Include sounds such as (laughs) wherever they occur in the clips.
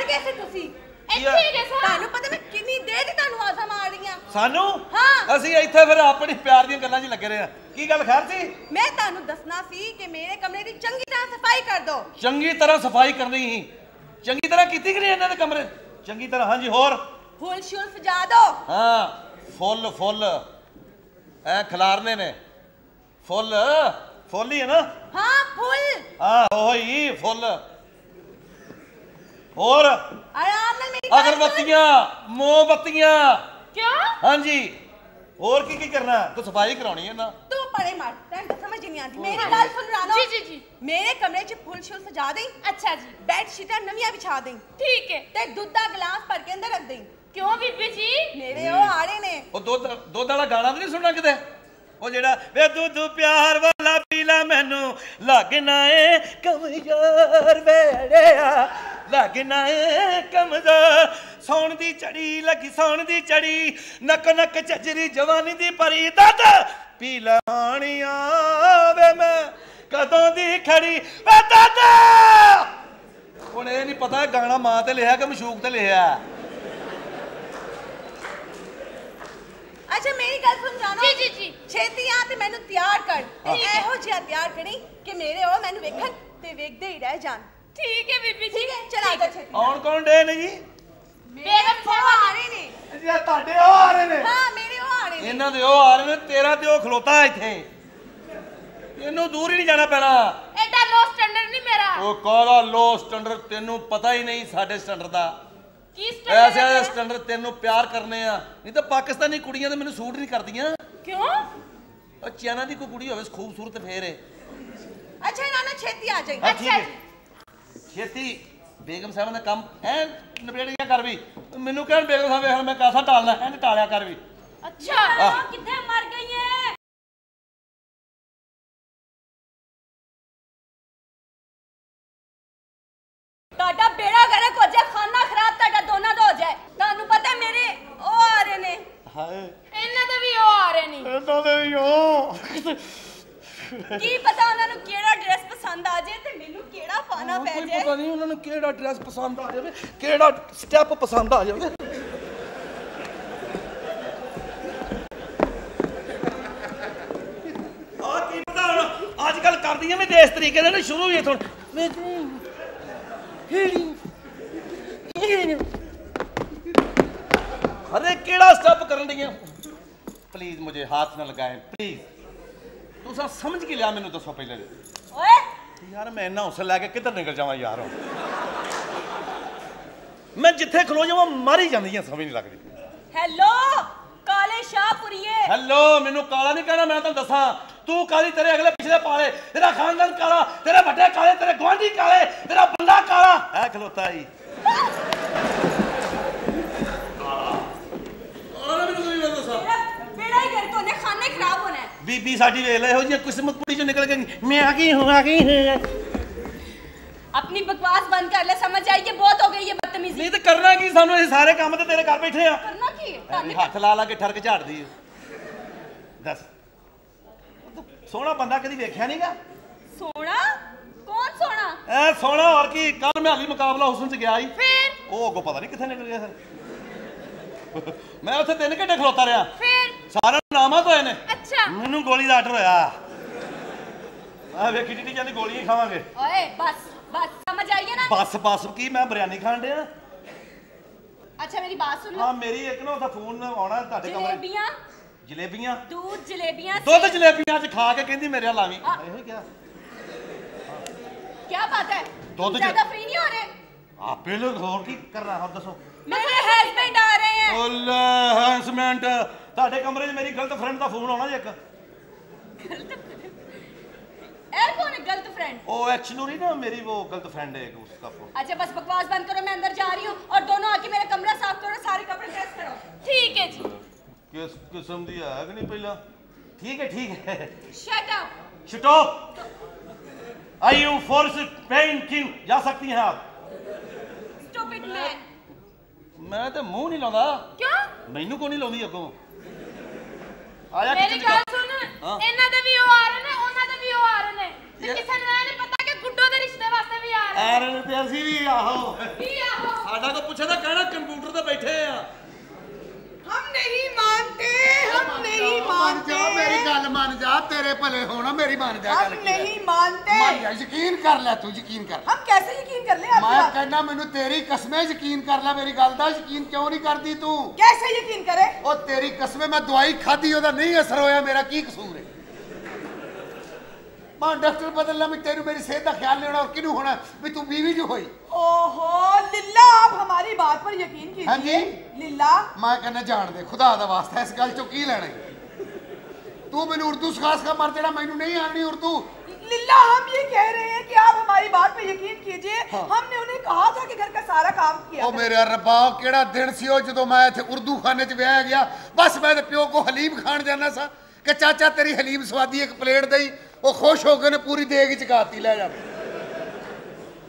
ਮਰ ਗਏ ਸੀ ਤੁਸੀਂ? ਇੱਥੇ ਹੀ ਗਏ ਸਾਂ। ਤੁਹਾਨੂੰ ਪਤਾ ਮੈਂ ਕਿੰਨੀ ਦੇਰ ਦੀ ਤੁਹਾਨੂੰ ਆਵਾਜ਼ਾਂ ਮਾਰ ਰਹੀ ਹਾਂ। ਸਾਨੂੰ? ਹਾਂ। ਅਸੀਂ ਇੱਥੇ ਫਿਰ ਆਪਣੀ ਪਿਆਰ ਦੀਆਂ ਗੱਲਾਂ 'ਚ ਲੱਗੇ ਰਹੇ ਆ ਕੀ ਗੱਲ ਖੈਰ ਸੀ? ਮੈਂ ਤੁਹਾਨੂੰ ਦੱਸਣਾ ਸੀ ਕਿ ਮੇਰੇ ਕਮਰੇ ਦੀ ਚੰਗੀ ਤਰ੍ਹਾਂ ਸਫ਼ਾਈ ਕਰ ਦਿਓ। ਚੰਗੀ ਤਰ੍ਹਾਂ ਸਫ਼ਾਈ ਕਰਨੀ ਸੀ ਚੰਗੀ ਤਰ੍ਹਾਂ ਕੀਤੀ ਕਿ ਨਹੀਂ ਇਹਨਾਂ ਦੇ ਕਮਰੇ? ਚੰਗੀ ਤਰ੍ਹਾਂ ਹਾਂਜੀ ਹੋਰ? ਫੁੱਲ ਸ਼ੁੱਲ ਸਜਾ ਦਿਓ। ਹਾਂ ਫੁੱਲ ਫੁੱਲ। ਐ ਖਿਲਾਰਨੇ ਨੇ। ਫੁੱਲ ਫੁੱਲ ਹੀ ਹੈ ਨਾ? ਹਾਂ ਫੁੱਲ। ਹਾਂ ਉਹੀ ਫੁੱਲ। ਹੋਰ? ਆਰਾਮ ਨਾਲ ਮੇਰੀ ਗੱਲ। ਅਗਰਬੱਤੀਆਂ ਮੋਮਬੱਤੀਆਂ। ਕਿਉਂ? ਹਾਂਜੀ। ਹੋਰ ਕੀ ਕੀ ਕਰਨਾ? ਤੂੰ ਸਫ਼ਾਈ ਕਰਾਉਣੀ ਹੈ ਨਾ। ਤੂੰ ਪੜੇ ਮਾਰ ਤੈਨੂੰ ਤਾਂ ਸਮਝ ਨਹੀਂ ਆਉਂਦੀ। ਮੇਰੀ ਗੱਲ ਸੁਣ ਰਾਣੋ। ਜੀ, ਜੀ, ਜੀ। ਮੇਰੇ ਕਮਰੇ 'ਚ ਫੁੱਲ ਸ਼ੁੱਲ ਸਜਾ ਦੇਈ। ਅੱਛਾ ਜੀ। ਬੈੱਡ ਸ਼ੀਟਾਂ ਨਵੀਆਂ ਵਿਛਾ ਦੇਈ। ਠੀਕ ਹੈ। ਤੇ ਦੁੱਧ ਦਾ ਗਲਾਸ ਭਰ ਕੇ ਅੰਦਰ ਰੱਖ ਦੇਈ। ਕਿਉਂ ਬੀਬੀ ਜੀ? ਮੇਰੇ ਉਹ ਆੜੇ ਨੇ। ਉਹ ਦੁੱਧ ਦੁੱਧ ਵਾਲਾ ਗਾਣਾ ਨਹੀਂ ਸੁਣਨਾ ਕਿਤੇ? ਉਹ ਜਿਹੜਾ, ਵੇ ਦੁੱਧ ਪਿਆਰ ਵਾਲਾ ਪੀ ਮੈਨੂੰ ਲੱਗਣਾ ਏ ਕਮਜ਼ੋਰ ਵੇੜਿਆ ਲੱਗਣਾ ਏ ਕਮਜ਼ੋਰ। ਸੌਣ ਦੀ ਚੜੀ ਲੱਗੀ, ਸੌਣ ਦੀ ਚੜੀ ਨੱਕ ਨੱਕ ਚੱਜਰੀ ਜਵਾਨੀ ਦੀ ਪਰੀ ਦੱਦ। ਪੀ ਲਾਣੀਆਂ ਵੇ ਮੈਂ ਕਦੋਂ ਦੀ ਖੜੀ ਵੇ ਦੱਦ। ਹੁਣ ਇਹ ਨਹੀਂ ਪਤਾ ਗਾਣਾ ਮਾਂ ਤੇ ਲਿਖਿਆ ਕਿ ਮਸ਼ੂਕ ਤੇ ਲਿਖਿਆ। ਅੱਛਾ ਮੇਰੀ ਗੱਲ ਸੁਣ ਜਾਣੋ ਜੀ, ਜੀ, ਜੀ। ਛੇਤੀ ਆ ਤੇ ਮੈਨੂੰ ਤਿਆਰ ਕਰ। ਇਹੋ ਜਿਹਾ ਤਿਆਰ ਕਰੀ ਕਿ ਮੇਰੇ ਉਹ ਮੈਨੂੰ ਵੇਖਣ ਤੇ ਵੇਖਦੇ ਹੀ ਰਹਿ ਜਾਣ। ਠੀਕ ਹੈ ਬੀਬੀ ਜੀ। ਚਲ ਆ ਜਾ ਛੇਤੀ। ਆਉਣ ਕੌਣ ਡੇ ਨੇ ਜੀ? ਉਹ ਸਾਹਿਬ ਆ ਰਹੇ ਨੇ। ਇਹ ਤੁਹਾਡੇ ਉਹ ਆ ਰਹੇ ਨੇ। ਹਾਂ ਮੇਰੇ ਉਹ ਆ ਰਹੇ ਨੇ। ਇਹਨਾਂ ਦੇ ਉਹ ਆ ਰਹੇ ਨੇ ਤੇਰਾ ਤੇ ਉਹ ਖਲੋਤਾ ਇੱਥੇ। ਇਹਨੂੰ ਦੂਰ ਹੀ ਨਹੀਂ ਜਾਣਾ ਪੈਣਾ। ਐਡਾ ਲੋ ਸਟੈਂਡਰਡ ਨਹੀਂ ਮੇਰਾ। ਉਹ ਕਾਲਾ ਲੋ ਸਟੈਂਡਰਡ ਤੈਨੂੰ ਪਤਾ ਹੀ ਨਹੀਂ ਸਾਡੇ ਸਟੈਂਡਰਡ ਦਾ। ਕੀ ਸਟੈਂਡਰਡ ਐਸੇ ਸਟੈਂਡਰਡ ਤੈਨੂੰ ਪਿਆਰ ਕਰਨੇ ਆ। ਨਹੀਂ ਤਾਂ ਪਾਕਿਸਤਾਨੀ ਕੁੜੀਆਂ ਤੇ ਮੈਨੂੰ ਸੂਟ ਨਹੀਂ ਕਰਦੀਆਂ। ਕਿਉਂ? ਉਹ ਚਾਈਨਾ ਦੀ ਕੋਈ ਕੁੜੀ ਹੋਵੇ ਖੂਬਸੂਰਤ ਫੇਰ ਏ। ਅੱਛਾ ਇਹਨਾਂ ਨੂੰ ਛੇਤੀ ਆ ਜਾਈ। ਹਾਂ, ਠੀਕ ਅੱਛਾ ਛੇਤੀ। ਬੇਗਮ ਸਾਹਿਬ ਦਾ ਕੰਮ ਐ ਨਿਬੇੜ ਗਿਆ ਕਰ ਵੀ। ਮੈਨੂੰ ਕਹਿਣ ਬੇਗਮ ਸਾਹਿਬ ਵੇਖ ਮੈਂ ਕਾਸਾ ਟਾਲਣਾ ਐਂ ਟਾਲਿਆ ਕਰ ਵੀ। ਅੱਛਾ। ਕਿੱਥੇ ਮਰ ਗਈ ਹੈ ਤੁਹਾਡਾ ਬੇੜਾ ਗਰਕ ਹੋ ਜਾਏ ਖਾਣਾ ਖਰਾਬ ਤੁਹਾਡਾ ਦੋਨਾਂ ਦਾ ਹੋ ਜਾਏ। ਤੁਹਾਨੂੰ ਪਤਾ ਮੇਰੇ ਉਹ ਆ ਰਹੇ ਨੇ। ਹਾਏ। ਇਹਨਾਂ ਦੇ ਵੀ ਉਹ ਆ ਰਹੇ ਨੇ। ਇਹਨਾਂ ਦੇ ਵੀ ਉਹ। ਕੀ ਪਤਾ ਉਹਨਾਂ ਨੂੰ ਕਿਹੜਾ ਡਰੈਸ ਪਸੰਦ ਆ ਜਾਏ ਤੇ ਮੈਨੂੰ ਕਿਹੜਾ ਪਾਣਾ ਪੈ ਕੋਈ ਜਾਏ? ਪਤਾ ਨਹੀਂ ਉਹਨਾਂ ਨੂੰ ਕਿਹੜਾ ਡਰੈਸ ਪਸੰਦ ਆ ਜਾਵੇ ਕਿਹੜਾ ਸਟੈਪ ਪਸੰਦ ਆ ਜਾਵੇ। ਆ ਕੀ ਪਤਾ ਹੁਣ ਅੱਜ ਕੱਲ ਕਰਦੀਆਂ ਵੀ ਦੇਸ ਤਰੀਕੇ ਦੇ ਨੇ ਸ਼ੁਰੂ ਵੀ ਇਥੋਂ। ਅਰੇ ਕਿਹੜਾ ਸਟੈਪ ਕਰਨ ਦੀਆਂ ਪਲੀਜ਼ ਮੁਝੇ ਹੱਥ ਨਾ ਲਗਾਏ ਪਲੀਜ਼ ਤੁਸੀਂ ਸਮਝ ਕੇ ਲਿਆ ਮੈਨੂੰ ਦੱਸੋ ਪਹਿਲੇ। ਓਏ। ਯਾਰ ਮੈਂ ਇੰਨਾ ਹੌਸਲਾ ਲੈ ਕੇ ਕਿੱਧਰ ਨਿਕਲ ਜਾਵਾਂ ਯਾਰ? ਮੈਂ ਜਿੱਥੇ ਖਲੋ ਜਾਵਾਂ ਮਰ ਹੀ ਜਾਂਦੀਆਂ ਸਮਝ ਨਹੀਂ ਲੱਗਦੀ। ਹੈਲੋ ਕਾਲੇ ਸ਼ਾਹਪੁਰੀਏ ਹੈਲੋ ਮੈਨੂੰ ਕਾਲਾ ਨਹੀਂ ਕਹਿਣਾ ਮੈਂ ਤੁਹਾਨੂੰ ਦੱਸਾਂ। ਤੂੰ ਕਾਲੀ ਤੇਰੇ ਅਗਲੇ ਪਿਛਲੇ ਪਾਲੇ। ਤੇਰਾ ਖਾਨਦਾਨ ਕਾਲਾ ਤੇਰੇ ਵੱਡੇ ਕਾਲੇ ਤੇਰੇ ਗਵਾਂਢੀ ਕਾਲੇ ਤੇਰਾ ਬੰਦਾ ਕਾਲਾ। ਖਲੋਤਾ ਜੀ ਬੀਬੀ ਸਾਡੀ ਵੇਖ ਲੈ ਇਹੋ ਜਿਹੀ ਕਿਸਮਤ ਕੁੜੀ ਚੋਂ ਨਿਕਲ ਗਈ ਮੈਂ ਆ ਗਈ ਹੂੰ ਆ ਗਈ ਹੂੰ ਆਪਣੀ ਬਕਵਾਸ ਬੰਦ ਕਰ ਲੈ ਸਮਝ ਆਈ ਕਿ ਬਹੁਤ ਹੋ ਗਈ ਇਹ ਬਦਤਮੀਜ਼ੀ ਨਹੀਂ ਤੇ ਕਰਨਾ ਕੀ ਸਾਨੂੰ ਇਹ ਸਾਰੇ ਕੰਮ ਤੇ ਤੇਰੇ ਘਰ ਬੈਠੇ ਆ ਕਰਨਾ ਕੀ ਹੈ ਹੱਥ ਲਾ ਲਾ ਕੇ ਠਰਕ ਝਾੜਦੀ ਦੱਸ ਸੋਹਣਾ ਬੰਦਾ ਕਦੀ ਵੇਖਿਆ ਨਹੀਂਗਾ ਸੋਹਣਾ ਕੌਣ ਸੋਹਣਾ? ਐ ਸੋਹਣਾ ਹੋਰ ਕੀ ਕੱਲ ਮੈਂ ਹਾਲੀ ਮੁਕਾਬਲਾ ਹੁਸਨ ਚ ਗਿਆ ਸੀ। ਫਿਰ? ਉਹ ਅੱਗੋਂ ਪਤਾ ਨਹੀਂ ਕਿੱਥੇ ਨਿਕਲ ਗਿਆ ਸਰ ਮੈਂ ਉੱਥੇ 3 ਘੰਟੇ ਖਲੋਤਾ ਰਿਹਾ। ਫਿਰ? ਸਾਰਾ ਨਾਮਾਂ ਤੋਂ ਨੇ ਅੱਛਾ। ਮੈਨੂੰ ਗੋਲੀ ਦਾ ਆਰਡਰ ਹੋਇਆ। ਆ ਵੇਖੀ ਟੀਟੀ ਕਹਿੰਦੀ ਗੋਲੀਆਂ ਖਾਵਾਂਗੇ। ਓਏ ਬਸ ਬਸ ਸਮਝ ਆਈਏ ਨਾ? ਬਸ ਬਸ ਕੀ ਮੈਂ ਬਿਰਿਆਨੀ ਖਾਣ ਡਿਆ? ਅੱਛਾ ਮੇਰੀ ਬਾਤ ਸੁਣ ਲਓ। ਹਾਂ ਮੇਰੀ ਇੱਕ ਨਾ ਉਹਦਾ ਫੋਨ ਆਉਣਾ ਤੁਹਾਡੇ ਕਮਰੇ ਜਲੇਬੀਆਂ? ਜਲੇਬੀਆਂ? ਦੁੱਧ ਜਲੇਬੀਆਂ ਦੁੱਧ ਜਲੇਬੀਆਂ ਅੱਜ ਖਾ ਕੇ ਕਹਿੰਦੀ ਮੇਰੇ ਲਾਵੀਂ ਇਹੋ ਕਿਹਾ क्या बात है दूध तुम ज- ज्यादा फ्री नहीं हो रहे ਆਪੇ ਲੋਕ ਹੋਰ ਕੀ ਕਰਨਾ ਹੋਰ ਦੱਸੋ मेरे हस्बैंड आ रहे हैं ਓਲੇ ਹੈਂਸਮੈਂਟ ਤੁਹਾਡੇ ਕਮਰੇ 'ਚ ਮੇਰੀ ਗਲਤ ਫਰੈਂਡ ਦਾ ਫੋਨ ਆਉਣਾ ਜੀ ਇੱਕ यार कौन है गलत फ्रेंड ਉਹ ਐਕਚੁਅਲੀ ਨਾ ਮੇਰੀ वो गलत फ्रेंड है एक उसका फोन अच्छा बस बकवास बंद करो मैं अंदर जा रही हूँ और दोनों आके मेरा कमरा साफ करो सारे कपड़े प्रेस करो ਠੀਕ ਹੈ ਜੀ किस किस्म दी है कि नहीं पहला ठीक है ठीक है shut up stop I you force painting जा सकती हैं आप स्टूपिड मैन ਮੈਂ ਤੇ ਮੂੰਹ ਨਹੀਂ ਲਾਉਂਦਾ ਕਿਉਂ ਮੈਨੂੰ ਕੋ ਨਹੀਂ ਲਾਉਂਦੀ ਅੱਗੋਂ ਆਇਆ ਮੇਰੀ ਕਿਚਨ ਗੱਲ ਚ ਸੁਣ ਹਾਂ। ਇਹਨਾਂ ਦੇ ਵੀ ਉਹ ਆ ਰਹੇ ਨੇ ਉਹਨਾਂ ਦੇ ਵੀ ਉਹ ਆ ਰਹੇ ਨੇ ਤੇ ਇਹ- ਕਿਸੇ ਨੂੰ ਇਹ ਨਹੀਂ ਪਤਾ ਕਿ ਗੁੱਡੋ ਦੇ ਰਿਸ਼ਤੇ ਰਿਸ਼ਤੇ ਵਾਸਤੇ ਵੀ ਆ ਰਹੇ ਆ ਰਹੇ ਨੇ ਤੇ ਅਸੀਂ ਵੀ ਆਹੋ ਕੀ ਆਹੋ ਸਾਡਾ ਕੋ ਪੁੱਛੇ ਤਾਂ ਕਹਿਣਾ ਕੰਪਿਊਟਰ ਤੇ ਬੈਠੇ ਆ ਹਮ ਨਹੀਂ ਮੰਨਤੇ ਹਮ ਨਹੀਂ ਮੰਨਤੇ ਮੇਰੀ ਗੱਲ ਮੰਨ ਜਾ ਤੇਰੇ ਭਲੇ ਹੋਣਾ ਮੇਰੀ ਮੰਨ ਜਾ ਹਮ ਨਹੀਂ ਮੰਨਤੇ ਮੈਂ ਯਕੀਨ ਕਰ ਲੈ ਤੂੰ ਯਕੀਨ ਕਰ ਹਮ ਕੈਸੇ ਯਕੀਨ ਕਰ ਲੈ ਮੈਂ ਕਹਿੰਦਾ ਮੈਨੂੰ ਤੇਰੀ ਕਸਮੇ ਯਕੀਨ ਕਰ ਲੈ ਮੇਰੀ ਗੱਲ ਦਾ ਯਕੀਨ ਕਿਉਂ ਨਹੀਂ ਕਰਦੀ ਤੂੰ ਕੈਸੇ ਯਕੀਨ ਕਰੇ ਉਹ ਤੇਰੀ ਕਸਮੇ ਮੈਂ ਦਵਾਈ ਖਾਧੀ ਉਹਦਾ ਨਹੀਂ ਅਸਰ ਹੋਇਆ ਮੇਰਾ ਕੀ ਕਸੂਰ ਹੈ माँ डॉक्टर बदलना भी तेरू मेरी सेहत का ख्याल लेना और किनू होना? भी तू बीवी जो हुई? ओहो लिल्ला आप हमारी बात पर यकीन कीजिए। हाँ जी। लिल्ला। मैं कहना जान दे खुदा दा वास्ता इस गल चो की लेना तू मैंने उर्दू सिखास का मर जेड़ा मैनू नहीं आनी उर्दू। लिल्ला हम ये कह रहे हैं कि आप हमारी बात पे यकीन कीजिए। हाँ। हमने उन्हें कहा था कि घर का सारा काम किया ओ मेरे रब्बा केड़ा दिन सी ओ जदों मैं इथे उर्दू खाने च ब्याह गया? बस मैं ते प्यो को हलीम खान जाना सा कि चाचा तेरी हलीम स्वादी एक प्लेट दई ਉਹ ਖੁਸ਼ ਹੋ ਕੇ ਨੇ ਪੂਰੀ ਦੇਗ ਚਕਾਤੀ ਲੈ ਜਾ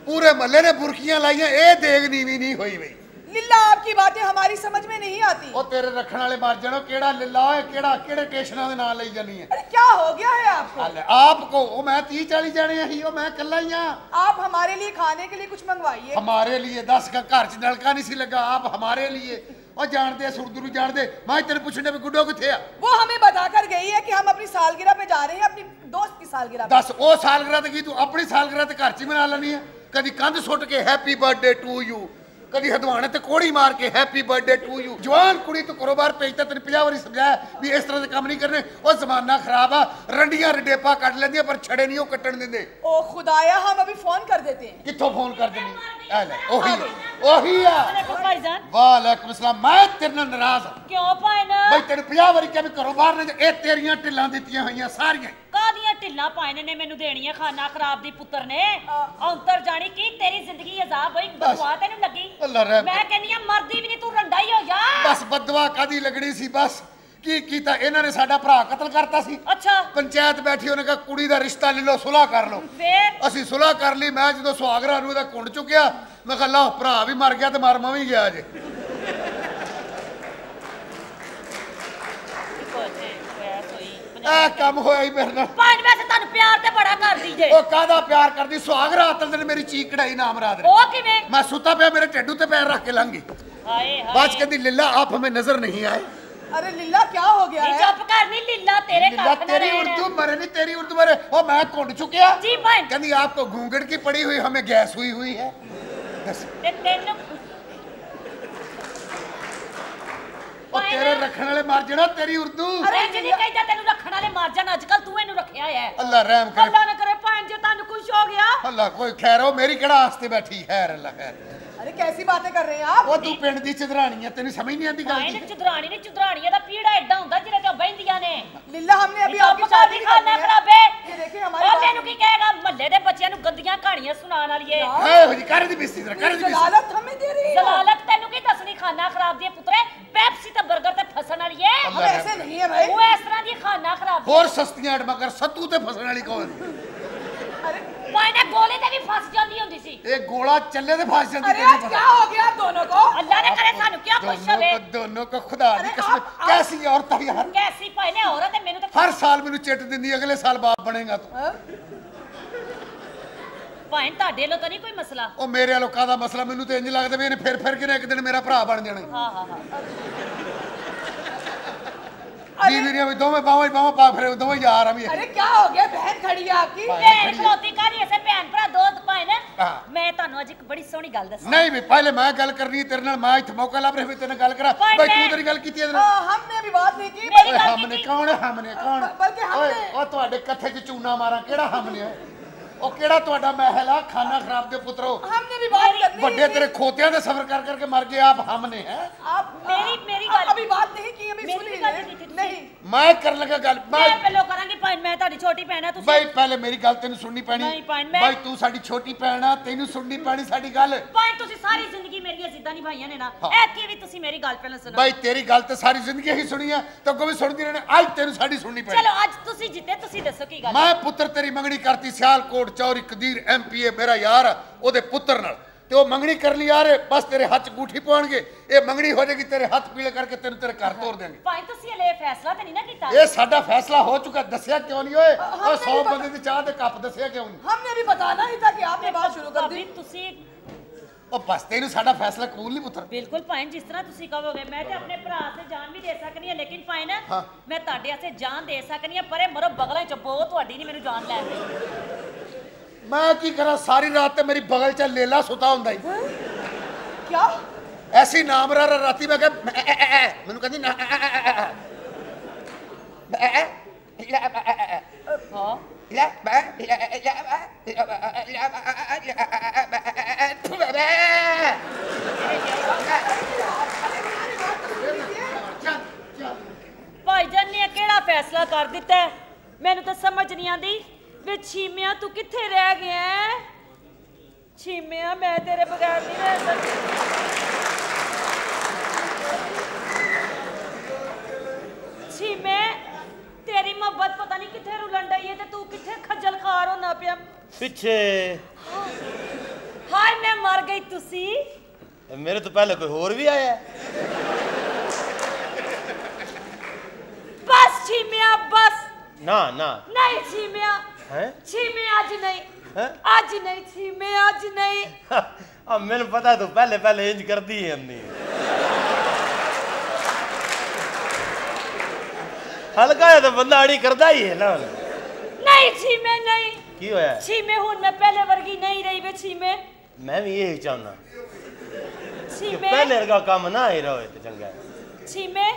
ਪੂਰੇ ਮਹੱਲੇ ਨੇ ਬੁਰਕੀਆਂ ਲਾਈਆਂ ਇਹ ਦੇਗ ਨੀਵੀਂ ਨਹੀਂ ਹੋਈ ਬਈ लिल्ला आपकी बातें हमारी समझ में नहीं आती ਉਹ ਤੇਰੇ ਰੱਖਣ ਵਾਲੇ ਮਰ ਜਾਣੋ ਕਿਹੜਾ ਲੱਲਾ ਓਏ ਕਿਹੜਾ ਕਿਹੜੇ ਟੇਸ਼ਨਾਂ ਦੇ ਨਾਂ ਲਈ ਜਾਨੀ ਹੈ अरे क्या हो गया है आपको ਹਲੇ ਆਪ ਕੋ ਉਹ ਮੈਂ 30 40 ਜਾਣੇ ਸੀ ਉਹ ਮੈਂ ਇਕੱਲਾ ਹੀ ਆ आप हमारे लिए खाने के लिए कुछ मंगवाइए ਹਮਾਰੇ ਲਈ 10 का ਘਰ 'ਚ ਨਲਕਾ ਨਹੀਂ ਸੀ ਲੱਗਾ ਆਪ ਹਮਾਰੇ ਲਈ ਉਹ ਜਾਣਦੇ ਆ ਸੁਰਦਰੂ ਜਾਣਦੇ। ਮੈਂ ਤੈਨੂੰ ਪੁੱਛਣੇ ਵੀ ਗੁੱਡੋ ਕਿੱਥੇ ਆ? ਉਹ ਹਮੇ ਬਤਾ ਕਰ ਗਈ ਹੈ ਕਿ ਹਮ ਆਪਣੀ ਸਾਲਗਿਰਾ पे ਜਾ ਰਹੇ ਹਾਂ ਆਪਣੀ ਦੋਸਤ ਦੀ ਸਾਲਗਿਰਾ ਦੱਸ ਉਹ ਸਾਲਗਿਰਾ ਤੇ ਕੀ ਤੂੰ ਆਪਣੀ ਸਾਲਗਿਰਾ ਤੇ ਘਰ 'ਚ ਮਨਾ ਲੈਣੀ ਹੈ ਕਦੀ ਕੰਧ ਸੁੱਟ ਕੇ ਹੈਪੀ ਬਰਥਡੇ ਟੂ ਯੂ ਕਦੀ ਹਦਵਾਣੇ ਤੇ ਕੋੜੀ ਮਾਰ ਕੇ ਹੈਪੀ ਬਰਥਡੇ ਟੂ ਯੂ ਜਵਾਨ ਕੁੜੀ ਤੋਂ ਕਾਰੋਬਾਰ ਭੇਜਤਾ ਤੈਨੂੰ 50 ਵਾਰੀ ਸਮਝਾਇਆ ਵੀ ਇਸ ਤਰ੍ਹਾਂ ਦੇ ਕੰਮ ਨਹੀਂ ਕਰਨੇ। ਉਹ ਜ਼ਮਾਨਾ ਖਰਾਬ ਆ ਰੰਡੀਆਂ ਰਡੇਪਾ ਕੱਢ ਲੈਂਦੀਆਂ ਪਰ ਛੜੇ ਨਹੀਂ ਉਹ ਕੱਟਣ ਦਿੰਦੇ। ਉਹ ਖੁਦਾਇਆ ਹਮ ਅਭੀ ਫੋਨ ਕਰ ਦੇਤੇ। ਕਿੱਥੋਂ ਫੋਨ ਕਰ ਦਿੰਦੇ? ਆ ਲੈ ਉਹੀ ਉਹੀ ਆ। ਭਾਈਜਾਨ ਸਲਾਮ ਮੈਂ ਤੇਰੇ ਨਾਲ ਨਾਰਾਜ਼ ਹਾਂ ਕਿਉਂ ਭਾਈ ਬਈ ਤੈਨੂੰ 50 ਵਾਰੀ ਕਿਹਾ ਵੀ ਕਾਰੋਬਾਰ ਨੇ ਇਹ ਤੇਰੀਆਂ ਢਿੱਲਾਂ ਦਿੱਤੀਆਂ ਹੋਈਆਂ ਸਾਰੀਆਂ। ਕਾਦੀਆਂ ਢਿੱਲਾਂ ਪਾਇਨੇ ਨੇ ਮੈਨੂੰ ਦੇਣੀਆਂ ਖਾਨਾ ਖਰਾਬ ਦੀ ਪੁੱਤਰ ਨੇ? ਔਂਤਰ ਜਾਣੀ ਕੀ ਤੇਰੀ ਜ਼ਿੰਦਗੀ ਅਜ਼ਾਬ ਹੋਈ ਬਦਵਾ ਤੈਨੂੰ ਲੱਗੀ। ਮੈਂ ਕਹਿੰਦੀ ਆ ਮਰਦੀ ਵੀ ਨਹੀਂ ਤੂੰ ਰੰਡਾ ਹੀ ਹੋ ਜਾ। ਬਸ ਬਦਵਾ ਕਾਦੀ ਲੱਗਣੀ ਸੀ ਬਸ। ਕੀ ਕੀਤਾ? ਇਹਨਾਂ ਨੇ ਸਾਡਾ ਭਰਾ ਕਤਲ ਕਰਤਾ ਸੀ। ਅੱਛਾ। ਪੰਚਾਇਤ ਬੈਠੀ ਉਹਨੇ ਕਿਹਾ ਕੁੜੀ ਦਾ ਰਿਸ਼ਤਾ ਲੈ ਲਓ ਸੁਲਾਹ ਕਰ ਲਓ। ਫੇਰ? ਅਸੀਂ ਸੁਲਾਹ ਕਰ ਲਈ ਮੈਂ ਜਦੋਂ ਸੁਹਾਗਰਾ ਨੂੰ ਇਹਦਾ ਕੁੰਡ ਚੁੱਕਿਆ ਮੈਂ ਕਿਹਾ ਲਓ ਭਰਾ ਵੀ ਮਰ ਗਿਆ ਤੇ ਮਰ ਮੈਂ ਵੀ ਗਿਆ ਜੇ। ਇਹ ਕੰਮ ਹੋਇਆ ਹੀ ਮੇਰੇ ਨਾਲ। ਭਾਈ ਵੈਸੇ ਤੁਹਾਨੂੰ ਪਿਆਰ ਤੇ ਬੜਾ ਕਰਦੀ ਜੇ। ਉਹ ਕਾਹਦਾ ਪਿਆਰ ਕਰਦੀ? ਸੁਹਾਗ ਰਾਤ ਦਿਨ ਮੇਰੀ ਚੀਕ ਕਢਾਈ ਨਾਮ ਰਾਤ ਉਹ ਕਿਵੇਂ? ਮੈਂ ਸੁੱਤਾ ਪਿਆ ਮੇਰੇ ਢੱਡੂ ਤੇ ਪੈਰ ਰੱਖ ਕੇ ਲੰਗੀ ਹਾਏ ਹਾਏ। ਬਾਜ ਕਹਿੰਦੀ ਲੀਲਾ ਆਪ ਹਮੇ ਨਜ਼ਰ ਨਹੀਂ ਆਏ। अरे लीला क्या हो गया है चुप कर नहीं लीला तेरे लीला तेरी उर्दू मरे नहीं तेरी उर्दू मरे ओ मैं कुंड चुकिया जी भाई कहंदी आपको घूंघट की पड़ी हुई हमें गैस हुई हुई है तेन ਉਹ ਤੇਰੇ ਰੱਖਣ ਵਾਲੇ ਮਰ ਜਾਣਾ ਤੇਰੀ ਉਰਦੂ। ਅਰੇ ਜਿਹਨੇ ਕਹਿੰਦਾ ਤੈਨੂੰ ਰੱਖਣ ਵਾਲੇ ਮਰ ਜਾਣ ਅੱਜ ਕੱਲ ਤੂੰ ਇਹਨੂੰ ਰੱਖਿਆ ਹੈ। ਅੱਲਾ ਰਹਿਮ ਕਰੇ। ਅੱਲਾ ਨਾ ਕਰੇ ਭਾਂ ਤੁਹਾਨੂੰ ਖੁਸ਼ ਹੋ ਗਿਆ? ਅੱਲਾ ਕੋਈ ਖੈਰ ਉਹ ਮੇਰੀ ਕਿਹੜਾ ਆਸਤੇ ਬੈਠੀ ਹੈ ਅੱਲਾ ਖੈਰ। ਅਰੇ ਕੈਸੀ ਬਾतें ਕਰ ਰਹੇ ਆ ਉਹ ਤੂੰ ਪਿੰਡ ਦੀ ਚਦਰਾਣੀ ਆ ਤੈਨੂੰ ਸਮਝ ਨਹੀਂ ਆਂਦੀ ਗੱਲ ਦੀ? ਚਦਰਾਣੀ ਨਹੀਂ ਚਦਰਾਣੀਆਂ ਦਾ ਪੀੜਾ ਐਡਾ ਹੁੰਦਾ ਜਿਹੜਾ ਤੇ ਬੈਂਦੀਆਂ ਨੇ। ਲਿੱਲਾ ਹਮਨੇ ਅਭੀ ਆਪਕੀ ਸ਼ਾਦੀ ਕਰਨਾ ਖਰਾਬੇ ਇਹ ਦੇਖੇ ਹਮਾਰੇ ਉਹ ਤੈਨੂੰ ਕੀ ਕਹੇਗਾ? ਮੱਲੇ ਦੇ ਬੱਚਿਆਂ ਨੂੰ ਗੰਦੀਆਂ ਕਹਾਣੀਆਂ ਸੁਣਾਉਣ ਵਾਲੀ ਏ ਓਏ ਹੋ ਕਰ ਦੀ ਬਿਸਤੀ ਤੇਰਾ ਕਰ ਦੀ ਜ਼ਲਾਲਤ ਹਮੇ ਦੇ ਰਹੀ ਜ਼ਲਾਲਤ ਤੈਨੂੰ ਕੀ ਦੱਸਣੀ ਖਾਨਾ ਖਰਾਬ ਦੀ ਪੁੱਤਰੇ? ਪੈਪਸੀ ਤੇ 버ਗਰ ਤੇ ਫਸਣ ਵਾਲੀ ਏ ਐਸੇ ਨਹੀਂ ਹੈ ਭਾਈ। ਉਹ ਇਸ ਤਰ੍ਹਾਂ ਦੀ ਖਾਨਾ ਖਰਾਬ ਹੋਰ ਸਸਤੀਆਂ ਐਡਮਾ ਕਰ ਸੱਤੂ ਤੇ ਫਸਣ ਵਾਲੀ ਕੌਣ ਅਰੇ ਮਾਇਨੇ ਗੋਲੇ ਤੇ ਵੀ ਫਸ ਜਾਂਦੀ ਹੁੰਦੀ ਸੀ। ਇਹ ਗੋਲਾ ਚੱਲੇ ਤੇ ਫਸ ਜਾਂਦੀ ਅਰੇ ਕੀ ਹੋ ਗਿਆ ਦੋਨੋਂ ਕੋ? ਅੱਲਾ ਨੇ ਕਰੇ ਸਾਨੂੰ ਕੀ ਪੁੱਛ ਲਵੇ ਦੋਨੋਂ ਕੋ ਖੁਦਾ ਦੀ ਕਸਮ। ਕੈਸੀ ਔਰਤ ਹੈ ਯਾਰ? ਕੈਸੀ ਭਾਈ ਨੇ ਔਰਤ ਹੈ ਮੈਨੂੰ ਤਾਂ ਹਰ ਸਾਲ ਮੈਨੂੰ ਚਿੱਟ ਦਿੰਦੀ ਅਗਲੇ ਸਾਲ ਬਾਪ ਬਣੇਗਾ ਤੂੰ। ਭਾਈ ਤੁਹਾਡੇ ਲੋਕਾਂ ਨਹੀਂ ਕੋਈ ਮਸਲਾ? ਉਹ ਮੇਰੇ ਲੋਕਾਂ ਦਾ ਮਸਲਾ? ਮੈਨੂੰ ਤੇ ਇੰਜ ਲੱਗਦਾ ਵੀ ਇਹਨੇ ਫਿਰ ਫਿਰ ਕੇ ਇੱਕ ਦਿਨ ਮੇਰਾ ਭਰਾ ਬਣ ਜਾਣਾ। ਹਾਂ ਹਾਂ ਹਾਂ। ਜੀ ਵੀਰੇ ਵੀ ਦੋਵੇਂ ਬਾਹਾਂ ਹੀ ਬਾਹਾਂ ਪਾ ਫਿਰੇ ਦੋਵੇਂ ਯਾਰ ਆ ਵੀ अरे क्या हो गया बहन खड़ी है आपकी भाई। ਭੈਣ ਖਲੋਤੀ ਕਾਹਦੀ ਐਸੇ ਭੈਣ ਭਰਾ ਦੋਸਤ ਭਾਈ ਨੇ ਹਾਂ। ਮੈਂ ਤੁਹਾਨੂੰ ਅੱਜ ਇੱਕ ਬੜੀ ਸੋਹਣੀ ਗੱਲ ਦੱਸਾਂ ਨਹੀਂ ਵੀ ਪਹਿਲੇ ਮੈਂ ਗੱਲ ਕਰਨੀ ਹੈ ਤੇਰੇ ਨਾਲ ਮੈਂ ਇੱਥੇ ਮੌਕਾ ਲੱਭ ਰਿਹਾ ਵੀ ਤੇਰੇ ਨਾਲ ਗੱਲ ਕਰਾਂ ਭਾਈ ਬਈ ਮੈਂ- ਤੂੰ ਤੇਰੀ ਗੱਲ ਕੀਤੀ ਇਹਦੇ हाँ, ਨਾਲ हमने अभी बात नहीं की मेरी ਓਏ ਗੱਲ ਹਮਨੇ ਕੀਤੀ। ਕੌਣ ਹੈ ਹਮਨੇ ਕੌਣ ਬ- ਬਲਕਿ ਓਏ ਹਮਨੇ- ਉਹ ਤੁਹਾਡੇ ਕੱਥੇ 'ਚ ਚੂਨਾ ਮਾਰਾਂ ਕਿਹੜਾ ਹਮਨੇ ਹੈ ਉਹ ਕਿਹੜਾ ਤੁਹਾਡਾ ਮਹਿਲ ਆ? ਖਾਨਾ ਖਰਾਬ ਦੇ ਪੁੱਤਰੋ। ਹਮ ਮੇਰੀ ਬਾਤ ਕਰਨੀ ਵੱਡੇ ਤੇਰੇ ਖੋਤਿਆਂ ਦੇ ਸਫ਼ਰ ਕਰ ਕਰਕੇ ਮਰ ਗਏ ਆਪ ਹਮ ਹੈ? ਆਪ ਮੇਰੀ ਮੇਰੀ ਗੱਲ ਅਭੀ ਬਾਤ ਨਹੀਂ ਕੀ ਅਭੀ ਸੁਣੀ ਨਹੀਂ। ਮੈਂ ਕਰਨ ਲੱਗਾ ਗੱਲ ਮੈਂ ਪਹਿਲਾਂ ਕਰਾਂਗੀ ਭੈਣ ਮੈਂ ਤੁਹਾਡੀ ਛੋਟੀ ਭੈਣ ਆ ਤੁਸੀਂ ਬਾਈ ਪਹਿਲੇ ਮੇਰੀ ਗੱਲ ਤੈਨੂੰ ਸੁਣਨੀ ਪੈਣੀ। ਨਹੀਂ ਤੂੰ ਸਾਡੀ ਛੋਟੀ ਭੈਣ ਆ ਤੈਨੂੰ ਸੁਣਨੀ ਪੈਣੀ ਸਾਡੀ ਗੱਲ। ਭੈਣ ਤੁਸੀਂ ਸਾਰੀ ਜ਼ਿੰਦਗੀ ਮੇਰੀਆਂ ਜ਼ਿੱਦਾਂ ਨਿਭਾਈਆਂ ਨੇ ਨਾ ਐ ਕੀ ਵੀ ਤੁਸੀਂ ਮੇਰੀ ਗੱਲ ਪਹਿਲਾਂ ਸੁਣੋ। ਬਾਈ ਤੇਰੀ ਗੱਲ ਤੇ ਸਾਰੀ ਜ਼ਿੰਦਗੀ ਹੀ ਸੁਣੀ ਆ ਤਾਂ ਕੋਈ ਸੁਣਦੀ ਰਹਿਣਾ ਅੱਜ ਤੈਨੂੰ ਸਾਡੀ ਸੁਣਨੀ ਪੈਣੀ। ਚਲੋ ਅੱਜ ਤੁਸੀਂ ਜਿੱਤੇ ਤੁਸੀਂ ਦੱਸੋ ਕੀ ਗੱਲ ਮੈਂ ਪੁੱਤਰ ਤੇਰੀ ਮੰਗਣੀ ਕਰਤੀ ਸਿਆਲਕੋਟ ਚੌਰੀ ਕਦੀਰ ਐਮਪੀਏ ਮੇਰਾ ਯਾਰ ਉਹਦੇ ਪੁੱਤਰ ਨਾਲ। ਤੇ ਉਹ ਮੰਗਣੀ ਕਰ ਲਈ ਯਾਰ ਬਸ ਤੇਰੇ ਹੱਥ ਗੂਠੀ ਪਾਉਣਗੇ। ਇਹ ਮੰਗਣੀ ਹੋ ਜਾਏਗੀ ਤੇਰੇ ਹੱਥ ਪੀਲੇ ਕਰਕੇ ਤੈਨੂੰ ਤੇਰੇ ਘਰ ਤੋਰ ਦੇਣਗੇ ਭਾਈ ਤੁਸੀਂ ਇਹ ਫੈਸਲਾ ਤੇ ਨਹੀਂ ਨਾ ਕੀਤਾ। ਇਹ ਸਾਡਾ ਫੈਸਲਾ ਹੋ ਚੁੱਕਾ ਦੱਸਿਆ ਕਿਉਂ ਨਹੀਂ ਓਏ? ਉਹ 100 ਬੰਦੇ ਦੀ ਚਾਹ ਤੇ ਕੱਪ ਦੱਸਿਆ ਕਿਉਂ ਨਹੀਂ? ਹਮਨੇ ਵੀ ਬਤਾਨਾ ਹੀ ਤਾਂ ਕਿ ਆਪਨੇ ਬਾਤ ਸ਼ੁਰੂ ਕਰ दी ਤੁਸੀਂ ਉਹ ਬਸ ਤੈਨੂੰ ਸਾਡਾ ਫੈਸਲਾ ਕਬੂਲ ਨਹੀਂ ਪੁੱਤਰ ਬਿਲਕੁਲ ਭਾਈ ਜਿਸ ਤਰ੍ਹਾਂ ਤੁਸੀਂ ਕਹੋਗੇ ਮੈਂ ਤੇ ਆਪਣੇ ਭਰਾ ਤੇ ਜਾਨ ਵੀ ਦੇ ਸਕਨੀ ਹਾਂ ਲੇਕਿਨ ਭਾਈ ਨਾ। ਮੈਂ ਤੁਹਾਡੇ ਵਾਸਤੇ ਜਾਨ ਦੇ ਸਕਨੀ ਹਾਂ ਪਰੇ ਮਰੋ ਬਗਲਾਂ ਚ ਬੋ ਤੁਹਾਡੀ ਨਹੀਂ ਮੈਨੂੰ ਜਾਨ ਲੈਣ ਦੇ ਮੈਂ ਕੀ ਕਰਾਂ ਸਾਰੀ ਰਾਤ ਤੇ ਮੇਰੀ ਬਗਲ 'ਚ ਲੇਲਾ ਸੁਤਾ ਹੁੰਦਾ ਹੀ क्या ਐਸੀ ਨਾਮ ਰਾ ਰਾਤੀ ਮੈਂ ਕਿਹਾ ਮੈਨੂੰ ਕਹਿੰਦੀ ਨਾ। ਹਾਂ ਲੈ ਮੈਂ ਲੈ- ਲੈ- ਲੈ- ਭਾਈਜਾਨ ਨੇ ਕਿਹੜਾ ਫੈਸਲਾ ਕਰ ਦਿੱਤਾ ਮੈਨੂੰ ਤਾਂ ਸਮਝ ਨਹੀਂ ਆਂਦੀ ਵੇ ਛੀਮਿਆ ਤੂੰ ਕਿੱਥੇ ਰਹਿ ਗਿਆ ਛੀਮਿਆ, ਮੈਂ ਤੇਰੇ ਬਗੈਰ ਨਹੀਂ ਰਹਿ ਸਕਦੀ। ਛੀਮੇ ਤੇਰੀ ਮੁਹੱਬਤ ਪਤਾ ਨਹੀਂ ਕਿੱਥੇ ਰੁਲਣ ਡਈ ਹੈ ਤੇ ਤੂੰ ਕਿੱਥੇ ਖੱਜਲ ਖਾਰ ਹੋਣਾ ਪਿਆ? ਪਿੱਛੇ। ਹਾਏ ਮੈਂ ਮਰ ਗਈ ਤੁਸੀਂ। ਮੇਰੇ ਤੋਂ ਪਹਿਲੇ ਕੋਈ ਹੋਰ ਵੀ ਆਇਆ? ਬਸ ਛੀਮਿਆ ਬਸ। ਨਾ ਨਾ। ਨਹੀਂ ਛੀਮਿਆ। ਹੈ? ਛੀਮੇ ਅੱਜ ਨਹੀਂ। ਹੈਂ? ਅੱਜ ਨਹੀਂ ਛੀਮੇ ਅੱਜ ਨਹੀਂ। ਆ ਮੈਨੂੰ ਪਤਾ ਤੂੰ ਪਹਿਲੇ ਪਹਿਲੇ ਇੰਜ ਕਰਦੀ ਹੈ ਅੰਨੀ ਹਲਕਾ ਤਾਂ ਬੰਦਾ ਅੜੀ ਕਰਦਾ ਹੀ ਹੈ ਨਾ। ਨਹੀਂ ਛੀਮੇ ਨਹੀਂ। ਕੀ ਹੋਇਆ? ਛੀਮੇ ਹੁਣ ਮੈਂ ਪਹਿਲੇ ਵਰਗੀ ਨਹੀਂ ਰਹੀ ਵੇ ਛੀਮੇ ਮੈਂ ਵੀ ਇਹ ਚਾਹੁੰਦਾ। ਛੀਮੇ ਪਹਿਲੇ ਵਰਗਾ ਕੰਮ ਨਾ ਹੀ ਰਹੇ ਤੇ ਚੰਗਾ ਹੈ। ਛੀਮੇ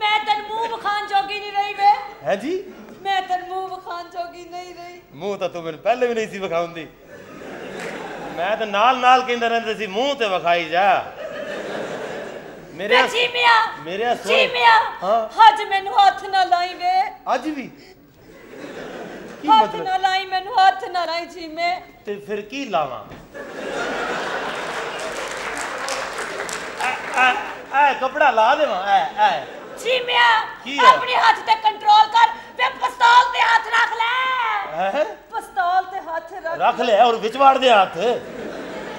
ਮੈਂ ਤੈਨੂੰ ਮੂੰਹ ਵਿਖਾਣ ਜੋਗੀ ਨਹੀਂ ਰਹੀ ਵੇ। ਹੈ ਜੀ? ਮੈਂ ਤੈਨੂੰ ਮੂੰਹ ਵਿਖਾਣ ਜੋਗੀ ਨਹੀਂ ਰਹੀ। ਮੂੰਹ ਤਾਂ ਤੂੰ ਮੈਨੂੰ ਪਹਿਲੇ ਵੀ ਨਹੀਂ ਸੀ ਵਿਖਾਉਂਦੀ। ਮੈਂ ਤਾਂ ਨਾਲ ਨਾਲ ਕਹਿੰਦਾ ਰਹਿੰਦਾ ਸੀ ਮੂੰਹ ਤੇ ਵਿਖਾਈ ਜਾ। ਮੇਰੇ ਵੇ ਛੀਮਿਆ ਮੇਰੇ ਛੀਮਿਆ ਹਾਂ। ਅੱਜ ਮੈਨੂੰ ਹੱਥ ਨਾ ਲਾਈ ਵੇ ਅੱਜ ਵੀ? ਕੀ ਹੱਥ ਨਾ ਲਾਈ ਮੈਨੂੰ ਹੱਥ ਨਾ ਲਾਈ ਛੀਮੇ ਤੇ ਫਿਰ ਕੀ ਲਾਵਾਂ? ਐ ਕਪੜਾ ਲਾ ਦੇਵਾਂ। ਐ ਐ। ਹੈ? ਆਪਣੇ ਹੱਥ ਤੇ ਕੰਟਰੋਲ ਕਰ ਵੇ ਪਿਸਤੌਲ ਤੇ ਹੱਥ ਰੱਖ ਲੈ। ਹੈ? ਪਿਸਤੌਲ ਤੇ ਹੱਥ ਰੱਖ। ਰੱਖ ਲੈ ਔਰ ਵਿੱਚ ਵਾੜ ਦੇ ਹੱਥ।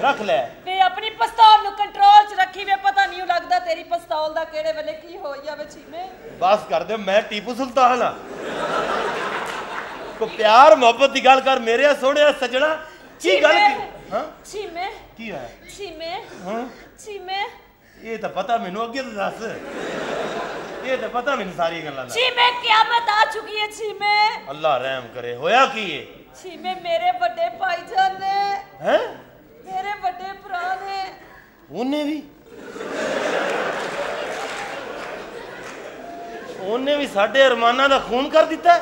ਰੱਖ ਲੈ। ਵੇ ਆਪਣੀ ਪਿਸਤੌਲ ਨੂੰ ਕੰਟਰੋਲ 'ਚ ਰੱਖੀ ਵੇ ਪਤਾ ਨਹੀਂ ਲੱਗਦਾ ਤੇਰੀ ਪਿਸਤੌਲ ਦਾ ਕਿਹੜੇ ਵੇਲੇ ਕੀ ਹੋ ਜਾਵੇ ਛੀਮੇ ਬਸ ਕਰ ਦੇ ਮੈਂ ਟੀਪੂ ਸੁਲਤਾਨ ਆ। ਕੋ ਪਿਆਰ ਮੁਹੱਬਤ ਦੀ ਗੱਲ ਕਰ ਮੇਰੇ ਸੋਹਣਿਆ ਸਜਣਾ ਕੀ ਗੱਲ ਕੀ ਹਾਂ? ਛੀਮੇ ਕੀ ਹੋਇਆ? ਛੀਮੇ ਹਾਂ? ਛੀਮੇ ਇਹ ਤਾਂ ਪਤਾ ਮੈਨੂੰ ਅੱਗੇ ਤਾਂ ਦੱਸ। ਇਹ ਤਾਂ ਪਤਾ ਮੈਨੂੰ ਸਾਰੀ ਗੱਲਾਂ ਦਾ। ਛੀਮੇ ਕਿਆਮਤ ਆ ਚੁੱਕੀ ਹੈ ਛੀਮੇ ਅੱਲਾ ਰਹਿਮ ਕਰੇ ਹੋਇਆ ਕੀ ਏ? ਛੀਮੇ ਮੇਰੇ ਵੱਡੇ ਭਾਈਜਾਨ ਨੇ। ਹੈ? ਮੇਰੇ ਵੱਡੇ ਭਰਾ ਨੇ। ਉਹਨੇ ਵੀ। ਉਹਨੇ ਵੀ ਸਾਡੇ ਅਰਮਾਨਾਂ ਦਾ ਖੂਨ ਕਰ ਦਿੱਤਾ।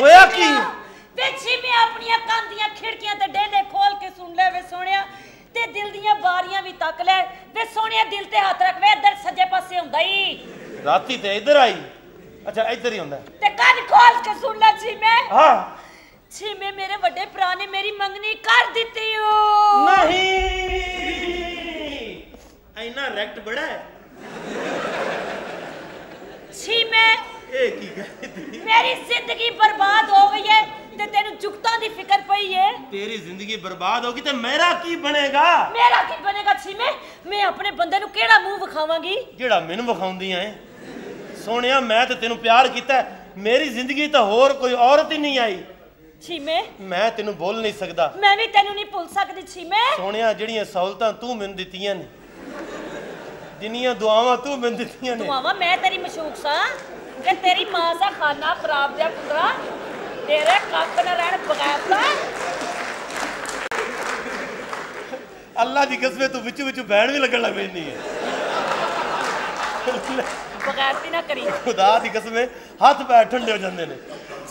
ਹੋਇਆ ਕੀ? ਛੀਮਿਆ, ਵੇ ਛੀਮੇ ਆਪਣੀਆਂ ਕੰਨ ਦੀਆਂ ਖਿੜਕੀਆਂ ਤੇ ਡੇਲੇ ਖੋਲ ਕੇ ਸੁਣ ਲੈ ਵੇ ਸੋਹਣਿਆ। ਤੇ ਦਿਲ ਦੀਆਂ ਬਾਰੀਆਂ ਵੀ ਤੱਕ ਲੈ। ਵੇ ਸੋਹਣਿਆ ਦਿਲ ਤੇ ਹੱਥ ਰੱਖ ਵੇ ਇੱਧਰ ਸੱਜੇ ਪਾਸੇ ਹੁੰਦਾ ਈ। ਰਾਤੀ ਤੇ ਇੱਧਰ ਆਈ। ਅੱਛਾ ਇੱਧਰ ਹੀ ਹੁੰਦਾ। ਤੇ ਕੰਨ ਖੋਲ ਕੇ ਸੁਣ ਲੈ ਛੀਮੇ ਹਾਂ। ਛੀਮੇ ਮੇਰੇ ਵੱਡੇ ਭਰਾ ਨੇ ਮੇਰੀ ਮੰਗਣੀ ਕਰ ਦਿੱਤੀ ਓ। ਨਹੀਂ। ਐਨਾ ਰੈਕਟ ਬੜਾ ਹੈ। ਛੀਮੇ ਇਹ ਕੀ ਕਹਿੰਦੀ ਮੇਰੀ ਜ਼ਿੰਦਗੀ ਬਰਬਾਦ ਹੋ ਗਈ ਹੈ ਤੇ ਤੈਨੂੰ ਜੁਗਤਾਂ ਦੀ ਫਿਕਰ ਪਈ ਹੈ। ਤੇਰੀ ਜ਼ਿੰਦਗੀ ਬਰਬਾਦ ਹੋਗੀ ਤੇ ਮੇਰਾ ਕੀ ਬਣੇਗਾ? ਮੇਰਾ ਕੀ ਬਣੇਗਾ ਛੀਮੇ ਮੈਂ ਆਪਣੇ ਬੰਦੇ ਨੂੰ ਕਿਹੜਾ ਮੂੰਹ ਵਿਖਾਵਾਂਗੀ? ਜਿਹੜਾ ਮੈਨੂੰ ਵਿਖਾਉਂਦੀਆਂ ਐ। ਸੋਹਣਿਆ ਮੈਂ ਤੇ ਤੈਨੂੰ ਪਿਆਰ ਕੀਤਾ ਹੈ। ਮੇਰੀ ਜ਼ਿੰਦਗੀ ਤਾਂ ਹੋਰ ਕੋਈ ਔਰਤ ਹੀ ਨਹੀਂ ਆਈ। ਛੀਮੇ। ਮੈਂ ਤੈਨੂੰ ਬੋਲ ਨਹੀਂ ਸਕਦਾ। ਮੈਂ ਵੀ ਤੈਨੂੰ ਨਹੀਂ ਭੁੱਲ ਸਕਦੀ ਛੀਮੇ। ਸੋਹਣਿਆ ਜਿਹੜੀਆਂ ਸਹੂਲਤਾਂ ਤੂੰ ਮੈਨੂੰ ਦਿੱਤੀਆਂ ਨੇ। ਜਿੰਨੀਆਂ ਦੁਆਵਾਂ ਤੂੰ ਮੈਨੂੰ ਦਿੱਤੀਆਂ ਨੇ। ਦੁਆਵਾ ਮੈਂ ਤੇਰੀ ਮਸ਼ੂਕ ਸਾਂ। ਕਿ ਤੇਰੀ ਮਾਂ ਦਾ ਖਾਨਾ ਖਰਾਬ ਜਿਹਾ ਪੁੱਤਰਾ ਤੇਰੇ ਕੱਖ ਨਾ ਰਹਿਣ ਬਗੈਰ ਦਾ ਅੱਲਾ ਦੀ ਕਸਮੇ ਤੂੰ ਵਿੱਚ ਵਿੱਚ ਬਹਿਣ ਵੀ ਲੱਗਣ ਲੱਗ ਪੈਂਦੀ ਹੈ। ਬਗੈਰਤੀ ਨਾ ਕਰੀ। ਖੁਦਾ ਦੀ ਕਸਮੇ ਹੱਥ ਪੈਰ ਠੰਡੇ ਹੋ ਜਾਂਦੇ ਨੇ।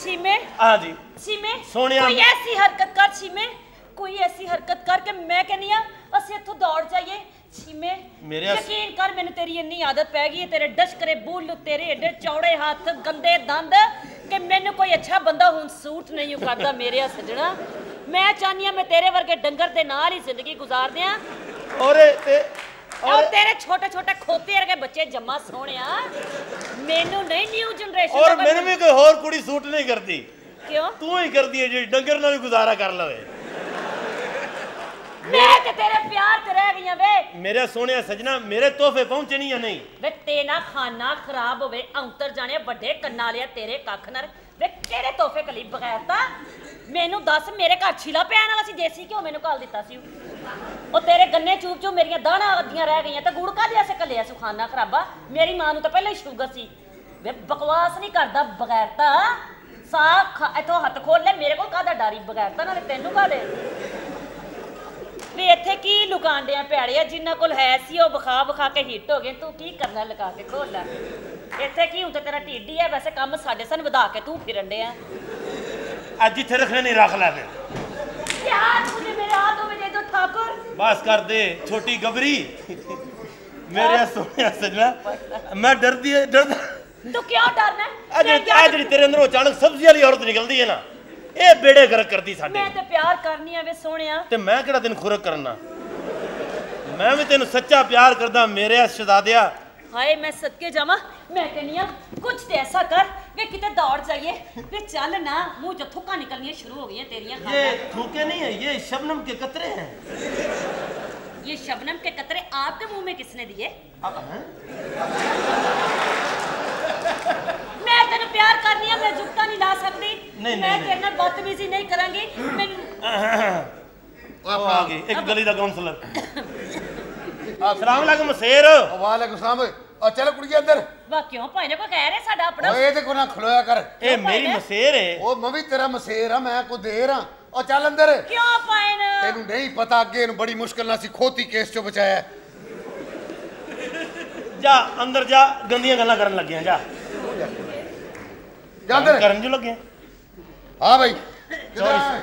ਛੀਮੇ ਹਾਂਜੀ। ਛੀਮੇ ਸੋਹਣਿਆ- ਕੋਈ ਐਸੀ ਹਰਕਤ ਕਰ ਛੀਮੇ ਕੋਈ ਐਸੀ ਹਰਕਤ ਕਰ ਕਿ ਮੈਂ ਕਹਿੰਦੀ ਆ ਅਸੀਂ ਇੱਥੋਂ ਦੌੜ ਜਾਈਏ। ਛੀਮੇ ਮੇਰੇ ਯਕੀਨ ਕਰ ਮੈਨੂੰ ਤੇਰੀ ਇੰਨੀ ਆਦਤ ਪੈ ਗਈ ਹੈ ਤੇਰੇ ਡਸ਼ਕਰੇ ਬੁੱਲ ਤੇਰੇ ਏਡੇ ਚੌੜੇ ਹੱਥ ਗੰਦੇ ਦੰਦ ਕਿ ਮੈਨੂੰ ਕੋਈ ਅੱਛਾ ਬੰਦਾ ਹੁਣ ਸੂਟ ਨਹੀਂ ਕਰਦਾ ਮੇਰੇ ਸਜਣਾ। ਮੈਂ ਚਾਹਨੀ ਆ ਮੈਂ ਤੇਰੇ ਵਰਗੇ ਡੰਗਰ ਦੇ ਨਾਲ ਹੀ ਜ਼ਿੰਦਗੀ ਗੁਜ਼ਾਰਦਿਆਂ। ਔਰ ਇਹ ਤੇ ਔਰ ਤੇਰੇ ਛੋਟੇ ਛੋਟੇ ਖੋਤੇ ਵਰਗੇ ਬੱਚੇ ਜੰਮਾ ਸੋਹਣਿਆ ਮੈਨੂੰ ਨਹੀਂ ਨਿਊ ਜਨਰੇਸ਼ਨ ਔਰ ਮੈਨੂੰ ਵੀ ਕੋਈ ਹੋਰ ਕੁੜੀ ਸੂਟ ਨਹੀਂ ਕਰਦੀ। ਕਿਉਂ? ਤੂੰ ਹੀ ਕਰਦੀ ਹੈ ਜਿਹੜੀ ਡੰਗਰ ਨਾਲ ਵੀ ਗੁਜ਼ਾਰਾ ਕਰ ਲਵੇ। ਮੈਂ ਤੇ ਤੇਰੇ ਗਈਆਂ ਵੇ। ਮੇਰੇ ਸੋਹਣਿਆ ਸਜਣਾ ਮੇਰੇ ਤੋਹਫੇ ਪਹੁੰਚੇ ਨਹੀਂ ਜਾਂ ਨਹੀਂ। ਵੇ ਤੇਨਾ ਖਾਨਾ ਖਰਾਬ ਹੋਵੇ ਔਂਤਰ ਜਾਣੇ ਵੱਡੇ ਕੰਨਾਂ ਲਿਆ ਤੇਰੇ ਕੱਖ ਨਰ ਵੇ ਕਿਹੜੇ ਤੋਹਫੇ ਕਲੀ ਬਗੈਰ ਤਾਂ? ਮੈਨੂੰ ਦੱਸ, ਮੇਰੇ ਘਰ ਛਿਲਾ ਪੈਣ ਵਾਲਾ ਸੀ, ਦੇਸੀ ਘਿਓ ਮੈਨੂੰ ਕਾਲ ਦਿੱਤਾ ਸੀ। ਉਹ। ਤੇਰੇ ਗੰਨੇ ਚੂਪ ਚੂਪ ਮੇਰੀਆਂ ਦਾਣਾ ਅੱਧੀਆਂ ਰਹਿ ਗਈਆਂ, ਤੇ ਗੁੜ ਕਾਹਦੇ ਐਸੇ ਕੱਲਿਆ ਸੀ ਖਰਾਬਾ? ਮੇਰੀ ਮਾਂ ਨੂੰ ਤਾਂ ਪਹਿਲਾਂ ਹੀ ਸ਼ੂਗਰ ਸੀ। ਵੇ ਬਕਵਾਸ ਨਹੀਂ ਕਰਦਾ ਬਗੈਰ ਤਾਂ। ਸਾਖ ਇਥੋਂ ਹੱਥ ਖੋਲ ਲੈ, ਮੇਰੇ ਕੋਲ ਕਾਹਦਾ ਡਾਰੀ ਬਗੈਰ ਤਾਂ ਨਾਲੇ ਤੈਨੂੰ ਕਾਹਦੇ? ਵੀ ਇੱਥੇ ਕੀ ਲੁਕਾਂਡਿਆਂ ਪਿਆੜਿਆ ਜਿੰਨਾ ਕੋਲ ਹੈ ਸੀ, ਉਹ ਵਿਖਾ ਵਿਖਾ ਕੇ ਹਿੱਟ ਹੋ ਗਏ। ਤੂੰ ਕੀ ਕਰਨਾ ਲਗਾ ਕੇ ਖੋਲ ਲੈ। ਇੱਥੇ ਕੀ ਹੁਣ ਤੇਰਾ ਢਿੱਡ ਹੀ ਵੈਸੇ ਕੰਮ ਸਾਡੇ ਸਨ ਵਧਾ ਕੇ ਤੂੰ ਫਿਰਨ ਡਿਆ। ਅੱਜ ਇੱਥੇ ਰੱਖਣੇ ਨਹੀਂ ਰੱਖ ਲੈ ਫਿਰ। ਯਾਰ ਤੂੰ ਮੇਰੇ ਹੱਥੋਂ ਮੇਰੇ ਦੋ ਠਾਕੁਰ। ਬਸ ਕਰ ਦੇ ਛੋਟੀ ਗਬਰੀ। ਮੇਰੇ ਸੋਹਣਿਆ ਸਜਣਾ ਮੈਂ ਡਰਦੀ ਡਰਦਾ। ਤੂੰ ਕਿਉਂ ਡਰਨਾ? ਆ ਜਿਹੜੀ ਤੇਰੇ ਅੰਦਰੋਂ ਅਚਾਨਕ ਸਬਜ਼ੀ ਵਾਲੀ ਔਰਤ ਨਿਕਲਦੀ ਹੈ ਨਾ ਇਹ ਬੇੜੇ ਗਰਕ ਕਰਦੀ ਸਾਡੇ। ਮੈਂ ਤੇ ਪਿਆਰ ਕਰਨੀ ਆ ਵੇ ਸੋਹਣਿਆ। ਤੇ ਮੈਂ ਕਿਹੜਾ ਦਿਨ ਖੁਰਕ ਕਰਨਾ ਮੈਂ ਵੀ ਤੈਨੂੰ ਸੱਚਾ ਪਿਆਰ ਕਰਦਾ ਮੇਰੇ ਸ਼ਦਾਦਿਆ ਹਾਏ ਮੈਂ ਸਦਕੇ ਜਾਵਾਂ। मैं कहनी हाँ कुछ तो ऐसा कर वे कितने दौड़ जाइए। वे चल ना मुँह जो थुका निकलनी शुरू हो गई है तेरिया ये थूके नहीं है ये शबनम के कतरे हैं। ये शबनम के कतरे आपके मुँह में किसने दिए? मैं तेन प्यार करनी है मैं जुगता नहीं ला सकती। नहीं, मैं तेरे नाल बदतमीजी नहीं करांगी। मैं आ गई एक गली दा काउंसलर अस्सलाम (coughs) वालेकुम शेर। वालेकुम सलाम ਆ ਚਲ ਕੁੜੀਏ ਅੰਦਰ। ਵਾ ਕਿਉਂ ਭਾਈ ਨੇ ਕੋਈ ਕਹਿ ਰਿਹਾ ਸਾਡਾ ਆਪਣਾ? ਓਏ ਤੇ ਕੋਨਾ ਖਲੋਇਆ ਕਰ। ਇਹ ਮੇਰੀ ਮਸੇਰ ਏ। ਉਹ ਮੈਂ ਵੀ ਤੇਰਾ ਮਸੇਰ ਆ ਮੈਂ ਕੋ ਦੇਰ ਆ। ਉਹ ਚੱਲ ਅੰਦਰ। ਕਿਉਂ ਭਾਈ ਨੇ? ਤੈਨੂੰ ਨਹੀਂ ਪਤਾ ਅੱਗੇ ਨੂੰ ਬੜੀ ਮੁਸ਼ਕਲ ਨਾਲ ਸੀ ਖੋਤੀ ਕੇਸ ਚੋਂ ਬਚਾਇਆ। ਜਾ ਅੰਦਰ ਜਾ ਗੰਦੀਆਂ ਗੱਲਾਂ ਕਰਨ ਲੱਗਿਆ ਜਾ। ਜਾ ਅੰਦਰ। ਕਰਨ ਜੋ ਲੱਗਿਆ। ਹਾਂ ਭਾਈ। ਕਿਦਾਂ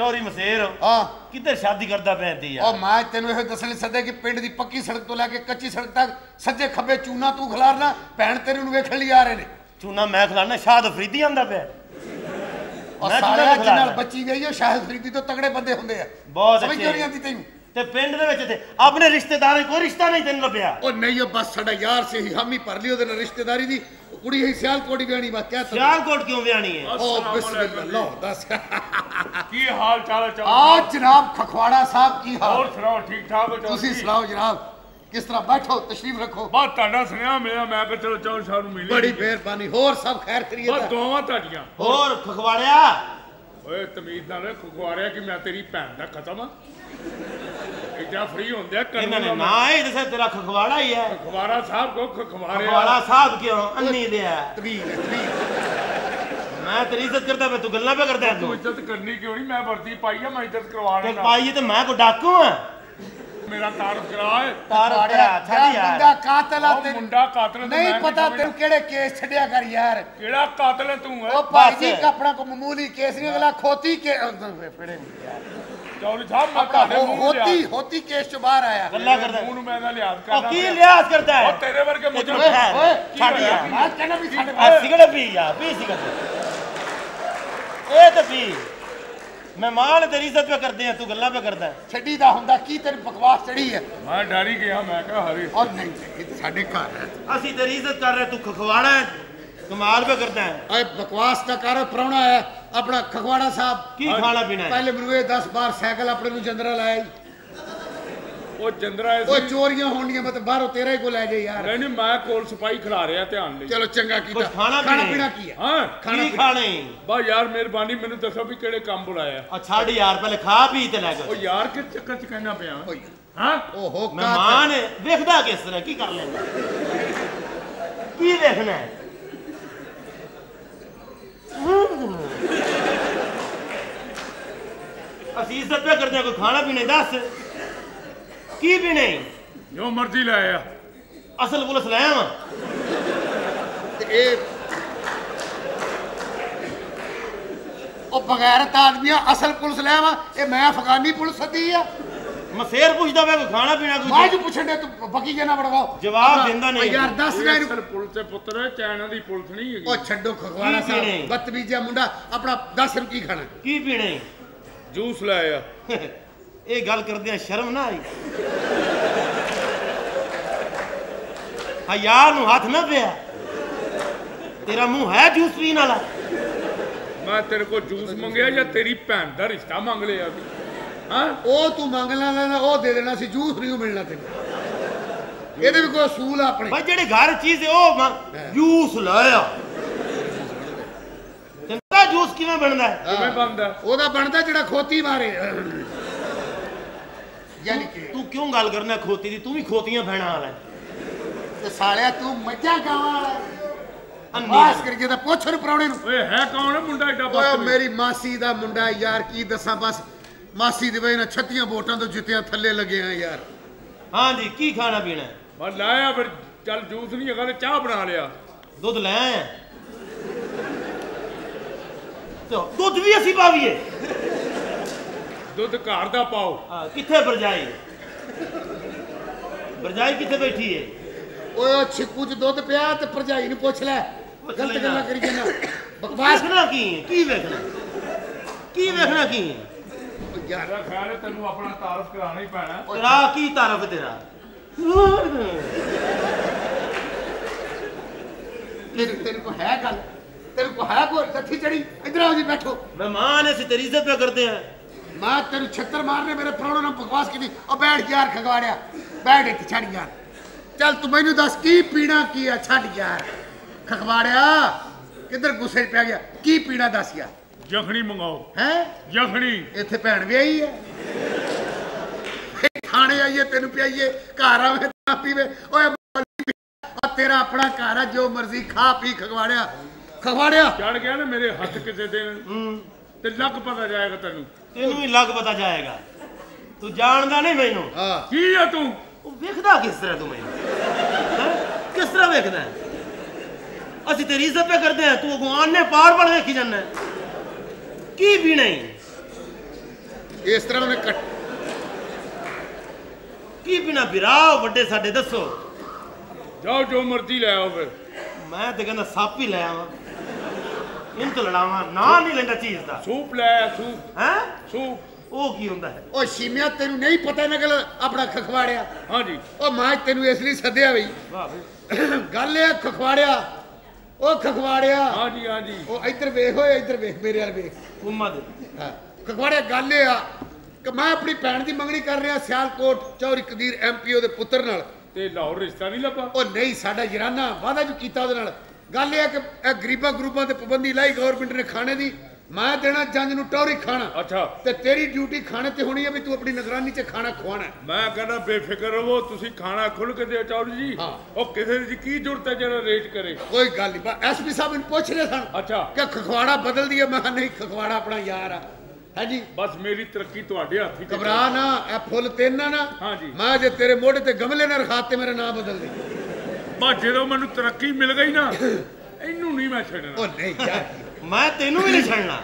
ਚੌਰੀ ਮਸੇਰ। ਹਾਂ। ਕਿੱਧਰ ਸ਼ਾਦੀ ਕਰਦਾ ਪੈਂਦੀ ਆ ਉਹ ਮੈਂ ਤੈਨੂੰ ਇਹ ਦੱਸਣ ਲਈ ਸੱਦੇ ਕਿ ਪਿੰਡ ਦੀ ਪੱਕੀ ਸੜਕ ਤੋਂ ਲੈ ਕੇ ਕੱਚੀ ਸੜਕ ਤੱਕ ਸੱਜੇ ਖੱਬੇ ਚੂਨਾ ਤੂੰ ਖਿਲਾਰਨਾ ਭੈਣ ਤੇਰੇ ਨੂੰ ਵੇਖਣ ਲਈ ਆ ਰਹੇ ਨੇ। ਚੂਨਾ ਮੈਂ ਖਿਲਾਰਨਾ ਸ਼ਾਦ ਅਫਰੀਦੀ ਆਂਦਾ ਪਿਆ। ਮੈਂ ਚੂਨਾ ਨਾਲ ਬੱਚੀ ਗਈ ਉਹ ਸ਼ਾਦ ਅਫਰੀਦੀ ਤੋਂ ਤਗੜੇ ਬੰਦੇ ਹੁੰਦੇ ਆ। ਬਹੁਤ ਅੱਛੇ ਸਮਝ ਕਿਉਂ ਨਹੀਂ ਤੈਨੂੰ? ਤੇ ਪਿੰਡ ਦੇ ਵਿੱਚ ਤੇ ਆਪਣੇ ਰਿਸ਼ਤੇਦਾਰਾਂ ਕੋਈ ਰਿਸ਼ਤਾ ਨਹੀਂ ਤੈਨੂੰ ਲੱਭਿਆ। ਉਹ ਨਹੀਂ ਉਹ ਬਸ ਸਾਡਾ ਯਾਰ ਸੀ ਹਾਮੀ ਭਰ ਲਈ ਉਹਦੇ ਨਾਲ ਰਿਸ਼ਤੇਦਾਰੀ ਦੀ। ਕੁੜੀ ਹੈ ਸਿਆਲਕੋਟ ਵਿਆਹਣੀ ਬਾ ਕਹਿ ਤਾ। ਸਿਆਲਕੋਟ ਕਿਉਂ ਵਿਆਹਣੀ ਹੈ? ਉਹ ਬਿਸਮਿਲ੍ਲਾ ਲਓ ਦੱਸ। ਕੀ ਹਾਲ ਚਾਲ ਹੈ ਆ ਜਨਾਬ ਖਖਵਾੜਾ ਸਾਹਿਬ ਕੀ ਹਾਲ? ਹੋਰ ਸੁਣਾਓ ਠੀਕ ਠਾਕ ਹੋ ਤੁਸੀਂ ਸੁਣਾਓ ਜਨਾਬ ਕਿਸ ਤਰ੍ਹਾਂ ਬੈਠੋ ਤਸ਼ਰੀਫ ਰੱਖੋ। ਬਸ ਤੁਹਾਡਾ ਸੁਨੇਹਾ ਮਿਲਿਆ ਮੈਂ ਕਿਹਾ ਚਲੋ ਚੌਧਰੀ ਸਾਹਿਬ ਨੂੰ ਮਿਲੀ ਬੜੀ ਮਿਹਰਬਾਨੀ ਹੋਰ ਸਭ ਖੈਰ ਬਸ ਕਰੀਏ ਦੋਵਾਂ ਤੁਹਾਡੀਆਂ। ਹੋਰ ਖਖਵਾੜਿਆ? ਓਏ ਤਮੀਜ਼ ਨਾਲ ਖੁਖਵਾਰਿਆ ਕਿ ਮੈਂ ਤੇਰੀ ਭੈਣ ਦਾ ਖਤਮ ਆ ਇੱਡਾ ਫ੍ਰੀ ਹੁੰਦੇ ਆ ਇਹਨਾਂ ਨੇ ਨਾ ਹੀ ਦੱਸਿਆ ਤੇਰਾ ਖਖਵਾੜਾ ਹੀ ਹੈ। ਖੁਖਵਾਰਾ ਸਾਹਿਬ ਕੋ ਖੁਖਵਾਰਿਆ ਖਖਵਾੜਾ ਸਾਹਿਬ ਕਿਉਂ? ਅੰਨੀ ਦਿਆ ਹੈ, ਤਵੀਲ ਮੈਂ ਤੇਰੀ ਇੱਜ਼ਤ ਕਰਦਾ ਮੈਂ ਤੂੰ ਗੱਲਾਂ ਪੇ ਕਰਦਾ ਤੂੰ। ਤੂੰ ਇੱਜ਼ਤ ਕਰਨੀ ਕਿਉਂ ਨਹੀਂ? ਮੈਂ ਵਰਦੀ ਪਾਈ ਆ ਮੈਂ ਇੱਜ਼ਤ ਕਰਵਾ ਤੇ ਪਾਈ ਤੇ ਮੈਂ ਕੋ ਡਾਕੂ ਆ? ਮੇਰਾ ਤਾਰਫ ਕਰਾ ਏ ਤਾਰ ਖਖਵਾੜਾ, ਤੇਰਾ ਛੱਡ ਯਾਰ ਮੁੰਡਾ ਯਾਰ ਕਾਤਲ ਆ ਤੈਨੂੰ। ਮੁੰਡਾ ਕਾਤਲ ਤੇ ਨਹੀਂ ਪਤਾ ਤੈਨੂੰ ਕਿਹੜੇ ਕੇਸ ਛੱਡਿਆ ਕਰ ਯਾਰ। ਕਿਹੜਾ ਕਾਤਲ ਹੈ ਤੂੰ ਓਏ ਉਹ ਭਾਈ। ਜੀ ਆਪਣਾ ਕੋ ਮਾਮੂਲੀ ਕੇਸ ਨਹੀਂ ਅਗਲਾ ਖੋਤੀ ਕੇ ਫੜੇ ਚੌਧਰੀ ਸਾਹਿਬ ਮੈਂ ਤੁਹਾਡੇ ਮੂੰਹ ਹੋਤੀ ਲਿਆ। ਹੋਤੀ ਕੇਸ ਚ ਬਾਹਰ ਆਇਆ। ਗੱਲਾਂ ਕਰਦਾ ਮੂੰਹ ਨੂੰ ਮੈਂ ਇਹਦਾ ਲਿਆਦ ਉਹ ਕਰਨਾ ਕੀ ਪਿਆ। ਲਿਆਸ ਕਰਦਾ ਹੈ? ਉਹ ਤੇਰੇ ਵਰਗੇ ਮੁੰਡੇ ਓਏ, ਛੱਡ? ਯਾਰ ਮੈਂ ਕਹਿੰਦਾ ਵੀ ਸਾਡੇ ਆ ਸਿਗਰਟ ਪੀ ਜਾ ਪੀ ਸਿਗਰਟ। ਇਹ ਤੇ ਪੀ। ਮਹਿਮਾਨ ਤੇਰੀ ਇੱਜ਼ਤ ਪੇ ਕਰਦੇ ਆ ਤੂੰ ਗੱਲਾਂ ਪੇ ਕਰਦਾ। ਛੱਡੀ ਦਾ ਹੁੰਦਾ ਕੀ ਤੈਨੂੰ ਬਕਵਾਸ ਚੜੀ ਹੈ? ਮੈਂ ਡਰ ਹੀ ਗਿਆ ਮੈਂ ਕਿਹਾ ਹਰੇ। ਔਰ ਨਹੀਂ ਇਹ ਤਾਂ ਸਾਡੇ ਘਰ ਹੈ। ਅਸੀਂ ਤੇਰੀ ਇੱਜ਼ਤ ਕਰ ਰਹੇ ਤੂੰ ਖਖਵਾੜਾ ਹੈ। ਕਮਾਲ ਪੇ ਕਰਦਾ ਹੈ। ਓਏ ਬਕਵਾਸ ਦਾ ਕਰ ਪ੍ਰਾਹੁਣਾ ਹੈ ਆਪਣਾ ਖਖਵਾੜਾ ਸਾਹਿਬ। ਕੀ ਖਾਣਾ ਪੀਣਾ ਹੈ? ਪਹਿਲੇ ਇਹ 10 ਬਾਰ ਸਾਈਕਲ ਆਪਣੇ ਨੂੰ ਜੰਦਰਾ ਲਾਇਆ ਜੀ। ਉਹ ਚੰਦਰਾ ਉਹ ਐਸੀ ਚੋਰੀਆਂ ਹੋਣੀਆਂ ਮਤਲਬ ਬਾਹਰੋਂ ਤੇਰਾ ਹੀ ਕੋ ਲੈ ਜਾਏ ਯਾਰ। ਨਹੀਂ ਨਹੀਂ ਮੈਂ ਕੋਲ ਸਪਾਈ ਖਿਲਾ ਰਿਹਾ ਧਿਆਨ ਲਈ। ਚਲੋ ਚੰਗਾ ਕੀਤਾ। ਖਾਣਾ ਪੀਣਾ ਕੀ ਹੈ? ਹਾਂ ਖਾਣਾ ਖਾਣੇ ਬਾ ਯਾਰ ਮਿਹਰਬਾਨੀ ਮੈਨੂੰ ਦੱਸੋ ਵੀ ਕਿਹੜੇ ਕੰਮ ਬੁਲਾਇਆ ਆ ਛੱਡ ਯਾਰ ਪਹਿਲੇ ਖਾ ਪੀ ਤੇ ਲੈ ਉਹ ਕੇ ਯਾਰ ਕਿ ਚੱਕਰ ਚ ਕਹਿਣਾ ਪਿਆ? ਹਾਂ? ਓਹੋ ਮਹਿਮਾਨ ਵੇਖਦਾ ਕਿਸ ਤਰ੍ਹਾਂ ਕੀ ਕਰ ਲੈਂਦਾ? ਕੀ ਵੇਖਣਾ ਹੈ? ਅਸੀਂ ਇੱਜ਼ਤ ਪੇ ਕਰਦੇ ਕੋਈ ਖਾਣਾ ਪੀਣੇ ਦੱਸ। ਕੀ ਪੀਣੇ ਜੋ ਮਰਜ਼ੀ ਲੈ ਆ। ਅਸਲ ਪੁਲਿਸ ਲੈ ਤੇ ਇਹ ਉਹ ਬਗੈਰਤ ਆਦਮੀਆਂ ਅਸਲ ਪੁਲਿਸ ਲੈ ਆਵਾਂ ਇਹ ਮੈਂ ਅਫਗਾਨੀ ਪੁਲਿਸ ਸੱਦੀ ਆ। ਮੈਂ ਫੇਰ ਪੁੱਛਦਾ ਕੋਈ ਖਾਣਾ ਪੀਣਾ ਮੈਂ ਕੋਈ ਜੋ ਪੁੱਛਣ ਦੇ ਤੂੰ ਬਕੀ ਜੇ ਨਾ ਬੜਵਾਓ ਜਵਾਬ ਦਿੰਦਾ ਨਹੀਂ। ਯਾਰ ਦੱਸ ਨਾ ਇਹਨੂੰ। ਅਸਲ ਪੁਲਿਸ ਦੇ ਪੁੱਤਰ ਚਾਈਨਾ ਦੀ ਪੁਲਿਸ ਨਹੀਂ ਉਹ ਹੈਗੀ ਛੱਡੋ ਖਗਵਾੜਾ ਕੀ ਪੀਣੇ? ਸਾਹਿਬ ਬਦਤਮੀਜ਼ਿਆ ਮੁੰਡਾ ਆਪਣਾ 10 ਰੁਪਏ ਖਾਣਾ? ਕੀ ਪੀਣੇ? ਜੂਸ ਲੈ ਆ। ਇਹ ਗੱਲ ਕਰਦੇ ਆ ਸ਼ਰਮ ਨਾ ਆਈ। ਆ ਯਾਰ ਨੂੰ ਹੱਥ ਨਾ ਪਿਆ। ਤੇਰਾ ਮੂੰਹ ਹੈ ਜੂਸ ਪੀਣ ਵਾਲਾ। ਮੈਂ ਤੇਰੇ ਕੋਲ ਜੂਸ ਮੰਗਿਆ ਜਾਂ ਤੇਰੀ ਭੈਣ ਦਾ ਰਿਸ਼ਤਾ ਮੰਗ ਲਿਆ ਸੀ? ਹਾਂ? ਉਹ ਤੂੰ ਮੰਗ ਲੈਣਾ ਉਹ ਦੇ ਦੇਣਾ ਸੀ ਜੂਸ ਨਹੀਂ ਮਿਲਣਾ ਤੈਨੂੰ। ਇਹਦੇ ਵੀ ਕੋਈ ਅਸੂਲ ਆ ਆਪਣੇ। ਭਾਈ ਜਿਹੜੇ ਘਰ ਚੀਜ਼ ਉਹ ਮੰਗ- ਜੂਸ ਲਾਇਆ ਤੈਨੂੰ ਜੂਸ ਕਿਵੇਂ ਬਣਦਾ? ਹੈ। ਕਿਵੇਂ ਬੰਦਾ ਉਹਦਾ ਬਣਦਾ ਜਿਹੜਾ ਖੋਤੀ ਮਾਰੇ। ਯਾਨੀ ਕਿ ਤੂੰ ਕਿਉਂ ਗੱਲ ਕਰਨਾ ਖੋਤੀ ਦੀ? ਤੂੰ ਵੀ ਖੋਤੀਆਂ ਭੈਣਾਂ ਵਾਲਾ। ਤੇ ਸਾਲਿਆ ਤੂੰ ਮੱਝਾਂ ਗਾਵਾਂ ਵਾਲਾ ਅੰਨੀ ਬਾਸ ਕਰੀਏ ਤਾਂ ਪੁੱਛ ਨੂੰ ਪ੍ਰਾਹੁਣੇ ਨੂੰ। ਓਏ ਹੈ ਕੌਣ ਹੈ ਮੁੰਡਾ ਏਡਾ ਓਏ ਬਦਤਮੀਜ਼? ਮੇਰੀ ਮਾਸੀ ਦਾ ਮੁੰਡਾ ਯਾਰ ਕੀ ਦੱਸਾਂ ਬਸ ਮਾਸੀ ਦੀ ਵਜ੍ਹਾ ਨਾਲ 36 ਵੋਟਾਂ ਤੋਂ ਜਿੱਤਿਆ ਥੱਲੇ ਲੱਗੇ ਆ ਯਾਰ। ਹਾਂਜੀ ਕੀ ਖਾਣਾ ਪੀਣਾ? ਹੈ? ਮੈਂ ਲਾਇਆ ਫਿਰ ਚੱਲ ਜੂਸ ਨਹੀਂ ਹੈਗਾ ਤੇ ਚਾਹ ਬਣਾ ਲਿਆ। ਦੁੱਧ ਲੈ ਆਇਆ। ਤੇ ਦੁੱਧ ਵੀ ਅਸੀਂ ਪਾਵੀਏ। ਦੁੱਧ ਘਰ ਦਾ ਪਾਓ। ਹਾਂ, ਕਿੱਥੇ ਬਰਜਾਈ? ਬਰਜਾਈ ਕਿੱਥੇ ਬੈਠੀ ਹੈ ਓਏ ਉਹ ਛਿੱਕੂ ਚ ਦੁੱਧ ਪਿਆ ਤੇ ਭਰਜਾਈ ਨੂੰ ਪੁੱਛ ਲੈ। ਗਲਤ। ਗੱਲਾਂ ਕਰੀ ਜਾਂਦਾ ਬਕਵਾਸ (coughs) ਵੇਖਣਾ ਕੀ ਹੈ ਕੀ ਵੇਖਣਾ? ਕੀ ਵੇਖਣਾ ਕੀ ਹੈ ਯਾਰ ਮੇਰਾ ਖਿਆਲ ਹੈ ਤੈਨੂੰ ਆਪਣਾ ਤਾਰਫ ਕਰਾਉਣਾ ਹੀ ਪੈਣਾ। ਤੇਰਾ ਕੀ ਤਾਰਫ ਤੇਰਾ? ਤੇਰੇ ਤੇਰੇ ਕੋ ਹੈ ਗੱਲ ਤੇਰੇ ਕੋ ਹੈ ਕੋਈ ਸੱਚੀ ਚੜੀ? ਇਧਰ ਆਓ ਜੀ ਬੈਠੋ। ਮਹਿਮਾਨ ਅਸੀਂ ਤੇਰੀ ਇੱਜ਼ਤ ਪਿਆ ਕਰਦੇ ਆ। ਮੈਂ ਤੈਨੂੰ ਛੱਤਰ ਮਾਰਨੇ ਮੇਰੇ ਪ੍ਰਾਹੁਣੇ ਨਾਲ ਬਕਵਾਸ ਕੀਤੀ। ਉਹ ਬੈਠ ਯਾਰ ਖਗਵਾੜਿਆ। ਬੈਠ ਇੱਥੇ ਛੱਡ ਯਾਰ। ਚੱਲ ਤੂੰ ਮੈਨੂੰ ਦੱਸ ਕੀ ਪੀਣਾ ਕੀ ਆ? ਛੱਡ ਯਾਰ। ਖਗਵਾੜਿਆ। ਕਿੱਧਰ ਗੁੱਸੇ 'ਚ ਪੈ ਗਿਆ? ਕੀ ਪੀਣਾ ਦੱਸ ਯਾਰ? ਜਖਣੀ ਮੰਗਾਓ। ਹੈ? ਜਖਣੀ। ਇੱਥੇ ਭੈਣ ਵੀ ਆਈ ਹੈ ਖਾਣੇ ਆਈਏ ਤੈਨੂੰ ਪਿਆਈਏ ਘਰ ਆਵੇ ਤਾਂ ਪੀਵੇ। ਓਏ ਮੌਲੀ ਆ ਤੇਰਾ ਆਪਣਾ ਘਰ ਆ ਜੋ ਮਰਜ਼ੀ ਖਾ ਪੀ ਖਗਵਾੜਿਆ ਖਗਵਾੜਿਆ ਚੜ ਗਿਆ ਨਾ ਮੇਰੇ ਹੱਥ ਕਿਸੇ ਦਿਨ। ਤੇ ਲੱਗ ਪਤਾ ਜਾਏਗਾ ਤੈਨੂੰ। ਤੈਨੂੰ ਵੀ ਲੱਗ ਪਤਾ ਜਾਏਗਾ। ਤੂੰ ਜਾਣਦਾ ਨਹੀਂ ਮੈਨੂੰ। ਹਾਂ। ਕੀ ਆ ਤੂੰ? ਉਹ ਵੇਖਦਾ ਕਿਸ ਤਰ੍ਹਾਂ ਤੂੰ ਮੈਨੂੰ? ਹੈਂ? ਕਿਸ ਤਰ੍ਹਾਂ ਵੇਖਦਾ ਹੈ? ਅਸੀਂ ਤੇਰੀ ਇੱਜ਼ਤ ਪਿਆ ਕਰਦੇ ਆ ਤੂੰ ਅਗਵਾਨ ਨੇ ਪਾਰ ਪੜ ਵੇਖੀ ਜਾਂਦਾ ਕੀ ਪੀਣਾ ਹੀ? ਇਸ ਤਰ੍ਹਾਂ ਉਹਨੇ ਕੱਟ ਕੀ ਪੀਣਾ ਵੀਰਾ ਵੱਡੇ ਸਾਡੇ ਦੱਸੋ। ਜਾਓ ਜੋ ਮਰਜ਼ੀ ਲੈ ਆਓ ਫਿਰ। ਮੈਂ ਤੇ ਕਹਿੰਦਾ ਸੱਪ ਹੀ ਲੈ ਆਵਾਂ। ਇਹਨੂੰ ਤਾਂ ਲੜਾਵਾਂ ਨਾ ਨਹੀਂ ਲੈਂਦਾ ਚੀਜ਼ ਦਾ। ਸੂਪ ਲੈ ਆ, ਸੂਪ। ਹੈ? ਸੂਪ। ਉਹ ਕੀ ਹੁੰਦਾ ਹੈ? ਓ ਸ਼ੀਮਿਆ ਤੈਨੂੰ ਨਹੀਂ ਪਤਾ ਨਾ ਗੱਲ ਆਪਣਾ ਖਖਵਾੜਿਆ ਹਾਂਜੀ। ਓ ਮਾਂ ਤੈਨੂੰ ਇਸ ਲਈ ਸੱਦਿਆ ਬਈ। ਵਾਹ ਬਈ। ਗੱਲ ਇਹ ਖਖਵਾੜਿਆ ਓ ਖਖਵਾੜਿਆ। ਹਾਂਜੀ ਹਾਂਜੀ। ਉਹ ਇੱਧਰ ਵੇਖ ਓਏ ਇੱਧਰ ਵੇਖ ਮੇਰੇ ਵੱਲ ਵੇਖ। ਮੁਹੰਮਦ ਹਾਂ ਖਖਵਾੜਿਆ ਗੱਲ ਇਹ ਆ ਕਿ ਮੈਂ ਆਪਣੀ ਭੈਣ ਦੀ ਮੰਗਣੀ ਕਰ ਰਿਹਾ ਸਿਆਲਕੋਟ ਚੌਰੀ ਕਦੀਰ ਐਮਪੀਓ ਦੇ ਪੁੱਤਰ ਨਾਲ। ਤੇ ਲਾਹੌਰ ਰਿਸ਼ਤਾ ਨਹੀਂ ਲੱਭਾ? ਉਹ ਨਹੀਂ ਸਾਡਾ ਯਰਾਨਾ ਵਾਦਾ ਜੋ ਕੀਤਾ ਉਹਦੇ ਨਾਲ? ਗੱਲ ਇਹ ਆ ਕਿ ਇਹ ਗਰੀਬਾਂ ਗਰੂਪਾਂ ਤੇ ਪਾਬੰਦੀ ਲਾਈ ਗਵਰਨਮੈਂਟ ਨੇ ਖਾਣੇ ਦੀ। ਮੈਂ ਦੇਣਾ ਜੰਜ ਨੂੰ ਟੌਰੀ ਖਾਣਾ। ਅੱਛਾ। ਤੇ ਤੇਰੀ ਡਿਊਟੀ ਖਾਣੇ ਤੇ ਹੋਣੀ ਹੈ ਵੀ ਤੂੰ ਆਪਣੀ ਨਿਗਰਾਨੀ 'ਚ ਖਾਣਾ ਖਵਾਣਾ। ਮੈਂ ਕਹਿੰਦਾ ਬੇਫਿਕਰ ਰਹੋ ਤੁਸੀਂ ਖਾਣਾ ਖੁੱਲ ਕੇ ਦਿਓ ਚੌਧਰੀ ਜੀ। ਉਹ ਕਿਸੇ ਦੀ ਕੀ ਜ਼ਰੂਰਤ ਹੈ ਜਿਹੜਾ ਰੇਟ ਕਰੇ? ਕੋਈ ਗੱਲ ਨਹੀਂ ਐਸਪੀ ਸਾਹਿਬ ਨੂੰ ਪੁੱਛ ਰਹੇ ਸਨ ਅੱਛਾ। ਕਿ ਖਖਵਾੜਾ ਬਦਲਦੀ ਹੈ। ਮੈਂ ਨਹੀਂ ਖਖਵਾੜਾ ਆਪਣਾ ਯਾਰ ਆ। ਹਾਂਜੀ ਬਸ ਮੇਰੀ ਤਰੱਕੀ ਤੁਹਾਡੇ ਹੱਥ ਘਬਰਾ ਨਾ ਇਹ ਫੁੱਲ ਤੇਨਾ ਨਾ। ਹਾਂਜੀ। ਮੈਂ ਜੇ ਤੇਰੇ ਮੋਢੇ ਤੇ ਗਮਲੇ ਨਾਲ ਰਖਾਤੇ ਮੇਰਾ ਨਾਮ ਬਦਲ ਦੇ। ਬਸ ਜਦੋਂ ਮੈਨੂੰ ਤਰੱਕੀ ਮਿਲ ਗਈ ਨਾ ਇਹਨੂੰ ਨਹੀਂ ਮੈਂ ਛੱਡਣਾ। ਉਹ ਨਹੀਂ ਯਾਰ ਮੈਂ ਤੈਨੂੰ ਵੀ ਨਹੀਂ ਛੱਡਣਾ।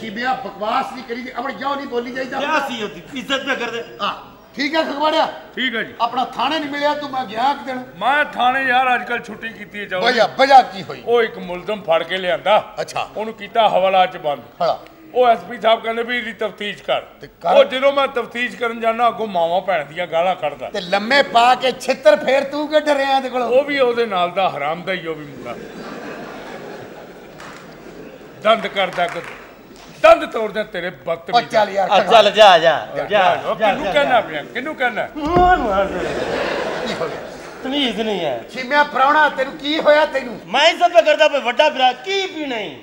ਖੀਬਿਆ ਬਕਵਾਸ ਨਹੀਂ ਕਰੀ ਆਪਣੀ ਜਾਓ ਨਹੀਂ ਬੋਲੀ ਜਾਈਦਾ। ਕਿਆ ਸੀ ਉਹਦੀ? ਇੱਜ਼ਤ ਪਿਆ ਕਰਦੇ। ਹਾਂ ਠੀਕ ਹੈ ਖਖਵਾੜਿਆ ਠੀਕ ਹੈ ਜੀ। ਆਪਣਾ ਥਾਣੇ ਨਹੀਂ ਮਿਲਿਆ ਤੂੰ ਮੈਂ ਗਿਆ ਕਿ ਦਿਨ। ਮੈਂ ਥਾਣੇ ਯਾਰ ਅੱਜ ਕੱਲ ਛੁੱਟੀ ਕੀਤੀ ਹੈ ਚੌਧਰੀ ਵਜਾ ਵਜਾ ਕੀ ਹੋਈ? ਉਹ ਇੱਕ ਮੁਲਜ਼ਮ ਫੜ ਕੇ ਲਿਆਂਦਾ। ਅੱਛਾ। ਉਹਨੂੰ ਕੀਤਾ ਹਵਾਲਾ ਚ ਬੰਦ। ਹਲਾ ਉਹ ਐਸਪੀ ਸਾਹਿਬ ਕਹਿੰਦੇ ਵੀ ਇਹਦੀ ਤਫਤੀਸ਼ ਕਰ। ਤੇ ਕਰ। ਉਹ ਜਦੋਂ ਮੈਂ ਤਫਤੀਸ਼ ਕਰਨ ਜਾਣਾ ਅੱਗੋਂ ਮਾਵਾਂ ਭੈਣ ਦੀਆਂ ਗਾਲਾਂ ਕੱਢਦਾ। ਤੇ ਲੰਮੇ ਪਾ ਕੇ ਛਿੱਤਰ ਫੇਰ ਤੂੰ ਕਿ ਡਰਿਆ ਤੇ ਕੋਲੋਂ? ਉਹ ਵੀ ਉਹਦੇ ਨਾਲ ਦਾ ਹਰਾਮ ਦਾ ਹੀ ਉਹ ਵੀ ਮੁੰਡਾ। ਦੰਦ ਕਰਦਾ ਦੰਦ ਤੋੜਦਾ ਤੇਰੇ ਉਹ ਬਦਤਮੀਜ਼ ਚੱਲ ਯਾਰ ਆ ਚੱਲ। ਜਾ ਜਾ ਜਾ ਕਿਹਨੂੰ ਕਹਿਣਾ ਪਿਆ? ਕਿਹਨੂੰ ਕਹਿਣਾ? ਮਾਰ ਮਾਰ ਦੇ। ਕੀ ਹੋ ਗਿਆ? ਤਮੀਜ਼ ਨਹੀਂ ਹੈ। ਛੀਮਿਆ ਪ੍ਰਾਹੁਣਾ ਤੈਨੂੰ ਕੀ ਹੋਇਆ ਤੈਨੂੰ? ਮੈਂ ਇੱਜ਼ਤ ਪਿਆ ਕਰਦਾ ਪਈ ਵੱਡਾ ਵੀਰਾ ਕੀ ਪੀਣਾ ਹੀ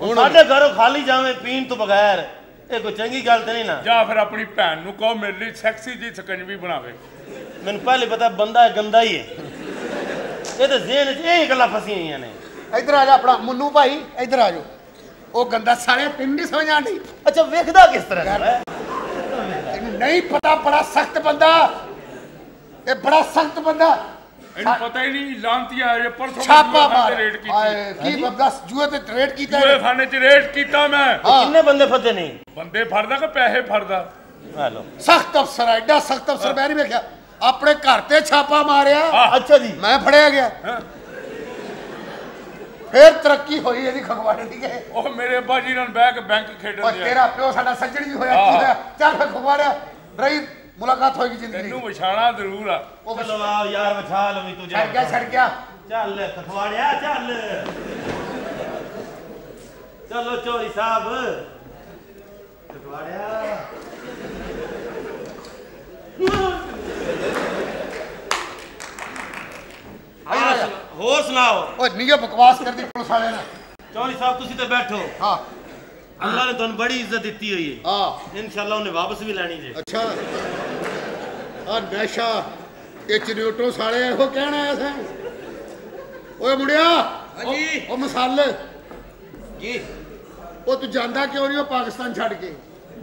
ਹੁਣ ਸਾਡੇ ਘਰੋਂ ਖਾਲੀ ਜਾਵੇਂ ਪੀਣ ਤੋਂ ਬਗੈਰ ਇਹ ਕੋਈ ਚੰਗੀ ਗੱਲ ਤੇ ਨਹੀਂ ਨਾ। ਜਾਂ ਫਿਰ ਆਪਣੀ ਭੈਣ ਨੂੰ ਕਹੋ ਮੇਰੇ ਲਈ ਸੈਕਸੀ ਜੀ ਸਕੰਜਵੀ ਬਣਾਵੇ। ਮੈਨੂੰ ਪਹਿਲੇ ਪਤਾ ਬੰਦਾ ਗੰਦਾ ਹੀ ਹੈ। ਇਹ ਤਾਂ ਜ਼ਿਹਨ 'ਚ ਇਹ ਹੀ ਗੱਲਾਂ ਫਸੀਆਂ ਹੋਈਆਂ ਨੇ। ਇੱਧਰ ਆ ਜਾ ਆਪਣਾ ਮੁੰਨੂ ਭਾਈ ਇੱਧਰ ਆ ਜਾ ਉਹ ਗੰਦਾ ਸਾਲੇ ਤੈਨੂੰ ਨਹੀਂ ਸਮਝ ਆਂਦੀ ਅੱਛਾ ਵੇਖਦਾ ਕਿਸ ਤਰ੍ਹਾਂ ਦਾ ਹੈ? ਤੈਨੂੰ ਨਹੀਂ ਪਤਾ ਬੜਾ ਸਖਤ ਬੰਦਾ। ਇਹ ਬੜਾ ਸਖਤ ਬੰਦਾ। ਇਹਨੂੰ ਪਤਾ ਹੀ ਨਹੀਂ ਲਾਂਤੀਆ ਇਹ ਪਰਸੋਂ ਛਾਪਾ ਮਾਰ। ਰੇਡ ਕੀਤੀ। ਹਾਏ, ਕੀ ਦੱਸ ਜੂਏ ਤੇ ਰੇਡ ਕੀਤਾ ਜੂਏ? ਖਾਨੇ 'ਚ ਰੇਡ ਕੀਤਾ ਮੈਂ। ਹਾਂ। ਕਿੰਨੇ ਬੰਦੇ ਫਤੇ ਨਹੀਂ ਬੰਦੇ ਫੜਦਾ ਕਿ ਪੈਸੇ ਫੜਦਾ? ਹਾਲੋ ਸਖਤ ਅਫਸਰ ਆ ਐਡਾ ਸਖਤ ਅਫਸਰ ਮੈਂ ਨਹੀਂ ਵੇਖਿਆ। ਆਪਣੇ ਘਰ ਤੇ ਛਾਪਾ ਮਾਰਿਆ। ਹਾਂ। ਅੱਛਾ ਜੀ। ਮੈਂ ਫੜਿਆ ਗਿਆ। ਹਾਂ। ਫੇਰ ਤਰੱਕੀ ਹੋਈ ਇਹਦੀ ਖਗਵਾੜੇ ਦੀ ਗਏ ਉਹ ਮੇਰੇ ਅੱਬਾ ਜੀ ਨਾਲ ਕੇ ਬੈਂਕ ਖੇਡਣ ਉਹ ਦੇ ਤੇਰਾ ਪਿਓ ਸਾਡਾ ਸੱਜਣ ਵੀ ਹੋਇਆ ਕੀ। ਹੋਇਆ? ਚੱਲ ਫਿਰ ਖਗਵਾੜਿਆ ਰਹੀ ਮੁਲਾਕਾਤ ਹੋਏਗੀ ਜ਼ਿੰਦਗੀ ਤੈਨੂੰ ਵਿਛਾਣਾ ਜ਼ਰੂਰ ਆ। ਉਹ ਆ ਯਾਰ ਵਿਛਾ ਲਵੀ ਤੂੰ ਜਾ ਛੱਡ ਗਿਆ ਛੱਡ ਗਿਆ। ਚੱਲ ਖਖਵਾੜਿਆ ਚੱਲ। ਚਲੋ ਚੋਰੀ ਸਾਹਿਬ। ਹੋਰ ਸੁਣਾਓ। ਓਏ ਨੀਗਾ ਬਕਵਾਸ ਕਰਦੀ ਪੁਲਿਸ ਵਾਲਿਆਂ ਨਾਲ ਚੌਧਰੀ ਸਾਹਿਬ ਤੁਸੀਂ ਤੇ ਬੈਠੋ। ਹਾਂ। ਅੱਲਾ ਨੇ ਤੁਹਾਨੂੰ ਬੜੀ ਇੱਜ਼ਤ ਦਿੱਤੀ ਹੋਈ ਹੈ ਹਾਂ। ਇਨਸ਼ਾਅੱਲਾ ਉਹਨੇ ਵਾਪਸ ਵੀ ਲੈਣੀ ਜੇ। ਅੱਛਾ। ਆ ਨਸ਼ਾ ਇਹ ਚਿਰਿਓਟੋ ਸਾਲੇ ਇਹੋ ਕਹਿਣ ਆਇਆ ਸਾਂ ਓਏ ਮੁੰਡਿਆ ਹਾਂਜੀ। ਉਹ- ਉਹ ਮਸਾਲੇ। ਉਹ ਤੂੰ ਜਾਂਦਾ ਕਿਉਂ ਨਹੀਂ ਉਹ ਪਾਕਿਸਤਾਨ ਛੱਡ ਕੇ?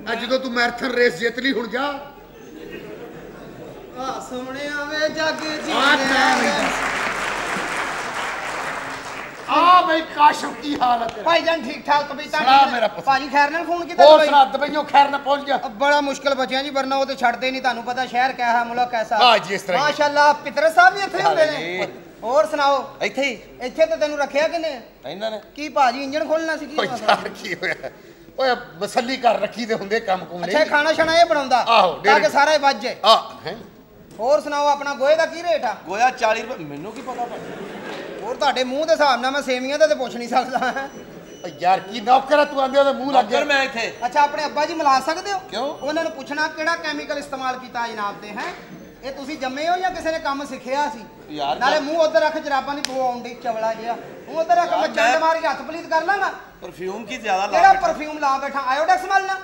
ਆ ਜਦੋਂ ਤੂੰ ਮੈਰਾਥਨ ਰੇਸ ਜਿੱਤ ਲਈ ਹੁਣ ਜਾ। ਆ ਸੋਹਣਿਆ ਵੇ ਜੱਗ ਜੀ ਆ ਆ ਬਈ ਕਾਸ਼ਫ ਕੀ ਹਾਲਤ ਹੈ ਭਾਈਜਾਨ ਠੀਕ ਠਾਕ ਤਬੀਤਾ ਸਲਾਮ ਮੇਰਾ ਪੁੱਤ। ਭਾਜੀ ਖੈਰ ਨਾਲ ਫੋਨ ਕੀਤਾ ਹੋਰ ਸੁਣਾ ਦਬਈਓ ਖੈਰ ਨਾਲ ਪਹੁੰਚ ਗਿਆ। ਬੜਾ ਮੁਸ਼ਕਲ ਬਚਿਆ ਜੀ ਵਰਨਾ ਉਹ ਤੇ ਛੱਡਦੇ ਨਹੀਂ ਤੁਹਾਨੂੰ ਪਤਾ ਸ਼ਹਿਰ ਕਿਹਾ ਮੁਲਕ ਐਸਾ। ਹਾਂ ਜੀ ਇਸ ਤਰ੍ਹਾਂ ਮਾਸ਼ਾਅੱਲਾ ਪਿਤਰ ਸਾਹਿਬ ਵੀ ਇੱਥੇ ਹੁੰਦੇ ਨੇ। ਹੋਰ ਸੁਣਾਓ? ਇੱਥੇ ਹੀ। ਇੱਥੇ ਤੇ ਤੈਨੂੰ ਰੱਖਿਆ ਕਿਨੇ ਇਹਨਾਂ ਨੇ। ਕੀ ਭਾਜੀ ਇੰਜਣ ਖੋਲਣਾ ਸੀ ਕੀ ਕੀ ਹੋਇਆ? ਓਏ ਬਸੱਲੀ ਕਰ ਰੱਖੀ ਦੇ ਹੁੰਦੇ ਕੰਮ ਕੁਮ ਨਹੀਂ। ਅੱਛਾ ਖਾਣਾ ਛਣਾ ਇਹ ਬਣਾਉਂਦਾ? ਆਹੋ ਤਾਂ ਕਿ ਸਾਰਾ ਵੱਜ ਜਾਏ। ਆ ਹੋਰ ਸੁਣਾਓ ਆਪਣਾ ਗੋਏ ਦਾ ਕੀ ਰੇਟ ਆ? ਗੋਇਆ 40 ਰੁਪਏ ਮੈਨੂੰ ਕੀ ਪਤਾ ਭਾਜੀ ਹੋਰ ਤੁਹਾਡੇ ਮੂੰਹ ਦੇ ਹਿਸਾਬ ਨਾਲ ਮੈਂ ਸੇਵੀਆਂ ਦਾ ਤੇ ਪੁੱਛ ਨਹੀਂ ਸਕਦਾ। ਯਾਰ ਕੀ ਨੌਕਰ ਆ ਤੂੰ ਆਂਦੇ ਉਹਦੇ ਮੂੰਹ ਲੱਗ? ਗਿਆ ਮੈਂ ਇੱਥੇ। ਅੱਛਾ ਆਪਣੇ ਅੱਬਾ ਜੀ ਮਿਲਾ ਸਕਦੇ ਹੋ? ਕਿਉਂ? ਉਹਨਾਂ ਨੂੰ ਪੁੱਛਣਾ ਕਿਹੜਾ ਕੈਮੀਕਲ ਇਸਤੇਮਾਲ ਕੀਤਾ ਜਨਾਬ ਤੇ ਹੈ? ਇਹ ਤੁਸੀਂ ਜੰਮੇ ਹੋ ਜਾਂ ਕਿਸੇ ਨੇ ਕੰਮ ਸਿੱਖਿਆ ਸੀ? ਯਾਰ ਨਾਲੇ ਮੂੰਹ ਉੱਧਰ ਰੱਖ ਜਰਾਬਾਂ ਦੀ ਬੋ ਆਉਂਦੀ ਚਵਲਾ ਜਿਹਾ। ਮੂੰਹ ਉੱਧਰ ਰੱਖ ਮੈਂ ਯਾਰ ਚੰਡ ਮੈਂ- ਮਾਰ ਕੇ ਹੱਥ ਪਲੀਤ ਕਰ ਲਾਂਗਾ। ਪਰਫਿਊਮ ਕੀ ਜ਼ਿਆਦਾ ਲਾ ਕਿਹੜਾ ਬੈਠਾ। ਪਰਫਿਊਮ ਲਾ ਬੈਠਾ? ਆਇਓਡੈਕਸ ਮਲਣਾ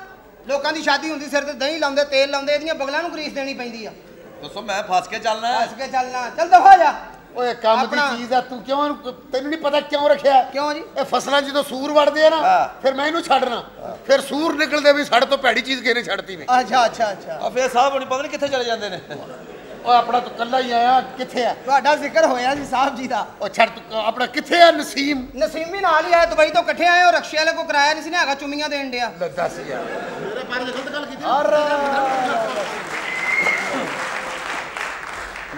ਲੋਕਾਂ ਦੀ ਸ਼ਾਦੀ ਹੁੰਦੀ ਸਿਰ ਤੇ ਦਹੀਂ ਲਾਉਂਦੇ ਤੇਲ ਲਾਉਂਦੇ ਇਹਦੀਆਂ ਬਗਲਾਂ ਨੂੰ ਗਰੀਸ ਦੇਣੀ ਪੈਂਦੀ ਆ। ਦੱਸੋ ਮੈਂ ਫਸ ਕੇ ਚੱਲਣਾ। ਹੱਸ ਕੇ ਚੱਲਣਾ। ਚੱਲ ਦਫਾ ਜਾ। ਓਏ ਕੰਮ ਦੀ ਚੀਜ਼ ਆ ਤੂੰ ਕਿਉਂ ਤੈਨੂੰ ਨਹੀਂ ਪਤਾ ਕਿਉਂ ਰੱਖਿਆ? ਕਿਉਂ ਜੀ? ਇਹ ਫਸਲਾਂ ਜਦੋਂ ਸੂਰ ਵੜਦੇ ਆ ਨਾ। ਫਿਰ ਮੈਂ ਇਹਨੂੰ ਛੱਡਣਾ। ਫਿਰ ਸੂਰ ਨਿਕਲਦੇ ਵੀ ਸਾਡੇ ਤੋਂ ਭੈੜੀ ਚੀਜ਼ ਕਿਹਨੇ ਛੱਡਤੀ ਨੇ ਅੱਛਾ ਅੱਛਾ ਅੱਛਾ। ਆ ਫੇਰ ਸਾਹਿਬ ਹੁਣ ਪਤਾ ਨਹੀਂ ਕਿੱਥੇ ਚਲੇ ਜਾਂਦੇ ਨੇ। ਓਏ ਆਪਣਾ ਤੂੰ ਕੱਲਾ ਹੀ ਆਇਆ ਕਿੱਥੇ ਆ? ਤੁਹਾਡਾ ਜ਼ਿਕਰ ਹੋਇਆ ਸੀ ਸਾਹਿਬ ਜੀ ਦਾ। ਉਹ ਛੱਡ ਤੂੰ ਆਪਣਾ ਕਿੱਥੇ ਆ ਨਸੀਮ? ਨਸੀਮੀ ਨਾਲ ਹੀ ਆਇਆ ਦੁਬਈ ਤੋਂ ਇਕੱਠੇ ਆਏ ਉਹ ਰਕਸ਼ੇ ਵਾਲੇ ਕੋ ਕਿਰਾਇਆ ਨਹੀਂ ਸੀ ਨਾ ਹੈਗਾ ਚੁੰਮੀਆਂ ਦੇਣ ਡਿਆ। ਦੱਸ ਯਾਰ। ਮੇਰੇ ਬਾਰੇ ਗਲਤ ਗੱਲ ਕੀਤੀ।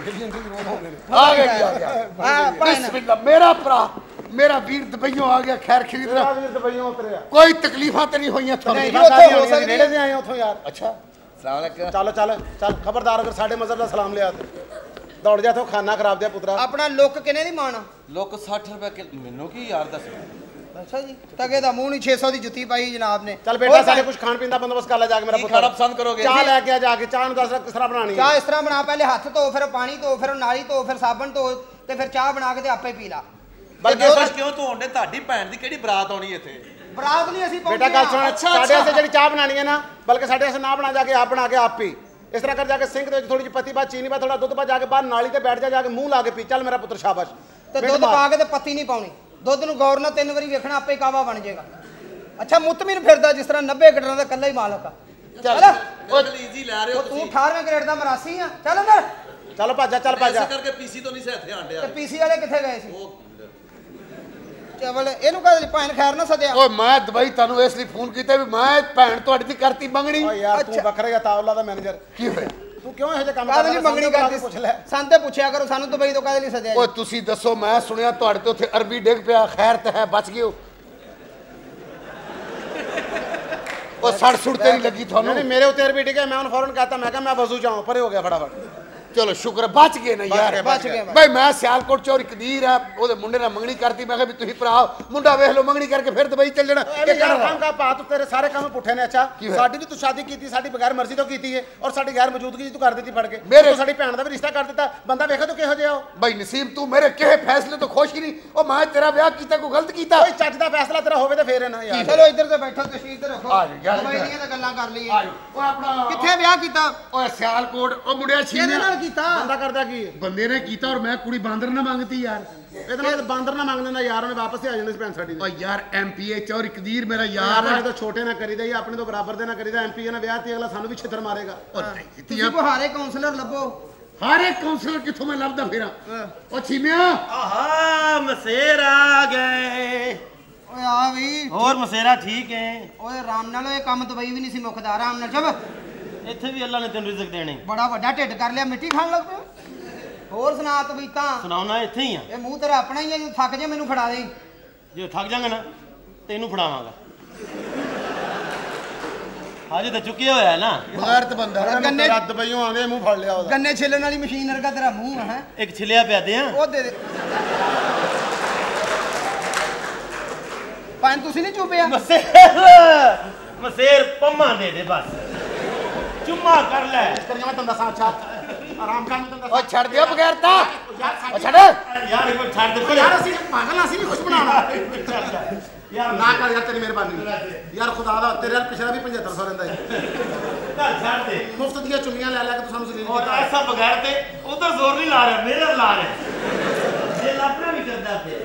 ਆ ਗਿਆ। ਜੀ, ਆ ਗਿਆ ਬਿਸਮਿਲ੍ਲਾ ਮੇਰਾ ਭਰਾ ਮੇਰਾ ਵੀਰ ਦੁਬਈੋਂ ਆ ਗਿਆ ਖੈਰ ਖਰੀਦਣਾ ਵੀਰ ਦੁਬਈਓਂ ਉਤਰਿਆ। ਕੋਈ ਤਕਲੀਫਾਂ ਤੇ ਨਹੀਂ ਹੋਈਆਂ ਤੁਹਾਨੂੰ? ਨਹੀਂ, ਉੱਥੇ ਹੋ ਸਕਦੀ ਨੇੜੇ ਦੇ ਆਏ ਉੱਥੋਂ ਯਾਰ। ਅੱਛਾ ਸਲਾਮ ਅਲੈਕੁਮ। ਚੱਲ ਚੱਲ ਚੱਲ ਖਬਰਦਾਰ ਅਗਰ ਸਾਡੇ ਮਜ਼ਹਬ ਦਾ ਸਲਾਮ ਲਿਆ ਤੇ। ਦੌੜ ਜਾ ਇੱਥੋਂ ਖਾਨਾ ਖਰਾਬ ਦਿਆ ਪੁੱਤਰਾ। ਆਪਣਾ ਲੁੱਕ ਕਿਨੇ ਦੀ ਮਾਣ ਆ? ਲੋਕ 60 ਰੁਪਏ ਕਿਲੋ ਮੈਨੂੰ ਕੀ ਯਾਰ ਦੱਸ? ਅੱਛਾ ਜੀ ਤਗੇ ਦਾ ਮੂੰਹ ਨਹੀਂ 600 ਦੀ ਜੁੱਤੀ ਪਾਈ ਜਨਾਬ ਨੇ। ਚੱਲ ਬੇਟਾ ਸਾਡੇ ਕੁਝ ਖਾਣ ਪੀਣ ਦਾ ਬੰਦੋਬਸਤ ਕਰ ਲੈ ਜਾ ਕੇ ਮੇਰਾ ਕੀ ਪੁੱਤਰ ਖਾਣਾ ਪਸੰਦ ਕਰੋਗੇ? ਚਾਹ ਲੈ ਕੇ ਆ ਜਾ ਕੇ ਚਾਹ ਨੂੰ ਦੱਸ ਕਿਸ ਤਰ੍ਹਾਂ ਬਣਾਣੀ ਚਾਹ ਹੈ ਇਸ ਤਰ੍ਹਾਂ ਬਣਾ ਪਹਿਲੇ ਹੱਥ ਧੋ ਫਿਰ ਪਾਣੀ ਧੋ ਫਿਰ ਨਾਲੀ ਧੋ ਫਿਰ ਸਾਬਣ ਧੋ ਤੇ ਫਿਰ ਚਾਹ ਬਣਾ ਕੇ ਤੇ ਆਪੇ ਪੀ ਲਾ। ਬਲਕਿ ਸਰ ਕਿਉਂ ਧੋਣ ਤੁਹਾਡੀ ਭੈਣ ਦੀ ਕਿਹੜੀ ਬਰਾਤ ਆਉਣੀ ਇੱਥੇ? ਬਰਾਤ ਨਹੀਂ ਅਸੀਂ ਬੇਟਾ ਗੱਲ ਸੁਣ ਸਾਡੇ ਵਾਸਤੇ ਜਿਹੜੀ ਚਾਹ ਬਣਾਣੀ ਹੈ ਨਾ ਬਲਕਿ ਸਾਡੇ ਵਾਸਤੇ ਨਾ ਬਣਾ ਜਾ ਕੇ ਆਪ ਬਣਾ ਕੇ ਆਪ ਪੀ। ਇਸ ਤਰ੍ਹਾਂ ਕਰ ਜਾ ਕੇ ਸਿੰਕ ਦੇ ਵਿੱਚ ਥੋੜੀ ਜਿਹੀ ਪੱਤੀ ਬਾਅਦ ਚੀਨੀ ਬਾਅਦ ਥੋੜਾ ਦੁੱਧ ਬਾਅਦ ਜਾ ਕੇ ਬਾਹਰ ਨਾਲੀ ਤੇ ਬੈਠ ਜਾ ਜਾ ਕੇ ਮੂੰਹ ਲਾ ਕੇ ਪੀ। ਚੱਲ ਮੇਰਾ ਪੁੱਤਰ ਸ਼ਾਬਾਸ਼। ਤੇ ਦੁੱਧ। ਪਾ ਕੇ ਤੇ ਪੱਤੀ ਨਹੀਂ ਪਾਉਣੀ। ਦੁੱਧ ਨੂੰ ਗੌਰ ਨਾਲ ਤਿੰਨ ਵਾਰੀ ਵੇਖਣਾ ਆਪੇ ਕਾਵਾ ਬਣ ਜਾਏਗਾ। ਅੱਛਾ ਮੁਤਮਿਨ ਫਿਰਦਾ ਜਿਸ ਤਰ੍ਹਾਂ 90 ਗਟਰਾਂ ਦਾ ਕੱਲਾ ਹੀ ਮਾਲਕ ਆ। ਚੱਲ ਬਿਲਕੁਲ ਈਜ਼ੀ ਲੈ ਰਹੇ ਹੋ ਉਹ ਤੂੰ ਤੁਸੀਂ। 18ਵੇਂ ਗ੍ਰੇਡ ਦਾ ਮਰਾਸੀ ਆ। ਚੱਲ ਅੰਦਰ। ਚੱਲ ਭੱਜਾ ਚੱਲ ਇਸੇ ਭੱਜਾ ਕਰਕੇ ਪੀਸੀ ਤੋਂ ਨਹੀਂ ਸੇ ਇੱਥੇ ਆਂਡਿਆ ਤੇ ਪੀਸੀ ਵਾਲੇ ਕਿੱਥੇ ਗਏ ਸੀ? ਚਵਲ ਇਹਨੂੰ ਕਹਦੇ ਭੈਣ ਖੈਰ ਨਾ ਸਦਿਆ। ਓਏ ਮੈਂ ਦੁਬਈ ਤੁਹਾਨੂੰ ਇਸ ਲਈ ਫੋਨ ਕੀਤਾ ਵੀ ਮੈਂ ਭੈਣ ਤੁਹਾਡੀ ਦੀ ਕਰਤੀ ਮੰਗਣੀ। ਓ ਯਾਰ ਤੂੰ। ਵੱਖਰੇ ਤਾਵਲਾ ਦਾ ਮੈਨੇਜਰ ਕੀ ਹੋਇਆ? ਤੂੰ ਕਿਉਂ ਇਹੋ ਜਿਹੇ ਕੰਮ ਕਾਹਦੇ ਲਈ ਕਰਦਾ? ਮੰਗਣੀ ਸਾਨੂੰ ਕਰਦੀ? ਪੁੱਛ ਲੈ। ਸਾਨੂੰ ਤੇ ਪੁੱਛਿਆ ਕਰੋ ਸਾਨੂੰ ਦੁਬਈ ਤੋਂ ਕਾਹਦੇ ਲਈ ਸਦਿਆ ਓਏ ਤੁਸੀਂ ਦੱਸੋ ਮੈਂ ਸੁਣਿਆ ਤੁਹਾਡੇ ਤੇ ਉੱਥੇ ਅਰਬੀ ਡਿੱਗ ਪਿਆ ਖੈਰ ਤੇ ਹੈ ਬਚ ਗਿਓ। ਉਹ ਸੜ ਸੁੜ ਤੇ ਨਹੀਂ ਲੱਗੀ ਤੁਹਾਨੂੰ। ਨਹੀਂ ਮੇਰੇ ਉੱਤੇ ਅਰਬੀ ਹੈ ਮੈਂ ਉਹਨੂੰ ਫੌਰਨ ਕਹਤਾ ਮੈਂ ਕਿਹਾ ਮੈਂ ਵਜ਼ੂ ਜਾਉਂ ਪਰੇ ਹੋ ਗਿਆ ਫਟਾਫਟ। ਚਲੋ ਸ਼ੁਕਰ ਬਚ ਗਏ ਨਾ ਯਾਰ। ਬਚ ਗਏ, ਬਈ ਮੈਂ ਸਿਆਲਕੋਟ ਚੋਰ ਕਦੀਰ ਆ ਉਹਦੇ ਮੁੰਡੇ ਨਾਲ ਮੰਗਣੀ ਕਰਤੀ ਮੈਂ ਕਿਹਾ ਵੀ ਤੁਸੀਂ ਭਰਾ ਮੁੰਡਾ ਵੇਖ ਲਓ ਮੰਗਣੀ ਕਰਕੇ ਫਿਰ ਦੁਬਈ ਚੱਲ ਜਾਣਾ। ਇਹ ਕਰ ਕੰਮ ਪਾ ਤੂੰ ਤੇਰੇ ਸਾਰੇ ਕੰਮ ਪੁੱਠੇ ਨੇ ਅੱਛਾ? ਸਾਡੀ ਵੀ ਤੂੰ ਸ਼ਾਦੀ ਕੀਤੀ ਸਾਡੀ ਬਗੈਰ ਮਰਜ਼ੀ ਤੋਂ ਕੀਤੀ ਹੈ ਔਰ ਸਾਡੀ ਗੈਰ ਮੌਜੂਦਗੀ ਤੂੰ ਕਰ ਦਿੱਤੀ ਫੜ ਕੇ। ਮੇਰੇ- ਸਾਡੀ ਭੈਣ ਦਾ ਵੀ ਰਿਸ਼ਤਾ ਕਰ ਦਿੱਤਾ ਬੰਦਾ ਵੇਖੋ ਤੂੰ ਕਿਹੋ ਜਿਹਾ ਹੋ ਬਈ ਨਸੀਬ ਤੂੰ ਮੇਰੇ ਕਿਹੇ ਫੈਸਲੇ ਤੋਂ ਖੁਸ਼ ਹੀ ਨਹੀਂ। ਉਹ ਮੈਂ ਤੇਰਾ ਵਿਆਹ ਕੀਤਾ ਕੋਈ ਗਲਤ ਕੀਤਾ? ਕੋਈ ਚੱਜ ਦਾ ਫੈਸਲਾ ਤੇਰਾ ਹੋਵੇ ਤੇ ਫੇਰ ਇਹ ਨਾ ਯਾਰ। ਚਲੋ ਇੱਧਰ ਤੇ ਬੈਠੋ ਤਸ਼ਰੀਫ ਤੇ ਰੱਖੋ। ਆ ਜਾਓ, ਯਾਰ, ਦੁਬਈ ਇੱਧਰ। ਦੀਆਂ ਤਾਂ ਗੱਲਾਂ ਕਰ ਲਈਏ ਆਜੋ ਓਏ ਆਪਣਾ ਕਿੱਥੇ ਵਿਆਹ ਕੀਤਾ? ਓਏ ਸਿਆਲਕੋਟ ਉਹ ਮੁੰਡਿਆ ਛੀਨੇ। ਨਾਲ ਕੀਤਾ। ਬੰਦਾ ਕਰਦਾ ਕੀ ਹੈ? ਬੰਦੇ ਨੇ ਕੀਤਾ ਔਰ ਮੈਂ ਕੁੜੀ ਬਾਂਦਰ ਨਾ ਮੰਗਤੀ ਯਾਰ। ਇਹਦੇ ਨਾਲ ਬਾਂਦਰ ਨਾ ਮੰਗ ਦਿੰਦਾ ਯਾਰ ਉਹਨੇ ਵਾਪਸ ਹੀ ਆ ਜਾਣਾ ਸੀ ਭੈਣ ਸਾਡੀ ਓ ਯਾਰ ਐਮਪੀਏ ਚੌਰ ਕਦੀਰ ਮੇਰਾ ਯਾਰ ਹੈ। ਤੋਂ ਛੋਟੇ ਨਾ ਕਰੀਦਾ ਹੀ ਆਪਣੇ ਤੋਂ ਬਰਾਬਰ ਦੇ ਨਾ ਕਰੀਦਾ ਐਮਪੀ ਨੇ ਵਿਆਹ ਤੇ ਅਗਲਾ ਸਾਨੂੰ ਵੀ ਛਿੱਤਰ ਮਾਰੇਗਾ। ਤੁਸੀਂ ਬੁਹਾਰੇ ਕਾਉਂਸਲਰ ਲੱਭੋ। ਹਰ ਇੱਕ ਕਾਉਂਸਲਰ ਕਿੱਥੋਂ ਮੈਂ ਲੱਭਦਾ ਫਿਰਾਂ? ਓ ਛੀਮਿਆ। ਆਹਾ ਮਸੇਰ ਆ ਗਏ। ਓਏ ਆ ਵੀ। ਹੋਰ ਮਸੇਰਾ ਠੀਕ ਹੈ। ਓਏ ਆਰਾਮ ਨਾਲ ਇਹ ਕੰਮ ਦੁਬਈ ਵੀ ਨਹੀਂ ਸੀ ਮੁੱਕਦਾ ਆਰਾਮ ਨਾਲ। ਜਬ ਇੱਥੇ ਵੀ ਅੱਲਾ ਨੇ ਤੈਨੂੰ ਰਿਜ਼ਕ ਦੇਣੇ। ਬੜਾ ਵੱਡਾ ਢਿੱਡ ਕਰ ਲਿਆ ਮਿੱਟੀ ਖਾਣ ਲੱਗ ਪਿਆ ਹੋਰ ਸੁਣਾ ਤਬੀਤਾਂ ਸੁਣਾਉਣਾ ਇੱਥੇ ਹੀ ਆ। ਇਹ ਮੂੰਹ ਤੇਰਾ ਆਪਣਾ ਹੀ ਹੈ ਜੇ ਥੱਕ ਜੇ ਮੈਨੂੰ ਫੜਾ ਦੇ। ਜੇ ਥੱਕ ਜਾਗਾ ਨਾ ਤੈਨੂੰ ਫੜਾਵਾਂਗਾ। ਹਾਜੇ ਤਾਂ ਚੁੱਕਿਆ ਹੋਇਆ ਹੈ ਨਾ। ਬਗੈਰਤ ਬੰਦਾ ਗੰਨੇ ਰੱਦ ਪਈਓ ਆਂਦੇ ਮੂੰਹ ਫੜ ਲਿਆ ਉਹਦਾ। ਗੰਨੇ ਛਿੱਲਣ ਵਾਲੀ ਮਸ਼ੀਨ ਵਰਗਾ ਤੇਰਾ ਮੂੰਹ ਹੈ। ਇੱਕ ਛਿਲਿਆ ਪਿਆ ਦੇ ਆ। ਉਹ ਦੇ ਦੇ। ਪਾਣ ਤੁਸੀਂ ਨਹੀਂ ਚੁੱਪਿਆ? ਮਸੇਰ ਮਸੇਰ ਪੰਮਾ ਦੇ ਦੇ ਬਸ। ਚੁੰਮਾ ਕਰ ਲੈ। ਕਰੀਆਂ ਮੈਂ ਤੈਨੂੰ ਦੱਸਾਂ ਅੱਛਾ। ਆਰਾਮ ਕਰ ਮੈਂ ਤੈਨੂੰ ਓ ਛੱਡ ਦਿਓ ਬਗੈਰ ਤਾਂ ਓ ਛੱਡ। ਯਾਰ ਇਹ ਛੱਡ ਦੇ ਯਾਰ ਅਸੀਂ ਪਾਗਲ ਅਸੀਂ ਨਹੀਂ ਕੁਝ ਬਣਾਉਣਾ। ਯਾਰ ਨਾ ਕਰ ਯਾਰ ਤੇਰੀ ਮਿਹਰਬਾਨੀ। ਯਾਰ ਖੁਦਾ ਦਾ ਤੇਰੇ ਨਾਲ ਪਿਛਲਾ ਵੀ 7500 ਰਹਿੰਦਾ ਹੈ। ਚੱਲ ਛੱਡ ਦੇ। ਮੁਫਤ ਦੀਆਂ ਚੁੰਨੀਆਂ ਲੈ ਲੈ ਕੇ ਤੂੰ ਸਾਨੂੰ ਜ਼ਲੀਲ ਕੀਤਾ। ਐਸਾ ਬਗੈਰ ਤੇ ਉਧਰ ਜ਼ੋਰ ਨਹੀਂ ਲਾ ਰਿਹਾ ਮੇਰੇ ਲਾ ਰਿਹਾ। ਜੇ ਆਪਣਾ ਵੀ ਕਰਦਾ ਤੇ।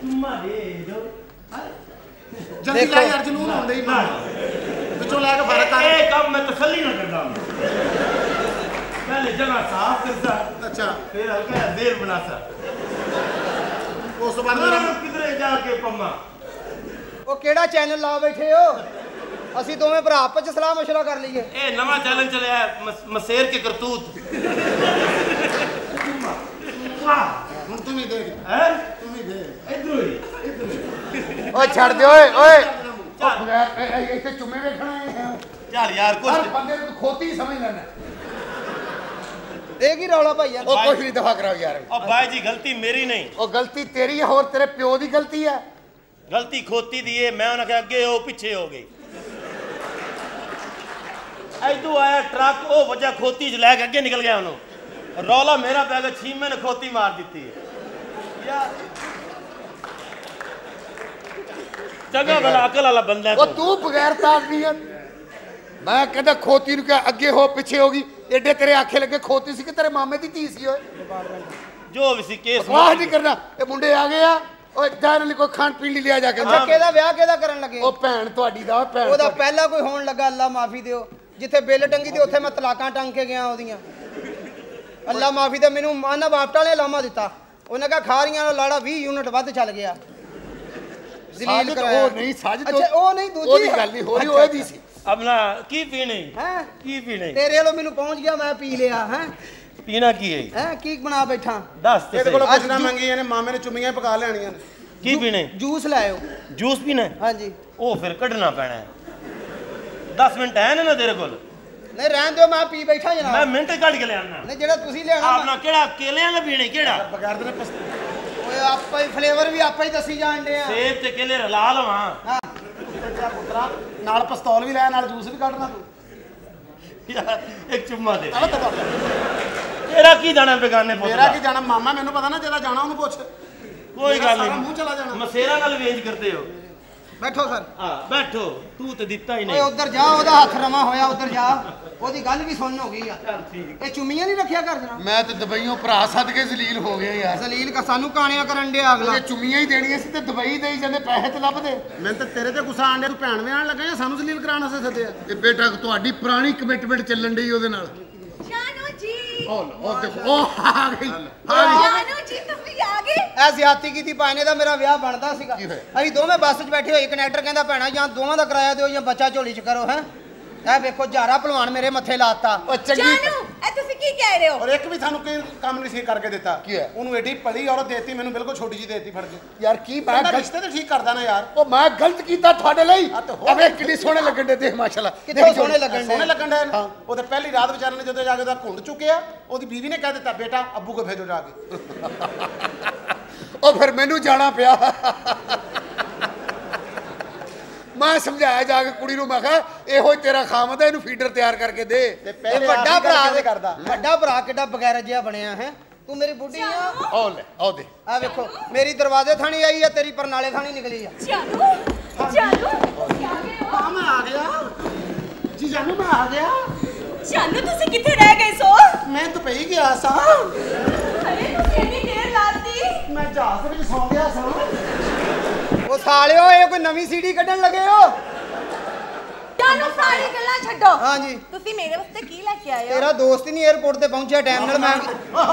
ਚੁੰਮਾ ਦੇ ਦੋ। ਜਲਦੀ ਲੈ ਯਾਰ ਜਨੂਨ ਹੁੰਦੇ ਹੀ ਮਾਰ ਵਿੱਚੋਂ ਲੈ ਕੇ ਫ਼ਰਕ ਕਰ ਇਹ ਕੰਮ ਮੈਂ ਤਸੱਲੀ ਨਾਲ ਕਰਦਾ ਹਾਂ। ਪਹਿਲੇ ਜਗ੍ਹਾ ਸਾਫ਼ ਕਰਦਾ। ਅੱਛਾ। ਫਿਰ ਹਲਕਾ ਦੇਰ ਬਣਾਤਾ। ਉਸ ਤੋਂ ਬਾਅਦ ਮੇਰਾ ਕਿਧਰੇ ਜਾ ਕੇ ਪੰਮਾ। ਉਹ ਕਿਹੜਾ ਚੈਨਲ ਲਾ ਬੈਠੇ ਹੋ? ਅਸੀਂ ਦੋਵੇਂ ਭਰਾ ਆਪਸ ਚ ਸਲਾਹ ਮਸ਼ਵਰਾ ਕਰ ਲਈਏ। ਇਹ ਨਵਾਂ ਚੈਲੰਜ ਚੱਲਿਆ ਮਸੇਰ ਕੇ ਕਰਤੂਤ। ਹੁਣ ਤੂੰ ਵੀ ਦੇਖ। ਹੈ? ਤੂੰ ਵੀ ਦੇ ਇਧਰੋਂ ਹੀ। ਓ ਛੱਡ ਦਿਓ ਓਏ ਓਏ। ਓ ਬਗੈਰ ਇਹ- ਇਹ- ਇੱਥੇ ਚੁੰਮੇ ਵੇਖਣਾ ਹੈ ਚੱਲ ਯਾਰ ਕੁਛ ਹਰ ਬੰਦੇ ਨੂੰ ਖੋਤੀ ਹੀ ਸਮਝ ਲੈਣਾ ਇਹ ਕੀ ਰੌਲਾ ਭਾਈ ਯਾਰ? ਉਹ ਕੁਛ ਨਹੀਂ ਦਫਾ ਕਰਾਓ ਯਾਰ। ਉਹ ਬਾਈ ਜੀ ਗਲਤੀ ਮੇਰੀ ਨਹੀਂ। ਉਹ ਗਲਤੀ ਤੇਰੀ ਹੈ ਹੋਰ ਤੇਰੇ ਪਿਓ ਦੀ ਗਲਤੀ ਹੈ ਗਲਤੀ ਖੋਤੀ ਦੀ ਏ ਮੈਂ ਉਹਨਾਂ ਕੇ ਅੱਗੇ ਹੋ ਪਿੱਛੇ ਹੋ ਗਈ ਐਦੂ ਆਇਆ ਟਰੱਕ ਉਹ ਵਜਾ ਖੋਤੀ ਚ ਲੈ ਕੇ ਅੱਗੇ ਨਿਕਲ ਗਿਆ ਉਹਨੂੰ। ਰੌਲਾ ਮੇਰਾ ਪੈ ਗਿਆ ਛੀਮੇ ਨੇ ਖੋਤੀ ਮਾਰ ਦਿੱਤੀ ਯਾਰ ਚੰਗਾ ਬਲਾ ਅਕਲ ਵਾਲਾ ਬੰਦਾ ਹੈ ਉਹ ਤੂੰ। ਤੂੰ ਬਗੈਰ ਤਾਕਦੀ ਹੈ ਮੈਂ ਕਹਿੰਦਾ ਖੋਤੀ ਨੂੰ ਕਿਹਾ ਅੱਗੇ ਹੋ ਪਿੱਛੇ ਹੋ ਗਈ। ਐਡੇ ਤੇਰੇ ਆਖੇ ਲੱਗੇ ਖੋਤੀ ਸੀ ਕਿ ਤੇਰੇ ਮਾਮੇ ਦੀ ਧੀ ਸੀ ਓਏ? ਜੋ ਵੀ ਸੀ ਕੇਸ ਵਾਹ ਨਹੀਂ ਕਰਨਾ। ਇਹ ਮੁੰਡੇ ਆ ਗਏ ਆ ਓਏ ਜਾਨ ਲਈ ਕੋਈ ਖਾਣ ਪੀਣ ਲਈ ਲਿਆ ਜਾ ਕੇ ਅੱਛਾ ਕਿਹਦਾ ਵਿਆਹ ਕਿਹਦਾ ਕਰਨ ਲੱਗੇ? ਉਹ ਭੈਣ ਤੁਹਾਡੀ ਦਾ ਭੈਣ ਉਹਦਾ। ਪਹਿਲਾਂ ਕੋਈ ਹੋਣ ਲੱਗਾ ਅੱਲਾ ਮਾਫੀ ਦਿਓ। ਜਿੱਥੇ ਬਿੱਲ ਟੰਗੀ ਤੇ ਉੱਥੇ ਮੈਂ ਤਲਾਕਾਂ ਟੰਗ ਕੇ ਗਿਆ ਉਹਦੀਆਂ। ਅੱਲਾ ਮਾਫੀ ਦੇ ਮੈਨੂੰ ਮਾਨਾ ਬਾਪਟਾ ਨੇ ਲਾਮਾ ਦਿੱਤਾ। ਉਹਨੇ ਕਿਹਾ ਖਾਰੀਆਂ ਦਾ ਲਾੜਾ 20 ਯੂਨਿਟ ਵੱਧ ਚੱਲ ਗਿਆ। ਜ਼ਲੀਲ ਕਰਾਇਆ। ਉਹ ਨਹੀਂ ਸਾਜਦ ਅੱਛਾ ਉਹ ਨਹੀਂ ਦੂਜੀ ਉਹਦੀ ਗੱਲ ਨਹੀਂ ਹੋ ਰਹੀ ਉਹ ਇਹਦੀ ਸੀ। ਆਪਣਾ ਕੀ ਪੀਣੇ? ਹੈ? ਕੀ ਪੀਣੇ? ਤੇਰੇ ਵੱਲੋਂ ਮੈਨੂੰ ਪਹੁੰਚ ਗਿਆ ਮੈਂ ਪੀ ਲਿਆ ਹੈ? ਪੀਣਾ ਕੀ ਹੈ ਹੈ ਕੀ ਬਣਾ ਬੈਠਾ? ਦੱਸ ਤੇ ਇਹਦੇ ਕੋਲੋਂ। ਪੁੱਛਣਾ ਮੰਗੀਆਂ ਨੇ ਮਾਮੇ ਨੇ ਚੁੰਮੀਆਂ ਪਕਾ ਲੈਣੀਆਂ ਨੇ। ਕੀ ਪੀਣੇ? ਜੂਸ ਲਾਇਓ ਜੂਸ ਪੀਣਾ? ਹੈ? ਹਾਂਜੀ। ਉਹ ਫਿਰ ਕੱਢਣਾ ਪੈਣਾ ਹੈ। 10 ਮਿੰਟ ਹੈ ਨਾ ਤੇਰੇ ਕੋਲ? ਨਹੀਂ ਰਹਿਣ ਦਿਓ ਮੈਂ ਪੀ ਬੈਠਾ ਮੈਂ ਜਨਾਬ ਮਿੰਟ ਕੱਢ ਕੇ ਲਿਆਣਾ ਨਹੀਂ ਜਿਹੜਾ ਤੁਸੀਂ ਲਿਆਣਾ ਆਪਣਾ ਕਿਹੜਾ ਕੇਲਿਆਂ ਦਾ ਪੀਣੇ ਕਿਹੜਾ? ਬਗੈਰ ਦੇ ਪਸ ਓਏ ਆਪਾਂ ਹੀ ਫਲੇਵਰ ਵੀ ਆਪਾਂ ਹੀ ਦੱਸੀ ਜਾਣਦੇ ਆ। ਸੇਬ ਤੇ ਕੇਲੇ ਰਲਾ ਲਵਾਂ ਹਾਂ। ਬੱਚਾ ਪੁੱਤਰਾ ਨਾਲ ਪਿਸਤੌਲ ਵੀ ਲੈ ਨਾਲ ਜੂਸ ਵੀ ਕੱਢਣਾ ਤੂੰ। ਯਾਰ ਇੱਕ ਚੁੰਮਾ ਦੇ। ਤੇਰਾ। ਤੇਰਾ ਕੀ ਜਾਣਾ ਬੇਗਾਨੇ ਪੁੱਤ ਦਾ? ਕੀ ਜਾਣਾ? ਮਾਮਾ ਮੈਨੂੰ ਪਤਾ ਨਾ ਜਿਹਦਾ ਜਾਣਾ ਉਹਨੂੰ ਪੁੱਛ। ਕੋਈ ਗੱਲ ਨਹੀਂ। ਮੂੰਹ ਚਲਾ ਜਾਣਾ। ਮਸੇਰਾ ਨਾਲ ਵੇਂਜ ਕਰਦੇ ਹੋ। ਬੈਠੋ ਸਰ। ਹਾਂ ਬੈਠੋ। ਤੂੰ ਤੇ ਦਿੱਤਾ ਹੀ ਓਏ ਨਹੀਂ ਉਧਰ ਜਾ ਉਹਦਾ ਹੱਥ ਰਮਾ ਹੋਇਆ ਉਧਰ ਜਾ। ਉਹਦੀ ਗੱਲ ਵੀ ਸੁਣਨ ਹੋ ਗਈ ਆ। ਇਹ ਚੁੰਮੀਆਂ ਨਹੀਂ ਰੱਖਿਆ ਕਰ ਜਨਾ ਮੈਂ ਤੇ ਦੁਬਈੋਂ ਭਰਾ ਸੱਦ ਕੇ ਜ਼ਲੀਲ ਹੋ ਗਿਆ ਯਾਰ। ਜ਼ਲੀਲ ਕਾ ਸਾਨੂੰ ਕਾਣੀਆਂ ਕਰਨ ਡਿਆ ਅਗਲਾ। ਇਹ ਚੁੰਮੀਆਂ ਹੀ ਦੇਣੀਆਂ ਸੀ ਤੇ ਦੁਬਈ ਦੇ ਹੀ ਜਾਂਦੇ ਪੈਸੇ ਤੇ ਲੱਭਦੇ। ਮੈਨੂੰ ਤਾਂ ਤੇਰੇ ਤੇ ਗੁੱਸਾ ਆਂਡਿਆ ਤੂੰ ਭੈਣ ਵਿਆਹਣ ਲੱਗਾ ਜਾਂ ਸਾਨੂੰ ਜ਼ਲੀਲ ਕਰਾਉਣ ਵਾਸਤੇ ਸੱਦਿਆ? ਇਹ ਬੇਟਾ ਤੁਹਾਡੀ ਪੁਰਾਣੀ ਕਮਿਟਮੈਂਟ ਚੱਲਣ ਡਈ ਉਹਦੇ ਨਾਲ। ਜਾਨੂ ਜੀ। ਉਹ ਦੇਖੋ ਉਹ ਆ ਗਈ। ਜਾਨੂ ਜੀ ਐ ਜ਼ਿਆਦਤੀ ਕੀਤੀ ਪਾਇਨੇ ਦਾ ਮੇਰਾ ਵਿਆਹ ਬਣਦਾ ਸੀਗਾ? ਅਸੀਂ ਦੋਵੇਂ ਬੱਸ 'ਚ ਬੈਠੇ ਹੋਏ ਕਨੈਕਟਰ ਕਹਿੰਦਾ ਭੈਣਾ ਜਾਂ ਦੋਵਾਂ ਦਾ ਕਿਰਾਇਆ ਦਿਓ ਜਾਂ ਬੱਚਾ ਝੋਲੀ 'ਚ ਕਰੋ ਹੈ? ਇਹ ਵੇਖੋ ਜਾਰਾ ਭਲਵਾਨ ਮੇਰੇ ਮੱਥੇ ਲਾਤਾ। ਉਹ ਚੰਗੀ ਜਾਨੂ ਇਹ ਤੁਸੀਂ ਕੀ ਕਹਿ ਰਹੇ ਹੋ? ਔਰ ਇੱਕ ਵੀ ਸਾਨੂੰ ਕੋਈ ਕੰਮ ਨਹੀਂ ਸੀ ਕਰਕੇ ਦਿੱਤਾ। ਕੀ ਹੋਇਆ? ਉਹਨੂੰ ਐਡੀ ਪੜੀ ਔਰਤ ਦੇਤੀ ਮੈਨੂੰ ਬਿਲਕੁਲ ਛੋਟੀ ਜੀ ਦੇਤੀ ਫੜ ਕੇ। ਯਾਰ ਕੀ ਮੈਂ ਰਿਸ਼ਤੇ ਤੇ ਠੀਕ ਕਰਦਾ ਨਾ ਯਾਰ। ਉਹ ਮੈਂ ਗਲਤ ਕੀਤਾ ਤੁਹਾਡੇ ਲਈ। ਅਵੇ ਕਿੰਨੀ ਸੋਹਣੇ ਲੱਗਣ ਦੇ ਦੇਖ ਮਾਸ਼ਾਅੱਲਾ। ਕਿੱਥੋਂ ਸੋਹਣੇ ਲੱਗਣ ਸੋਹਣੇ ਲੱਗਣ ਦੇ। ਉਹ ਤੇ ਪਹਿਲੀ ਰਾਤ ਵਿਚਾਰੇ ਨੇ ਜਦੋਂ ਜਾ ਕੇ ਉਹਦਾ ਘੁੰਡ ਚੁੱਕਿਆ ਉਹਦੀ ਬੀਵੀ ਨੇ ਕਹਿ ਦਿੱਤਾ ਬੇਟਾ ਅੱਬੂ ਕੋ ਭੇਜੋ ਜਾ ਕੇ। ਉਹ ਫਿਰ ਮੈਨੂੰ ਜਾਣਾ ਪਿਆ। ਮੈਂ ਸਮਝਾਇਆ ਜਾ ਕੇ ਕੁੜੀ ਨੂੰ ਮੈਂ ਕਿਹਾ ਇਹੋ ਹੀ ਤੇਰਾ ਖਾਮਦ ਹੈ ਇਹਨੂੰ ਫੀਡਰ ਤਿਆਰ ਕਰਕੇ ਦੇ। ਤੇ ਇਹ ਪਹਿਲੇ ਵੱਡਾ ਭਰਾ ਕਰਦਾ। ਵੱਡਾ ਭਰਾ ਕਿੱਡਾ ਬਗੈਰ ਜਿਹਾ ਬਣਿਆ ਹੈ। ਤੂੰ ਮੇਰੀ ਬੁੱਢੀ ਆ। ਆਓ ਲੈ ਆਓ ਦੇ। ਆ ਵੇਖੋ ਮੇਰੀ ਦਰਵਾਜ਼ੇ ਥਾਣੀ ਆਈ ਆ ਤੇਰੀ ਪਰਨਾਲੇ ਥਾਣੀ ਨਿਕਲੀ ਆ। ਜਾਨੂ ਤੁਸੀਂ ਆ ਗਏ ਹੋ ਹਾਂ ਮੈਂ ਆ ਗਿਆ। ਜੀ ਜਾਨੂ ਮੈਂ ਆ ਗਿਆ। ਜਾਨੂ ਤੁਸੀਂ ਕਿੱਥੇ ਰਹਿ ਗਏ ਸੋ? ਮੈਂ ਦੁਬਈ ਗਿਆ ਸਾਂ। ਅਰੇ ਤੁਸੀਂ ਇੰਨੀ ਦੇਰ ਲਾਤੀ। ਮੈਂ ਜਹਾਜ਼ ਦੇ ਵਿੱਚ ਸੌਂ ਗਿਆ ਸਾਂ। ਉਹ ਸਾਲਿਓ ਇਹ ਕੋਈ ਨਵੀਂ ਸੀਡੀ ਕੱਢਣ ਲੱਗੇ ਹੋ? ਜਾਨੂ ਸਾਰੀ ਗੱਲਾਂ ਛੱਡੋ। ਹਾਂਜੀ। ਤੁਸੀਂ ਮੇਰੇ ਵਾਸਤੇ ਕੀ ਲੈ ਕੇ ਆਏ ਹੋ? ਤੇਰਾ ਦੋਸਤ ਹੀ ਨਹੀਂ 에어ਪੋਰਟ ਤੇ ਪਹੁੰਚਿਆ ਟਾਈਮ ਨਾਲ ਮੈਂ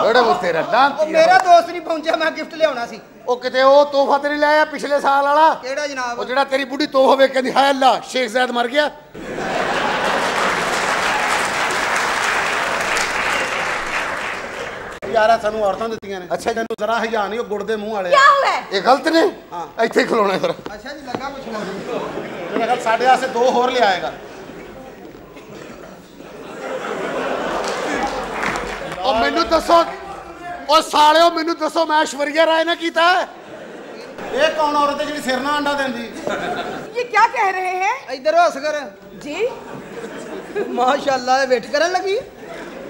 ਓੜੇ ਉਹ ਤੇਰਾ ਉਹ ਦਾੰਤ ਮੇਰਾ ਦੋਸਤ ਨਹੀਂ ਪਹੁੰਚਿਆ ਮੈਂ ਗਿਫਟ ਲਿਆਉਣਾ ਸੀ। ਉਹ ਕਿਤੇ ਉਹ ਤੋਹਫਾ ਤੇ ਨਹੀਂ ਲਾਇਆ ਪਿਛਲੇ ਸਾਲ ਵਾਲਾ? ਕਿਹੜਾ ਉਹ ਜਨਾਬ ਜਿਹੜਾ ਤੇਰੀ ਬੁੱਢੀ ਤੋਹਫਾ ਵੇਖ ਕਹਿੰਦੀ ਹਾਏ ਅੱਲਾ ਸ਼ੇਖ ਜ਼ੈਦ ਮਰ ਗਿਆ। ਯਾਰਾ ਸਾਨੂੰ ਔਰਤਾਂ ਦਿੱਤੀਆਂ ਨੇ। ਅੱਛਾ ਤੈਨੂੰ ਜ਼ਰਾ ਹਿਆ ਨਹੀਂ ਉਹ ਗੁੜ ਦੇ ਮੂੰਹ ਵਾਲੇ ਕੀ ਹੋਇਆ? ਇਹ ਗਲਤ ਨੇ? ਹਾਂ। ਇੱਥੇ ਖਲੋਣਾ ਫਿਰ। ਅੱਛਾ ਜੀ ਲੱਗਾ ਕੁਛ ਨਾ ਮੇਰਾ ਗੱਲ ਸਾਡੇ ਵਾਸਤੇ ਦੋ ਹੋਰ ਲਿਆਏਗਾ। ਉਹ ਮੈਨੂੰ ਦੱਸੋ ਉਹ ਸਾਲਿਓ ਮੈਨੂੰ ਦੱਸੋ ਮੈਂ ਐਸ਼ਵਰੀਆ ਰਾਏ ਨੇ ਕੀਤਾ ਇਹ ਕੌਣ ਔਰਤ ਹੈ ਜਿਹੜੀ ਸਿਰ ਨਾਲ ਅੰਡਾ ਦਿੰਦੀ? ਇਹ ਕੀ ਕਹਿ ਰਹੇ ਹੈ? ਇਧਰ ਹੱਸ ਕਰ। ਜੀ। ਮਾਸ਼ਾਅੱਲਾ ਇਹ ਵੇਟ ਕਰਨ ਲੱਗੀ?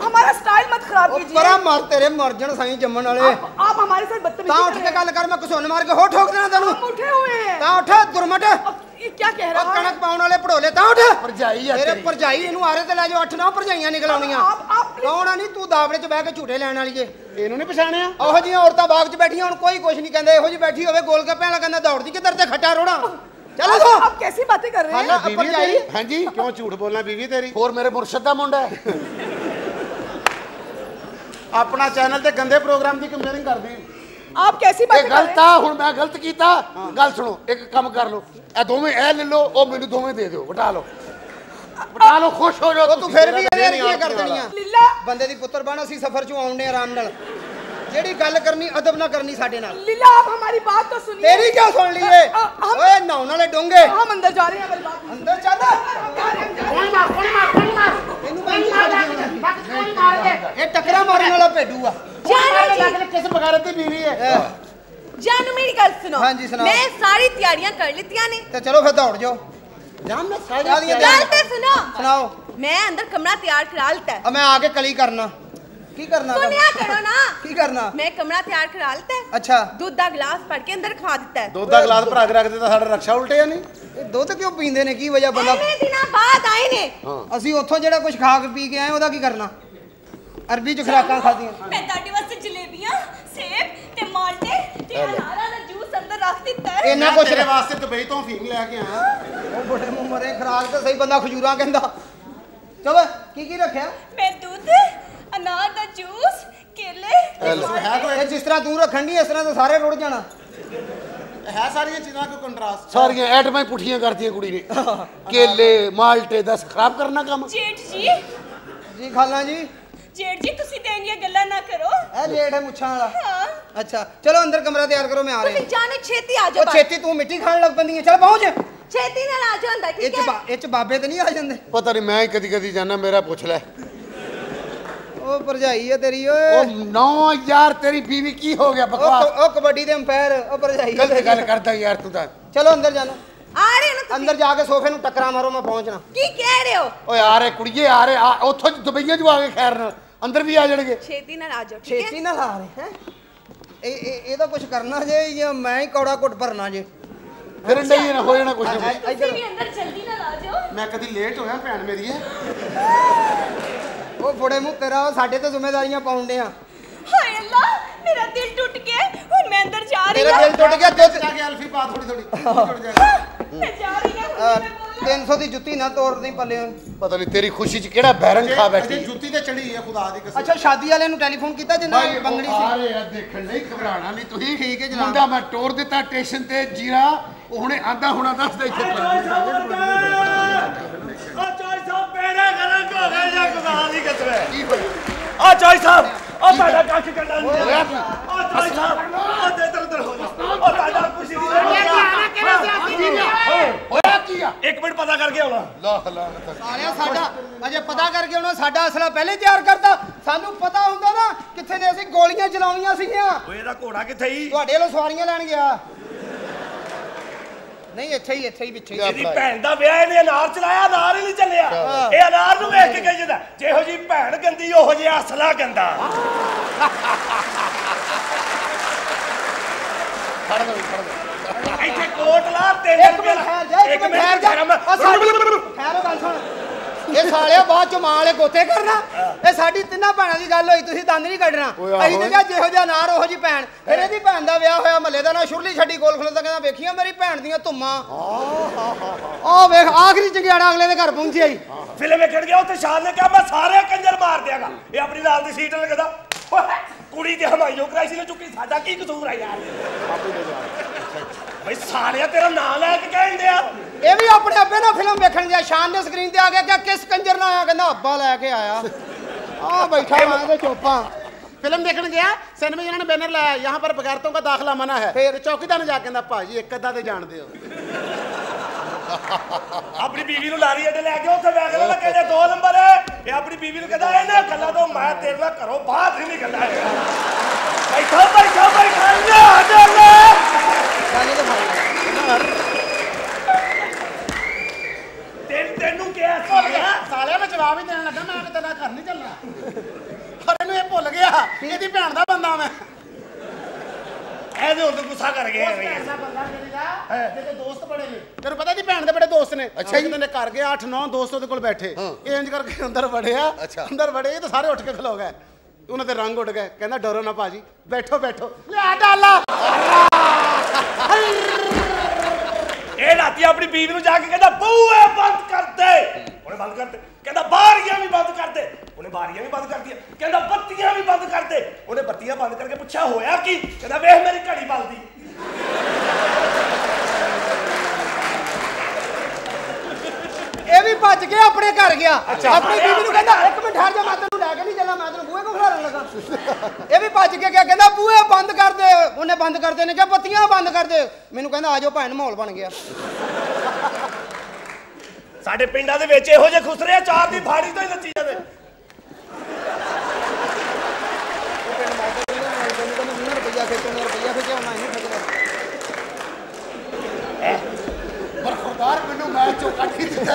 हमारा स्टाइल मत खराब ਉਹ कीजिए ਪਰਾਂ ਮਰ ਤੇਰੇ ਮਰ ਜਾਣ ਸਾਈਂ ਜੰਮਣ ਵਾਲੇ आप, आप हमारे साथ ਤਾਂ बदतमीजी ਉੱਠ कर ਕੇ रहे हैं ਗੱਲ ਕਰ ਮੈਂ ਘਸੁੰਨ ਮਾਰ ਕੇ ਹੋ ਠੋਕ ਦੇਣਾ ਤੈਨੂੰ हम उठे हुए हैं ਤਾਂ ਉੱਠ ਦੁਰਮਟ अब ये क्या कह ਉਹ रहा है ਕਣਕ ਪਾਉਣ ਵਾਲੇ ਪੜੋਲੇ ਤਾਂ ਉੱਠ ਭਰਜਾਈ ਆ ਤੇਰੇ ਤੇਰੀ ਭਰਜਾਈ ਇਹਨੂੰ ਆਰੇ ਤੇ ਲੈ ਜਾਓ ਅੱਠ ਨੌ ਭਰਜਾਈਆਂ ਨਿਕਲ ਆਉਣੀਆਂ आप आप ਕੌਣ ਆ ਨਹੀਂ ਤੂੰ ਦਾਵੜੇ 'ਚ ਬਹਿ ਕੇ ਝੂਟੇ ਲੈਣ ਵਾਲੀ ਜੇ ਇਹਨੂੰ ਨਹੀਂ ਪਛਾਣਿਆ ਉਹੋ ਜਿਹੀਆਂ ਔਰਤਾਂ ਬਾਗ 'ਚ ਬੈਠੀਆਂ ਹੁਣ ਕੋਈ ਕੁਛ ਨਹੀਂ ਕਹਿੰਦੇ ਇਹੋ ਜਿਹੀ ਬੈਠੀ ਹੋਵੇ ਗੋਲ ਗੱਪੇ ਵਾਲਾ ਕਹਿੰਦਾ ਦੌੜਦੀ ਕਿੱਧਰ ਤੇ ਖੱਟਾ ਰੋੜਾ ਚਲੋ आप, ਸੋ आप कैसी बातें कर रहे हैं हालां- ਬੀਵੀ ਹੈ ਭਰਜਾਈ? ਤੇਰੀ ਹਾਂਜੀ ਕਿਉਂ ਝੂਠ ਬੋਲਣਾ ਬੀਵੀ ਤੇਰੀ ਹੋਰ ਮੇਰੇ ਮੁਰਸ਼ਦ ਦਾ ਮੁੰਡਾ ਹੈ ਆਪਣਾ ਚੈਨਲ ਤੇ ਗੰਦੇ ਪ੍ਰੋਗਰਾਮ ਦੀ ਕੰਪੇਅਰਿੰਗ ਕਰਦੀ ਆਪ ਕੈਸੀ ਬਾਤ ਇਹ ਗਲਤ ਆ ਹੁਣ ਮੈਂ ਗਲਤ ਕੀਤਾ ਗੱਲ ਸੁਣੋ ਇੱਕ ਕੰਮ ਕਰ ਲਓ। ਇਹ ਦੋਵੇਂ ਇਹ ਲੈ ਲਓ ਉਹ ਮੈਨੂੰ ਦੋਵੇਂ ਦੇ ਦਿਓ ਵਟਾ ਲਓ। ਬਟਾ ਲੋ ਖੁਸ਼ ਹੋ ਜਾਓ। ਤੂੰ ਫਿਰ ਵੀ ਇਹ ਕਰ ਦੇਣੀਆਂ। ਬੰਦੇ ਦੀ ਪੁੱਤਰ ਬਣ ਅਸੀਂ ਸਫ਼ਰ ਚੋਂ ਆਉਂਦੇ ਆਰਾਮ ਨਾਲ। ਜਿਹੜੀ ਗੱਲ ਕਰਨੀ ਅਦਬ ਨਾ ਕਰਨੀ ਸਾਡੇ ਨਾਲ लीला आप हमारी बात तो सुनिए ਤੇਰੀ ਕਿਉਂ ਸੁਣ ਲਈਏ ਅ- ਅ- ਓਏ ਨਹਾਉਣ ਵਾਲੇ ਡੋਂਗੇ हम अंदर जा रहे हैं हमारी बात ਅੰਦਰ ਚੱਲ ਇਹਨੂੰ ਬੰਦ ਇਹ ਟੱਕਰਾ ਮਾਰਨ ਵਾਲਾ ਭੇਡੂ ਆ ਕਿਸ ਬਗਾਰਤ ਦੀ ਬੀਵੀ ਹੈ ਜਾਨੂ ਮੇਰੀ ਗੱਲ ਸੁਣੋ ਹਾਂਜੀ, ਸੁਣਾਓ। ਮੈਂ ਸਾਰੀ ਤਿਆਰੀਆਂ ਕਰ ਲਿੱਤੀਆਂ ਨੇ ਤੇ ਚਲੋ ਫਿਰ ਦੌੜ ਜਾਓ ਜਾਨ ਮੈਂ ਕਾਹਦੀਆਂ ਗੱਲ ਤੇ ਸੁਣੋ ਸੁਣਾਓ ਮੈਂ ਅੰਦਰ ਕਮਰਾ ਤਿਆਰ ਕਰਾ ਲਿੱਤਾ ਹੈ। ਆ ਮੈਂ ਆ ਕੇ ਕਲੀ ਕਰਨਾ ਕੀ ਕਰਨਾ? ਸੁਣਿਆ ਕਰੋ ਨਾ। ਕੀ ਕਰਨਾ? ਮੈਂ ਕਮਰਾ ਤਿਆਰ ਕਰਾ ਲਿੱਤਾ ਹੈ। ਅੱਛਾ। ਦੁੱਧ ਦਾ ਗਲਾਸ ਭਰ ਕੇ ਅੰਦਰ ਖਵਾ ਦਿੱਤਾ ਦੁੱਧ ਦਾ ਗਲਾਸ ਭਰਾ ਕੇ ਰੱਖ ਦਿੱਤਾ ਸਾਡਾ ਰਕਸ਼ਾ ਉਲਟਿਆ ਨਹੀਂ? ਇਹ ਦੁੱਧ ਕਿਉਂ ਪੀਂਦੇ ਨੇ? ਕੀ ਵਜ੍ਹਾ ਬੰਦਾ ਇੰਨੇ ਦਿਨਾਂ ਬਾਅਦ ਆਏ ਨੇ। ਅਸੀਂ ਉੱਥੋਂ ਜਿਹੜਾ ਕੁਝ ਖਾ ਕੇ ਪੀ ਕੇ ਆਏ ਉਹਦਾ ਕੀ ਕਰਨਾ? ਅਰਬੀ ਚ ਖਰਾਕਾਂ ਖਾਧੀਆਂ। ਮੈਂ ਤੁਹਾਡੇ ਵਾਸਤੇ ਜਲੇਬੀਆਂ ਸੇਬ ਤੇ ਮਾਲਟੇ ਤੇ ਅਨਾਰਾਂ ਦਾ ਜੂਸ ਅੰਦਰ ਰੱਖ ਦਿੱਤਾ ਹੈ। ਮੈਂ ਕੁਛ ਤੇਰੇ ਵਾਸਤੇ ਦੁਬਈ ਤੋਂ ਫੀਮ ਲੈ ਕੇ ਆਇਆ। ਉਹ ਬੜੇ ਮੂੰਹ ਮਰੇ ਖਰਾਕ ਤੇ ਸਹੀ ਬੰਦਾ ਖਜੂਰਾਂ ਕਹਿੰਦਾ। ਚਲੋ ਕੀ ਕੀ ਰੱਖਿਆ? ਮੈਂ ਦੁੱਧ ਅਨਾਰ ਦਾ ਜੂਸ ਕੇਲੇ ਹੈ ਕੋਈ? ਇਹ ਜਿਸ ਤਰ੍ਹਾਂ ਤੂੰ ਰੱਖਣ ਦੀ ਇਸ ਤਰ੍ਹਾਂ ਤਾਂ ਸਾਰੇ ਰੁੜ ਜਾਣਾ। ਹੈ ਸਾਰੀਆਂ ਚੀਜ਼ਾਂ ਕੋਈ ਕੰਟਰਾਸਟ ਸਾਰੀਆਂ ਐਟਮਾਂ ਪੁੱਠੀਆਂ ਕਰਤੀਆਂ ਕੁੜੀ ਨੇ। ਕੇਲੇ ਮਾਲਟੇ ਦੱਸ ਖਰਾਬ ਕਰਨਾ ਕੰਮ। ਜੇਠ ਜੀ। ਜੀ ਖਾਲਾ ਜੀ। ਜੇਠ ਜੀ ਤੁਸੀਂ ਤੇ ਇੰਨੀਆਂ ਗੱਲਾਂ ਨਾ ਕਰੋ। ਇਹ ਲੇਟ ਹੈ ਮੁੱਛਾਂ ਵਾਲਾ। ਹਾਂ। ਅੱਛਾ ਚਲੋ ਅੰਦਰ ਕਮਰਾ ਤਿਆਰ ਕਰੋ ਮੈਂ ਆ ਤੁਸੀਂ ਰਿਹਾ ਜਾਣੇ ਛੇਤੀ ਆ ਜਾਓ ਉਹ ਛੇਤੀ ਤੂੰ ਮਿੱਟੀ ਖਾਣ ਲੱਗ ਪੈਂਦੀ ਹੈ। ਚਲ ਪਹੁੰਚ ਛੇਤੀ ਨਾਲ ਆ ਅੰਦਰ ਠੀਕ ਹੈ? ਇਹ ਚ ਬਾਬੇ ਤੇ ਨਹੀਂ ਆ ਜਾਂਦੇ? ਪਤਾ ਨਹੀਂ ਮੈਂ ਕਦੀ ਕਦੀ ਜਾਣਾ ਮੇਰਾ ਪੁੱਛ ਲੈ। ਉਹ ਭਰਜਾਈ ਹੈ ਤੇਰੀ ਉਹ ਓਏ ਨੌ ਯਾਰ ਤੇਰੀ ਬੀਵੀ ਕੀ ਹੋ ਗਿਆ ਉਹ ਬਕਵਾਸ? ਉਹ ਕਬੱਡੀ ਦੇ ਅੰਪਾਇਰ ਉਹ ਭਰਜਾਈ ਹੈ ਗਲਤ ਤੇਰੀ। ਗੱਲ ਕਰਦਾ ਯਾਰ ਤੂੰ ਤਾਂ। ਚਲੋ ਅੰਦਰ ਜਾਣਾ। ਆ ਰਹੇ ਨਾ ਅੰਦਰ ਜਾ ਕੇ ਸੋਫੇ ਨੂੰ ਟੱਕਰਾਂ ਮਾਰੋ ਮੈਂ ਪਹੁੰਚਣਾ। ਕੀ ਕਹਿ ਰਹੇ ਹੋ? ਓਏ ਆ ਰੇ ਕੁੜੀਏ ਆ ਰੇ ਆ ਉੱਥੋਂ ਦੁਬਈਆਂ ਜੋ ਆ ਕੇ ਖੈਰ ਨਾਲ ਅੰਦਰ ਵੀ ਆ ਜਾਣਗੇ। ਛੇਤੀ ਨਾਲ ਆ ਜਾਓ ਠੀਕ ਹੈ? ਛੇਤੀ ਨਾਲ ਆ ਰਹੇ ਹੈ? ਇਹ ਇਹ ਇਹਦਾ ਕੁਝ ਕਰਨਾ ਜੇ ਜਾਂ ਮੈਂ ਹੀ ਕੌੜਾ ਘੁੱਟ ਭਰਨਾ ਜੇ। ਫਿਰ ਨਹੀਂ ਨਾ ਹੋ ਜਾਣਾ ਤੁਸੀਂ ਇੱਧਰ। ਵੀ ਅੰਦਰ ਜਲਦੀ ਨਾਲ ਆ ਜਾਓ। ਮੈਂ ਕਦੀ ਲੇਟ ਹੋਇਆ ਭੈਣ ਮੇਰੀ ਹੈ। ਉਹ ਫੋੜੇ ਮੂੰਹ ਤੇਰਾ ਸਾਡੇ ਤੇ ਜ਼ਿੰਮੇਵਾਰੀਆਂ ਪਾਉਂਦੇ ਆ ਹਾਏ ਅੱਲਾ ਮੇਰਾ ਦਿਲ ਟੁੱਟ ਗਿਆ ਹੁਣ ਮੈਂ ਅੰਦਰ ਜਾ ਰਹੀ ਤੇਰਾ ਹਾਂ। ਦਿਲ ਟੁੱਟ ਗਿਆ ਦੁੱਧ ਜਾ ਕੇ ਅਲਫੀ ਪਾ ਥੋੜੀ ਥੋੜੀ ਟੁੱਟ ਜਾਏਗਾ ਮੈਂ ਜਾ ਰਹੀ ਹਾਂ 300 ਦੀ ਜੁੱਤੀ ਨਾ ਤੋੜਦੀ ਪੱਲੇ। ਪਤਾ ਨਹੀਂ ਤੇਰੀ ਖੁਸ਼ੀ 'ਚ ਕਿਹੜਾ ਬੈਰੰਗ ਖਾ ਅਜੇ ਬੈਠੀ। ਜੁੱਤੀ ਤੇ ਚੜੀ ਹੈ ਖੁਦਾ ਦੀ ਕਸਮ। ਅੱਛਾ ਸ਼ਾਦੀ ਵਾਲੇ ਨੂੰ ਟੈਲੀਫੋਨ ਕੀਤਾ ਜਿੰਨਾ ਬੰਗੜੀ ਉਹ ਆ ਸੀ? ਰਹੇ ਆ ਦੇਖਣ ਲਈ ਘਬਰਾਣਾ ਨਹੀਂ ਤੁਸੀਂ। ਠੀਕ ਹੈ ਜਨਾਬ। ਮੁੰਡਾ ਮੈਂ ਟੋਰ ਦਿੱਤਾ ਸਟੇਸ਼ਨ ਤੇ ਜੀਰਾ ਉਹ ਹੁਣੇ ਆਂਦਾ ਹੋਣਾ ਦੱਸਦਾ ਇੱਥੇ ਆ ਚਾਈ ਸਾਹਿਬ ਮੇਰੇ ਘਰਾਂ ਕੋ ਗਏ ਜਾਂ ਖੁਦਾ ਦੀ ਕਸਮ। ਹੈ ਕੀ ਹੋਇਆ? ਆ ਚਾਈ ਸਾਹਿਬ ਆ ਤੁਹਾਡਾ ਕੱਖ ਕੱਢਾ ਕੀ? ਆ ਚਾਈ ਸਾਹਿਬ ਆ ਦੇ ਦਰ ਦਰ ਹੋ ਜਾ। ਆ ਤੁਹਾਡਾ ਕੁਛ ਨਹੀਂ ਹੋਇਆ ਕੀ? ਆ? ਇੱਕ ਮਿੰਟ ਪਤਾ ਕਰਕੇ ਆਉਣਾ। ਲਾ ਲਾ ਸਾਲਿਆ ਸਾਡਾ ਅਜੇ ਪਤਾ ਕਰਕੇ ਉਹਨਾਂ ਸਾਡਾ ਅਸਲਾ ਪਹਿਲੇ ਤਿਆਰ ਕਰਤਾ। ਸਾਨੂੰ ਪਤਾ ਹੁੰਦਾ ਨਾ ਕਿੱਥੇ ਨੇ ਅਸੀਂ ਗੋਲੀਆਂ ਚਲਾਉਣੀਆਂ ਸੀਗੀਆਂ। ਓਏ ਇਹਦਾ ਘੋੜਾ ਕਿੱਥੇ ਹੀ ਤੁਹਾਡੇ ਵੱਲੋਂ ਸਵਾਰੀਆਂ ਲੈਣ ਗਿਆ। ਨਹੀਂ ਇੱਥੇ ਹੀ ਇੱਥੇ ਹੀ ਪਿੱਛੇ ਹੀ। ਇਹਦੀ ਭੈਣ ਦਾ ਵਿਆਹ ਇਹਨੇ ਅਨਾਰ ਚਲਾਇਆ ਅਨਾਰ ਹੀ ਨਹੀਂ ਚੱਲਿਆ। ਇਹ ਅਨਾਰ ਨੂੰ ਵੇਖ ਕੇ ਕਹੀ ਜਾਂਦਾ ਜਿਹੋ ਜੀ ਭੈਣ ਗੰਦੀ ਉਹੋ ਜਿਹਾ ਅਸਲਾ ਗੰਦਾ। ਫੜ ਦੋ ਫੜ ਦੋ ਇੱਥੇ ਕੋਟ ਲਾ ਤੇ ਇੱਕ ਮਿੰਟ ਠਹਿਰ ਜਾ ਇੱਕ ਮਿੰਟ ਸਾਡੀ ਠਹਿਰੋ ਗੱਲ ਸੁਣ। ਇਹ ਸਾਲਿਆ ਬਾਅਦ ਚ ਮਾਂ ਵਾਲੇ ਗੋਤੇ ਕਰਨਾ ਇਹ ਸਾਡੀ ਤਿੰਨਾਂ ਭੈਣਾਂ ਦੀ ਗੱਲ ਹੋਈ ਤੁਸੀਂ ਦੰਦ ਨਹੀਂ ਕੱਢਣਾ। ਅਸੀਂ ਤੇ ਕਿਹਾ ਜਿਹੋ ਜਿਹਾ ਨਾਰ ਉਹੋ ਜੀ ਭੈਣ। ਫਿਰ ਇਹਦੀ ਭੈਣ ਦਾ ਵਿਆਹ ਹੋਇਆ ਮਹੱਲੇ ਦਾ ਨਾ ਸ਼ੁਰਲੀ ਛੱਡੀ ਕੋਲ ਖਲੋਤਾ ਕਹਿੰਦਾ ਵੇਖੀਆਂ ਮੇਰੀ ਭੈਣ ਦੀਆਂ ਧੁੰਮਾਂ? ਆਹ। ਵੇਖ ਆਖਰੀ ਚੰਗਿਆੜਾ ਅਗਲੇ ਦੇ ਘਰ ਪਹੁੰਚਿਆ ਹੀ ਫਿਲਮ ਵੇਖਣ ਗਿਆ ਉੱਥੇ ਸ਼ਾਨ ਨੇ ਕਿਹਾ ਮੈਂ ਸਾਰੇ ਕੰਜਰ ਮਾਰ ਦਿਆਂਗਾ। ਇਹ ਆਪਣੀ ਨਾਲ ਦੀ ਸੀਟ ਲਗਦਾ। ਕੁੜੀ ਤੇ ਹਮਾਇਓ ਕਰਾਈ ਨੇ ਚੁੱਕੀ ਸਾਡਾ ਕੀ ਕਸੂਰ ਆ ਯਾਰ? ਬਈ ਸਾਲਿਆ ਤੇਰਾ ਨਾਂ ਲੈ ਕੇ ਕਹਿਣ ਡਿਆ ਇਹ ਵੀ ਆਪਣੇ ਅੱਬੇ ਨਾਲ ਫਿਲਮ ਵੇਖਣ ਗਿਆ ਸ਼ਾਨ ਦੇ ਸਕਰੀਨ ਤੇ ਆ ਗਿਆ ਕਿ ਕਿਸ ਕੰਜਰ ਨਾਲ ਆਇਆ ਕਹਿੰਦਾ ਅੱਬਾ ਲੈ ਕੇ ਆਇਆ ਆ ਬੈਠਾ ਮੈਂ ਤੇ ਚੋਪਾਂ फिल्म देखने गया सिनेमा में इन्होंने बैनर लाया यहाँ पर बगैरतों का दाखिला मना है फिर? फिर चौकीदार ने जाके कहना भाजी एक अद्धा ते जान दियो ਆਪਣੀ ਬੀਵੀ ਨੂੰ ਲਾਰੀ ਅੱਡੇ ਲੈ ਕੇ ਉੱਥੇ ਵੈਗਨ ਲੱਗੇ ਜੇ ਦੋ ਨੰਬਰ ਹੈ ਇਹ ਆਪਣੀ ਬੀਵੀ ਨੂੰ ਕਹਿੰਦਾ ਇਹਨਾਂ ਗੱਲਾਂ ਤੋਂ ਮੈਂ ਤੇਰੇ ਨਾਲ ਘਰੋਂ ਬਾਹਰ ਨਹੀਂ ਨਿਕਲਦਾ ਹੈਗਾ ਬੈਠਾ ਬੈਠਾ ਬੈਠਾ ਨਾ ਦੇ ਲੈ ਗੱਲ ਤੇ ਫੜ ਤੈਨੂੰ ਤੈਨੂੰ ਕਿਹਾ ਸਾਲਿਆ ਸਾਲਿਆ ਮੈਂ ਜਵਾਬ ਹੀ ਦੇਣ ਲੱਗਾ ਮੈਂ ਕਿਤੇ ਨਾ ਘਰ ਨਹੀਂ ਚੱਲਣਾ। ਪਰ ਇਹਨੂੰ ਇਹ ਭੁੱਲ ਗਿਆ ਇਹਦੀ ਭੈਣ ਦਾ ਬੰਦਾ ਮੈਂ। ਇਹਦੇ ਉੱਤੇ ਗੁੱਸਾ ਕਰ। ਭੈਣ ਦਾ ਬੰਦਾ ਮੇਰੀ ਜਿਹਦੇ ਦੋਸਤ ਬੜੇ ਨੇ। ਤੈਨੂੰ ਪਤਾ ਦੀ ਭੈਣ ਦੇ ਬੜੇ ਦੋਸਤ ਨੇ। ਅੱਛਾ ਜੀ। ਘਰ ਗਏ 8 9 ਦੋਸਤ ਉਹਦੇ ਕੋਲ ਬੈਠੇ। ਇਹ ਇੰਜ ਕਰਕੇ ਅੰਦਰ ਵੜਿਆ। ਅੰਦਰ ਵੜੇ ਤਾਂ ਸਾਰੇ ਉੱਠ ਕੇ ਖਲੋ ਗਏ। ਉਹਨਾਂ ਦੇ ਰੰਗ ਉੱਡ ਗਏ। ਕਹਿੰਦਾ ਡਰੋ ਨਾ ਭਾਜੀ। ਬੈਠੋ ਬੈਠੋ। ਲਿਆ ਡਾਲਾ। ਇਹ ਰਾਤੀ ਆਪਣੀ ਬੀਵੀ ਨੂੰ ਜਾ ਕੇ ਕਹਿੰਦਾ ਬੂਹੇ ਬੰਦ ਕਰ ਦੇ। ਉਹਨੇ ਬੰਦ ਕਰ ਦੇ ਕਹਿੰਦਾ ਬਾਰੀਆਂ ਵੀ ਬੰਦ ਕਰ ਦੇ। ਉਹਨੇ ਬਾਰੀਆਂ ਵੀ ਬੰਦ ਕਰਤੀਆਂ ਕਹਿੰਦਾ ਬੱਤੀਆਂ ਵੀ ਬੰਦ ਕਰ ਦੇ। ਉਹਨੇ ਬੱਤੀਆਂ ਬੰਦ ਕਰਕੇ ਪੁੱਛਿਆ ਹੋਇਆ ਕੀ? ਕਹਿੰਦਾ ਵੇਖ ਮੇਰੀ ਘੜੀ ਬਲਦੀ। ਇਹ ਵੀ ਭੱਜ ਕੇ ਆਪਣੇ ਘਰ ਗਿਆ। ਆਪਣੀ ਬੀਵੀ ਨੂੰ ਕਹਿੰਦਾ ਇੱਕ ਮਿੰਟ ਠਹਿਰ ਜਾ ਮੈਂ ਤੈਨੂੰ ਲੈ ਕੇ ਨਹੀਂ ਚੱਲਾਂ ਮੈਂ ਤੈਨੂੰ ਬੂਹੇ ਕੋ ਖੜਾਉਣ ਲੱਗਾ। ਇਹ ਵੀ ਭੱਜ ਕੇ ਗਿਆ ਕਹਿੰਦਾ ਬੂਹੇ ਬੰਦ ਕਰ ਦੇ। ਉਹਨੇ ਬੰਦ ਕਰਦੇ ਨੇ ਕਿਹਾ ਬੱਤੀਆਂ ਬੰਦ ਕਰ ਦੇ। ਮੈਨੂੰ ਕਹਿੰਦਾ ਆਜੋ ਭੈਣ ਮਾਹੌਲ ਬਣ ਗਿਆ। ਸਾਡੇ ਪਿੰਡਾਂ ਦੇ ਵਿੱਚ ਇਹੋ ਜਿਹੇ ਖੁਸਰੇ ਆ ਚਾਰ ਦੀ ਫਾੜੀ ਤੋਂ ਹੀ ਨੱਚੀ ਜਾਂਦੇ ਮੈਨੂੰ ਕਹਿੰਦਾ 20 ਰੁਪਈਆ ਖੇਚੋ ਨੇ ਰੁਪਈਆ ਖੇਚਿਆ ਉਹਨਾਂ ਨਹੀਂ ਠੱਗਦਾ ਪਰ ਖੁਦਾਰ ਮੈਨੂੰ ਮੈਚ ਚੋਂ ਕੱਢ ਹੀ ਦਿੱਤਾ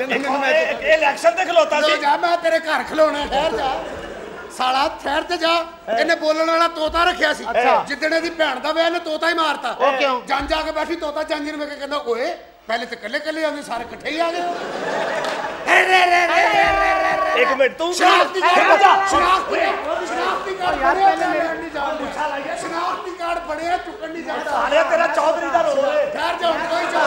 ਇੱਕ ਇਹ ਇਹ ਇਲੈਕਸ਼ਨ ਤੇ ਖਲੋਤਾ ਸੀ। ਜਾ ਮੈਂ ਤੇਰੇ ਘਰ ਖਲੋਣਾ ਠਹਿਰ ਜਾ। ਸਾਲਾ ਠਹਿਰ ਤੇ ਜਾ। ਇਹਨੇ ਬੋਲਣ ਵਾਲਾ ਤੋਤਾ ਰੱਖਿਆ ਸੀ। ਜਿੱਦਣ ਇਹਦੀ ਭੈਣ ਦਾ ਵਿਆਹ ਇਹਨੇ ਤੋਤਾ ਹੀ ਮਾਰਤਾ। ਉਹ ਕਿਉਂ? ਜੰਨ ਜਾ ਕੇ ਬੈਠੀ ਤੋਤਾ ਜੰਜੀਰ ਕੇ ਕਹਿੰਦਾ ਓਏ ਪਹਿਲੇ ਤੇ ਕੱਲੇ ਕੱਲੇ ਆਉਂਦੇ ਸਾਰੇ ਇਕੱਠੇ ਹੀ ਆ ਗਏ। ਇੱਕ ਮਿੰਟ ਤੂੰ ਸ਼ਨਾਖਤੀ ਕਾਰਡ ਜਾ। ਸ਼ਨਾਖਤੀ ਕਾਰਡ ਬਣਿਆ ਚੁੱਕਣ ਨਹੀਂ ਜਾਂਦਾ ਸ਼ਨਾਖਤੀ ਕਾਰਡ ਬਣਿਆ ਚੁੱਕਣ ਨਹੀਂ ਜਾਂਦਾ। ਸਾਲਿਆ ਤੇਰਾ ਚੌਧਰੀ ਦਾ ਰੋਲ ਏ ਠਹਿਰ ਜਾ ਹੁਣ ਕੋਈ ਜਾ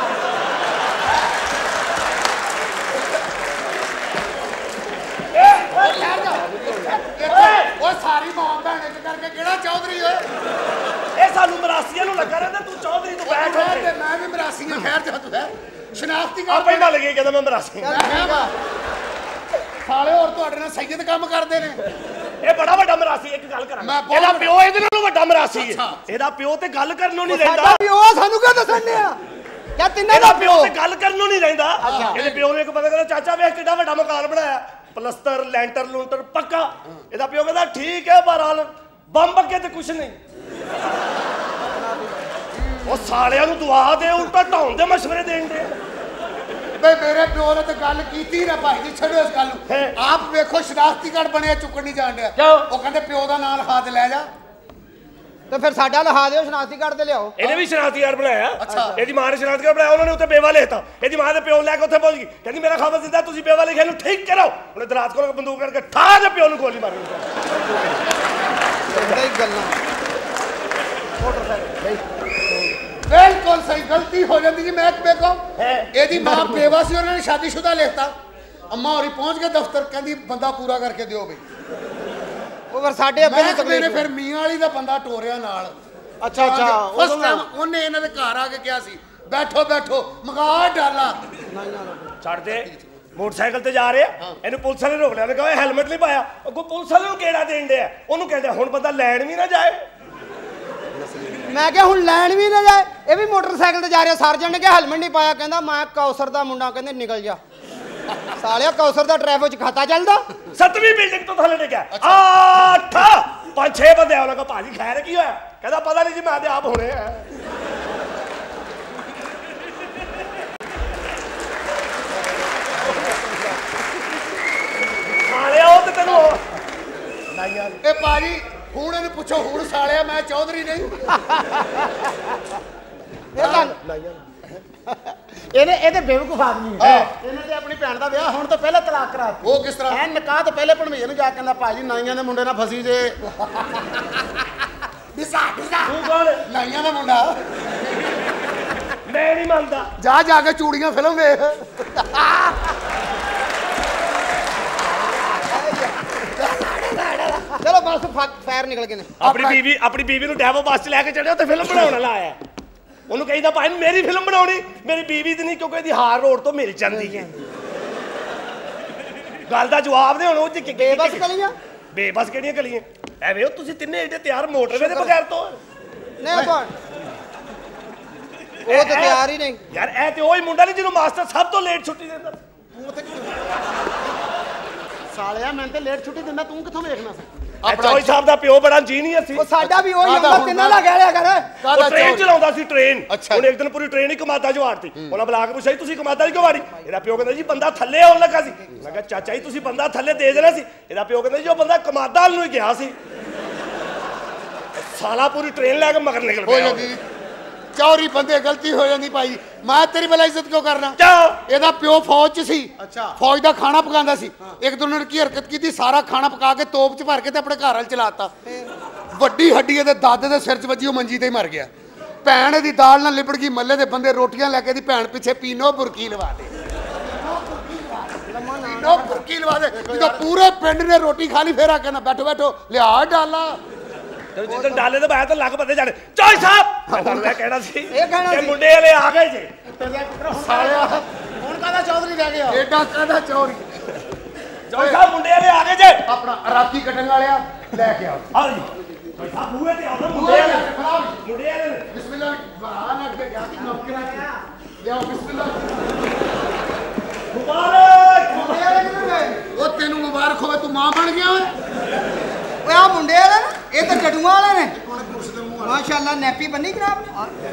ਓਏ ਠਹਿਰ ਜਾ। ਇੱਥੇ- ਓਏ ਸਾਰੀ ਮਾਂ ਭੈਣ ਇੱਕ ਕਰਕੇ ਕਿਹੜਾ ਚੌਧਰੀ ਓਏ? ਇਹ ਸਾਨੂੰ ਮਰਾਸੀਆਂ ਨੂੰ ਲੱਗਾ ਰਹਿੰਦਾ ਤੂੰ ਚੌਧਰੀ ਤੂੰ ਬੈਠ ਉੱਥੇ ਜਾ, ਮੈਂ ਵੀ ਮਰਾਸੀ ਹਾਂ ਠਹਿਰ ਜਾ ਤੂੰ ਹੈ। ਸ਼ਨਾਖਤੀ ਆ ਕਾਰਡ ਪਹਿਲਾਂ ਲੱਗੇ ਕਹਿੰਦਾ ਮੈਂ ਮਰਾਸੀ ਸਾਲੇ ਹੋਰ ਤੁਹਾਡੇ ਨਾਲ ਸੈਯਦ ਕੰਮ ਕਰਦੇ ਨੇ। ਇਹ ਬੜਾ ਵੱਡਾ ਮਰਾਸੀ ਇੱਕ ਗੱਲ ਕਰਾਂ। ਇਹਦਾ ਪਿਓ ਇਹਦੇ ਨਾਲੋਂ ਵੱਡਾ ਮਰਾਸੀ ਹੈ। ਇਹਦਾ ਪਿਓ ਤੇ ਗੱਲ ਕਰਨ ਨੂੰ ਨਹੀਂ ਸਾਡਾ ਰਹਿੰਦਾ। ਪਿਓ ਸਾਨੂੰ ਕਿਉਂ ਦੱਸਣ ਡਿਆ? ਯਾ ਤਿੰਨਾਂ ਦਾ ਪਿਓ? ਤੇ ਗੱਲ ਕਰਨ ਨੂੰ ਨਹੀਂ ਰਹਿੰਦਾ। ਇਹਦੇ ਪਿਓ ਨੇ ਇੱਕ ਪਤਾ ਕਹਿੰਦਾ ਚਾਚਾ ਵੇਖ ਕਿੱਡਾ ਵੱਡਾ ਮਕਾਨ ਬਣਾਇਆ। ਪਲਸਤਰ ਲੈਂਟਰ ਲੂੰਟਰ ਪੱਕਾ। ਇਹਦਾ ਪਿਓ ਕਹਿੰਦਾ ਠੀਕ ਹੈ ਬਹਰਾਲ ਬੰਬ ਅੱਗੇ ਤੇ ਕੁਛ ਨਹੀਂ। ਉਹ ਸਾਲਿਆਂ ਨੂੰ ਦੁਆ ਦੇ ਉਲਟਾ ਢਾਉਣ ਦੇ ਮਸ਼ਵਰੇ ਦੇਣ ਦੇ। ਬਈ ਮੇਰੇ ਪਿਓ ਨੇ ਤਾਂ ਗੱਲ ਕੀਤੀ ਨਾ ਭਾਈ ਜੀ ਛੱਡੋ ਇਸ ਗੱਲ ਨੂੰ। ਆਪ ਵੇਖੋ ਸ਼ਨਾਖਤੀ ਕਾਰਡ ਬਣਿਆ ਚੁੱਕਣ ਨਹੀਂ ਜਾਣ ਡਿਆ? ਉਹ ਕਹਿੰਦੇ ਪਿਓ ਦਾ ਨਾਮ ਲਿਖਾ ਤੇ ਲੈ ਜਾ। ਤੇ ਫਿਰ ਸਾਡਾ ਲਿਖਾ ਦਿਓ ਸ਼ਨਾਖਤੀ ਕਾਰਡ ਤੇ ਲਿਆਓ। ਇਹਨੇ ਵੀ ਸ਼ਨਾਖਤੀ ਕਾਰਡ ਬਣਾਇਆ। ਅੱਛਾ। ਇਹਦੀ ਮਾਂ ਨੇ ਸ਼ਨਾਖਤੀ ਕਾਰਡ ਬਣਾਇਆ ਉਹਨਾਂ ਨੇ ਉੱਤੇ ਬੇਵਾ ਲਿਖਤਾ। ਇਹਦੀ ਮਾਂ ਦੇ ਪਿਓ ਲੈ ਕੇ ਉੱਥੇ ਪਹੁੰਚ ਗਈ। ਕਹਿੰਦੀ ਮੇਰਾ ਖਾਬਾ ਜ਼ਿੰਦਾ ਤੁਸੀਂ ਬੇਵਾ ਲਿਖਿਆ ਨੂੰ ਠੀਕ ਕਰੋ। ਉਹਨੇ ਦਰਾਤ ਕੋਲ ਬੰਦੂਕ ਕਰਕੇ ਠਾ ਦੇ ਪਿਓ ਨੂੰ ਗੋਲੀ ਮਾਰੀ। ਇਦਾਂ ਹੀ ਗੱਲਾਂ। ਬਿਲਕੁਲ ਸਹੀ ਗਲਤੀ ਹੋ ਜਾਂਦੀ ਜੀ ਮੈਂ ਵੇਖੋ ਹੈ। ਇਹਦੀ ਮਾਂ ਬੇਵਾ ਸੀ ਉਹਨਾਂ ਨੇ ਸ਼ਾਦੀशुदा ਲਿਖਤਾ। ਅੰਮਾ ਹੋਰੀ ਪਹੁੰਚ ਕੇ ਦਫ਼ਤਰ ਕਹਿੰਦੀ ਬੰਦਾ ਪੂਰਾ ਕਰਕੇ ਦਿਓ ਬਈ। ਉਹ ਫਿਰ ਸਾਡੇ ਅੱਬੇ ਨੇ ਤਕਲੀਫ ਫਿਰ ਮੀਆਂ ਵਾਲੀ ਦਾ ਬੰਦਾ ਟੋਰਿਆ ਨਾਲ। ਅੱਛਾ ਅੱਛਾ ਫਸਟ ਉਦੋਂ ਟਾਈਮ ਉਹਨੇ ਇਹਨਾਂ ਦੇ ਘਰ ਆ ਕੇ ਕਿਹਾ ਸੀ ਬੈਠੋ ਬੈਠੋ ਮਗਾ ਡਾਲਾ। ਛੱਡ ਦੇ ਮੋਟਰਸਾਈਕਲ ਤੇ ਜਾ ਰਿਹਾ ਇਹਨੂੰ ਪੁਲਿਸ ਵਾਲੇ ਰੋਕ ਲਿਆ ਉਹਨੇ ਕਹਾ ਹੈਲਮਟ ਨਹੀਂ ਪਾਇਆ। ਅੱਗੋਂ ਪੁਲਿਸ ਵਾਲੇ ਨੂੰ ਕਿਹੜਾ ਦੇਣ ਡਿਆ? ਉਹਨੂੰ ਕਹਿੰਦੇ ਹੁਣ ਬੰਦਾ ਲੈਣ ਵੀ ਨਾ ਜਾਏ। ਮੈਂ ਕਿਹਾ ਹੁਣ ਲੈਣ ਵੀ ਨਾ ਜਾਏ। ਇਹ ਵੀ ਮੋਟਰਸਾਈਕਲ ਤੇ ਜਾ ਰਿਹਾ ਸਰਜਣ ਨੇ ਕਿਹਾ ਹੈਲਮਟ ਨਹੀਂ ਪਾਇਆ। ਕਹਿੰਦਾ ਮੈਂ ਕੌਸਰ ਦਾ ਮੁੰਡਾ। ਕਹਿੰਦੇ ਨਿਕਲ ਜਾ। ਸਾਲਿਆ ਕੌਸਰ ਦਾ ਟ੍ਰੈਫਿਕ ਚ ਖਾਤਾ ਚੱਲਦਾ? ਸੱਤਵੀਂ ਬਿਲਡਿੰਗ ਤੋਂ ਥੱਲੇ ਡਿੱਗਿਆ। ਆਠ ਪੰਜ ਛੇ ਬੰਦੇ ਆ ਉਹਨਾਂ ਕਹਾ ਭਾਜੀ ਖੈਰ ਕੀ ਹੋਇਆ? ਕਹਿੰਦਾ ਪਤਾ ਨਹੀਂ ਜੀ ਮੈਂ ਤੇ ਆਪ ਹੋਣੇ ਆ। ਸਾਲਿਆ ਉਹ ਤੇ ਤੈਨੂੰ ਨਹੀਂ ਯਾਰ ਇਹ ਬਾਜੀ ਹੁਣ ਇਹਨੂੰ ਪੁੱਛੋ ਹੁਣ ਸਾਲਿਆ ਮੈਂ ਚੌਧਰੀ ਨਹੀਂ। ਇਹ ਤਾਂ ਇਹਨੇ ਇਹਦੇ ਬੇਵਕੂਫ ਆਦਮੀ ਹੈ। ਇਹਨੇ ਤੇ ਆਪਣੀ ਭੈਣ ਦਾ ਵਿਆਹ ਹੋਣ ਤੋਂ ਪਹਿਲਾਂ ਤਲਾਕ ਕਰਾ ਦਿੱਤੀ ਉਹ ਕਿਸ ਤਰ੍ਹਾਂ? ਐਨ ਨਿਕਾਹ ਤੋਂ ਪਹਿਲੇ ਭਣਵਈਏ ਨੂੰ ਜਾ ਕੇ ਕਹਿੰਦਾ ਭਾਜੀ ਨਾਈਆਂ ਦੇ ਮੁੰਡੇ ਨਾਲ ਫਸੀ ਜੇ। ਦਿਸਾ ਦਿਸਾ ਤੂੰ ਕੌਣ? ਨਾਈਆਂ ਦਾ ਮੁੰਡਾ। ਮੈਂ ਨਹੀਂ ਮੰਨਦਾ। ਜਾ ਜਾ ਕੇ ਚੂੜੀਆਂ ਫਿਲਮ ਵੇਖ। ਚਲੋ ਬਸ ਫਾਇਰ ਨਿਕਲ ਗਏ ਨੇ। ਆਪਣੀ ਬੀਵੀ ਆਪਣੀ ਬੀਵੀ ਨੂੰ ਡੈਵੋ ਬੱਸ 'ਚ ਲੈ ਕੇ ਚੜਿਆ ਤੇ ਫਿਲਮ ਬਣਾਉਣ ਵਾਲਾ ਆਇਆ। ਉਹਨੂੰ ਕਹਿੰਦਾ ਭਾਈ ਮੇਰੀ ਫਿਲਮ ਬਣਾਉਣੀ। ਮੇਰੀ ਬੀਵੀ ਦੀ ਨਹੀਂ ਕਿਉਂਕਿ ਇਹਦੀ ਹਾਰ ਰੋਡ ਤੋਂ ਮਿਲ ਜਾਂਦੀ ਹੈ ਗੱਲ ਦਾ ਜਵਾਬ ਦੇ ਹੁਣ ਉਹ ਚ ਬੇਬਸ ਕਲੀਆਂ? ਬੇਬਸ ਕਿਹੜੀਆਂ ਗਲੀਆਂ ਐਵੇਂ ਉਹ ਤੁਸੀਂ ਤਿੰਨੇ ਏਡੇ ਤਿਆਰ ਮੋਟਰਵੇ ਦੇ ਬਗੈਰ ਤੋਂ। ਨਹੀਂ ਕੌਣ? ਉਹ ਤਾਂ ਤਿਆਰ ਹੀ ਨਹੀਂ। ਯਾਰ ਇਹ ਤੇ ਉਹ ਹੀ ਮੁੰਡਾ ਨਹੀਂ ਜਿਹਨੂੰ ਮਾਸਟਰ ਸਭ ਤੋਂ ਲੇਟ ਛੁੱਟੀ ਦਿੰਦਾ। ਤੂੰ ਸਾਲਿਆ ਮੈਂ ਤੇ ਲੇਟ ਛੁੱਟੀ ਦਿੰਦਾ ਤੂੰ ਕਿੱਥੋਂ ਵੇਖਣਾ? ਸੀ ਚੌਈ ਸਾਹਿਬ ਦਾ ਪਿਓ ਬੜਾ ਜੀਨੀਅਸ ਸੀ। ਉਹ ਸਾਡਾ ਵੀ ਉਹੀ ਹੁਣ ਤਿੰਨਾਂ ਦਾ ਕਹਿ ਲਿਆ ਕਰ। ਉਹ ਟ੍ਰੇਨ? ਚਲਾਉਂਦਾ ਸੀ ਟ੍ਰੇਨ ਉਹਨੇ ਇੱਕ ਦਿਨ ਪੂਰੀ ਟ੍ਰੇਨ ਹੀ ਕਮਾਦਾ ਜਵਾੜਤੀ ਉਹਨਾਂ ਬੁਲਾ ਕੇ ਪੁੱਛਿਆ ਜੀ ਤੁਸੀਂ ਕਮਾਦਾ ਨਹੀਂ ਕਿਵਾੜੀ ਇਹਦਾ ਪਿਓ ਕਹਿੰਦਾ ਜੀ ਬੰਦਾ ਥੱਲੇ ਆਉਣ ਲੱਗਾ ਸੀ। ਮੈਂ ਕਿਹਾ ਚਾਚਾ ਜੀ ਤੁਸੀਂ ਬੰਦਾ ਥੱਲੇ ਦੇ ਦੇਣਾ ਸੀ। ਇਹਦਾ ਪਿਓ ਕਹਿੰਦਾ ਜੀ ਉਹ ਬੰਦਾ ਕਮਾਦਾ ਵੱਲ ਨੂੰ ਹੀ ਗਿਆ ਸੀ। ਸਾਲਾ ਪੂਰੀ ਟ੍ਰੇਨ ਲੈ ਕੇ ਮਗਰ ਨਿਕਲ ਜਾਂਦੀ ਚੌਰੀ ਬੰਦੇ ਗਲਤੀ ਹੋ ਜਾਂਦੀ ਭਾਈ। ਮੈਂ ਤੇਰੀ ਬਲਾ ਇੱਜ਼ਤ ਕਿਉਂ ਕਰਨਾ? ਚਾ ਇਹਦਾ ਪਿਓ ਫੌਜ 'ਚ ਸੀ। ਅੱਛਾ। ਫੌਜ ਦਾ ਖਾਣਾ ਪਕਾਉਂਦਾ ਸੀ। ਇੱਕ ਦਿਨ ਉਹਨੇ ਕੀ ਹਰਕਤ ਕੀਤੀ ਸਾਰਾ ਖਾਣਾ ਪਕਾ ਕੇ ਤੋਪ 'ਚ ਭਰ ਕੇ ਤੇ ਆਪਣੇ ਘਰ ਵਾਲ ਚਲਾਤਾ ਵੱਡੀ ਹੱਡੀ ਇਹਦੇ ਦਾਦੇ ਦੇ ਸਿਰ 'ਚ ਵੱਜੀ ਉਹ ਮੰਜੀ ਤੇ ਹੀ ਮਰ ਗਿਆ। ਭੈਣ ਇਹਦੀ ਦਾਲ ਨਾਲ ਲਿਬੜ ਗਈ ਮੱਲੇ ਦੇ ਬੰਦੇ ਰੋਟੀਆਂ ਲੈ ਕੇ ਇਹਦੀ ਭੈਣ ਪਿੱਛੇ ਪੀਨੋ ਬੁਰਕੀ ਲਵਾ ਦੇ। ਪੀਨੋ ਬੁਰਕੀ ਲਵਾ ਦੇ। ਜਦੋਂ ਪੂਰੇ ਪਿੰਡ ਨੇ ਰੋਟੀ ਖਾ ਲਈ ਫੇਰ ਆ ਕਹਿੰਦਾ ਬੈਠੋ ਬੈਠੋ ਲਿਆ ਡਾਲਾ। ਤੇ ਜਿੱਦਾਂ ਡਾਲੇ ਤੇ ਬਾਹਰ ਤਾਂ ਲੱਗ ਬੰਦੇ ਜਾਣੇ ਚੌਈ ਸਾਹਿਬ! ਮੈਂ ਕਹਿਣਾ ਸੀ ਇਹ ਕਹਿਣਾ ਸੀ। ਮੁੰਡੇ ਵਾਲੇ ਆ ਗਏ ਜੇ। ਸਾਲਿਆ। ਹੁਣ ਕਾਹਦਾ ਚੌਧਰੀ ਰਹਿ ਗਿਆ? ਏਡਾ ਕਾਹਦਾ ਚੌਰੀ? ਚੌਈ ਸਾਹਿਬ ਮੁੰਡੇ ਵਾਲੇ ਆ ਗਏ ਜੇ। ਆਪਣਾ ਰਾਤੀ ਕੱਟਣ ਵਾਲਿਆ ਲੈ ਕੇ ਆਓ। ਆਓ ਜੀ। ਚੌਈ ਸਾਹਿਬ ਬੂਹੇ ਤੇ ਨਾ ਮੁੰਡੇ ਵਾਲੇ। ਮੁੰਡੇ ਵਾਲੇ। ਬਿਸਮਿਲ੍ਲਾ ਬਰਾ ਨਾ ਅੱਗੇ ਗਿਆ ਨੌਕਰਾਂ ਲਿਆਓ ਬਿਸਮਿਲ੍ਲਾ ਮੁਬਾਰਕ ਉਹ ਤੈਨੂੰ ਮੁਬਾਰਕ ਹੋਵੇ ਤੂੰ ਮਾਂ ਬਣ ਗਿਆ ਓਏ ਓਏ ਆ ਮੁੰਡੇ ਵਾਲੇ ਨੇ ਇਹ ਤਾਂ ਜੜੂਆਂ ਵਾਲੇ ਨੇ ਮਾਸ਼ਾਅੱਲਾ ਨੈਪੀ ਬੰਨੀ ਖਰਾਬ ਨੇ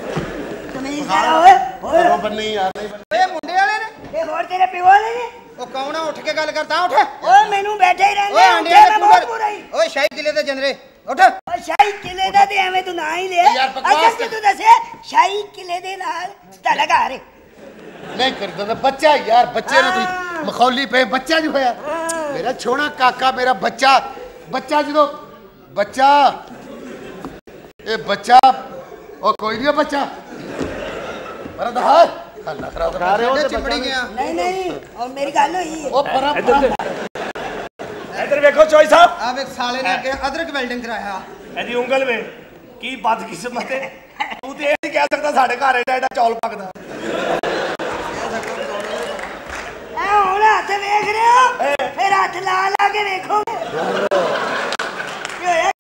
ਤਮੀਜ਼ ਕਰ ਓਏ ਓਏ ਉਹ ਬੰਨੀ ਯਾਰ ਨਹੀਂ ਬੰਨੀ ਓਏ ਮੁੰਡੇ ਵਾਲੇ ਨੇ ਇਹ ਹੋਰ ਤੇਰੇ ਪਿਓ ਵਾਲੇ ਨੇ ਉਹ ਕੌਣ ਆ ਉੱਠ ਕੇ ਗੱਲ ਕਰਦਾ ਉੱਠ ਓਏ ਮੈਨੂੰ ਬੈਠੇ ਹੀ ਰਹਿੰਦੇ ਓਏ ਹੁੰਦੇ ਆਂਡਿਆਂ ਮੈਂ ਦੇ ਬਹੁਤ ਕੂਲਰ ਬੁਰਾ ਹੀ ਓਏ ਸ਼ਾਹੀ ਕਿਲੇ ਦੇ ਜਨਰੇ ਉੱਠ ਓਏ ਸ਼ਾਹੀ ਕਿਲੇ ਦਾ ਤੇ ਐਵੇਂ ਤੂੰ ਨਾ ਹੀ ਲਿਆ ਯਾਰ ਬਕਵਾਸ ਅੱਛਾ ਤੂੰ ਦੱਸਿਆ ਸ਼ਾਹੀ ਕਿਲੇ ਦੇ ਨਾਲ ਤੁਹਾਡਾ ਘਰ ਹੈ ਨਹੀਂ ਕਰਦਾ ਤਾਂ ਬੱਚਾ ਯਾਰ ਬੱਚੇ ਨੂੰ ਤੁਸੀਂ ਮਖੌਲੀ ਪਏ ਬੱਚਾ ਜੀ ਹੋਇਆ ਮੇਰਾ ਛੋਣਾ ਕਾਕਾ ਮੇਰਾ ਬੱਚਾ ਬੱਚਾ ਜਦੋਂ ਬੱਚਾ। ਇਹ ਬੱਚਾ ਉਹ ਕੋਈ ਨਹੀਂ ਬੱਚਾ। ਪਰ ਦਹਾ ਖਾਣਾ ਖਰਾਬ ਕਰ ਰਹੇ ਹੋ ਤੇ ਤੇ ਚਿੰਬੜੀ ਗਿਆ। ਨਹੀਂ ਨਹੀਂ ਔਰ ਮੇਰੀ ਗੱਲ ਹੋਈ। ਹੈ ਉਹ ਪਰਾਂ ਇੱਧਰ ਵੇਖੋ ਚੌਈ ਸਾਹਿਬ। ਆ ਵੇਖ ਸਾਲੇ ਨੇ ਅੱਗੇ ਅਦਰਕ ਵੈਲਡਿੰਗ ਕਰਾਇਆ। ਇਹਦੀ ਉਂਗਲ ਵੇ। ਕੀ ਬਦਕਿਸਮਤ ਹੈ। ਤੂੰ ਤੇ ਇਹ ਨਹੀਂ ਕਹਿ ਸਕਦਾ ਸਾਡੇ ਘਰ ਐਡਾ ਐਡਾ ਚੌਲ ਪੱਕਦਾ। ਐ ਹੁਣ ਹੱਥ ਵੇਖ ਰਹੇ ਹੋ? ਫਿਰ ਹੱਥ ਲਾ ਲਾ ਕੇ ਵੇਖੋਗੇ।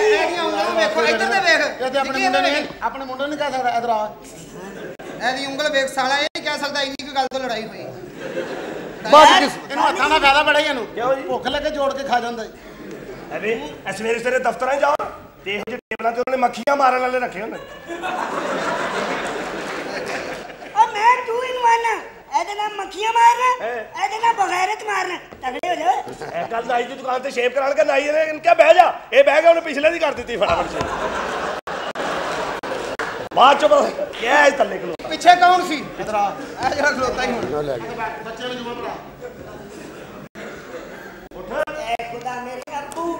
ਕੀ ਹੋਇਆ ਕੀ ਹੈ? ਇਹਦੀਆਂ ਉਂਗਲਾਂ ਵੇਖੋ ਇੱਧਰ ਤੇ ਵੇਖ। ਇਹ ਤੇ ਆਪਣੇ ਮੁੰਡੇ ਨੇ ਆਪਣੇ ਮੁੰਡੇ ਨੂੰ ਨਹੀਂ ਕਹਿ ਸਕਦਾ ਇਧਰ ਆ। ਇਹਦੀ ਉਂਗਲ ਵੇਖ ਸਾਲਾ ਇਹ ਨਹੀਂ ਕਹਿ ਸਕਦਾ ਇੰਨੀ ਕੋਈ ਗੱਲ ਤੋਂ ਲੜਾਈ ਹੋਈ। ਬਦਕਿਸਮਤ ਇਹਨੂੰ ਹੱਥਾਂ ਨਾਲ ਫਾਇਦਾ ਬੜਾ ਹੀ ਇਹਨੂੰ। ਭੁੱਖ ਲੱਗੇ ਜੋੜ ਕੇ ਖਾ ਜਾਂਦਾ। ਅਰੇ ਇਹ ਸਵੇਰੇ ਸਵੇਰੇ ਦਫ਼ਤਰਾਂ ਜਾਓ ਤੇ ਇਹੋ ਜਿਹੇ ਟੇਬਲਾਂ ਤੇ ਉਹਨਾਂ ਮੱਖੀਆਂ ਮਾਰਨ ਵਾਲੇ ਰੱਖੇ ਹੁੰਦੇ। ਓ ਮੈਂ ਤੂੰ ਹੀ ਮਾਰਨਾ ਇਹਦੇ ਨਾਲ ਮੱਖੀਆਂ ਮਾਰਨਾ ਇਹਦੇ ਨਾਲ ਬਗੈਰਤ ਮਾਰਨਾ। ਤਗੜੇ ਹੋ ਜਾ ਇਹ ਕੱਲ ਨਾਈ ਦੀ ਦੁਕਾਨ ਤੇ ਸ਼ੇਪ ਕਰਾਣ ਕੇ ਨਾਈ ਨੇ ਕਿਹਾ ਬਹਿ ਜਾ। ਇਹ ਬਹਿ ਗਿਆ ਉਹਨੇ ਪਿਛਲੇ ਦੀ ਕਰ ਦਿੱਤੀ ਫਟਾਫਟ ਸੇ ਬਾਅਦ ਚ ਪਤਾ ਕੀ ਹੈ ਇਸ ਥੱਲੇ ਕੋਲ ਪਿੱਛੇ ਕੌਣ ਸੀ? ਇਧਰ ਆ ਇਹ ਜਿਹੜਾ ਖਲੋਤਾ ਹੀ ਹੁਣ। ਬੱਚੇ ਨੂੰ ਜੁਮਾ ਪੜਾ। ਐ ਖੁਦਾ ਮੇਰੇ ਅੱਬੂ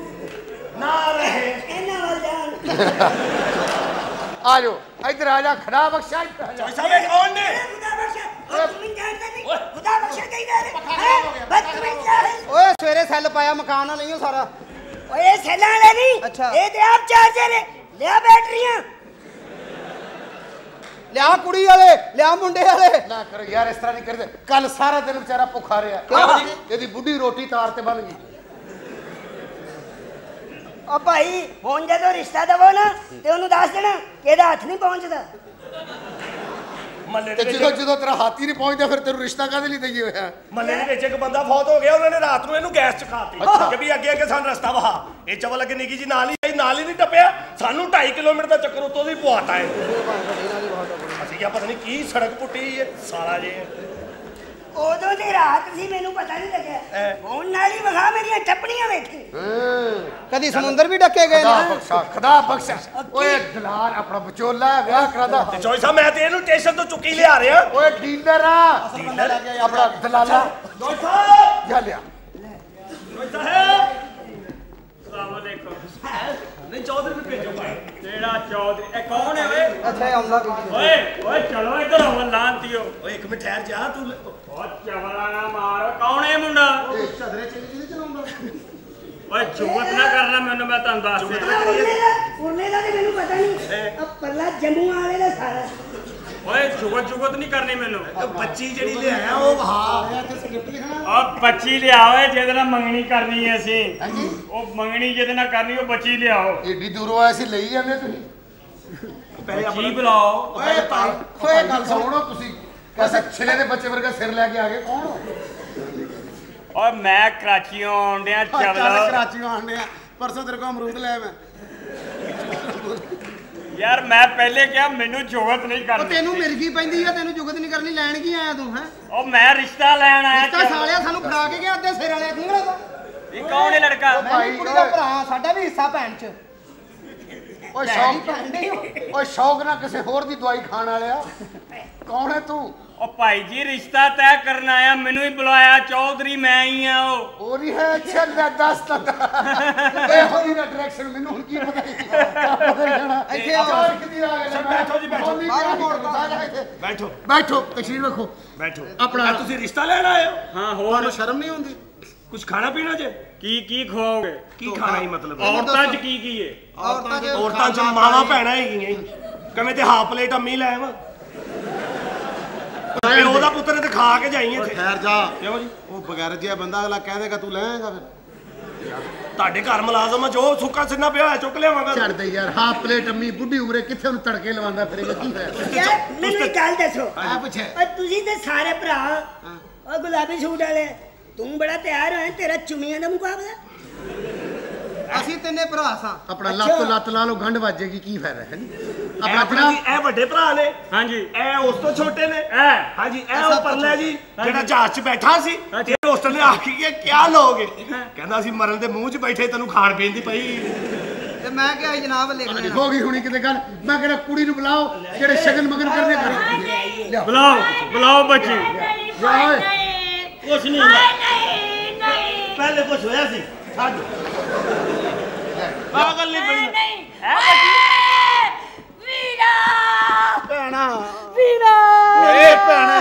ਨਾ ਰਹੇ। ਇਹਨਾਂ ਵੱਲ ਜਾਣ। ਆ ਜਾਓ। ਇੱਧਰ ਆ ਜਾ ਖੜਾ ਬਖਸ਼ਾ ਚੌਈ ਸਾਹਿਬ ਕੌਣ ਨੇ ਖੁਦਾ ਬਖਸ਼ਾ ਤੂੰ ਜਾਣਦਾ ਨਹੀਂ ਖੁਦਾ ਬਖਸ਼ਾ ਕਹਿੰਦਾ ਰੇ ਬਦਤਮੀਜ਼ ਹੈ? ਓਏ ਸਵੇਰੇ ਸੈੱਲ ਪਾਇਆ ਮਕਾਨ ਨਾਲ ਨਹੀਂ ਉਹ ਸਾਰਾ। ਓਏ ਸੈਲਾਂ ਵਾਲੇ ਨਹੀਂ। ਅੱਛਾ। ਇਹ ਤੇ ਆਪ ਚਾਰਜਰ ਹੈ ਲਿਆ ਬੈਟਰੀਆਂ। ਲਿਆ ਕੁੜੀ ਵਾਲੇ ਲਿਆ ਮੁੰਡੇ ਵਾਲੇ। ਨਾ ਕਰੋ ਯਾਰ ਇਸ ਤਰ੍ਹਾਂ ਨਹੀਂ ਕਰਦੇ। ਕੱਲ ਸਾਰਾ ਦਿਨ ਵਿਚਾਰਾ ਭੁੱਖਾ ਰਿਹਾ? ਇਹਦੀ ਬੁੱਢੀ ਰੋਟੀ ਤਾਰ ਤੇ ਬਣ ਗਈ। ਓ ਭਾਈ ਹੁਣ ਜਦੋਂ ਰਿਸ਼ਤਾ ਦਵੋ ਨਾ ਤੇ ਉਹਨੂੰ ਦੱਸ ਦੇਣਾ ਕਿ ਇਹਦਾ ਹੱਥ ਨਹੀਂ ਪਹੁੰਚਦਾ। ਮੱਲੇ ਦੇ ਜਦੋਂ ਵਿੱਚ ਜਦੋਂ ਤੇਰਾ ਹਾਥੀ ਨਹੀਂ ਪਹੁੰਚਦਾ ਫਿਰ ਤੈਨੂੰ ਰਿਸ਼ਤਾ ਕਾਹਦੇ ਲਈ ਦਈਏ ਹੋਇਆ? ਮੱਲੇ ਦੇ ਵਿੱਚ ਇੱਕ ਬੰਦਾ ਫੌਤ ਹੋ ਗਿਆ ਉਹਨਾਂ ਨੇ ਰਾਤ ਨੂੰ ਇਹਨੂੰ ਗੈਸ ਚਖਾਤੀ ਕਿ ਵੀ ਅੱਗੇ ਅੱਗੇ ਸਾਨੂੰ ਰਸਤਾ ਵਹਾ। ਇਹ ਚਵਲ ਅੱਗੇ ਨਿੱਕੀ ਜੀ ਨਾਲ ਹੀ ਆਈ ਨਾਲ ਹੀ ਨਹੀਂ ਟੱਪਿਆ। ਸਾਨੂੰ 2.5 ਕਿਲੋਮੀਟਰ ਦਾ ਚੱਕਰ ਉੱਤੋਂ ਦੀ ਪਵਾਤਾ ਹੈ। ਅਸੀਂ ਕਿਹਾ ਪਤਾ ਨਹੀਂ ਕੀ ਸੜਕ ਪੁੱਟੀ ਇਹ ਸਾਲਾ ਜੇ। ਉਦੋਂ ਦੀ ਰਾਤ ਸੀ ਮੈਨੂੰ ਪਤਾ ਨਹੀਂ ਲੱਗਿਆ। ਹੁਣ ਨਾਲ ਹੀ ਵਖਾ ਮੇਰੀਆਂ ਟੱਪਣੀਆਂ ਵੇਖੀ। ਕਦੀ ਸਮੁੰਦਰ ਵੀ ਡੱਕੇ ਗਏ ਨੇ? ਬਖਸ਼ਾ ਖੁਦਾ ਬਖਸ਼ਾ। ਓਏ ਦਲਾਲ ਆਪਣਾ ਵਿਚੋਲਾ ਹੈ, ਵਿਆਹ ਕਰਾਦਾ। ਤੇ ਚੋਈ ਸਾਹਿਬ ਮੈਂ ਤੇ ਇਹਨੂੰ ਸਟੇਸ਼ਨ ਤੋਂ ਚੁੱਕੀ ਲਿਆ ਰਿਹਾ। ਓਏ ਡੀਲਰ ਆ। ਡੀਲਰ ਆਪਣਾ ਦਲਾਲਾ। ਚੋਈ ਸਾਹਿਬ! ਜਾ ਲਿਆ। ਚੋਈ ਸਾਹਿਬ! ਸਲਾਮ ਅਲੈਕੁਮ ਨਹੀਂ ਚੌਧਰੀ ਨੂੰ ਭੇਜੋ ਭਾਈ। ਕਿਹੜਾ ਚੌਧਰੀ? ਇਹ ਕੌਣ ਹੈ ਓਏ? ਅੱਛਾ ਇਹ ਆਉਂਦਾ ਕੋਈ। ਓਏ ਓਏ ਚਲੋ ਇੱਧਰ ਆਓ ਲਾਂਤੀਓ। ਓਏ ਇੱਕ ਮਿੰਟ ਠਹਿਰ ਜਾ ਤੂੰ ਓ ਚਵਲਾ ਨਾ ਮਾਰ। ਕੌਣ ਹੈ ਇਹ ਮੁੰਡਾ? ਇਹ ਝਦਰੇ ਚਲੀ ਜਿਹਦੇ ਚਲਾਉਂਦਾ ਓਏ ਜੁਗਤ ਨਾ ਕਰਨਾ ਮੈਨੂੰ ਮੈਂ ਤੁਹਾਨੂੰ ਦੱਸ ਦਿਆਂ। ਉਰਲੇ ਦਾ ਉਰਲੇ ਦਾ ਤੇ ਮੈਨੂੰ ਪਤਾ ਨਹੀਂ। ਆ ਪਰਲਾ ਜੰਮੂ ਵਾਲੇ ਦਾ ਸਾਰਾ। ਓਏ ਜੁਗਤ ਜੁਗਤ ਨਹੀਂ ਕਰਨੀ ਮੈਨੂੰ। ਬੱਚੀ ਜਿਹੜੀ ਲਿਆਇਆ ਉਹ ਹਾਂ ਆਇਆ ਤੇ ਸਕ੍ਰਿਪਟ ਲਿਖਣਾ। ਓ ਬੱਚੀ ਲਿਆ ਓਏ ਜਿਹਦੇ ਨਾਲ ਮੰਗਣੀ ਕਰਨੀ ਹੈ ਅਸੀਂ। ਉਹ ਮੰਗਣੀ ਜਿਹਦੇ ਨਾਲ ਕਰਨੀ ਉਹ ਬੱਚੀ ਲਿਆਓ। ਏਡੀ ਦੂਰੋਂ ਆਏ ਸੀ ਲਈ ਜਾਂਦੇ ਤੁਸੀਂ? ਬੱਚੀ ਬੁਲਾਓ। ਓਏ ਭਾਈ ਓਏ ਗੱਲ ਸੁਣੋ ਤੁਸੀਂ। ਕੈਸੇ ਛਿਲੇ ਦੇ ਬੱਚੇ ਵਰਗਾ ਸਿਰ ਲੈ ਕੇ ਆ ਗਏ। ਕੌਣ ਹੋ? ਓਏ ਮੈਂ ਕਰਾਚੀੋਂ ਆਉਂਦਿਆਂ ਚੱਲ ਕਰਾਚੀ ਆਉਂਦੇ ਆ ਪਰਸੋਂ ਤੇਰੇ ਕੋਲ ਅਮਰੂਦ ਲੈ ਮੈਂ ਯਾਰ ਮੈਂ ਪਹਿਲੇ ਕਿਹਾ ਮੈਨੂੰ ਜੋਗਤ ਨਹੀਂ ਉਹ ਕਰਨੀ। ਤੈਨੂੰ ਮਿਰਗੀ ਪੈਂਦੀ ਆ ਤੈਨੂੰ ਜੁਗਤ ਨਹੀਂ ਕਰਨੀ ਲੈਣ ਕੀ ਆਇਆ ਤੂੰ ਹੈ? ਉਹ ਮੈਂ ਰਿਸ਼ਤਾ ਲੈਣ ਆਇਆ ਤਾਂ ਸਾਲਿਆ ਸਾਨੂੰ ਫੜਾ ਕੇ ਗਿਆ ਅੱਧੇ ਸਿਰ ਵਾਲੇ ਨਿਕਲਿਆ ਤਾ ਇਹ ਕੌਣ ਹੈ ਲੜਕਾ? ਮੈਂ ਕੁੜੀ ਦਾ ਭਰਾ ਸਾਡਾ ਵੀ ਹਿੱਸਾ ਭੈਣ ਚ। ਓਏ ਸ਼ੌਕ। ਓਏ ਸ਼ੌਕ ਨਾ ਕਿਸੇ ਹੋਰ ਦੀ ਦਵਾਈ ਖਾਣ ਵਾਲਿਆ? ਕੌਣ ਹੈ ਤੂੰ? ਉਹ ਭਾਈ ਜੀ ਰਿਸ਼ਤਾ ਤੈਅ ਕਰਨ ਆਇਆ ਮੈਨੂੰ ਹੀ ਬੁਲਾਇਆ ਚੌਧਰੀ ਮੈਂ ਹੀ ਆ ਉਹ। ਉਹ ਨਹੀਂ ਹੈ ਅੱਛਾ ਲੈ ਦੱਸ ਤਾ ਇਹ ਹੋਈ ਨਾ ਡਾਇਰੈਕਸ਼ਨ ਮੈਨੂੰ ਹੁਣ ਕੀ ਪਤਾ ਪਤਾ ਨਹੀਂ ਜਾਣਾ। ਇੱਥੇ ਆਓ। ਕਿੱਦੀ ਆ ਗਏ? ਬੈਠੋ ਜੀ, ਬੈਠੋ। ਬਾਹਰ ਮੋੜ ਦੋ ਬੈਠੋ। ਬੈਠੋ ਤਸ਼ਰੀਫ ਰੱਖੋ। ਬੈਠੋ। ਆਪਣਾ- ਆ ਤੁਸੀਂ ਰਿਸ਼ਤਾ ਲੈਣ ਆਏ ਹੋ? ਹਾਂ ਹੋਰ। ਤੁਹਾਨੂੰ ਸ਼ਰਮ ਨਹੀਂ ਹੁੰਦੀ ਕੁਝ ਖਾਣਾ ਪੀਣਾ ਜੇ? ਕੀ ਕੀ ਖਵਾਓਗੇ? ਕੀ ਖਾਣਾ ਹੀ ਮਤਲਬ? ਔਰਤਾਂ 'ਚ ਕੀ ਕੀ ਹੈ ਔਰਤਾਂ ਦੇ ਔਰਤਾਂ ਚ ਮਾਵਾਂ ਭੈਣਾਂ ਹੈਗੀਆਂ। ਕਵੇਂ ਤੇ ਹਾਫ ਪਲੇਟ ਅੰਮੀ ਲੈ ਆਵਾਂ। ਤੇ ਉਹਦਾ ਪੁੱਤਰ ਨੇ ਤੇ ਖਾ ਕੇ ਜਾਈ ਇੱਥੇ। ਠਹਿਰ ਜਾ। ਕਿਉਂ ਜੀ? ਉਹ ਬਗੈਰ ਜਿਹਾ ਬੰਦਾ ਅਗਲਾ ਕਹਿ ਦੇਗਾ ਤੂੰ ਲੈ ਆਏਗਾ ਫਿਰ? ਤੁਹਾਡੇ ਘਰ ਮੁਲਾਜ਼ਮ ਆ ਜੋ ਸੁੱਕਾ ਸਿੰਨਾ ਪਿਆ ਹੋਇਆ ਚੁੱਕ ਲਿਆਵਾਂਗਾ। ਛੱਡ ਦੇ ਯਾਰ ਹਾਫ ਪਲੇਟ ਅੰਮੀ ਬੁੱਢੀ ਉਮਰੇ ਕਿੱਥੇ ਉਹਨੂੰ ਤੜਕੇ ਲਵਾਉਂਦਾ ਫਿਰੇਗਾ ਕੀ ਹੋਇਆ ਯਾਰ ਮੈਨੂੰ ਇੱਕ ਗੱਲ ਦੱਸੋ। ਆ ਪੁੱਛੇ ਤੁਸੀਂ ਤੇ ਸਾਰੇ ਭਰਾ ਓ ਗੁਲਾਬੀ ਸੂਟ ਵਾਲੇ ਤੂੰ ਬੜਾ ਤਿਆਰ ਹੋਇਆ ਤੇਰਾ ਚੁੰਮੀਆਂ ਦਾ ਮੁਕਾਬਲਾ? ਅਸੀਂ ਤਿੰਨੇ ਭਰਾ ਸਾਂ। ਆਪਣਾ ਲੱਤ ਲੱਤ ਲਾ ਲਓ ਗੰਢ ਵੱਜੇਗੀ ਕੀ ਫਾਇਦਾ ਹੈ ਇਹ ਆਪਣਾ ਆਪਣਾ ਇਹ ਵੱਡੇ ਭਰਾ ਨੇ। ਹਾਂਜੀ। ਇਹ ਉਸ ਤੋਂ ਛੋਟੇ ਨੇ। ਐ। ਹਾਂਜੀ ਇਹ ਉਹ ਪਰਲਾ ਜੀ ਜਿਹੜਾ ਜਹਾਜ਼ 'ਚ ਬੈਠਾ ਸੀ। ਤੇ ਹੋਸਟਲ ਨੇ ਆਖੀ ਕਿ ਕਿਆ ਲੋਗੇ? ਕਹਿੰਦਾ ਅਸੀਂ ਮਰਨ ਦੇ ਮੂੰਹ 'ਚ ਬੈਠੇ ਤੈਨੂੰ ਖਾਣ ਪੀਣ ਦੀ ਪਈ। ਤੇ ਮੈਂ ਕਿਹਾ ਜਨਾਬ ਲਿਖ ਲੈਣਾ। ਹੋ ਗਈ ਹੁਣੀ ਕਿਤੇ ਗੱਲ ਮੈਂ ਕਹਿੰਦਾ ਕੁੜੀ ਨੂੰ ਬੁਲਾਓ ਜਿਹੜੇ ਸ਼ਗਨ ਮਗਨ ਕਰਨੇ ਕਰੋ। ਬੁਲਾਓ ਬੁਲਾਓ ਬੱਚੀ। ਕੁਛ ਨਹੀਂ ਹੁੰਦਾ। ਨਹੀਂ ਨਹੀਂ। ਪਹਿਲੇ ਕੁਝ ਹੋਇਆ ਸੀ ਛੱਡ। ਪਾਗਲ ਨਹੀਂ ਬਣੀ। ਨਹੀਂ। ਹੈ ਵੀਰਾ। ਭੈਣਾ। ਵੀਰਾ। ਓਏ ਭੈਣੇ।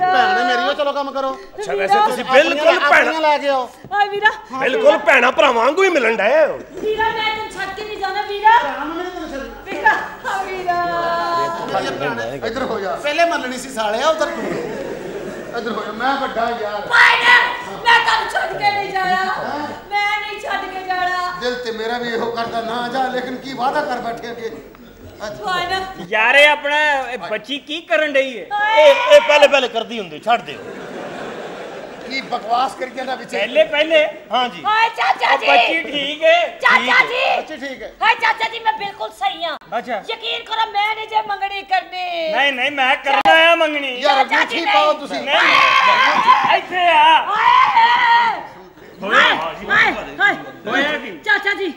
ਭੈਣੇ ਮੇਰੀ ਉਹ ਚਲੋ ਕੰਮ ਕਰੋ। ਅੱਛਾ ਵੈਸੇ ਤੁਸੀਂ ਬਿਲਕੁਲ ਭੈਣਾ ਲੈ ਕੇ ਆਓ। ਵੀਰਾ। ਬਿਲਕੁਲ ਭੈਣਾ ਭਰਾਵਾਂ ਵਾਂਗੂ ਹੀ ਮਿਲਣ ਡਏ ਹੋ। ਵੀਰਾ ਮੈਂ ਤੈਨੂੰ ਛੱਡ ਕੇ ਨਹੀਂ ਜਾਣਾ ਵੀਰਾ। ਵੀਰਾ ਇੱਧਰ ਹੋ ਜਾ। ਪਹਿਲੇ ਮੰਨਣੀ ਸੀ ਸਾਲਿਆ ਉਧਰ ਇੱਧਰ ਹੋ ਜਾ ਮੈਂ ਵੱਡਾ ਯਾਰ। ਪਾਇਨ ਮੈਂ ਤੈਨੂੰ ਛੱਡ ਕੇ ਨਹੀਂ ਜਾਣਾ। ਮੈਂ ਨਹੀਂ ਛੱਡ ਕੇ ਜਾਣਾ। ਦਿਲ ਤੇ ਮੇਰਾ ਵੀ ਇਹੋ ਕਰਦਾ ਨਾ ਜਾ ਲੇਕਿਨ ਕੀ ਵਾਅਦਾ ਕਰ ਬੈਠੇ ਅੱਗੇ? ਯਾਰ ਇਹ ਆਪਣਾ ਇਹ ਬੱਚੀ ਕੀ ਕਰਨ ਡਈ ਹੈ ਇਹ ਇਹ ਪਹਿਲੇ ਪਹਿਲੇ ਕਰਦੀ ਹੁੰਦੀ ਛੱਡ ਦਿਓ। ਕੀ ਬਕਵਾਸ ਕਰੀ ਜਾਂਦਾ ਵਿੱਚ ਪਹਿਲੇ ਪਹਿਲੇ। ਹਾਂਜੀ। ਹਾਏ ਚਾਚਾ ਜੀ। ਬੱਚੀ ਠੀਕ ਹੈ ਚਾਚਾ ਜੀ। ਅੱਛਾ ਠੀਕ ਹੈ ਹਾਏ ਚਾਚਾ ਜੀ ਮੈਂ ਬਿਲਕੁਲ ਸਹੀ ਹਾਂ ਅੱਛਾ। ਯਕੀਨ ਕਰੋ ਮੈਂ ਨਹੀਂ ਜੇ ਮੰਗਣੀ ਕਰਨੀ। ਨਹੀਂ ਨਹੀਂ ਮੈਂ ਕਰਨਾ ਆ ਮੰਗਣੀ। ਯਾਰ ਚਾਚਾ ਜੀ ਅੰਗੂਠੀ ਨਹੀਂ। ਪਾਓ ਤੁਸੀਂ। ਨਹੀਂ। ਇੱਥੇ ਆ। ਕੀ? ਚਾਚਾ ਜੀ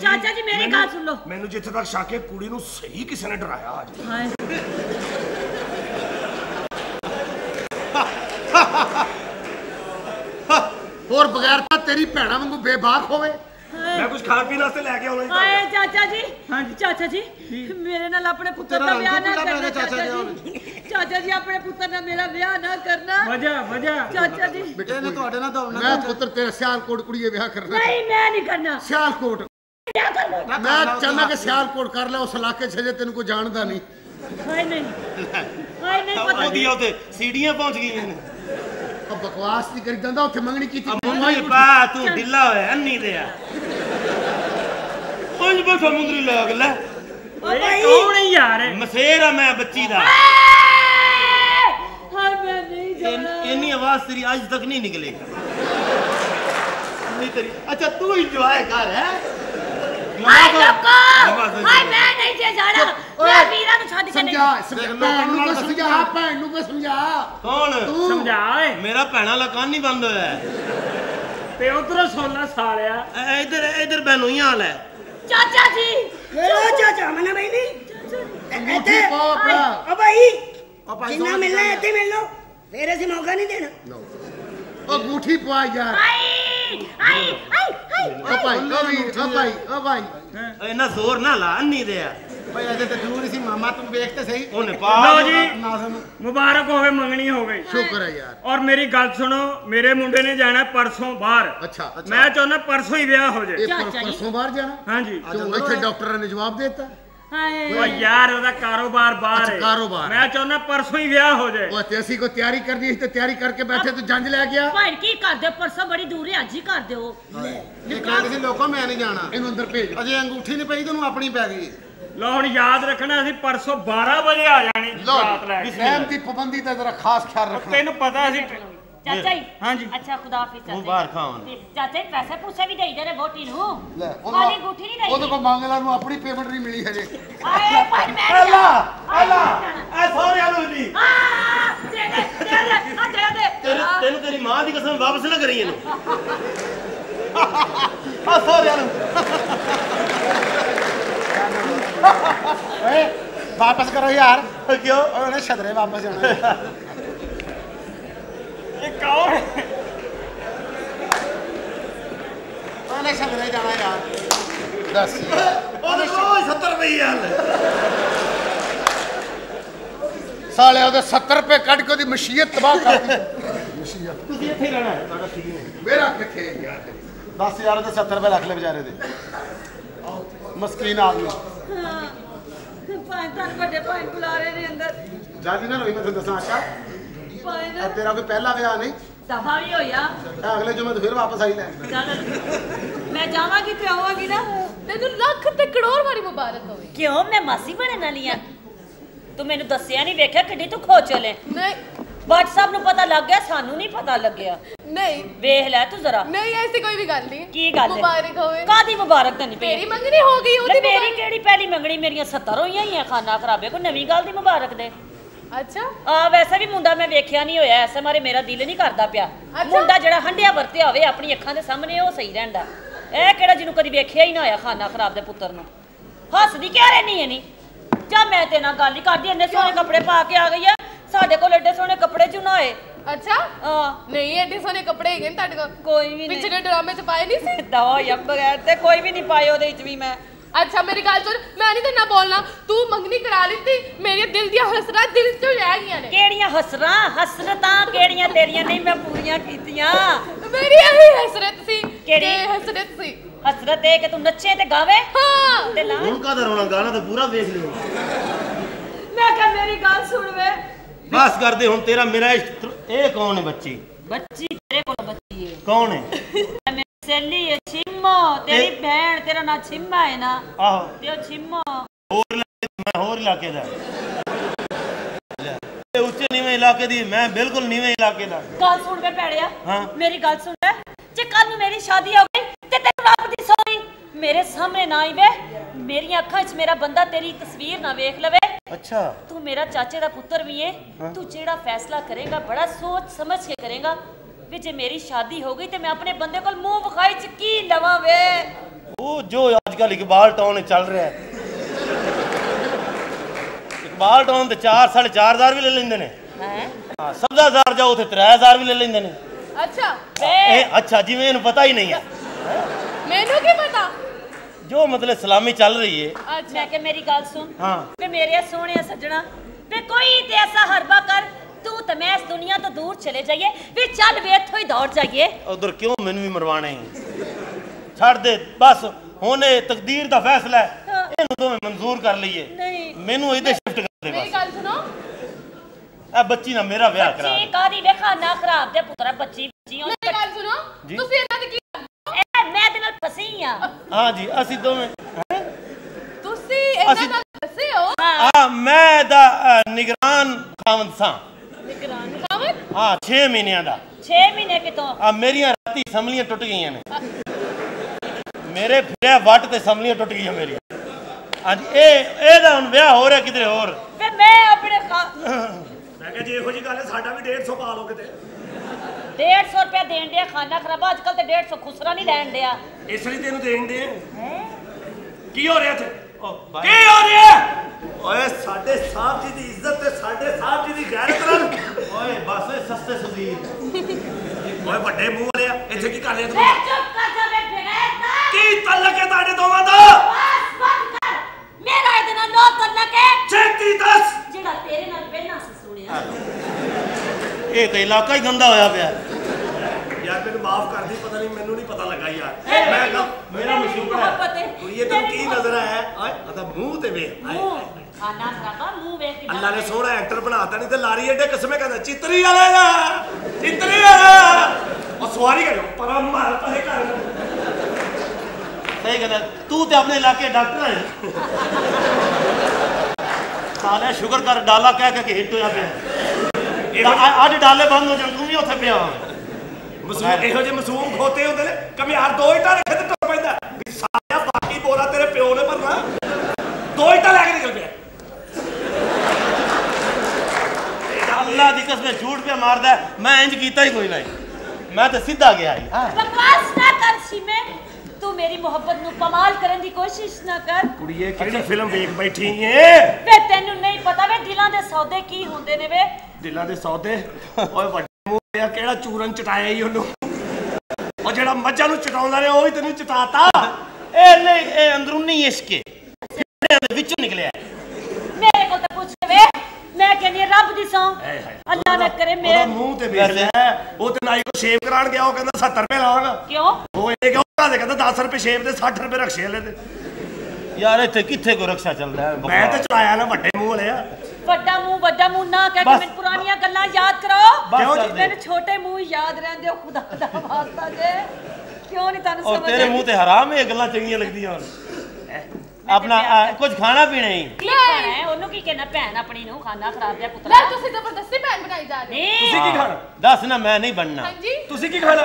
ਚਾਚਾ ਜੀ ਮੇਰੀ ਗੱਲ ਸੁਣ ਲਓ। ਮੈਨੂੰ ਜਿੱਥੇ ਤੱਕ ਸ਼ੱਕ ਹੈ ਕੁੜੀ ਨੂੰ ਸਹੀ ਕਿਸੇ ਨੇ ਡਰਾਇਆ ਅੱਜ ਹਾਏ ਹੋਰ ਬਗੈਰ ਤਾਂ ਤੇਰੀ ਭੈਣਾ ਵਾਂਗੂ ਬੇਬਾਕ ਹੋਵੇ। ਮੈਂ ਕੁਝ ਖਾਣ ਪੀਣ ਵਾਸਤੇ ਲੈ ਕੇ ਆਉਣਾ ਸੀ ਹਾਏ ਚਾਚਾ ਜੀ। ਚਾਚਾ ਜੀ ਮੇਰੇ ਨਾਲ ਆਪਣੇ ਪੁੱਤਰ ਤੇਰਾ ਦਾ ਵਿਆਹ ਨਾ ਕਰਨਾ ਚਾਚਾ ਜੀ। ਚਾਚਾ ਜੀ। ਆਪਣੇ ਪੁੱਤਰ ਨਾਲ ਮੇਰਾ ਵਿਆਹ ਨਾ ਕਰਨਾ। ਵਜਾ ਵਜਾ ਚਾਚਾ ਜੀ। ਬੇਟੇ ਨੇ ਤੁਹਾਡੇ ਨਾਲ ਦੌੜਨਾ ਮੈਂ ਪੁੱਤਰ ਤੇਰਾ ਸਿਆਲਕੋਟ ਕੁੜੀਏ ਵਿਆਹ ਕਰਨਾ। ਨਹੀਂ ਮੈਂ ਨਹੀਂ ਕਰਨਾ। ਸਿਆਲਕੋਟ। ਵਿਆਹ ਕਰਨਾ? ਮੈਂ ਚਾਹੁੰਦਾ ਕਿ ਸਿਆਲਕੋਟ ਕਰ ਲੈ ਉਸ ਇਲਾਕੇ 'ਚ ਜੇ ਤੈਨੂੰ ਕੋਈ ਜਾਣਦਾ ਨਹੀਂ। ਹਾਏ ਨਹੀਂ। ਹਾਏ ਨਹੀਂ ਪਤਾ। ਉਹਦੀ ਉੱਤੇ ਸੀੜੀਆਂ ਪਹੁੰਚ ਗਈਆਂ ਨੇ। ਉਹ ਬਕਵਾਸ ਨਹੀਂ ਕਰੀ ਜਾਂਦਾ ਉੱਥੇ ਮੰਗਣੀ ਕੀਤੀ ਮੁੰਗਰੀ ਪਾ ਤੂੰ ਢਿੱਲਾ ਹੋਇਆ ਅੰਨੀ ਦੇ ਆ ਪੰਜ ਬੈਠਾ ਮੁੰਗਰੀ ਲੈ ਕੇ ਲੈ ਇਹ ਕੌਣ ਹੈ ਯਾਰ ਮਸੇਰ ਆ ਮੈਂ ਬੱਚੀ ਦਾ ਹਾਏ ਮੈਂ ਨਹੀਂ ਜਾਣਾ ਇੰਨੀ ਆਵਾਜ਼ ਤੇਰੀ ਅੱਜ ਤੱਕ ਨਹੀਂ ਨਿਕਲੇਗੀ ਨਹੀਂ ਤੇਰੀ ਅੱਛਾ ਤੂੰ ਇੰਜੋਏ ਕਰ ਹੈ ਹਾਏ ਲੋਕੋ ਹਾਏ ਮੈਂ ਨਹੀਂ ਜੇ ਜਾਣਾ ਮੈਂ ਵੀਰਾਂ ਨੂੰ ਛੱਡ ਕੇ ਨਹੀਂ ਸਮਝਾ। ਭੈਣ ਨੂੰ ਸਮਝਾ ਭੈਣ ਨੂੰ ਕੋ ਸਮਝਾ। ਕੌਣ? ਤੂੰ। ਸਮਝਾ ਓਏ। ਮੇਰਾ ਭੈਣਾ ਦਾ ਕੰਨ ਨਹੀਂ ਬੰਦ ਹੋਇਆ। ਤੇ ਉਧਰੋਂ ਸੋਨਾ ਸਾਲਿਆ। ਇੱਧਰ ਇੱਧਰ ਬੈਨੂ ਹੀ ਹਾਲ ਹੈ ਚਾਚਾ ਜੀ। ਲੋ ਚਾਚਾ ਮਨਾ ਬਈ ਨਹੀਂ ਇੱਥੇ ਓ ਭਾਈ ਜਿੰਨਾ ਮਿਲਣਾ ਇੱਥੇ ਮਿਲ ਲਓ। ਫੇਰ ਅਸੀਂ ਮੌਕਾ ਨਹੀਂ ਦੇਣਾ। ਉਹ ਅੰਗੂਠੀ ਪਵਾ ਯਾਰ। ਹਾਏ ਹਾਏ ਹਾਏ ਹਾਏ ਉਹ ਭਾਈ ਉਹ ਵੀ ਉਹ ਭਾਈ ਉਹ ਭਾਈ ਇਹਨਾਂ ਜ਼ੋਰ ਨਾ ਲਾ ਅੰਨੀ ਦੇ ਆ। ਭਾਈ ਅਜੇ ਤੇ ਦੂਰ ਹੀ ਸੀ ਮਾਮਾ ਤੂੰ ਵੇਖ ਤੇ ਸਹੀ। ਉਹਨੇ ਪਾ ਲਓ ਜੀ ਨਾਜ਼ਮ ਮੁਬਾਰਕ ਹੋਵੇ ਮੰਗਣੀ ਹੋ ਗਈ ਸ਼ੁਕਰ ਹੈ ਯਾਰ। ਔਰ ਮੇਰੀ ਗੱਲ ਸੁਣੋ ਮੇਰੇ ਮੁੰਡੇ ਨੇ ਜਾਣਾ ਪਰਸੋਂ ਬਾਹਰ। ਅੱਛਾ ਮੈਂ ਚਾਹੁੰਦਾ ਪਰਸੋਂ ਹੀ ਵਿਆਹ ਹੋ ਜਾਏ। ਪਰਸੋਂ ਬਾਹਰ ਜਾਣਾ? ਹਾਂਜੀ। ਇੱਥੇ ਡਾਕਟਰਾਂ ਨੇ ਜਵਾਬ ਦੇ ਦਿੱਤਾ। ਹਾਏ। ਉਹ ਯਾਰ ਉਹਦਾ ਕਾਰੋਬਾਰ ਬਾਹਰ ਹੈ ਕਾਰੋਬਾਰ। ਮੈਂ ਚਾਹੁੰਦਾ ਪਰਸੋਂ ਹੀ ਵਿਆਹ ਹੋ ਜਾਏ। ਉਹ ਤੇ ਅਸੀਂ ਕੋਈ ਤਿਆਰੀ ਕਰਨੀ ਸੀ ਤੇ ਤਿਆਰੀ ਕਰਕੇ ਬੈਠੇ ਤੇ ਜੰਜ ਲੈ ਗਿਆ। ਭਾਈ ਕੀ ਕਰਦੇ ਪਰਸੋਂ ਬੜੀ ਦੂਰ ਹੈ ਅੱਜ ਹੀ ਕਰ ਦਿਓ। ਇਹ ਕਹਿੰਦੇ ਸੀ ਲੋਕੋ ਮੈਂ ਨਹੀਂ ਜਾਣਾ। ਇਹਨੂੰ ਅੰਦਰ ਭੇਜ ਅਜੇ ਅੰਗੂਠੀ ਨਹੀਂ ਪਈ ਤੈਨੂੰ ਆਪਣੀ ਪੈ ਗਈ ਲਓ ਹੁਣ ਯਾਦ ਰੱਖਣਾ ਅਸੀਂ ਪਰਸੋਂ 12 ਵਜੇ ਆ ਜਾਣੀ ਰਾਤ ਲੈ ਕੇ। ਦੀ ਪਾਬੰਦੀ ਦਾ ਜ਼ਰਾ ਖਾਸ ਖਿਆਲ ਰੱਖਣਾ। ਤੈਨੂੰ ਪਤਾ ਸੀ ਚਾਚਾ ਜੀ? ਹਾਂਜੀ। ਅੱਛਾ ਖੁਦਾ ਹਾਫਿਜ਼ ਚਾਚਾ ਜੀ। ਬਾਹਰ ਚਾਚਾ ਜੀ ਪੈਸੇ ਪੂਸੇ ਵੀ ਦੇਈਦੇ ਨੇ ਵੋਟੀ ਨੂੰ। ਲੈ ਖਾਲੀ ਅੰਗੂਠੀ ਨਹੀਂ ਉਹਦੇ ਦੇਈਦੀ ਕੋਲ ਮੰਗਲਾ ਨੂੰ ਆਪਣੀ ਪੇਮੈਂਟ ਨਹੀਂ ਮਿਲੀ ਹਜੇ। ਆਏ ਪਰ ਮੈਂ ਅੱਲਾ ਅੱਲਾ ਐ ਸੋਹਰਿਆਂ ਨੂੰ ਨਹੀਂ। ਆ ਦੇ ਦੇ ਦੇ ਦੇ ਆ ਦੇ ਦੇ। ਤੈਨੂੰ ਤੈਨੂੰ ਤੇਰੀ ਮਾਂ ਦੀ ਕਸਮ ਵਾਪਸ ਨਾ ਕਰੀ ਇਹਨੂੰ ਆ ਸੋਹਰਿਆਂ ਨੂੰ। ਓਏ ਵਾਪਸ ਕਰੋ ਯਾਰ। ਕਿਉਂ? ਉਹਨੇ ਛਦਰੇ ਵਾਪਸ ਜਾਣਾ। ਇਹ ਕੌਣ ਹੈ? ਉਹਨੇ ਛਦਰੇ ਜਾਣਾ ਯਾਰ। ਦੱਸ। ਉਹਨੇ ਰੋਜ਼ 70 ਰੁਪਏ ਹਾਲ ਸਾਲਿਆ ਉਹਦੇ 70 ਰੁਪਏ ਕੱਢ ਕੇ ਉਹਦੀ ਮਸ਼ੀਅਤ ਤਬਾਹ ਕਰਤੀ ਮਸ਼ੀਅਤ ਤੁਸੀਂ ਇੱਥੇ ਹੀ ਰਹਿਣਾ ਹੈ, ਤੁਹਾਡਾ ਠੀਕ ਨਹੀਂ ਮੇਰਾ ਕਿੱਥੇ ਯਾਰ? 10000 ਤੇ 70 ਰੁਪਏ ਰੱਖ ਲੈ ਵਿਚਾਰੇ ਦੇ। ਮਸਕੀਨ ਆਦਮੀ ਭਾਈ ਤਾਂ ਵੱਡੇ ਭਾਈ ਬੁਲਾ ਰਹੇ ਨੇ ਅੰਦਰ। ਜਾਦੀ ਨਾ ਰੋਈ ਮੈਂ ਤੁਹਾਨੂੰ ਦੱਸਾਂ ਆਸ਼ਾ ਇਹ ਤੇਰਾ ਕੋਈ ਪਹਿਲਾ ਵਿਆਹ ਨਹੀਂ? ਦਫਾ ਵੀ ਹੋਇਆ। ਅਗਲੇ ਜੁਮੇ ਤੋਂ ਫਿਰ ਵਾਪਸ ਆਈ ਲੈ ਚੱਲ। ਮੈਂ ਜਾਵਾਂਗੀ ਤੇ ਆਵਾਂਗੀ ਨਾ। ਤੈਨੂੰ ਲੱਖ ਤੇ ਕਰੋੜ ਵਾਰੀ ਮੁਬਾਰਕ ਹੋਵੇ। ਕਿਉਂ? ਮੈਂ ਮਾਸੀ ਬਣਨ ਵਾਲੀ ਆ। ਤੂੰ ਮੈਨੂੰ ਦੱਸਿਆ ਨਹੀਂ ਵੇਖਿਆ ਕਿੱਡੀ ਤੂੰ ਖੋਚਲੇ ਨਹੀਂ। WhatsApp ਨੂੰ ਪਤਾ ਲੱਗ ਗਿਆ ਸਾਨੂੰ ਨਹੀਂ ਪਤਾ ਲੱਗਿਆ। ਨਹੀਂ। ਵੇਖ ਲੈ ਤੂੰ ਜ਼ਰਾ। ਨਹੀਂ ਐਸੀ ਕੋਈ ਵੀ ਗੱਲ ਨਹੀਂ। ਕੀ ਗੱਲ ਹੈ? ਮੁਬਾਰਕ ਹੋਵੇ। ਕਾਦੀ ਮੁਬਾਰਕ ਤਾਂ ਨਹੀਂ ਪਈ ਤੇਰੀ ਮੰਗਣੀ ਹੋ ਗਈ ਉਹਦੀ ਮੇਰੀ ਕਿਹੜੀ ਪਹਿਲੀ ਮੰਗਣੀ? ਮੇਰੀਆਂ 70 ਹੋਈਆਂ ਹੀ ਆ ਖਾਨਾ ਖਰਾਬੇ। ਕੋਈ ਨਵੀਂ ਗੱਲ ਦੀ ਮੁਬਾਰਕ ਦੇ। ਅੱਛਾ। ਆ ਵੈਸੇ ਵੀ ਮੁੰਡਾ ਮੈਂ ਵੇਖਿਆ ਨਹੀਂ ਹੋਇਆ ਐਸੇ ਮਾਰੇ ਮੇਰਾ ਦਿਲ ਨਹੀਂ ਕਰਦਾ ਪਿਆ। ਮੁੰਡਾ ਜਿਹੜਾ ਹੰਡਿਆ ਵਰਤਿਆ ਹੋਵੇ ਆਪਣੀ ਅੱਖਾਂ ਦੇ ਸਾਹਮਣੇ ਉਹ ਸਹੀ ਰਹਿੰਦਾ। ਇਹ ਕਿਹੜਾ ਜਿਹਨੂੰ ਕਦੀ ਵੇਖਿਆ ਹੀ ਨਾ ਹੋਇਆ ਖਾਨਾ ਖਰਾਬ ਦੇ ਪੁੱਤਰ ਨੂੰ। ਹੱਸਦੀ ਕਿਆ ਰਹਿਣੀ ਹੈ ਨਹੀਂ ਜਾਂ ਮੈਂ ਤੇ ਨਾਲ ਗੱਲ ਹੀ ਕਰਦੀ ਇੰਨੇ ਸੋਹਣੇ ਕੱਪੜੇ ਪਾ ਕੇ ਆ ਗਈ ਆ ਸਾਡੇ ਕੋਲ ਐਡੇ ਸੋਹਣੇ ਕੱਪੜੇ ਚੁਣਾਏ ਅੱਛਾ। ਆ ਨਹੀਂ ਐਡੇ ਸੋਹਣੇ ਕੱਪੜੇ ਹੈਗੇ ਨੇ ਤੁਹਾਡੇ ਕੋਲ। ਕੋਈ ਵੀ ਨਹੀਂ ਪਿਛਲੇ ਡਰਾਮੇ ਚ ਪਾਏ ਨਹੀਂ ਸੀ? ਦਵਾ ਯਾ ਬਗੈਰ ਤੇ ਕੋਈ ਵੀ ਨਹੀਂ ਪਾਏ ਉਹਦੇ ਵਿੱਚ ਵੀ ਮੈਂ। ਅੱਛਾ ਮੇਰੀ ਗੱਲ ਸੁਣ ਮੈਂ ਨਹੀਂ ਤੇਰੇ ਨਾਲ ਬੋਲਣਾ। ਤੂੰ ਮੰਗਣੀ ਕਰਾ ਲਿੱਤੀ ਮੇਰੇ ਦਿਲ ਦੀਆਂ ਹਸਰਾਂ ਦਿਲ ਤੋਂ ਰਹਿ ਗਈਆਂ ਨੇ। ਕਿਹੜੀਆਂ ਹਸਰਾਂ? ਹਸਰਤਾਂ ਕਿਹੜੀਆਂ ਤੇਰੀਆਂ? ਨਹੀਂ ਮੈਂ ਪੂਰੀਆਂ ਕੀਤੀਆਂ। ਮੇਰੀ ਇਹੀ ਹਸਰਤ ਸੀ ਕਿਹੜੀ? ਹਸਰਤ ਸੀ। ਹਸਰਤ ਇਹ ਕਿ ਤੂੰ ਨੱਚੇ ਤੇ ਗਾਵੇ? ਹਾਂ। ਤੇ ਲਾ। ਹੁਣ ਕਾਹਦਾ ਰੋਣਾ ਗਾਣਾ ਤਾਂ ਪੂਰਾ ਵੇਖ ਲਿਓ। ਮੈਂ ਕਿਹਾ ਮੇਰੀ ਗੱਲ ਸੁਣ ਵੇ। ਬਸ ਕਰਦੇ ਹੁਣ ਤੇਰਾ ਮੇਰਾ ਇਹ ਕੌਣ ਹੈ ਬੱਚੀ? ਬੱਚੀ ਤੇਰੇ ਕੋਲ ਬੱਚੀ ਹੈ। ਕੌਣ ਹੈ? ਸਹੇਲੀ ਹੈ ਛਿੰਮੋ ਤੇਰੀ ਭੈਣ ਤੇਰਾ ਨਾਂ ਛਿੰਮਾ ਹੈ ਨਾ ਆਹੋ ਤੇ ਉਹ ਛਿੰਮੋ ਹੋਰ ਮੈਂ ਹੋਰ ਇਲਾਕੇ ਦਾ ਉੱਚੇ ਨੀਵੇਂ ਇਲਾਕੇ ਦੀ ਮੈਂ ਬਿਲਕੁਲ ਨੀਵੇਂ ਇਲਾਕੇ ਦਾ ਗੱਲ ਸੁਣ ਵੇ ਭੈੜਿਆ ਹਾਂ। ਮੇਰੀ ਗੱਲ ਸੁਣ ਲੈ ਜੇ ਕੱਲ ਨੂੰ ਮੇਰੀ ਸ਼ਾਦੀ ਹੋ ਗਈ ਤੇ ਤੈਨੂੰ ਰੱਬ ਦੀ ਸੌਰੀ ਮੇਰੇ ਸਾਹਮਣੇ ਨਾ ਆਈ ਵੇ ਮੇਰੀਆਂ ਅੱਖਾਂ 'ਚ ਮੇਰਾ ਬੰਦਾ ਤੇਰੀ ਤਸਵੀਰ ਨਾ ਵੇਖ ਲਵੇ ਅੱਛਾ ਤੂੰ ਮੇਰਾ ਚਾਚੇ ਦਾ ਪੁੱਤਰ ਵੀ ਏ ਤੂੰ ਜਿਹੜਾ ਫੈਸਲਾ ਕਰੇਗਾ ਬੜਾ ਸੋਚ ਸਮਝ ਕੇ ਕਰੇਗਾ ਵੀ ਜੇ ਮੇਰੀ ਸ਼ਾਦੀ ਹੋ ਗਈ ਤੇ ਮੈਂ ਆਪਣੇ ਬੰਦੇ ਕੋਲ ਮੂੰਹ ਵਿਖਾਈ ਚ ਕੀ ਲਵਾਂ ਵੇ? ਉਹ ਜੋ ਅੱਜ ਕੱਲ ਇਕਬਾਲ ਟਾਊਨ ਚੱਲ ਰਿਹਾ ਹੈ। ਇਕਬਾਲ ਟਾਊਨ ਤੇ 4 4.5 ਵੀ ਲੈ ਲੈਂਦੇ ਨੇ। ਹੈ? ਹਾਂ ਸਬਜ਼ਾਜ਼ਾਰ ਜਾਓ ਤੇ 3000 ਵੀ ਲੈ ਲੈਂਦੇ ਨੇ। ਅੱਛਾ ਇਹ ਅੱਛਾ ਜਿਵੇਂ ਇਹਨੂੰ ਪਤਾ ਹੀ ਨਹੀਂ ਹੈ। ਮੈਨੂੰ ਕੀ ਪਤਾ? ਜੋ ਮਤਲਬ ਸਲਾਮੀ ਚੱਲ ਰਹੀ ਹੈ। ਅੱਛਾ। ਮੈਂ ਕਿ ਮੇਰੀ ਗੱਲ ਸੁਣ। ਹਾਂ। ਵੇ ਮੇਰੇ ਸੋਹਣਿਆ ਸੱਜਣਾ ਵੇ ਕੋਈ ਤੇ ਐਸਾ ਹਰਬਾ ਕਰ ਤੂੰ ਤੇ ਮੈਂ ਇਸ ਦੁਨੀਆ ਤੋਂ ਦੂਰ ਚਲੇ ਜਾਈਏ ਵੇ ਚੱਲ ਵੇ ਇੱਥੋਂ ਹੀ ਦੌੜ ਜਾਈਏ। ਉਧਰ ਕਿਉਂ ਮੈਨੂੰ ਵੀ ਮਰਵਾਣਾ ਹੈ ਛੱਡ ਦੇ ਬਸ ਹੁਣ ਇਹ ਤਕਦੀਰ ਦਾ ਫੈਸਲਾ ਹੈ। ਹਾਂ। ਇਹਨੂੰ ਦੋਵੇਂ ਮਨਜ਼ੂਰ ਕਰ ਲਈਏ। ਨਹੀਂ। ਮੈਨੂੰ ਇਹਦੇ ਸ਼ਿਫਟ ਕਰ ਦੇ ਮੇਰੀ ਬਸ। ਗੱਲ ਸੁਣੋ। ਇਹ ਬੱਚੀ ਨਾਲ ਮੇਰਾ ਵਿਆਹ ਕਰਾ। ਬੱਚੀ ਦੇ ਕਾਦੀ ਵੇ ਖਾਨਾ ਖਰਾਬ ਦੇ ਪੁੱਤਰਾ ਬੱਚੀ ਬੱਚੀ ਉਹ ਮੇਰੀ ਗੱਲ ਸੁਣੋ। ਜੀ। ਤੁਸੀਂ ਇਹਨਾਂ ਦੇ ਕੀ ਇਹ ਮੈਂ ਤੇ ਨਾਲ ਫਸੀ ਆ। ਹਾਂ ਜੀ ਅਸੀਂ ਦੋਵੇਂ ਤੁਸੀਂ ਇਹਨਾਂ ਨਾਲ ਦੱਸੇ ਹੋ? ਆ ਮੈਂ ਦਾ ਨਿਗਰਾਨ ਖਾਵੰਦ ਸਾਂ। ਹਾਂ 6 ਮਹੀਨਿਆਂ ਦਾ। 6 ਮਹੀਨੇ ਕਿਤੋਂ? ਆ ਮੇਰੀਆਂ ਰਾਤੀ ਸਮਲੀਆਂ ਟੁੱਟ ਗਈਆਂ ਨੇ। ਮੇਰੇ ਫਿਰਿਆ ਵੱਟ ਤੇ ਸਮਲੀਆਂ ਟੁੱਟ ਗਈਆਂ ਮੇਰੀਆਂ। ਅੱਜ ਇਹ ਇਹਦਾ ਹੁਣ ਵਿਆਹ ਹੋ ਰਿਹਾ ਕਿਤੇ ਹੋਰ? ਵੇ ਮੈਂ ਆਪਣੇ ਖਾ ਮੈਂ ਕਿਹਾ ਜੇ ਇਹੋ ਜੀ ਗੱਲ ਹੈ ਸਾਡਾ ਵੀ 150 ਪਾ ਲਓ ਕਿਤੇ। 150 ਰੁਪਏ ਦੇਣ ਡਿਆ ਖਾਣਾ ਖਰਾਬਾ ਅੱਜ ਕੱਲ ਤੇ 150 ਖੁਸਰਾ ਨਹੀਂ ਲੈਣ ਡਿਆ। ਇਸ ਲਈ ਤੈਨੂੰ ਦੇਣ ਦੇ ਕੀ ਹੋ ਰਿਹਾ ਇੱਥੇ? ਕੀ ਹੋ ਰਿਹਾ ਓਏ ਸਾਡੇ ਸਾਹਿਬ ਜੀ ਦੀ ਇੱਜ਼ਤ ਤੇ ਸਾਡੇ ਸਾਹਿਬ ਜੀ ਦੀ ਗੈਰਤ ਨਾਲ। ਓਏ ਬਸ ਇਹ ਸਸਤੇ ਸੁਦੀਰ ਓਏ ਵੱਡੇ ਮੂੰਹ ਵਾਲਿਆ ਇੱਥੇ ਕੀ ਕਰ ਰਿਹਾ ਤੂੰ ਚੁੱਪ ਕਰ ਜਾ ਵੇ ਫਿਰੇਤਾ ਕੀ ਤਲਕ ਹੈ ਤੁਹਾਡੇ ਦੋਵਾਂ ਦਾ? ਬਸ ਬੰਦ ਕਰ। ਮੇਰਾ ਇਹਦੇ ਨਾਲ ਨੋ ਤਲਕ ਹੈ ਛੇਤੀ ਦੱਸ। ਜਿਹੜਾ ਤੇਰੇ ਨਾਲ ਪਹਿਲਾਂ ਸੀ ਸੁਣਿਆ। ਇਹ ਤੇ ਇਲਾਕਾ ਹੀ ਗੰਦਾ ਹੋਇਆ ਪਿਆ। ਯਾਰ ਮੈਨੂੰ ਮਾਫ ਕਰ ਦੀ ਪਤਾ ਨਹੀਂ ਮੈਨੂੰ ਨਹੀਂ ਪਤਾ ਲੱਗਾ ਯਾਰ। ਮੈਂ ਮੇਰੀ- ਮਸ਼ਹੂਰ ਹੈ। ਮੁਹੱਬਤ ਹੈ ਕੁੜੀਏ ਤੈਨੂੰ ਕੀ ਨਜ਼ਰ ਆਇਆ? ਓਏ ਆ ਤਾਂ ਮੂੰਹ ਤੇ ਵੇਖ ਆਏ। ਮੂੰਹ। ਖਾਣਾ ਖਰਾਬਾ ਮੂੰਹ ਵੇਖ ਕੇ ਅੱਲਾ ਨੇ ਸੋਹਣਾ ਐਕਟਰ ਬਣਾਤਾ ਨਹੀਂ ਤੇ ਲਾਰੀ ਏਡੇ ਕਿਸਮੇ ਕਹਿੰਦਾ ਚਿੱਤਰੀ ਵਾਲਾ ਦਾ ਚਿੱਤਰੀ ਵਾਲਾ ਉਹ ਸਵਾਰੀ ਕਰਿਓ ਪਰ ਮਾਰ ਪਰੇ ਕਰ ਸਹੀ ਗੱਲ ਤੂੰ ਤੇ ਆਪਣੇ ਇਲਾਕੇ ਡਾਕਟਰ ਹੈ। ਸਾਲਿਆ ਸ਼ੁਕਰ ਕਰ ਡਾਲਾ ਕਹਿ ਕਹਿ ਕੇ ਹਿੱਟ ਹੋਇਆ ਪਿਆ। ਇਹੋ ਤਾਂ ਅੱਜ ਡਾਲੇ ਬੰਦ ਹੋ ਜਾਣ ਤੂੰ ਵੀ ਉੱਥੇ ਪਿਆ। ਮਸੂਮ ਇਹੋ ਜਿਹੇ ਮਸੂਮ ਖੋਤੇ ਹੁੰਦੇ ਨੇ ਕਮਿਆਰ ਦੋ ਇੱਟਾਂ ਰੱਖੇ ਤੇ ਟੁੱਟ ਪੈਂਦਾ ਵੀ ਸਾਲਿਆ ਬਾਕੀ ਬੋਰਾ ਤੇਰੇ ਪਿਓ ਨੇ ਭਰਨਾ ਦੋ ਇੱਟਾਂ ਲੈ ਕੇ ਨਿਕਲ ਪਿਆ। ਅੱਲਾ ਦੀ ਕਸਮ ਝੂਠ ਪਿਆ ਮਾਰਦਾ ਹੈ। ਮੈਂ ਇੰਜ ਕੀਤਾ ਹੀ ਕੋਈ ਨਹੀਂ। ਮੈਂ ਤਾਂ ਸਿੱਧਾ ਗਿਆ ਹੀ। ਬਕਵਾਸ ਨਾ ਕਰ ਸੀਮੇ। ਤੂੰ ਮੇਰੀ ਮੁਹੱਬਤ ਨੂੰ ਪਮਾਲ ਕਰਨ ਦੀ ਕੋਸ਼ਿਸ਼ ਨਾ ਕਰ। ਕੁੜੀਏ ਕਿਹੜੀ ਫਿਲਮ ਵੇਖ ਬੈਠੀ ਏ? ਵੇ ਤੈਨੂੰ ਨਹੀਂ ਪਤਾ ਵੇ ਦਿਲਾਂ ਦੇ ਸੌਦੇ ਕੀ ਹੁੰਦੇ ਨੇ ਵੇ। ਦਿਲਾਂ ਦੇ ਸੌਦੇ? ਓਏ ਵੱਡੇ ਮੂੰਹ ਆ ਕਿਹੜਾ ਚੂਰਨ ਚਟਾਇਆ ਈ ਉਹਨੂੰ? ਉਹ ਜਿਹੜਾ ਮੱਝਾਂ ਨੂੰ ਚਟਾਉਂਦਾ ਨੇ ਉਹ ਹੀ ਤੈਨੂੰ ਚਟਾਤਾ? ਇਹ ਨਹੀਂ ਇਹ ਅੰਦਰੂਨੀ ਇਸ਼ਕ ਹੈ ਸਿੱਧਿਆਂ ਦੇ ਵਿੱਚੋਂ ਨਿਕਲਿਆ। ਮੇਰੇ ਕੋਲ ਤਾਂ ਪੁੱਛ ਵੇ ਮੈਂ ਕਹਿੰਦੀ ਰੱਬ ਦੀ ਸੌਂ। ਅੱਲਾ ਨਾ ਕਰੇ ਮੇਰੇ। ਮੂੰਹ ਤੇ ਵੇਖ ਲੈ ਉਹ ਤੇ ਨਾਈ ਕੋ ਸ਼ੇਵ ਕਰਾਣ ਗਿਆ ਉਹ ਕਹਿੰਦਾ 70 ਰੁਪਏ ਲਾਵਾਂਗਾ। ਕਿਉਂ? ਉਹ ਇਹ ਕਿਉਂ ਘਰ ਦੇ ਕਹਿੰਦਾ 10 ਰੁਪਏ ਸ਼ੇਵ ਦੇ 60 ਰੁਪਏ ਰਕਸ਼ੇ ਵਾਲੇ ਦੇ। ਯਾਰ ਇੱਥੇ ਕਿੱਥੇ ਕੋ ਰਕਸ਼ਾ ਚੱਲਦਾ ਹੈ? ਮੈਂ ਤੇ ਚਲਾਇਆ ਨਾ ਵੱਡੇ ਮੂੰਹ ਵਾਲੇ ਆ ਵੱਡਾ ਮੂੰਹ ਵੱਡਾ ਮੂੰਹ ਨਾ ਕਹਿ ਕੇ। ਮੈਨੂੰ ਪੁਰਾਣੀਆਂ ਗੱਲਾਂ ਯਾਦ ਕਰਾਓ। ਮੈਨੂੰ ਛੋਟੇ ਮੂੰਹ ਯਾਦ ਰਹਿੰਦੇ ਹੋ ਖੁਦਾ ਦਾ ਵਾਸਤਾ ਜੇ। ਕਿਉਂ ਨਹੀਂ ਤੁਹਾਨੂੰ ਸਮਝ ਤੇਰੇ ਮੂੰਹ ਤੇ ਹਰਾਮ ਇਹ ਗੱਲਾਂ ਚੰਗੀਆਂ ਲੱਗਦੀਆਂ ਹੁਣ। ਆਪਣਾ ਅ, ਕੁਝ ਖਾਣਾ ਪੀਣਾ ਹੀ ਕੀ ਖਾਣਾ ਹੈ? ਉਹਨੂੰ ਕੀ ਕਹਿਣਾ? ਭੈਣ ਆਪਣੀ ਨੂੰ ਖਾਣਾ ਖਰਾਬ ਜਿਹਾ ਲੈ ਪੁੱਤਰਾ ਤੁਸੀਂ ਜ਼ਬਰਦਸਤੀ ਭੈਣ ਬਣਾਈ ਜਾ ਰਹੇ ਨਹੀਂ। ਤੁਸੀਂ ਕੀ ਖਾਣਾ? ਦੱਸ ਨਾ ਮੈਂ ਨਹੀਂ ਬਣਨਾ। ਹਾਂਜੀ। ਤੁਸੀਂ ਕੀ ਖਾਣਾ?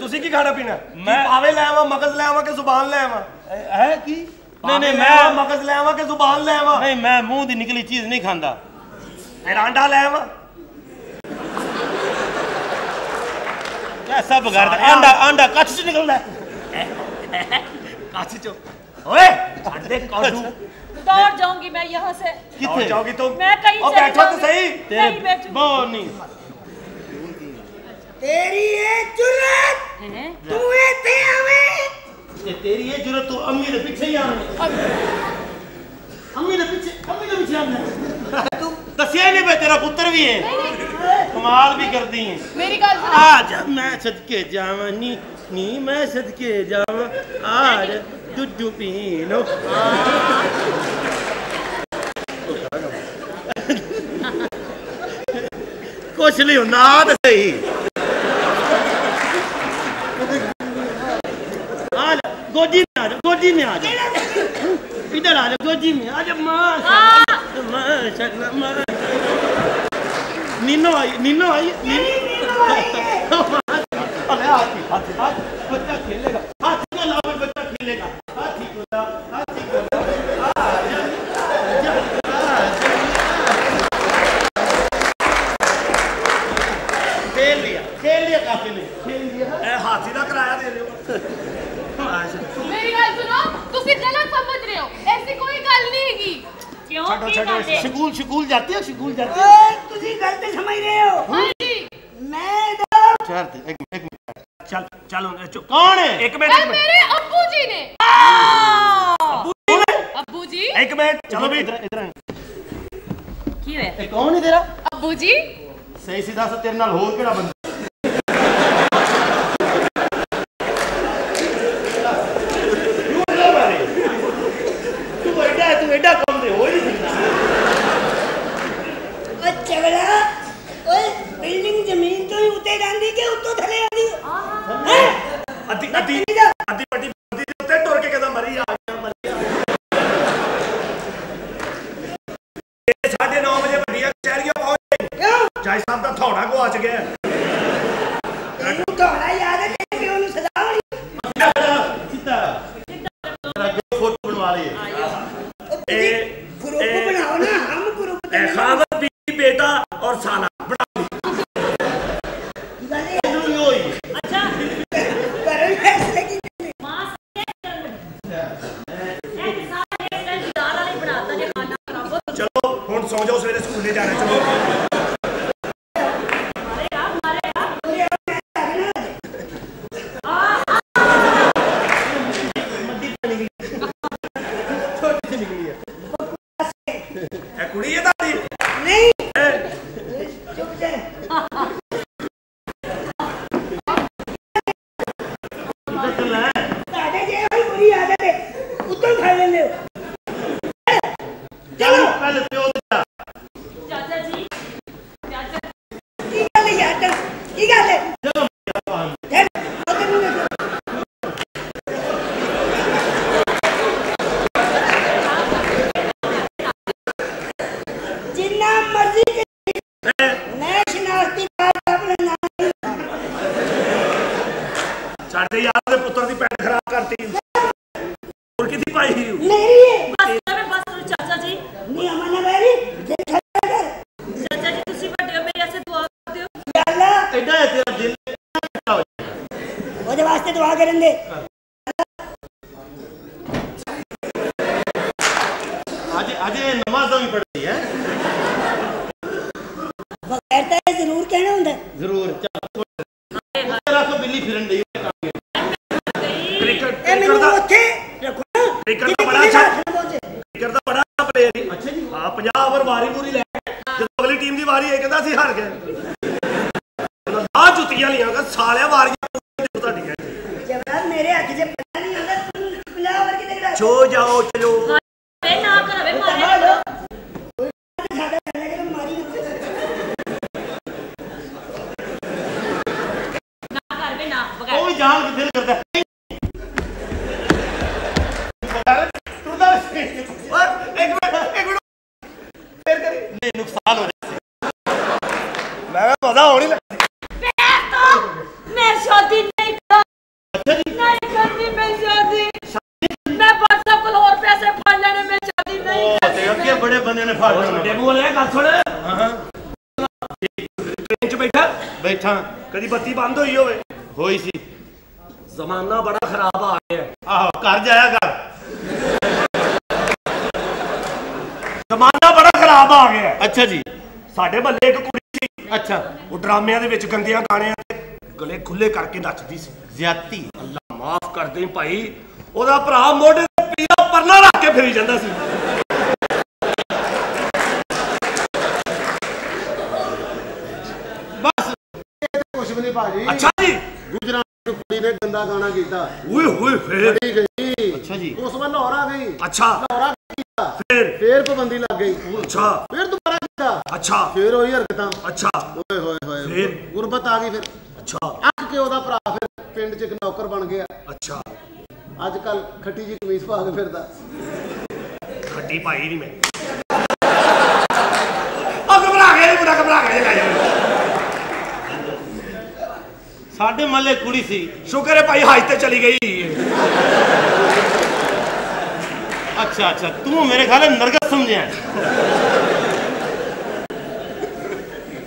ਤੁਸੀਂ ਕੀ ਖਾਣਾ ਪੀਣਾ? ਮੈਂ ਪਾਵੇ ਲੈ ਆਵਾਂ ਮਗਜ਼ ਲੈ ਆਵਾਂ ਕਿ ਜ਼ੁਬਾਨ ਲੈ ਆਵਾਂ? ਹੈ ਕੀ? ਨਹੀਂ ਨਹੀਂ ਮੈਂ ਮੈਂ ਮਗਜ਼ ਲੈ ਆਵਾਂ ਕਿ ਜ਼ੁਬਾਨ ਲੈ ਆਵਾਂ? ਨਹੀਂ ਮੈਂ ਮੂੰਹ ਦੀ ਨਿਕਲੀ ਚੀਜ਼ ਨਹੀਂ ਖਾਂਦਾ। ਫਿਰ ਆਂਡਾ ਲੈ ਆਵਾਂ? ਕਿਆ ਸਭ ਕਰਦਾ ਆਂਡਾ ਆਂਡਾ ਕੱਚ ਚ ਨਿਕਲਦਾ। ਕੱਚ ਚੋ। ओए हट दे कौटू दौड़ जाऊँगी मैं यहाँ से। कितने? जाओगी तुम? मैं कहीं और बैठो तो सही। तेरे बोनी तेरी ये जुरत तू ये थे हमें ये तेरी ये जुरत तो अम्मी के पीछे ही आने अम्मी। के पीछे अम्मी के पीछे आने दसिया नहीं मैं तेरा पुत्र भी है। कमाल भी कर दी है। मेरी गल आ जा मैं सदके जावनी। नी मैं सदके जावा आज दुद्धू पीनो। कुछ नहीं होंगे तो सही आज गोदी में गोदी में इधर आज में नीनो आई नीनो आई नीनो। आई (laughs) 来啊，去，啊去，啊，不要停那个。ਇੱਕ ਮਿੰਟ ਇਹ ਮੇਰੇ ਅੱਬੂ ਜੀ ਨੇ। ਅੱਬੂ ਜੀ ਅੱਬੂ ਜੀ। ਇੱਕ ਮਿੰਟ ਚਲੋ ਵੀ। ਇਧਰ ਇਧਰ ਕੀ ਹੋਇਆ? ਇਹ ਕੌਣ ਹੈ ਤੇਰਾ? ਅੱਬੂ ਜੀ? ਸਹੀ ਸੀ ਦੱਸ ਤੇਰੇ ਨਾਲ ਹੋਰ ਕਿਹੜਾ ਬੰਦਾ ਪੰਜਾਬ ਵਰਗੀ ਤੇ ਕਦੀ ਬੱਤੀ ਬੰਦ ਹੋਈ ਹੋਵੇ। ਹੋਈ ਸੀ। ਜ਼ਮਾਨਾ ਬੜਾ ਖਰਾਬ ਆ ਗਿਆ। ਆਹੋ ਘਰ ਜਾਇਆ ਕਰ। ਜ਼ਮਾਨਾ ਬੜਾ ਖਰਾਬ ਆ ਗਿਆ। ਅੱਛਾ ਜੀ। ਸਾਡੇ ਮਹੱਲੇ ਇੱਕ ਕੁੜੀ ਸੀ। ਅੱਛਾ। ਉਹ ਡਰਾਮਿਆਂ ਦੇ ਵਿੱਚ ਗੰਦਿਆਂ ਗਾਣਿਆਂ ਤੇ ਗਲੇ ਖੁੱਲੇ ਕਰਕੇ ਨੱਚਦੀ ਸੀ। ਜ਼ਿਆਤੀ। ਅੱਲਾ ਮਾਫ ਕਰ ਦੇ ਭਾਈ। ਉਹਦਾ ਭਰਾ ਮੋਢੇ ਤੇ ਪੀਲਾ ਪਰਨਾ ਰੱਖ ਕੇ ਫਿਰੀ ਜਾਂਦਾ ਸੀ। ਨਹੀਂ ਭਾਜੀ। ਅੱਛਾ ਜੀ। ਗੁਜਰਾਤ ਦੀ ਕੁੜੀ ਨੇ ਗੰਦਾ ਗਾਣਾ ਕੀਤਾ। ਓਏ ਹੋਏ ਫੇਰ। ਗਈ। ਅੱਛਾ ਜੀ। ਉਸ ਵਾਰ ਲਾਹੌਰ ਆ ਗਈ। ਅੱਛਾ। ਲਾਹੌਰ ਗਈ। ਫੇਰ? ਫੇਰ ਪਾਬੰਦੀ ਲੱਗ ਗਈ। ਅੱਛਾ। ਫੇਰ ਦੁਬਾਰਾ ਕੀਤਾ। ਅੱਛਾ। ਫੇਰ ਉਹੀ ਹਰਕਤਾਂ। ਅੱਛਾ। ਓਏ ਹੋਏ ਹੋਏ। ਫੇਰ? ਗੁਰਬਤ ਆ ਗਈ ਫਿਰ। ਅੱਛਾ। ਅੱਕ ਕੇ ਉਹਦਾ ਭਰਾ ਫਿਰ ਪਿੰਡ 'ਚ ਇੱਕ ਨੌਕਰ ਬਣ ਗਿਆ। ਅੱਛਾ। ਅੱਜ ਕੱਲ ਖੱਟੀ ਜੀ ਕਮੀਜ਼ ਪਾ ਕੇ ਫਿਰਦਾ। ਖੱਟੀ ਪਾਈ ਨਹੀਂ ਮੈਂ। ਉਹ ਘਬਰਾ ਗਿਆ ਮੁੰਡਾ ਘਬਰਾ ਗਿਆ ਲੈ ਜਾ ਸਾਡੇ ਮੱਲੇ ਕੁੜੀ ਸੀ ਸ਼ੁਕਰ ਹੈ ਭਾਈ ਹਾਈ ਤੇ ਚਲੀ ਗਈ। ਅੱਛਾ ਅੱਛਾ ਤੂੰ ਮੇਰੇ ਖਿਆਲ ਨਰਗਸ ਸਮਝਿਆ।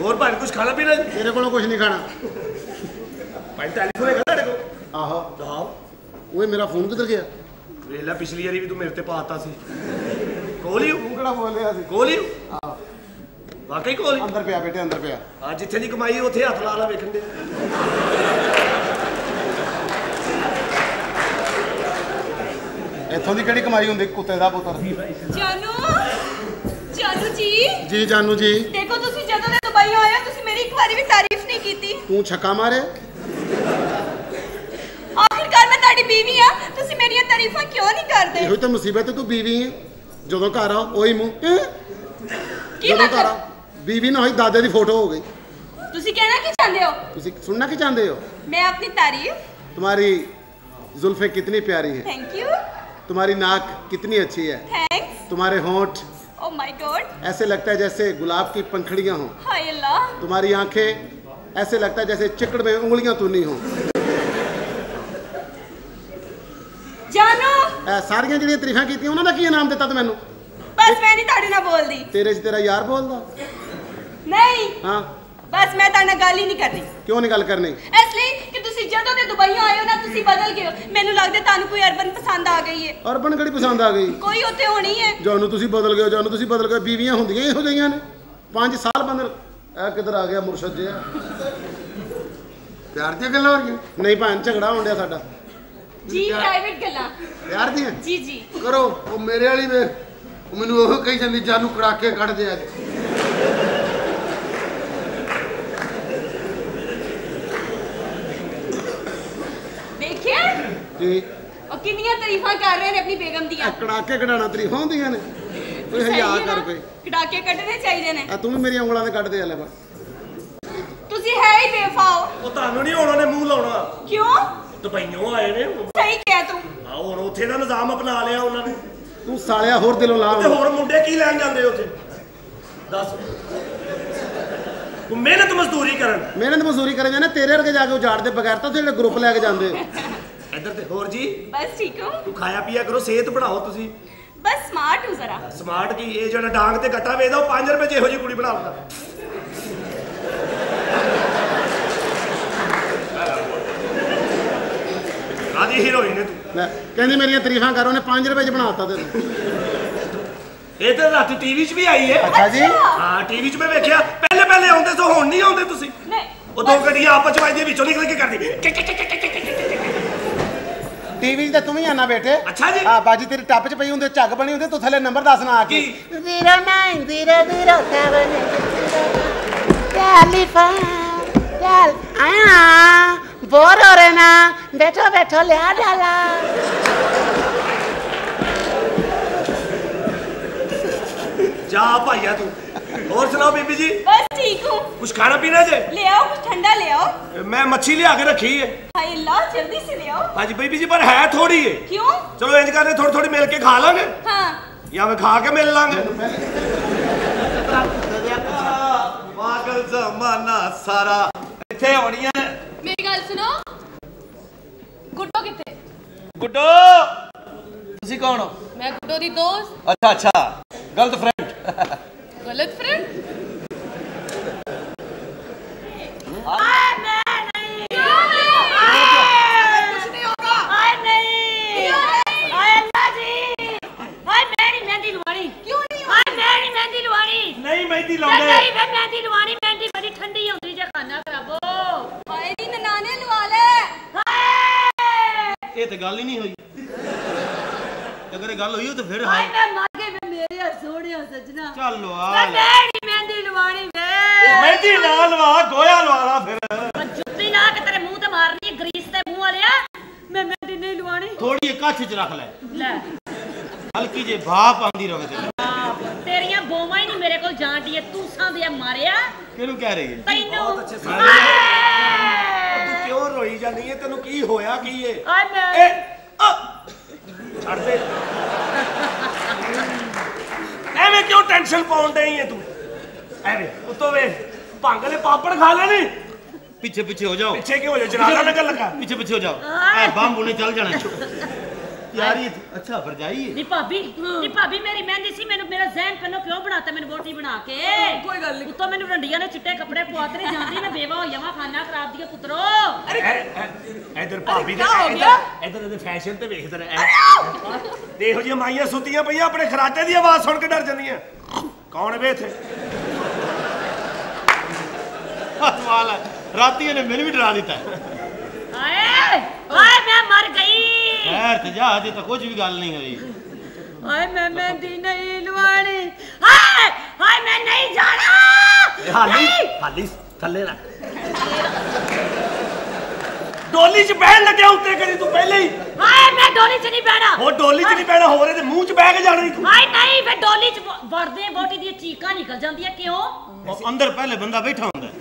ਹੋਰ ਭਾਈ ਕੁਝ ਖਾਣਾ ਪੀਣਾ ਤੇਰੇ ਕੋਲੋਂ ਕੁਝ ਨਹੀਂ ਖਾਣਾ। ਭਾਈ ਟੈਲੀਫੋਨ ਹੈਗਾ ਤੁਹਾਡੇ ਕੋਲ? ਆਹੋ। ਆਹੋ। ਓਏ ਮੇਰਾ ਫੋਨ ਕਿੱਧਰ ਗਿਆ? ਵੇਖ ਲੈ ਪਿਛਲੀ ਵਾਰੀ ਵੀ ਤੂੰ ਮੇਰੇ ਤੇ ਪਾਤਾ ਸੀ। ਕੋਲ ਹੀ ਤੂੰ ਕਿਹੜਾ ਬੋਲਿਆ ਸੀ? ਕੋਲ ਹੀ ਵਾਕਈ ਕੋਲ ਅੰਦਰ ਪਿਆ ਬੇਟੇ ਅੰਦਰ ਪਿਆ। ਆ ਜਿੱਥੇ ਦੀ ਕਮਾਈ ਉੱਥੇ ਹੱਥ ਲਾ ਲਾ ਵੇਖਣ ਦੇ। ਇੱਥੋਂ ਦੀ ਕਿਹੜੀ ਕਮਾਈ ਹੁੰਦੀ ਕੁੱਤੇ ਦਾ ਪੁੱਤਰ? ਜਾਨੂ ਜਾਨੂ ਜੀ। ਜੀ ਜਾਨੂ ਜੀ। ਦੇਖੋ ਤੁਸੀਂ ਜਦੋਂ ਦੇ ਦੁਬਈ ਆਏ ਹੋ ਤੁਸੀਂ ਮੇਰੀ ਇੱਕ ਵਾਰੀ ਵੀ ਤਾਰੀਫ ਨਹੀਂ ਕੀਤੀ। ਤੂੰ ਛੱਕਾ ਮਾਰੇ? ਆਖਿਰਕਾਰ ਮੈਂ ਤੁਹਾਡੀ ਬੀਵੀ ਆ ਤੁਸੀਂ ਮੇਰੀਆਂ ਤਾਰੀਫਾਂ ਕਿਉਂ ਨਹੀਂ ਕਰਦੇ? ਇਹੋ ਤਾਂ ਮੁਸੀਬਤ ਹੈ ਤੂੰ ਬੀਵੀ ਹੈ ਜਦੋਂ ਘਰ ਆ ਉਹੀ ਮੂੰਹ? ਕੀ ਮਤਲਬ ਆ। ਬੀਵੀ ਨਾ ਹੋਈ ਦਾਦੇ ਦੀ ਫੋਟੋ ਹੋ ਗਈ ਤੁਸੀਂ ਕਹਿਣਾ ਕੀ ਚਾਹੁੰਦੇ ਹੋ ਤੁਸੀਂ ਸੁਣਨਾ ਕੀ ਚਾਹੁੰਦੇ ਹੋ मैं अपनी तारीफ तुम्हारी जुल्फे कितनी प्यारी है थैंक यू तुम्हारी नाक कितनी अच्छी है थैंक्स तुम्हारे होंठ ओ माय गॉड ऐसे लगता है जैसे गुलाब की पंखड़ियां हों हाय अल्लाह तुम्हारी आंखें ऐसे लगता है जैसे चिकड़ में उंगलियां तुनी हों ਜਾਨੂ ਇਹ ਸਾਰੀਆਂ ਜਿਹੜੀਆਂ ਤਾਰੀਫਾਂ ਕੀਤੀਆਂ ਉਹਨਾਂ ਦਾ ਕੀ ਇਨਾਮ ਦਿੱਤਾ ਤੂੰ ਮੈਨੂੰ ਬਸ ਮੈਂ ਨਹੀਂ ਤੁਹਾਡੇ ਨਾਲ ਬੋਲਦੀ ਤੇਰੇ 'ਚ ਤੇਰਾ ਯਾਰ ਬੋਲਦਾ ਨਹੀਂ। ਹਾਂ। ਬਸ ਮੈਂ ਤੁਹਾਡੇ ਨਾਲ ਗੱਲ ਹੀ ਨਹੀਂ ਕਰਨੀ। ਕਿਉਂ ਨਹੀਂ ਗੱਲ ਕਰਨੀ? ਇਸ ਲਈ ਕਿ ਤੁਸੀਂ ਜਦੋਂ ਦੇ ਦੁਬਈ ਆਏ ਹੋ ਨਾ ਤੁਸੀਂ ਬਦਲ ਗਏ ਹੋ। ਮੈਨੂੰ ਲੱਗਦਾ ਤੁਹਾਨੂੰ ਕੋਈ ਅਰਬਨ ਪਸੰਦ ਆ ਗਈ ਹੈ ਅਰਬਨ ਕਿਹੜੀ ਪਸੰਦ ਆ ਗਈ? ਕੋਈ ਉੱਥੇ ਹੋਣੀ ਹੈ ਜਾਨੂੰ ਤੁਸੀਂ ਬਦਲ ਗਏ ਹੋ, ਜਾਨੂੰ ਤੁਸੀਂ ਬਦਲ ਗਏ ਬੀਵੀਆਂ ਹੁੰਦੀਆਂ ਇਹੋ ਜਿਹੀਆਂ ਨੇ। 5 ਸਾਲ ਬੰਦਰ ਇਹ ਕਿੱਧਰ ਆ ਗਿਆ ਮੁਰਸ਼ਦ ਜਿਹਾ? ਪਿਆਰ ਦੀਆਂ ਗੱਲਾਂ ਹੋ ਰਹੀਆਂ? ਨਹੀਂ ਭੈਣ ਝਗੜਾ ਹੋਣ ਡਿਆ ਸਾਡਾ। ਜੀ ਪ੍ਰਾਈਵੇਟ ਗੱਲਾਂ। ਪਿਆਰ ਦੀਆਂ? ਜੀ ਜੀ। ਕਰੋ ਉਹ ਮੇਰੇ ਵਾਲੀ ਵੇ ਮੈਨੂੰ ਉਹ ਕਹੀ ਜਾਂਦੀ ਜਾਨੂ ਕੜਾਕੇ ਕੱਢ ਦੇ ਅੱਜ। ਜੀ। ਉਹ ਕਿੰਨੀਆਂ ਤਾਰੀਫਾਂ ਕਰ ਰਹੇ ਨੇ ਆਪਣੀ ਬੇਗਮ ਦੀਆਂ? ਕੜਾਕੇ ਕਢਾਣਾ ਤੇਰੀ ਹੁੰਦੀਆਂ ਨੇ। ਕੋਈ ਸਹੀ ਹਯਾ ਹੈ ਕਰ ਨਾ? ਕੋਈ। ਕੜਾਕੇ ਕੱਢਣੇ ਚਾਹੀਦੇ ਨੇ। ਆ ਤੂੰ ਵੀ ਮੇਰੀਆਂ ਉਂਗਲਾਂ ਤੇ ਕੱਢ ਦੇ ਲੈ ਬਾ। ਤੁਸੀਂ ਹੈ ਹੀ ਬੇਫਾਓ। ਉਹ ਤੁਹਾਨੂੰ ਨਹੀਂ ਹੋਣਾ ਨੇ ਮੂੰਹ ਲਾਉਣਾ। ਕਿਉਂ? ਦੁਬਈਓਂ ਆਏ ਨੇ ਸਹੀ ਕਿਹਾ ਤੂੰ। ਆ ਹੁਣ ਉੱਥੇ ਦਾ ਨਿਜ਼ਾਮ ਅਪਣਾ ਲਿਆ ਉਹਨਾਂ ਨੇ। ਤੂੰ ਸਾਲਿਆ ਹੋਰ ਦਿਲੋਂ ਲਾ ਤੇ ਹੋਰ ਮੁੰਡੇ ਕੀ ਲੈਣ ਜਾਂਦੇ ਉੱਥੇ? ਦੱਸ। ਉਹ ਮਿਹਨਤ ਮਜ਼ਦੂਰੀ ਕਰਨ। ਮਿਹਨਤ ਮਜ਼ਦੂਰੀ ਕਰੇ ਜਾਂਦੇ ਤੇਰੇ ਵਰਗੇ ਜਾ ਕੇ ਉਜਾੜਦੇ ਬਗੈਰ ਤਾਂ ਜਿਹੜੇ ਗਰੁੱਪ ਲੈ ਕੇ ਜਾਂਦੇ। ਇੱਧਰ ਤੇ ਹੋਰ ਜੀ। ਬਸ ਠੀਕ ਹੋ? ਤੂੰ ਖਾਇਆ ਪੀਆ ਕਰੋ ਸਿਹਤ ਬਣਾਓ ਤੁਸੀਂ। ਬਸ ਸਮਾਰਟ ਹੋ ਜ਼ਰਾ। ਸਮਾਰਟ ਕੀ? ਇਹ ਜਿਹੜਾ ਡਾਂਗ ਤੇ ਘਟਾ ਵੇਦਾ 5 ਰੁਪਏ ਚ ਇਹੋ ਜੀ ਕੁੜੀ ਬਣਾ ਲਦਾ ਆਦੀ ਹੀਰੋਇਨ ਹੈ ਤੂੰ। ਕਹਿੰਦੀ ਮੇਰੀਆਂ ਤਾਰੀਫਾਂ ਕਰ ਉਹਨੇ 5 ਰੁਪਏ ਚ ਬਣਾਤਾ ਤੈਨੂੰ। ਇਹ ਤੇ ਰਾਤੀ ਟੀਵੀ 'ਚ ਵੀ ਆਈ ਹੈ। ਅੱਛਾ ਜੀ। ਹਾਂ ਟੀਵੀ 'ਚ ਮੈਂ ਵੇਖਿਆ। ਪਹਿਲੇ ਪਹਿਲੇ ਆਉਂਦੇ ਸੋ ਹੁਣ ਨਹੀਂ ਆਉਂਦੇ ਤੁਸੀਂ। ਨਹੀਂ ਉਹ ਦੋ ਗੱਡੀਆਂ ਆਪਸ ਵਿੱਚ ਵੱਜਦੀਆਂ ਵਿੱਚੋਂ ਨਿਕਲ ਕੇ ਕਰਦੀ। ਟੀਵੀ 'ਚ ਤਾਂ ਤੂੰ ਵੀ ਆਣਾ ਬੇਟੇ। ਅੱਛਾ ਜੀ। ਹਾਂ ਬਾਜੀ ਤੇਰੀ ਟੱਪ 'ਚ ਪਈ ਹੁੰਦੀ ਝੱਗ ਬਣੀ ਹੁੰਦੀ ਤੂੰ ਥੱਲੇ ਨੰਬਰ ਦੱਸਣਾ ਆ ਕੇ। ਕੀ 0907 ਟੈਲੀਫੋਨ ਟੈਲ ਆਇਆ। ਬੋਰ ਹੋ ਰਹੇ ਨਾ ਬੈਠੋ ਬੈਠੋ ਲਿਆ ਡਾਲਾ। ਜਾ ਭਾਈਆ ਤੂੰ। ਹੋਰ ਸੁਣਾਓ ਬੀਬੀ ਜੀ बस ठीक हूँ ਕੁਝ ਖਾਣਾ ਪੀਣਾ ਜੇ ले आओ कुछ ठंडा ले आओ ਮੈਂ ਮੱਛੀ ਲਿਆ ਕੇ ਰੱਖੀ ਹੈ हाय अल्लाह जल्दी से ले आओ ਹਾਂਜੀ ਬੀਬੀ ਜੀ ਪਰ ਹੈ ਥੋੜੀ ਹੈ क्यों ਚਲੋ ਇੰਜ ਕਰਦੇ ਥੋੜੀ ਥੋੜੀ ਮਿਲ ਕੇ ਖਾ ਲਾਂਗੇ हाँ ਜਾਂ ਮੈਂ ਖਾ ਕੇ ਮਿਲ ਲਾਂਗੇ ਪਾਗਲ ਜ਼ਮਾਨਾ ਸਾਰਾ ਇੱਥੇ ਹੋਣੀਆਂ ਨੇ मेरी गल सुनो गुड्डो कितने ਗੁੱਡੋ ਤੁਸੀਂ ਕੌਣ ਹੋ मैं गुड्डो दी दोस्त ਅੱਛਾ ਅੱਛਾ ਗਲਤ ਫਰੈਂਡ Let's friend. ਮਹਿੰਦੀ ਲਾਉਂਦੇ। ਮਹਿੰਦੀ ਬੜੀ ਠੰਡੀ ਖਰਾਬੋ। ਇਹ ਤੇ ਗੱਲ ਹੀ ਨਹੀਂ ਹੋਈ। ਅਗਰ ਗੱਲ ਹੋਈ ਤਾਂ ਫਿਰ ਹਾਂ। ਮੈਂ ਮਰ ਗਈ ਮੈਂ ਮੇਰੇ ਸੋਹਣਿਆ ਸੱਜਣਾ। ਚੱਲ ਲਵਾ। ਮੈਂ ਨਹੀਂ ਮਹਿੰਦੀ ਲਵਾਣੀ ਵੇ। ਮਹਿੰਦੀ ਨਾ ਲਵਾ ਗੋਇਆ ਲਵਾ ਲਾ ਫਿਰ। ਜੁੱਤੀ ਨਾ ਕਿ ਤੇਰੇ ਮੂੰਹ ਤੇ ਮਾਰਨੀ ਗਰੀਸ ਤੇ ਮੂੰਹ ਵਾਲਿਆ। ਮੈਂ ਮਹਿੰਦੀ ਨਹੀਂ ਲਵਾਣੀ ਥੋੜੀ ਕੱਛ ਚ ਰੱਖ ਲੈ। ਲੈ। ਹਲਕੀ ਜੇ ਭਾਪ ਆਂਦੀ ਰਵੇ ਤੇ ਤੇਰੀਆਂ ਬੋਵਾਂ ਹੀ ਨਹੀਂ ਮੇਰੇ ਕੋਲ ਜਾਂਦੀ ਏ ਤੂੰ ਸਾਂਦੇ ਮਾਰਿਆ। ਕਿਹਨੂੰ ਕਹਿ ਰਹੀ ਏ ਤੈਨੂੰ। ਬਹੁਤ ਅੱਛੇ ਸਾਂਦੇ ਤੂੰ ਕਿਉਂ ਰੋਈ ਜਾਂਦੀ ਏ? ਤੈਨੂੰ ਕੀ ਹੋਇਆ ਕੀ ਏ? ਆਏ ਮੈਂ। ਛੱਡ ਦੇ। ਐਵੇਂ ਕਿਉਂ ਟੈਨਸ਼ਨ ਪਾਉਣ ਡਈ ਏ ਤੂੰ? ਐਵੇਂ ਉਤੋਂ ਵੇ ਭੰਗ ਦੇ ਪਾਪੜ ਖਾ ਲੈਣੀ ਪਿੱਛੇ ਪਿੱਛੇ ਹੋ ਜਾਓ। ਪਿੱਛੇ ਕਿਉਂ ਹੋ ਜਾ ਜਨਾਜ਼ਾ ਲੱਗਣ ਲੱਗਾ ਪਿੱਛੇ ਪਿੱਛੇ ਹੋ ਜਾਓ। ਐ ਬੰਬ ਉਹਨੇ ਚੱਲ ਜਾਣਾ ਯਾਰੀ ਅੱਛਾ ਭਰਜਾਈ ਹੈ ਨੀ ਭਾਬੀ ਨੀ ਭਾਬੀ ਮੇਰੀ ਮਹਿੰਦੀ ਸੀ ਮੈਨੂੰ ਮੇਰਾ ਜ਼ਹਿਨ ਪਹਿਲਾਂ ਕਿਉਂ ਬਣਾਤਾ ਮੈਨੂੰ ਵੋਟੀ ਬਣਾ ਕੇ? ਕੋਈ ਗੱਲ ਨਹੀਂ ਉਤੋਂ ਮੈਨੂੰ ਰੰਡੀਆਂ ਨੇ ਚਿੱਟੇ ਕੱਪੜੇ ਪਵਾ ਕੇ ਨਹੀਂ ਜਾਂਦੀ ਮੈਂ ਬੇਵਾ ਹੋ ਜਾਵਾਂ ਖਾਨਾ ਖਰਾਬ ਦੀ ਪੁੱਤਰੋ। ਇਧਰ ਭਾਬੀ ਦੇ? ਇਧਰ ਇਧਰ ਫੈਸ਼ਨ ਤੇ ਵੇਖ ਤੇਰੇ ਤੇ ਇਹੋ ਜਿਹੀਆਂ ਮਾਈਆਂ ਸੁੱਤੀਆਂ ਪਈਆਂ ਆਪਣੇ ਖਰਾਟੇ ਦੀ ਆਵਾਜ਼ ਸੁਣ ਕੇ ਡਰ ਜਾਂਦੀਆਂ। ਕੌਣ ਵੇ ਇੱਥੇ? ਸਵਾਲ ਹੈ। ਰਾਤੀ ਇਹਨੇ ਮੈਨੂੰ ਵੀ ਡਰਾ ਦਿੱਤਾ। ਗਈ ਖੈਰ ਤੇ ਜਾ ਅਜੇ ਤਾਂ ਕੁਝ ਵੀ ਗੱਲ ਨਹੀਂ ਹੋਈ। ਹਾਏ ਮੈਂ ਮਹਿੰਦੀ ਨਹੀਂ ਲਵਾਣੀ ਹਾਏ ਹਾਏ ਮੈਂ ਨਹੀਂ ਜਾਣਾ। ਹਾਲੀ ਹਾਲੀ ਥੱਲੇ ਰੱਖ। ਡੋਲੀ 'ਚ ਬਹਿਣ ਲੱਗਿਆ ਉੱਤੇ ਕਰੀ ਤੂੰ ਪਹਿਲੇ ਹੀ। ਹਾਏ ਮੈਂ ਡੋਲੀ 'ਚ ਨਹੀਂ ਬਹਿਣਾ। ਉਹ ਡੋਲੀ 'ਚ ਨਹੀਂ ਬਹਿਣਾ ਹੋਰ ਇਹਦੇ ਮੂੰਹ 'ਚ ਬਹਿ ਕੇ ਜਾਣਾ ਤੂੰ। ਹਾਏ ਨਹੀਂ ਮੈਂ ਡੋਲੀ 'ਚ ਵੜਦੇ ਬੋਟੀ ਦੀਆਂ ਚੀਕਾਂ ਨਿਕਲ ਜਾਂਦੀਆਂ ਕਿਉਂ? ਉਹ ਅੰਦਰ ਪਹਿਲੇ ਬੰਦਾ ਬੈਠਾ ਹੁੰਦਾ। ਹੈ।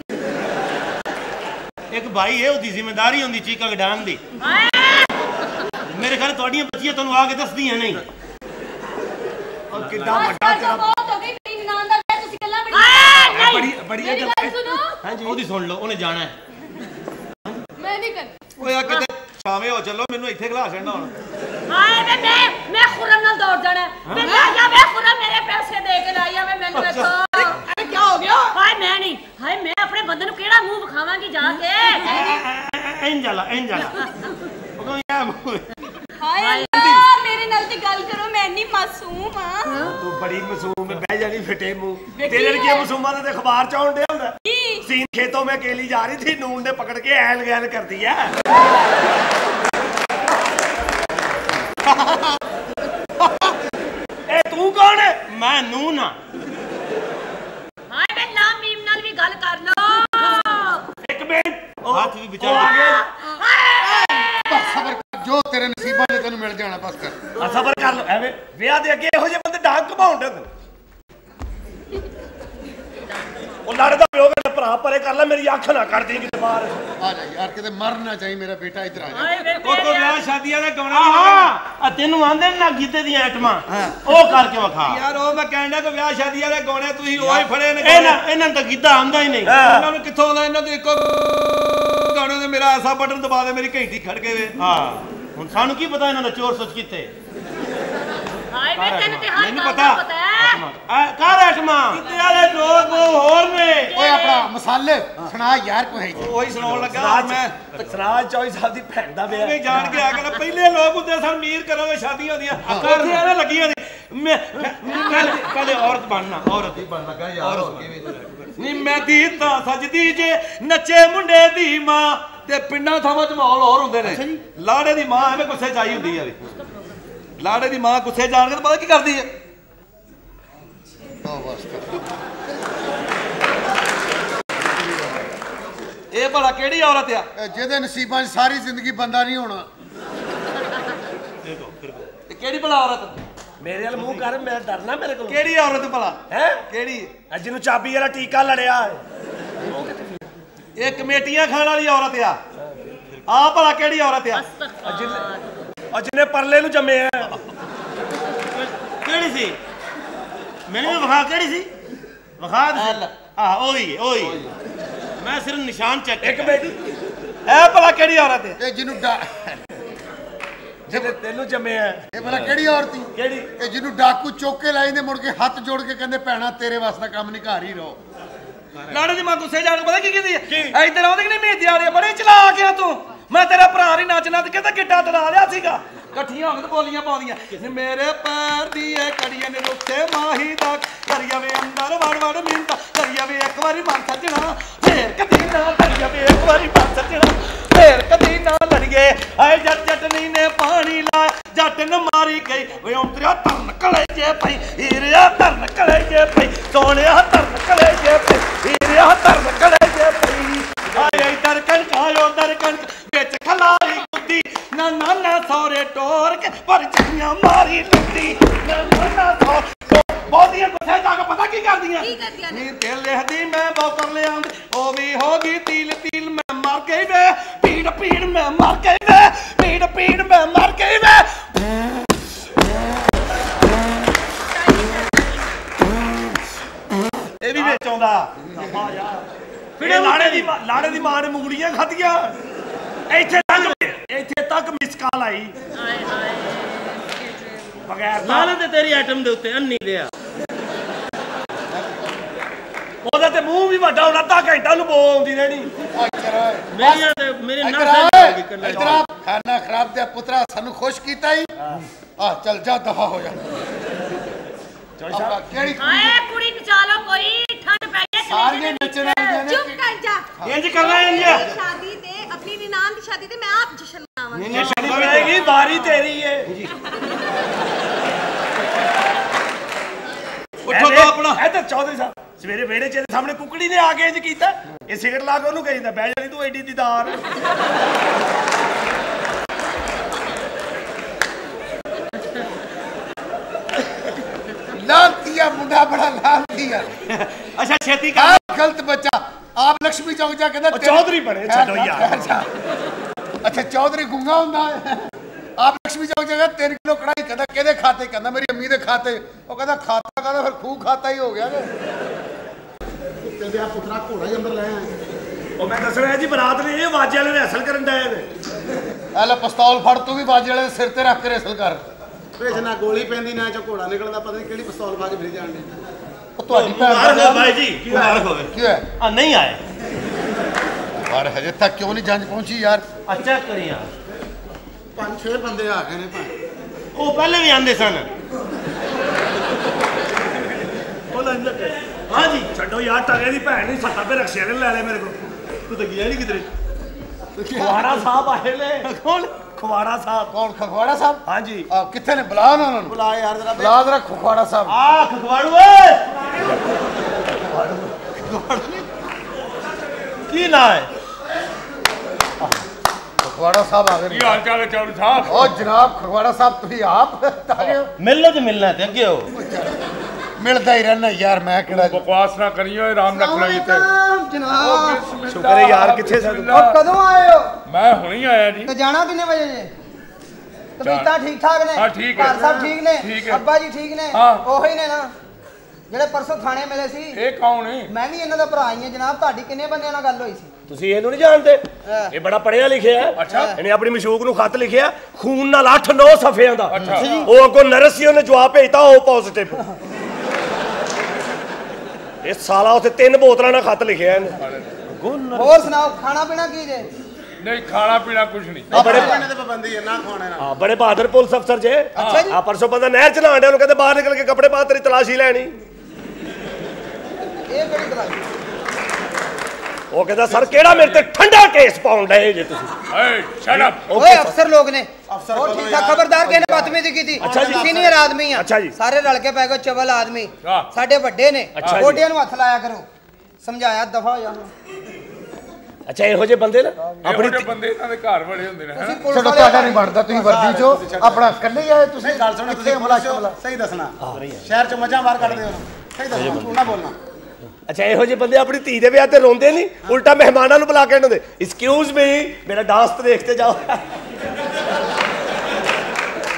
ਇੱਕ ਭਾਈ ਹੈ ਉਹਦੀ ਜ਼ਿੰਮੇਵਾਰੀ ਹੁੰਦੀ ਚੀਕਾ ਗਡਾਂਗ ਦੀ। ਹਾਏ ਮੇਰੇ ਖਿਆਲ ਤੁਹਾਡੀਆਂ ਬੱਚੀਆਂ ਤੁਹਾਨੂੰ ਆ ਕੇ ਦੱਸਦੀਆਂ ਨਹੀਂ ਉਹ ਕਿੱਡਾ ਵੱਡਾ ਕਰਮ ਬਹੁਤ ਹੋ ਗਈ ਮੇਰੀ ਨਨਾਣ ਦਾ ਵਿਆਹ ਤੁਸੀਂ ਗੱਲਾਂ ਬੜੀ ਬੜੀ ਬੜੀ ਇਹ ਗੱਲ ਸੁਣੋ ਹਾਂਜੀ ਉਹਦੀ ਸੁਣ ਲਓ ਉਹਨੇ ਜਾਣਾ ਹੈ ਮੈਂ ਨਹੀਂ ਕਰ ਓਏ ਆ ਕਿਤੇ ਛਾਵੇਂ ਹੋ ਚੱਲੋ ਮੈਨੂੰ ਇੱਥੇ ਖਲਾ ਛੱਡਣਾ ਹੁਣ ਹਾਏ ਵੇ ਮੈਂ ਮੈਂ ਖੁਰਮ ਨਾਲ ਦੌੜ ਜਾਣਾ ਮੈਂ ਲਾਇਆ ਵੇ ਖੁਰਮ ਮੇਰੇ ਪੈਸੇ ਦੇ ਕੇ ਲਾਇਆ ਵੇ ਮੈਨੂੰ ਦੱਸੋ ਅਰੇ ਕੀ ਹੋ ਗਿਆ ਹਾਏ ਮੈਂ ਨਹੀਂ ਹਾਏ ਮੈਂ ਆਪਣੇ ਬੰਦੇ ਨੂੰ ਕਿਹੜਾ ਮੂੰਹ ਵਿਖਾਵਾਂਗੀ ਜਾ ਕੇ ਇੰਜਲਾ ਇੰਜਲਾ ਉਦੋਂ ਹੀ ਆ ਹਾਏ ਅੱਲਾ ਮੇਰੇ ਨਾਲ ਤੇ ਗੱਲ ਕਰੋ ਮੈਂ ਇੰਨੀ ਮਾਸੂਮ ਆ। ਤੂੰ ਬੜੀ ਮਾਸੂਮ ਹੈ ਬਹਿ ਜਾਣੀ ਫਿੱਟੇ ਮੂੰਹ। ਤੇਰੇ ਵਰਗੀਆਂ ਮਾਸੂਮਾਂ ਦਾ ਤੇ ਅਖਬਾਰ ਚ ਆਉਣ ਡਿਆ ਹੁੰਦਾ। ਸੀਨ ਖੇਤੋਂ ਮੈਂ ਕੇਲੀ ਜਾ ਰਹੀ ਸੀ ਨੂਨ ਨੇ ਪਕੜ ਕੇ ਐਲ ਗੈਲ ਕਰਦੀ ਆ। ਇਹ ਤੂੰ ਕੌਣ ਹੈ? ਮੈਂ ਨੂਨ ਆ। ਹਾਏ ਬੇ ਨਾ ਮੀਮ ਨਾਲ ਵੀ ਗੱਲ ਕਰ ਲੋ ਇੱਕ ਮਿੰਟ। ਹੱਥ ਵੀ ਵਿਚਾਰ ਆ। ਗਿਆ ਸਬਰ ਕਰ, ਜੋ ਤੇਰੇ ਨਸੀਬਾਂ 'ਚ ਤੈਨੂੰ ਮਿਲ ਜਾਣਾ ਬਸ ਕਰ। ਆ ਸਬਰ ਕਰ ਲੋ ਐਵੇਂ ਵਿਆਹ ਦੇ ਅੱਗੇ ਇਹੋ ਜਿਹੇ ਬੰਦੇ ਡਾਂਗ ਘਮਾਉਂਦੇ ਹੁੰਦੇ ਉਹ ਲੜਦਾ ਪਿਓ ਕਹਿੰਦਾ ਭਰਾ ਪਰੇ ਕਰ ਲੈ ਮੇਰੀ ਅੱਖ ਨਾ ਦੇ ਕਿਤੇ ਬਾਹਰ। ਆ ਜਾ ਯਾਰ ਕਿਤੇ ਮਰ ਨਾ ਚਾਹੀ ਮੇਰਾ ਬੇਟਾ ਇੱਧਰ ਆ ਜਾ। ਉਹ ਕੋ ਵਿਆਹ ਸ਼ਾਦੀ ਵਾਲੇ ਗਾਣੇ ਆਹਾ! ਆ ਤੈਨੂੰ ਆਂਦੇ ਨੇ ਗੀਤੇ ਦੀਆਂ ਆਈਟਮਾਂ ਉਹ ਕਰਕੇ ਵਿਖਾ ਯਾਰ ਉਹ ਮੈਂ ਕਹਿੰਦਾ ਕਿ ਵਿਆਹ ਸ਼ਾਦੀ ਵਾਲੇ ਗਾਣੇ ਤੁਸੀਂ ਉਹ ਹੀ ਫੜੇ ਨੇ ਇਹ ਨਾ ਇਹਨਾਂ ਨੂੰ ਤਾਂ ਗੀਤਾ ਆਂਦਾ ਹੀ ਨਹੀਂ। ਉਹਨਾਂ ਨੂੰ ਕਿੱਥੋਂ ਆਉਂਦਾ? ਇਹਨਾਂ ਤੋਂ ਇੱਕੋ ਗਾਣੇ ਦੇ ਮੇਰਾ ਐਸਾ ਬਟਨ ਦਬਾ ਦੇ ਮੇਰੀ ਘੰਟੀ ਖੜ ਕੇ ਵੇ। ਹਾਂ। ਹੁਣ ਸਾਨੂੰ ਕੀ ਪਤਾ ਇਹਨਾਂ ਦਾ ਚੋਰ ਸੱਚ ਕਿੱਥੇ ਹਾਏ ਵੇ ਤੈਨੂੰ ਤੇ ਹਰ ਮੈਨੂੰ ਗੱਲ ਪਤਾ। ਦਾ ਪਤਾ ਹੈ। ਕਾਰ ਆਈਟਮਾਂ ਕਿਤੇ ਵਾਲੇ ਲੋਕ ਹੋਰ ਨੇ? ਓਏ ਆਪਣਾ ਮਸਾਲੇ ਸੁਣਾ ਯਾਰ ਕੋਈ ਉਹੀ ਸੁਣਾਉਣ ਲੱਗਾ ਮੈਂ ਸਰਾਜ ਚੌਈ ਸਾਹਿਬ ਦੀ ਭੈਣ ਦਾ ਵਿਆਹ। ਐਵੇਂ ਜਾਣ ਕੇ ਆ ਕੇ ਪਹਿਲੇ ਲੋਕ ਹੁੰਦੇ ਸਨ ਮੀਰ ਕਰੋਗੇ ਸ਼ਾਦੀਆਂ ਹੁੰਦੀਆਂ। ਉੱਥੇ ਐਵੇਂ ਲੱਗੀਆਂ ਨੇ। ਮੈਂ ਔਰਤ ਬਣਨਾ। ਔਰਤ ਹੀ ਬਣਨਾ ਕਹ ਯਾਰ ਨੀ ਮੈਂ ਦੀ ਤਾਂ ਸਜਦੀ ਜੇ ਨੱਚੇ ਮੁੰਡੇ ਦੀ ਮਾਂ। ਤੇ ਪਿੰਡਾਂ ਥਾਵਾਂ 'ਚ ਮਾਹੌਲ ਹੋਰ ਹੁੰਦੇ ਨੇ। ਲਾੜੇ ਦੀ ਮਾਂ ਐਵੇਂ ਗੁੱਸੇ 'ਚ ਆਈ ਹੁੰਦੀ ਆ ਵੀ। ਲਾੜੇ ਦੀ ਮਾਂ ਗੁੱਸੇ ਜਾਣ ਕੇ ਪਤਾ ਕੀ ਕਰਦੀ ਹੈ? ਇਹ ਭਲਾ ਕਿਹੜੀ ਔਰਤ ਆ? ਇਹ ਜਿਹਦੇ ਨਸੀਬਾਂ 'ਚ ਸਾਰੀ ਜ਼ਿੰਦਗੀ ਬੰਦਾ ਨਹੀਂ ਹੋਣਾ। ਤੇ ਕਿਹੜੀ ਭਲਾ ਔਰਤ? ਮੇਰੇ ਵੱਲ ਮੂੰਹ ਕਰ ਮੈਂ ਡਰਨਾ ਮੇਰੇ ਕੋਲ। ਕਿਹੜੀ ਔਰਤ ਭਲਾ? ਹੈ? ਕਿਹੜੀ? ਅੱਜ ਨੂੰ ਚਾਬੀ ਵਾਲਾ ਟੀਕਾ ਲੜਿਆ। ਇਹ ਕਮੇਟੀਆਂ ਖਾਣ ਵਾਲੀ ਔਰਤ ਆ। ਆ ਭਲਾ ਕਿਹੜੀ ਔਰਤ ਆ? ਔਰ ਜਿਹਨੇ ਪਰਲੇ ਨੂੰ ਜੰਮਿਆ ਕਿਹੜੀ ਸੀ? ਮੈਨੂੰ ਵੀ ਵਿਖਾ ਕਿਹੜੀ ਸੀ? ਵਿਖਾ ਦੇ ਆਹ ਉਹੀ ਉਹੀ ਮੈਂ ਸਿਰਫ ਨਿਸ਼ਾਨ ਚੈੱਕ ਇੱਕ ਬੇਟੀ। ਇਹ ਭਲਾ ਕਿਹੜੀ ਔਰਤ ਹੈ? ਇਹ ਜਿਹਨੂੰ ਡਾ ਜਿਹਨੇ ਤੈਨੂੰ ਜੰਮਿਆ ਇਹ ਭਲਾ ਕਿਹੜੀ ਔਰਤੀ ਕਿਹੜੀ? ਇਹ ਜਿਹਨੂੰ ਡਾਕੂ ਚੁੱਕ ਕੇ ਲਾਈਂਦੇ ਮੁੜ ਕੇ ਹੱਥ ਜੋੜ ਕੇ ਕਹਿੰਦੇ ਭੈਣਾ ਤੇਰੇ ਵਾਸਤੇ ਕੰਮ ਨਹੀਂ ਘਰ ਹੀ ਰਹੋ। ਲਾੜੇ ਦੀ ਮਾਂ ਗੁੱਸੇ ਜਾਣ ਪਤਾ ਕੀ ਕਹਿੰਦੀ ਹੈ? ਇੱਧਰ ਆਉਂਦੇ ਕਿ ਨਹੀਂ ਮੇਤੀ ਆ ਰਹੀ ਬੜੇ ਚਲਾ ਗਿਆ ਤੂੰ। ਮੈਂ ਤੇਰਾ ਭਰਾ ਨਹੀਂ ਨੱਚਣਾ ਤੇ ਕਹਿੰਦਾ ਗਿੱਟਾ ਤੜਾ ਲਿਆ ਸੀਗਾ। ਇਕੱਠੀਆਂ ਹੋ ਕੇ ਬੋਲੀਆਂ ਪਾਉਂਦੀਆਂ। ਮੇਰੇ ਪੈਰ ਦੀ ਇਹ ਕੜੀਆਂ ਨੇ ਰੁੱਤੇ ਮਾਹੀ ਦਾ। ਕਰੀਆ ਵੇ ਅੰਦਰ ਵੜ ਵੜ ਮਿੰਦਾ ਕਰੀਆ ਵੇ ਇੱਕ ਵਾਰੀ ਮਨ ਸੱਜਣਾ। ਫੇਰ ਕਦੀ ਨਾ ਕਰੀਆ ਵੇ ਇੱਕ ਵਾਰੀ ਮਨ ਸੱਜਣਾ। ਫੇਰ ਕਦੀ ਨਾ ਲੜੀਏ ਆਏ ਜੱਟ ਜੱਟਨੀ ਨੇ ਪਾਣੀ ਲਾ ਜੱਟ ਨੇ ਮਾਰੀ ਗਈ, ਵੇ ਉਂਤਰਿਆ ਧਰਨ ਕਲੇ ਜੇ ਪਈ। ਹੀਰਿਆ ਧਰਨ ਕਲੇ ਜੇ ਪਈ, ਸੋਹਣਿਆ ਧਰਨ ਕਲੇ ਜੇ ਪਈ। ਹੀਰਿਆ ਧਰਨ ਕਲੇ ਜੇ ਪਈ। ਆਏ ਦਰ ਕਣਕਾਇਓ ਦਰ ਕਣਕ ਵਿੱਚ ਖਲਾਰੀ ਕੁੱਦੀ ਨਾ ਨਾ ਨਾ ਸੌਰੇ ਟੋਰ ਕੇ ਪਰ ਜੀਆਂ ਮਾਰੀ ਲੁੱਟੀ ਨਾ ਨਾ ਨਾ ਸੌ ਬਹੁਤੀਆਂ ਗੁੱਸੇ ਜਾ ਕੇ ਪਤਾ ਕੀ ਕਰਦੀਆਂ? ਕੀ ਕਰਦੀਆਂ ਨੇ? ਦਿਲ ਲਿਖਦੀ ਮੈਂ ਬੌਕਰ ਲਿਆਂਦੀ ਉਹ ਵੀ ਹੋ ਗਈ ਤੀਲ ਤੀਲ ਮੈਂ ਮਰ ਗਈ ਵੇ। ਪੀੜ ਪੀੜ ਮੈਂ ਮਰ ਗਈ ਵੇ। ਪੀੜ ਪੀੜ ਮੈਂ ਮਰ ਗਈ ਵੇ। ਇਹ ਵੀ ਵਿੱਚ ਆਉਂਦਾ। ਫਿੜੇ ਲਾੜੇ ਦੀ ਲਾੜੇ ਦੀ ਮਾਂ ਨੇ ਮੂਲੀਆਂ ਖਾਧੀਆਂ। ਇੱਥੇ ਤੱਕ ਇੱਥੇ ਤੱਕ ਮਿਸ ਕਾਲ ਆਈ। ਹਾਏ ਹਾਏ ਬਗੈਰ ਤਾਂ- ਲਾਲੇ ਤੇ ਤੇਰੀ ਆਈਟਮ ਦੇ ਉੱਤੇ ਅੰਨੀ ਦੇ ਆ। ਉਹਦਾ ਤੇ ਮੂੰਹ ਵੀ ਵੱਡਾ ਹੋਣਾ ਅੱਧਾ ਘੰਟਾ ਨੂੰ ਬੋ ਆਉਂਦੀ ਰਹਿਣੀ। ਮੇਰੀਆਂ ਤੇ ਮੇਰੇ ਨਾਲ। ਖਾਣਾ ਖਰਾਬ ਦੇ ਪੁੱਤਰਾ ਸਾਨੂੰ ਖੁਸ਼ ਕੀਤਾ ਹੀ ਆ ਚੱਲ ਜਾ ਦਫਾ ਹੋ ਜਾ। ਆਪਣਾ ਕਿਹੜੀ ਕੁੜੀ? ਹਾਏ ਕੁੜੀ ਨਚਾ ਲਓ ਕੋਈ ਠੰਡ ਪੈ ਗਈ ਸਾਰੀਆਂ ਨੱਚਣ ਵਾਲੀਆਂ ਨੇ। ਚੁੱਪ ਕਰ ਜਾ। ਇੰਜ ਕਰਨਾ ਇੰਜ। ਸ਼ਾਦੀ ਤੇ ਆਪਣੀ ਨਿਨਾਨ ਦੀ ਸ਼ਾਦੀ ਤੇ ਮੈਂ ਆਪ ਜਸ਼ਨ ਮਨਾਵਾਂਗੀ। ਨਿਸ਼ਾਨੀ ਬਣਾਏਗੀ ਵਾਰੀ ਤੇਰੀ ਏ। ਉੱਠੋ ਤਾਂ ਆਪਣਾ। ਇੱਧਰ ਚੌਧਰੀ ਸਾਹਿਬ ਸਵੇਰੇ ਵਿਹੜੇ ਚ ਇਹਦੇ ਸਾਹਮਣੇ ਕੁਕੜੀ ਨੇ ਆ ਕੇ ਇੰਜ ਕੀਤਾ। ਇਹ ਸਿਗਰਟ ਲਾ ਕੇ ਉਹਨੂੰ ਕਹਿੰਦਾ ਬਹਿ ਜਾਣੀ ਤੂੰ ਐਡੀ ਦੀਦਾਰ। लानतिया मुंडा बड़ा लानतिया अच्छा छेती का गलत बच्चा आप लक्ष्मी चौक जा कहंदा चौधरी बने छड़ो यार अच्छा चौधरी गुंगा हुंदा आप लक्ष्मी चौक जगह तीन किलो कढ़ाई कहता कि खाते कहता मेरी अम्मी के खाते वह कहता खाता कहता फिर खूह खाता ही हो गया ਕਹਿੰਦੇ ਆ ਪੁੱਤਰਾ ਘੋੜਾ ਹੀ ਅੰਦਰ ਲੈ ਆਇਆ ਉਹ ਮੈਂ ਦੱਸਣਾ ਜੀ ਬਰਾਤ ਨੇ ਇਹ ਵਾਜੇ ਵਾਲੇ ਨੇ ਅਸਲ ਕਰਨ ਦਾ ਇਹ ਲੈ ਪਿਸਤੌਲ ਫੜ ਤੂੰ ਵੀ ਵਾਜੇ ਵਾਲੇ ਦੇ ਸਿਰ ਤੇ ਰੱਖ ਕੇ ਅਸਲ ਕਰ ਵੇਚ ਨਾ ਗੋਲੀ ਪੈਂਦੀ ਨਾ ਚ ਘੋੜਾ ਨਿਕਲਦਾ ਪਤਾ ਨਹੀਂ ਕਿਹੜੀ ਪਿਸਤੌਲ ਖਾ ਕੇ ਫਿਰੀ ਜਾਣ ਦੇ ਉਹ ਤੁਹਾਡੀ ਭੈਣ ਦਾ ਹੋ ਭਾਈ ਜੀ ਮੁਬਾਰਕ ਹੋਵੇ? ਕੀ ਹੋਇਆ? ਆ ਨਹੀਂ ਆਏ। ਪਰ ਹਜੇ ਤੱਕ ਕਿਉਂ ਨਹੀਂ ਜੰਜ ਪਹੁੰਚੀ ਯਾਰ? ਅੱਛਾ ਕਰੀਆਂ। ਪੰਜ ਛੇ ਬੰਦੇ ਆ ਗਏ ਨੇ ਭਾਈ ਉਹ ਪਹਿਲੇ ਵੀ ਆਂਦੇ ਸਨ। ਹਾਂ ਜੀ। ਛੱਡੋ ਯਾਰ ਟਾਗੇ ਦੀ ਭੈਣ ਨਹੀਂ ਸੱਤਾ ਤੇ ਰਕਸ਼ੇ ਨੇ ਲੈ ਲੈ ਮੇਰੇ ਕੋਲ। ਤੂੰ ਤਾਂ ਗਿਆ ਨਹੀਂ ਕਿਧਰੇ। ਖਵਾੜਾ ਸਾਹਿਬ ਆਏ ਨੇ। ਕੌਣ? ਖਵਾੜਾ ਸਾਹਿਬ ਕੌਣ ਖਖਵਾੜਾ ਸਾਹਿਬ ਹਾਂ ਜੀ ਆ ਕਿੱਥੇ ਨੇ ਬੁਲਾ ਉਹਨਾਂ ਨੂੰ ਬੁਲਾ ਯਾਰ ਜਰਾ ਬੁਲਾ ਜਰਾ ਖਖਵਾੜਾ ਸਾਹਿਬ ਆ ਖਖਵਾੜੂ ਓਏ ਕੀ ਨਾ ਹੈ ਖਖਵਾੜਾ ਸਾਹਿਬ ਆ ਗਏ ਕੀ ਨੇ ਹਾਲ ਚਾਲ ਹੈ ਚੌਧਰੀ ਸਾਹਿਬ ਉਹ ਜਨਾਬ ਖਖਵਾੜਾ ਸਾਹਿਬ ਤੁਸੀਂ ਆਪ ਤਾਰੇ ਹੋ ਮਿਲੋ ਤੇ ਮਿਲਣਾ ਤੇ ਅੱਗੇ ਹੋ ਮਿਲਦਾ ਹੀ ਰਹਿਣਾ ਯਾਰ ਮੈਂ ਕਿਹੜਾ ਬਕਵਾਸ ਨਾ ਕਰੀਓ ਆਰਾਮ ਨਾਲ ਤੇ ਜਨਾਬ। ਸ਼ੁਕਰ ਹੈ ਯਾਰ ਕਿੱਥੇ ਸਨ ਉਹ ਕਦੋਂ ਆਏ ਹੋ? ਮੈਂ ਹੁਣੀ ਆਇਆ ਜੀ। ਤੇ ਜਾਣਾ ਕਿੰਨੇ ਵਜੇ ਜੇ? ਤਬੀਤਾਂ ਠੀਕ ਠਾਕ ਨੇ? ਹਾਂ, ਠੀਕ ਹੈ। ਘਰ ਸਭ ਠੀਕ ਨੇ। ਅੱਬਾ ਜੀ ਠੀਕ ਨੇ? ਹਾਂ। ਉਹੀ ਨੇ ਨਾ। ਜਿਹੜੇ ਪਰਸੋਂ ਥਾਣੇ ਮਿਲੇ ਸੀ। ਇਹ ਕੌਣ ਹੈ ਮੈਂ ਵੀ ਇਹਨਾਂ ਦਾ ਭਰਾ ਹੀ ਹਾਂ ਜਨਾਬ। ਤੁਹਾਡੀ ਕਿੰਨੇ ਬੰਦਿਆਂ ਨਾਲ ਗੱਲ ਹੋਈ ਸੀ? ਤੁਸੀਂ ਇਹਨੂੰ ਨਹੀਂ ਜਾਣਦੇ। ਇਹ ਬੜਾ ਪੜਿਆ ਲਿਖਿਆ ਹੈ। ਅੱਛਾ। ਇਹਨੇ ਆਪਣੀ ਮਸ਼ੂਕ ਨੂੰ ਖੱਤ ਲਿਖਿਆ। ਖੂਨ ਨਾਲ 8-9 ਸਫਿਆਂ ਦਾ। ਉਹ ਅੱਗੋਂ ਨਰਸ ਸੀ ਉਹਨੇ ਜਵਾਬ ਭੇਜਤਾ ਉਹ ਪੋਜ਼ਿਟਿਵ ਇਹ ਸਾਲਾ ਉੱਥੇ ਤਿੰਨ ਬੋਤਲਾਂ ਨਾਲ ਖੱਤ ਲਿਖਿਆ ਇਹਨੇ। ਹੋਰ ਸੁਣਾਓ ਖਾਣਾ ਪੀਣਾ ਕੀ ਜੇ? ਨਹੀਂ ਖਾਣਾ ਪੀਣਾ ਕੁਝ ਨਹੀਂ। ਆ ਬੜੇ ਖਾਣੇ ਤੇ ਪਾਬੰਦੀ ਹੈ ਨਾ ਖਾਣੇ ਨਾਲ ਆ ਬੜੇ ਬਹਾਦਰ ਪੁਲਿਸ ਅਫਸਰ ਜੇ। ਅੱਛਾ ਜੀ। ਆ ਪਰਸੋਂ ਬੰਦਾ ਨਹਿਰ ਚ ਨਹਾਣ ਡਿਆ ਉਹਨੂੰ ਕਹਿੰਦੇ ਬਾਹਰ ਨਿਕਲ ਕੇ ਕੱਪੜੇ ਪਾ ਤੇਰੀ ਤਲਾਸ਼ੀ ਲੈਣੀ। ਇਹ ਕਿਹੜੀ ਤਰ੍ਹਾਂ ਉਹ ਕਹਿੰਦਾ ਸਰ ਕਿਹੜਾ ਮੇਰੇ ਤੇ ਠੰਡਾ ਕੇਸ ਪਾਉਣ ਡਏ ਜੇ ਤੁਸੀਂ? ਏ ਸ਼ਟ ਅਪ ਓਏ ਅਫਸਰ ਲੋਕ ਨੇ। ਉਹ ਠੀਕ ਠਾਕ ਖਬਰਦਾਰ ਕਿਹਨੇ ਬਦਤਮੀਜ਼ੀ ਕੀਤੀ? ਅੱਛਾ ਜੀ। ਸੀਨੀਅਰ ਆਦਮੀ ਆ। ਅੱਛਾ ਜੀ। ਸਾਰੇ ਰਲ ਕੇ ਪੈ ਗਏ ਚਵਲ ਆਦਮੀ। ਸਾਡੇ ਵੱਡੇ ਨੇ। ਗੋਡਿਆਂ ਨੂੰ ਹੱਥ ਲਾਇਆ ਕਰੋ। ਸਮਝਾਇਆ ਦਫਾ ਹੋ ਜਾ ਅੱਛਾ ਇਹੋ ਜਿਹੇ ਬੰਦੇ ਨਾ? ਆਪਣੀ ਬੰਦੇ ਇਹਨਾਂ ਦੇ ਘਰ ਬੜੇ ਹੁੰਦੇ ਨੇ ਹੈਂ? ਤੁਸੀਂ ਪੁਲਿਸ ਚਲੋ ਵਾਲੇ ਤੁਹਾਡਾ ਨਹੀਂ ਬਣਦਾ ਤੁਸੀਂ ਵਰਦੀ ਚੋ ਆਪਣਾ ਇਕੱਲੇ ਹੀ ਆਏ ਤੁਸੀਂ? ਗੱਲ ਸੁਣੋ ਤੁਸੀਂ ਸਹੀ ਦੱਸਣਾ। ਸ਼ਹਿਰ ਚ ਮੱਝਾਂ ਬਾਹਰ ਕੱਢਦੇ ਹੋ। ਸਹੀ ਦੱਸਣਾ ਤੂੰ ਨਾ ਬੋਲਣਾ। ਅੱਛਾ ਇਹੋ ਜਿਹੇ ਬੰਦੇ ਆਪਣੀ ਧੀ ਦੇ ਵਿਆਹ ਤੇ ਰੋਂਦੇ ਨਹੀਂ? ਉਲਟਾ ਮਹਿਮਾਨਾਂ ਨੂੰ ਬੁਲਾ ਕੇ ਕਹਿੰਦੇ ਐਕਸਕਿਊਜ਼ ਮੀ ਮੇਰਾ ਡਾਂਸ ਤੇ ਦੇਖਤੇ ਜਾਓ।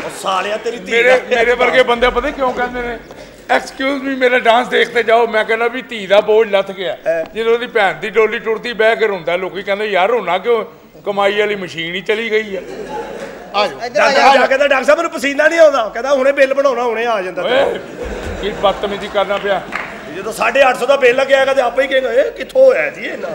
ਉਹ ਸਾਲਿਆ ਤੇਰੀ ਧੀ ਮੇਰੇ ਮੇਰੇ ਵਰਗੇ ਬੰਦੇ ਪਤਾ ਕਿਉਂ ਕਹਿੰਦੇ ਨੇ? ਐਕਸਕਿਊਜ਼ ਮੀ ਮੇਰਾ ਡਾਂਸ ਦੇਖਤੇ ਜਾਓ। ਮੈਂ ਕਹਿੰਦਾ ਵੀ ਧੀ ਦਾ ਬੋਝ ਲੱਥ ਗਿਆ। ਜਦੋਂ ਉਹਦੀ ਭੈਣ ਦੀ ਡੋਲੀ ਟੁੱਟਦੀ ਬਹਿ ਕੇ ਰੋਂਦਾ। ਲੋਕੀ ਕਹਿੰਦੇ ਯਾਰ ਰੋਣਾ ਕਿਉਂ? ਕਮਾਈ ਵਾਲੀ ਮਸ਼ੀਨ ਹੀ ਚਲੀ ਗਈ ਆ। ਇੱਧਰ ਆ ਡਾਕਟਰ ਜਾ ਜਾ ਕੇ ਤਾਂ ਡਾਕਟਰ ਸਾਹਿਬ ਮੈਨੂੰ ਪਸੀਨਾ ਨਹੀਂ ਆਉਂਦਾ। ਕਹਿੰਦਾ ਹੁਣੇ ਬਿੱਲ ਬਣਾਉਣਾ ਹੁਣੇ ਆ ਜਾਂਦਾ ਓਏ ਕੀ ਬਦਤਮੀਜ਼ੀ ਕਰਨਾ ਪਿਆ? ਜਦੋਂ 850 ਦਾ ਬਿੱਲ ਲੱਗਿਆ ਹੈਗਾ ਤੇ ਆਪੇ ਹੀ ਕਹੇਗਾ ਇਹ ਕਿੱਥੋਂ ਹੋਇਆ ਜੀ ਇਹਨਾਂ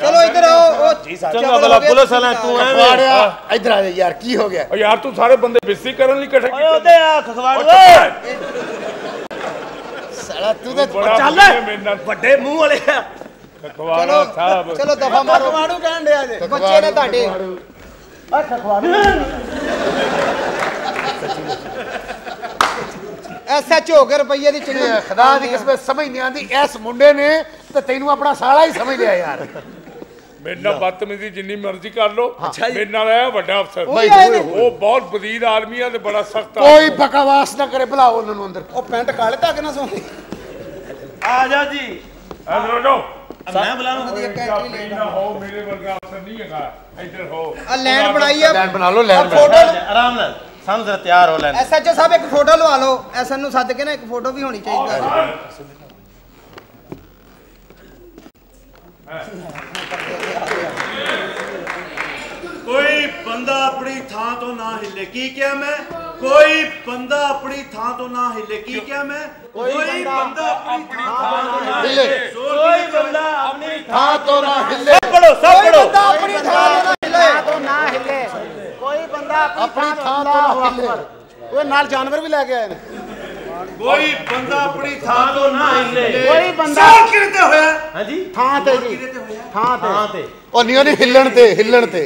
ਚਲੋ ਇੱਧਰ ਆਓ ਜੀ ਹੋ ਗਏ, ਪੁਲਿਸ ਵਾਲਾ ਤੂੰ ਖਵਾੜਿਆ। ਇੱਧਰ ਆ ਜਾ ਯਾਰ ਕੀ ਹੋ ਗਿਆ? ਓ ਯਾਰ ਤੂੰ ਸਾਰੇ ਬੰਦੇ ਬਿਸਤੀ ਕਰਨ ਲਈ ਇਕੱਠੇ ਓਏ ਉਹਦੇ ਆ ਖਸਵਾੜ ਓਏ। ਸਾਲਾ ਤੂੰ ਤਾਂ ਚੱਲ। ਵੱਡੇ ਮੂੰਹ ਵਾਲੇ ਆ। ਖਵਾੜਾ ਚਲੋ ਸਾਹਿਬ। ਚਲੋ ਦਫਾ ਮਾਰੋ। ਮਾੜੂ ਕਹਿਣ ਡਿਆ ਜੇ। ਬੱਚੇ ਨੇ ਤੁਹਾਡੇ। ਐਸਐਚਓ ਕੇ ਰੁਪਈਏ ਦੀ ਚਿੰਨੀ ਖੁਦਾ ਦੀ ਕਿਸਮਤ ਸਮਝ ਨਹੀਂ ਆਂਦੀ ਇਸ ਮੁੰਡੇ ਨੇ ਤੇ ਤੈਨੂੰ ਆਪਣਾ ਸਾਲਾ ਹੀ ਸਮਝ ਲਿਆ ਯਾਰ। ਮੇਰੇ ਨਾਲ ਬਦਤਮੀਜ਼ੀ ਜਿੰਨੀ ਮਰਜ਼ੀ ਕਰ ਲੋ ਮੇਰੇ ਨਾਲ ਆਇਆ ਵੱਡਾ ਅਫਸਰ। ਉਹ ਬਹੁਤ ਬਦੀਦ ਆਦਮੀ ਆ ਤੇ ਬੜਾ ਸਖਤ ਆ। ਕੋਈ ਬਕਵਾਸ ਨਾ ਕਰੇ ਬੁਲਾਓ ਉਹਨਾਂ ਨੂੰ ਅੰਦਰ। ਉਹ ਪੈਂਟ ਕਾਲੇ ਧਾਗੇ ਨਾਲ ਸੋਹਣੀ ਆ ਜਾ ਜੀ। ਅੰਦਰ ਲੋ ਮੈਂ ਬੁਲਾਵਾਂ ਦੀ ਇੱਕ ਐਂਟਰੀ ਲੈ ਨਾ ਹੋ ਮੇਰੇ ਵਰਗਾ ਅਫਸਰ ਨਹੀਂ ਹੈਗਾ। ਇੱਧਰ ਹੋ। ਆ ਲੈਂਡ ਬਣਾਈ ਆ। ਲੈਣ ਬਣਾ ਲਓ ਲੈਣ ਬਣਾ ਫੋਟੋ ਆਰਾਮ ਨਾਲ। ਸਾਨੂੰ ਜ਼ਰਾ ਤਿਆਰ ਹੋ ਲੈਣ ਐਸਐਚਓ ਸਾਹਿਬ ਇੱਕ ਫੋਟੋ ਲਵਾ ਲਓ। ਐਸਐਨ ਨੂੰ ਸੱਦ ਕੇ ਨਾ ਇੱਕ ਫੋਟੋ ਵੀ ਹੋਣੀ ਚਾਹੀਦੀ ਹੈ। ਕੋਈ ਬੰਦਾ ਆਪਣੀ ਥਾਂ ਤੋਂ ਨਾ ਹਿੱਲੇ ਕੀ ਕਿਹਾ ਮੈਂ? ਕੋਈ ਬੰਦਾ ਆਪਣੀ ਥਾਂ ਤੋਂ ਨਾ ਹਿੱਲੇ ਕੀ ਕਿਹਾ ਮੈਂ? ਕੋਈ ਬੰਦਾ ਆਪਣੀ ਥਾਂ ਤੋਂ ਨਾ ਹਿੱਲੇ। ਕੋਈ ਬੰਦਾ ਆਪਣੀ ਥਾਂ ਤੋਂ ਨਾ ਹਿੱਲੇ। ਪੜੋ ਸਭ ਪੜੋ ਆਪਣੀ ਥਾਂ ਤੇ ਨਾ ਹਿੱਲੇ। ਕੋਈ ਬੰਦਾ ਆਪਣੀ ਥਾਂ ਤੋਂ ਨਾ ਹਿੱਲੇ। ਉਹ ਨਾਲ ਜਾਨਵਰ ਵੀ ਲੈ ਕੇ ਆਏ ਨੇ। ਕੋਈ ਬੰਦਾ ਆਪਣੀ ਥਾਂ ਤੋਂ ਨਾ ਹਿੱਲੇ। ਕੋਈ ਬੰਦਾ ਕਿਰਤੇ ਹੋਇਆ। ਹਾਂਜੀ ਥਾਂ ਤੇ ਜੀ। ਥਾਂ ਤੇ। ਥਾਂ ਤੇ। ਉਹ ਨਹੀਂ ਉਹਨੇ ਹਿੱਲਣ ਤੇ ਹਿੱਲਣ ਤੇ।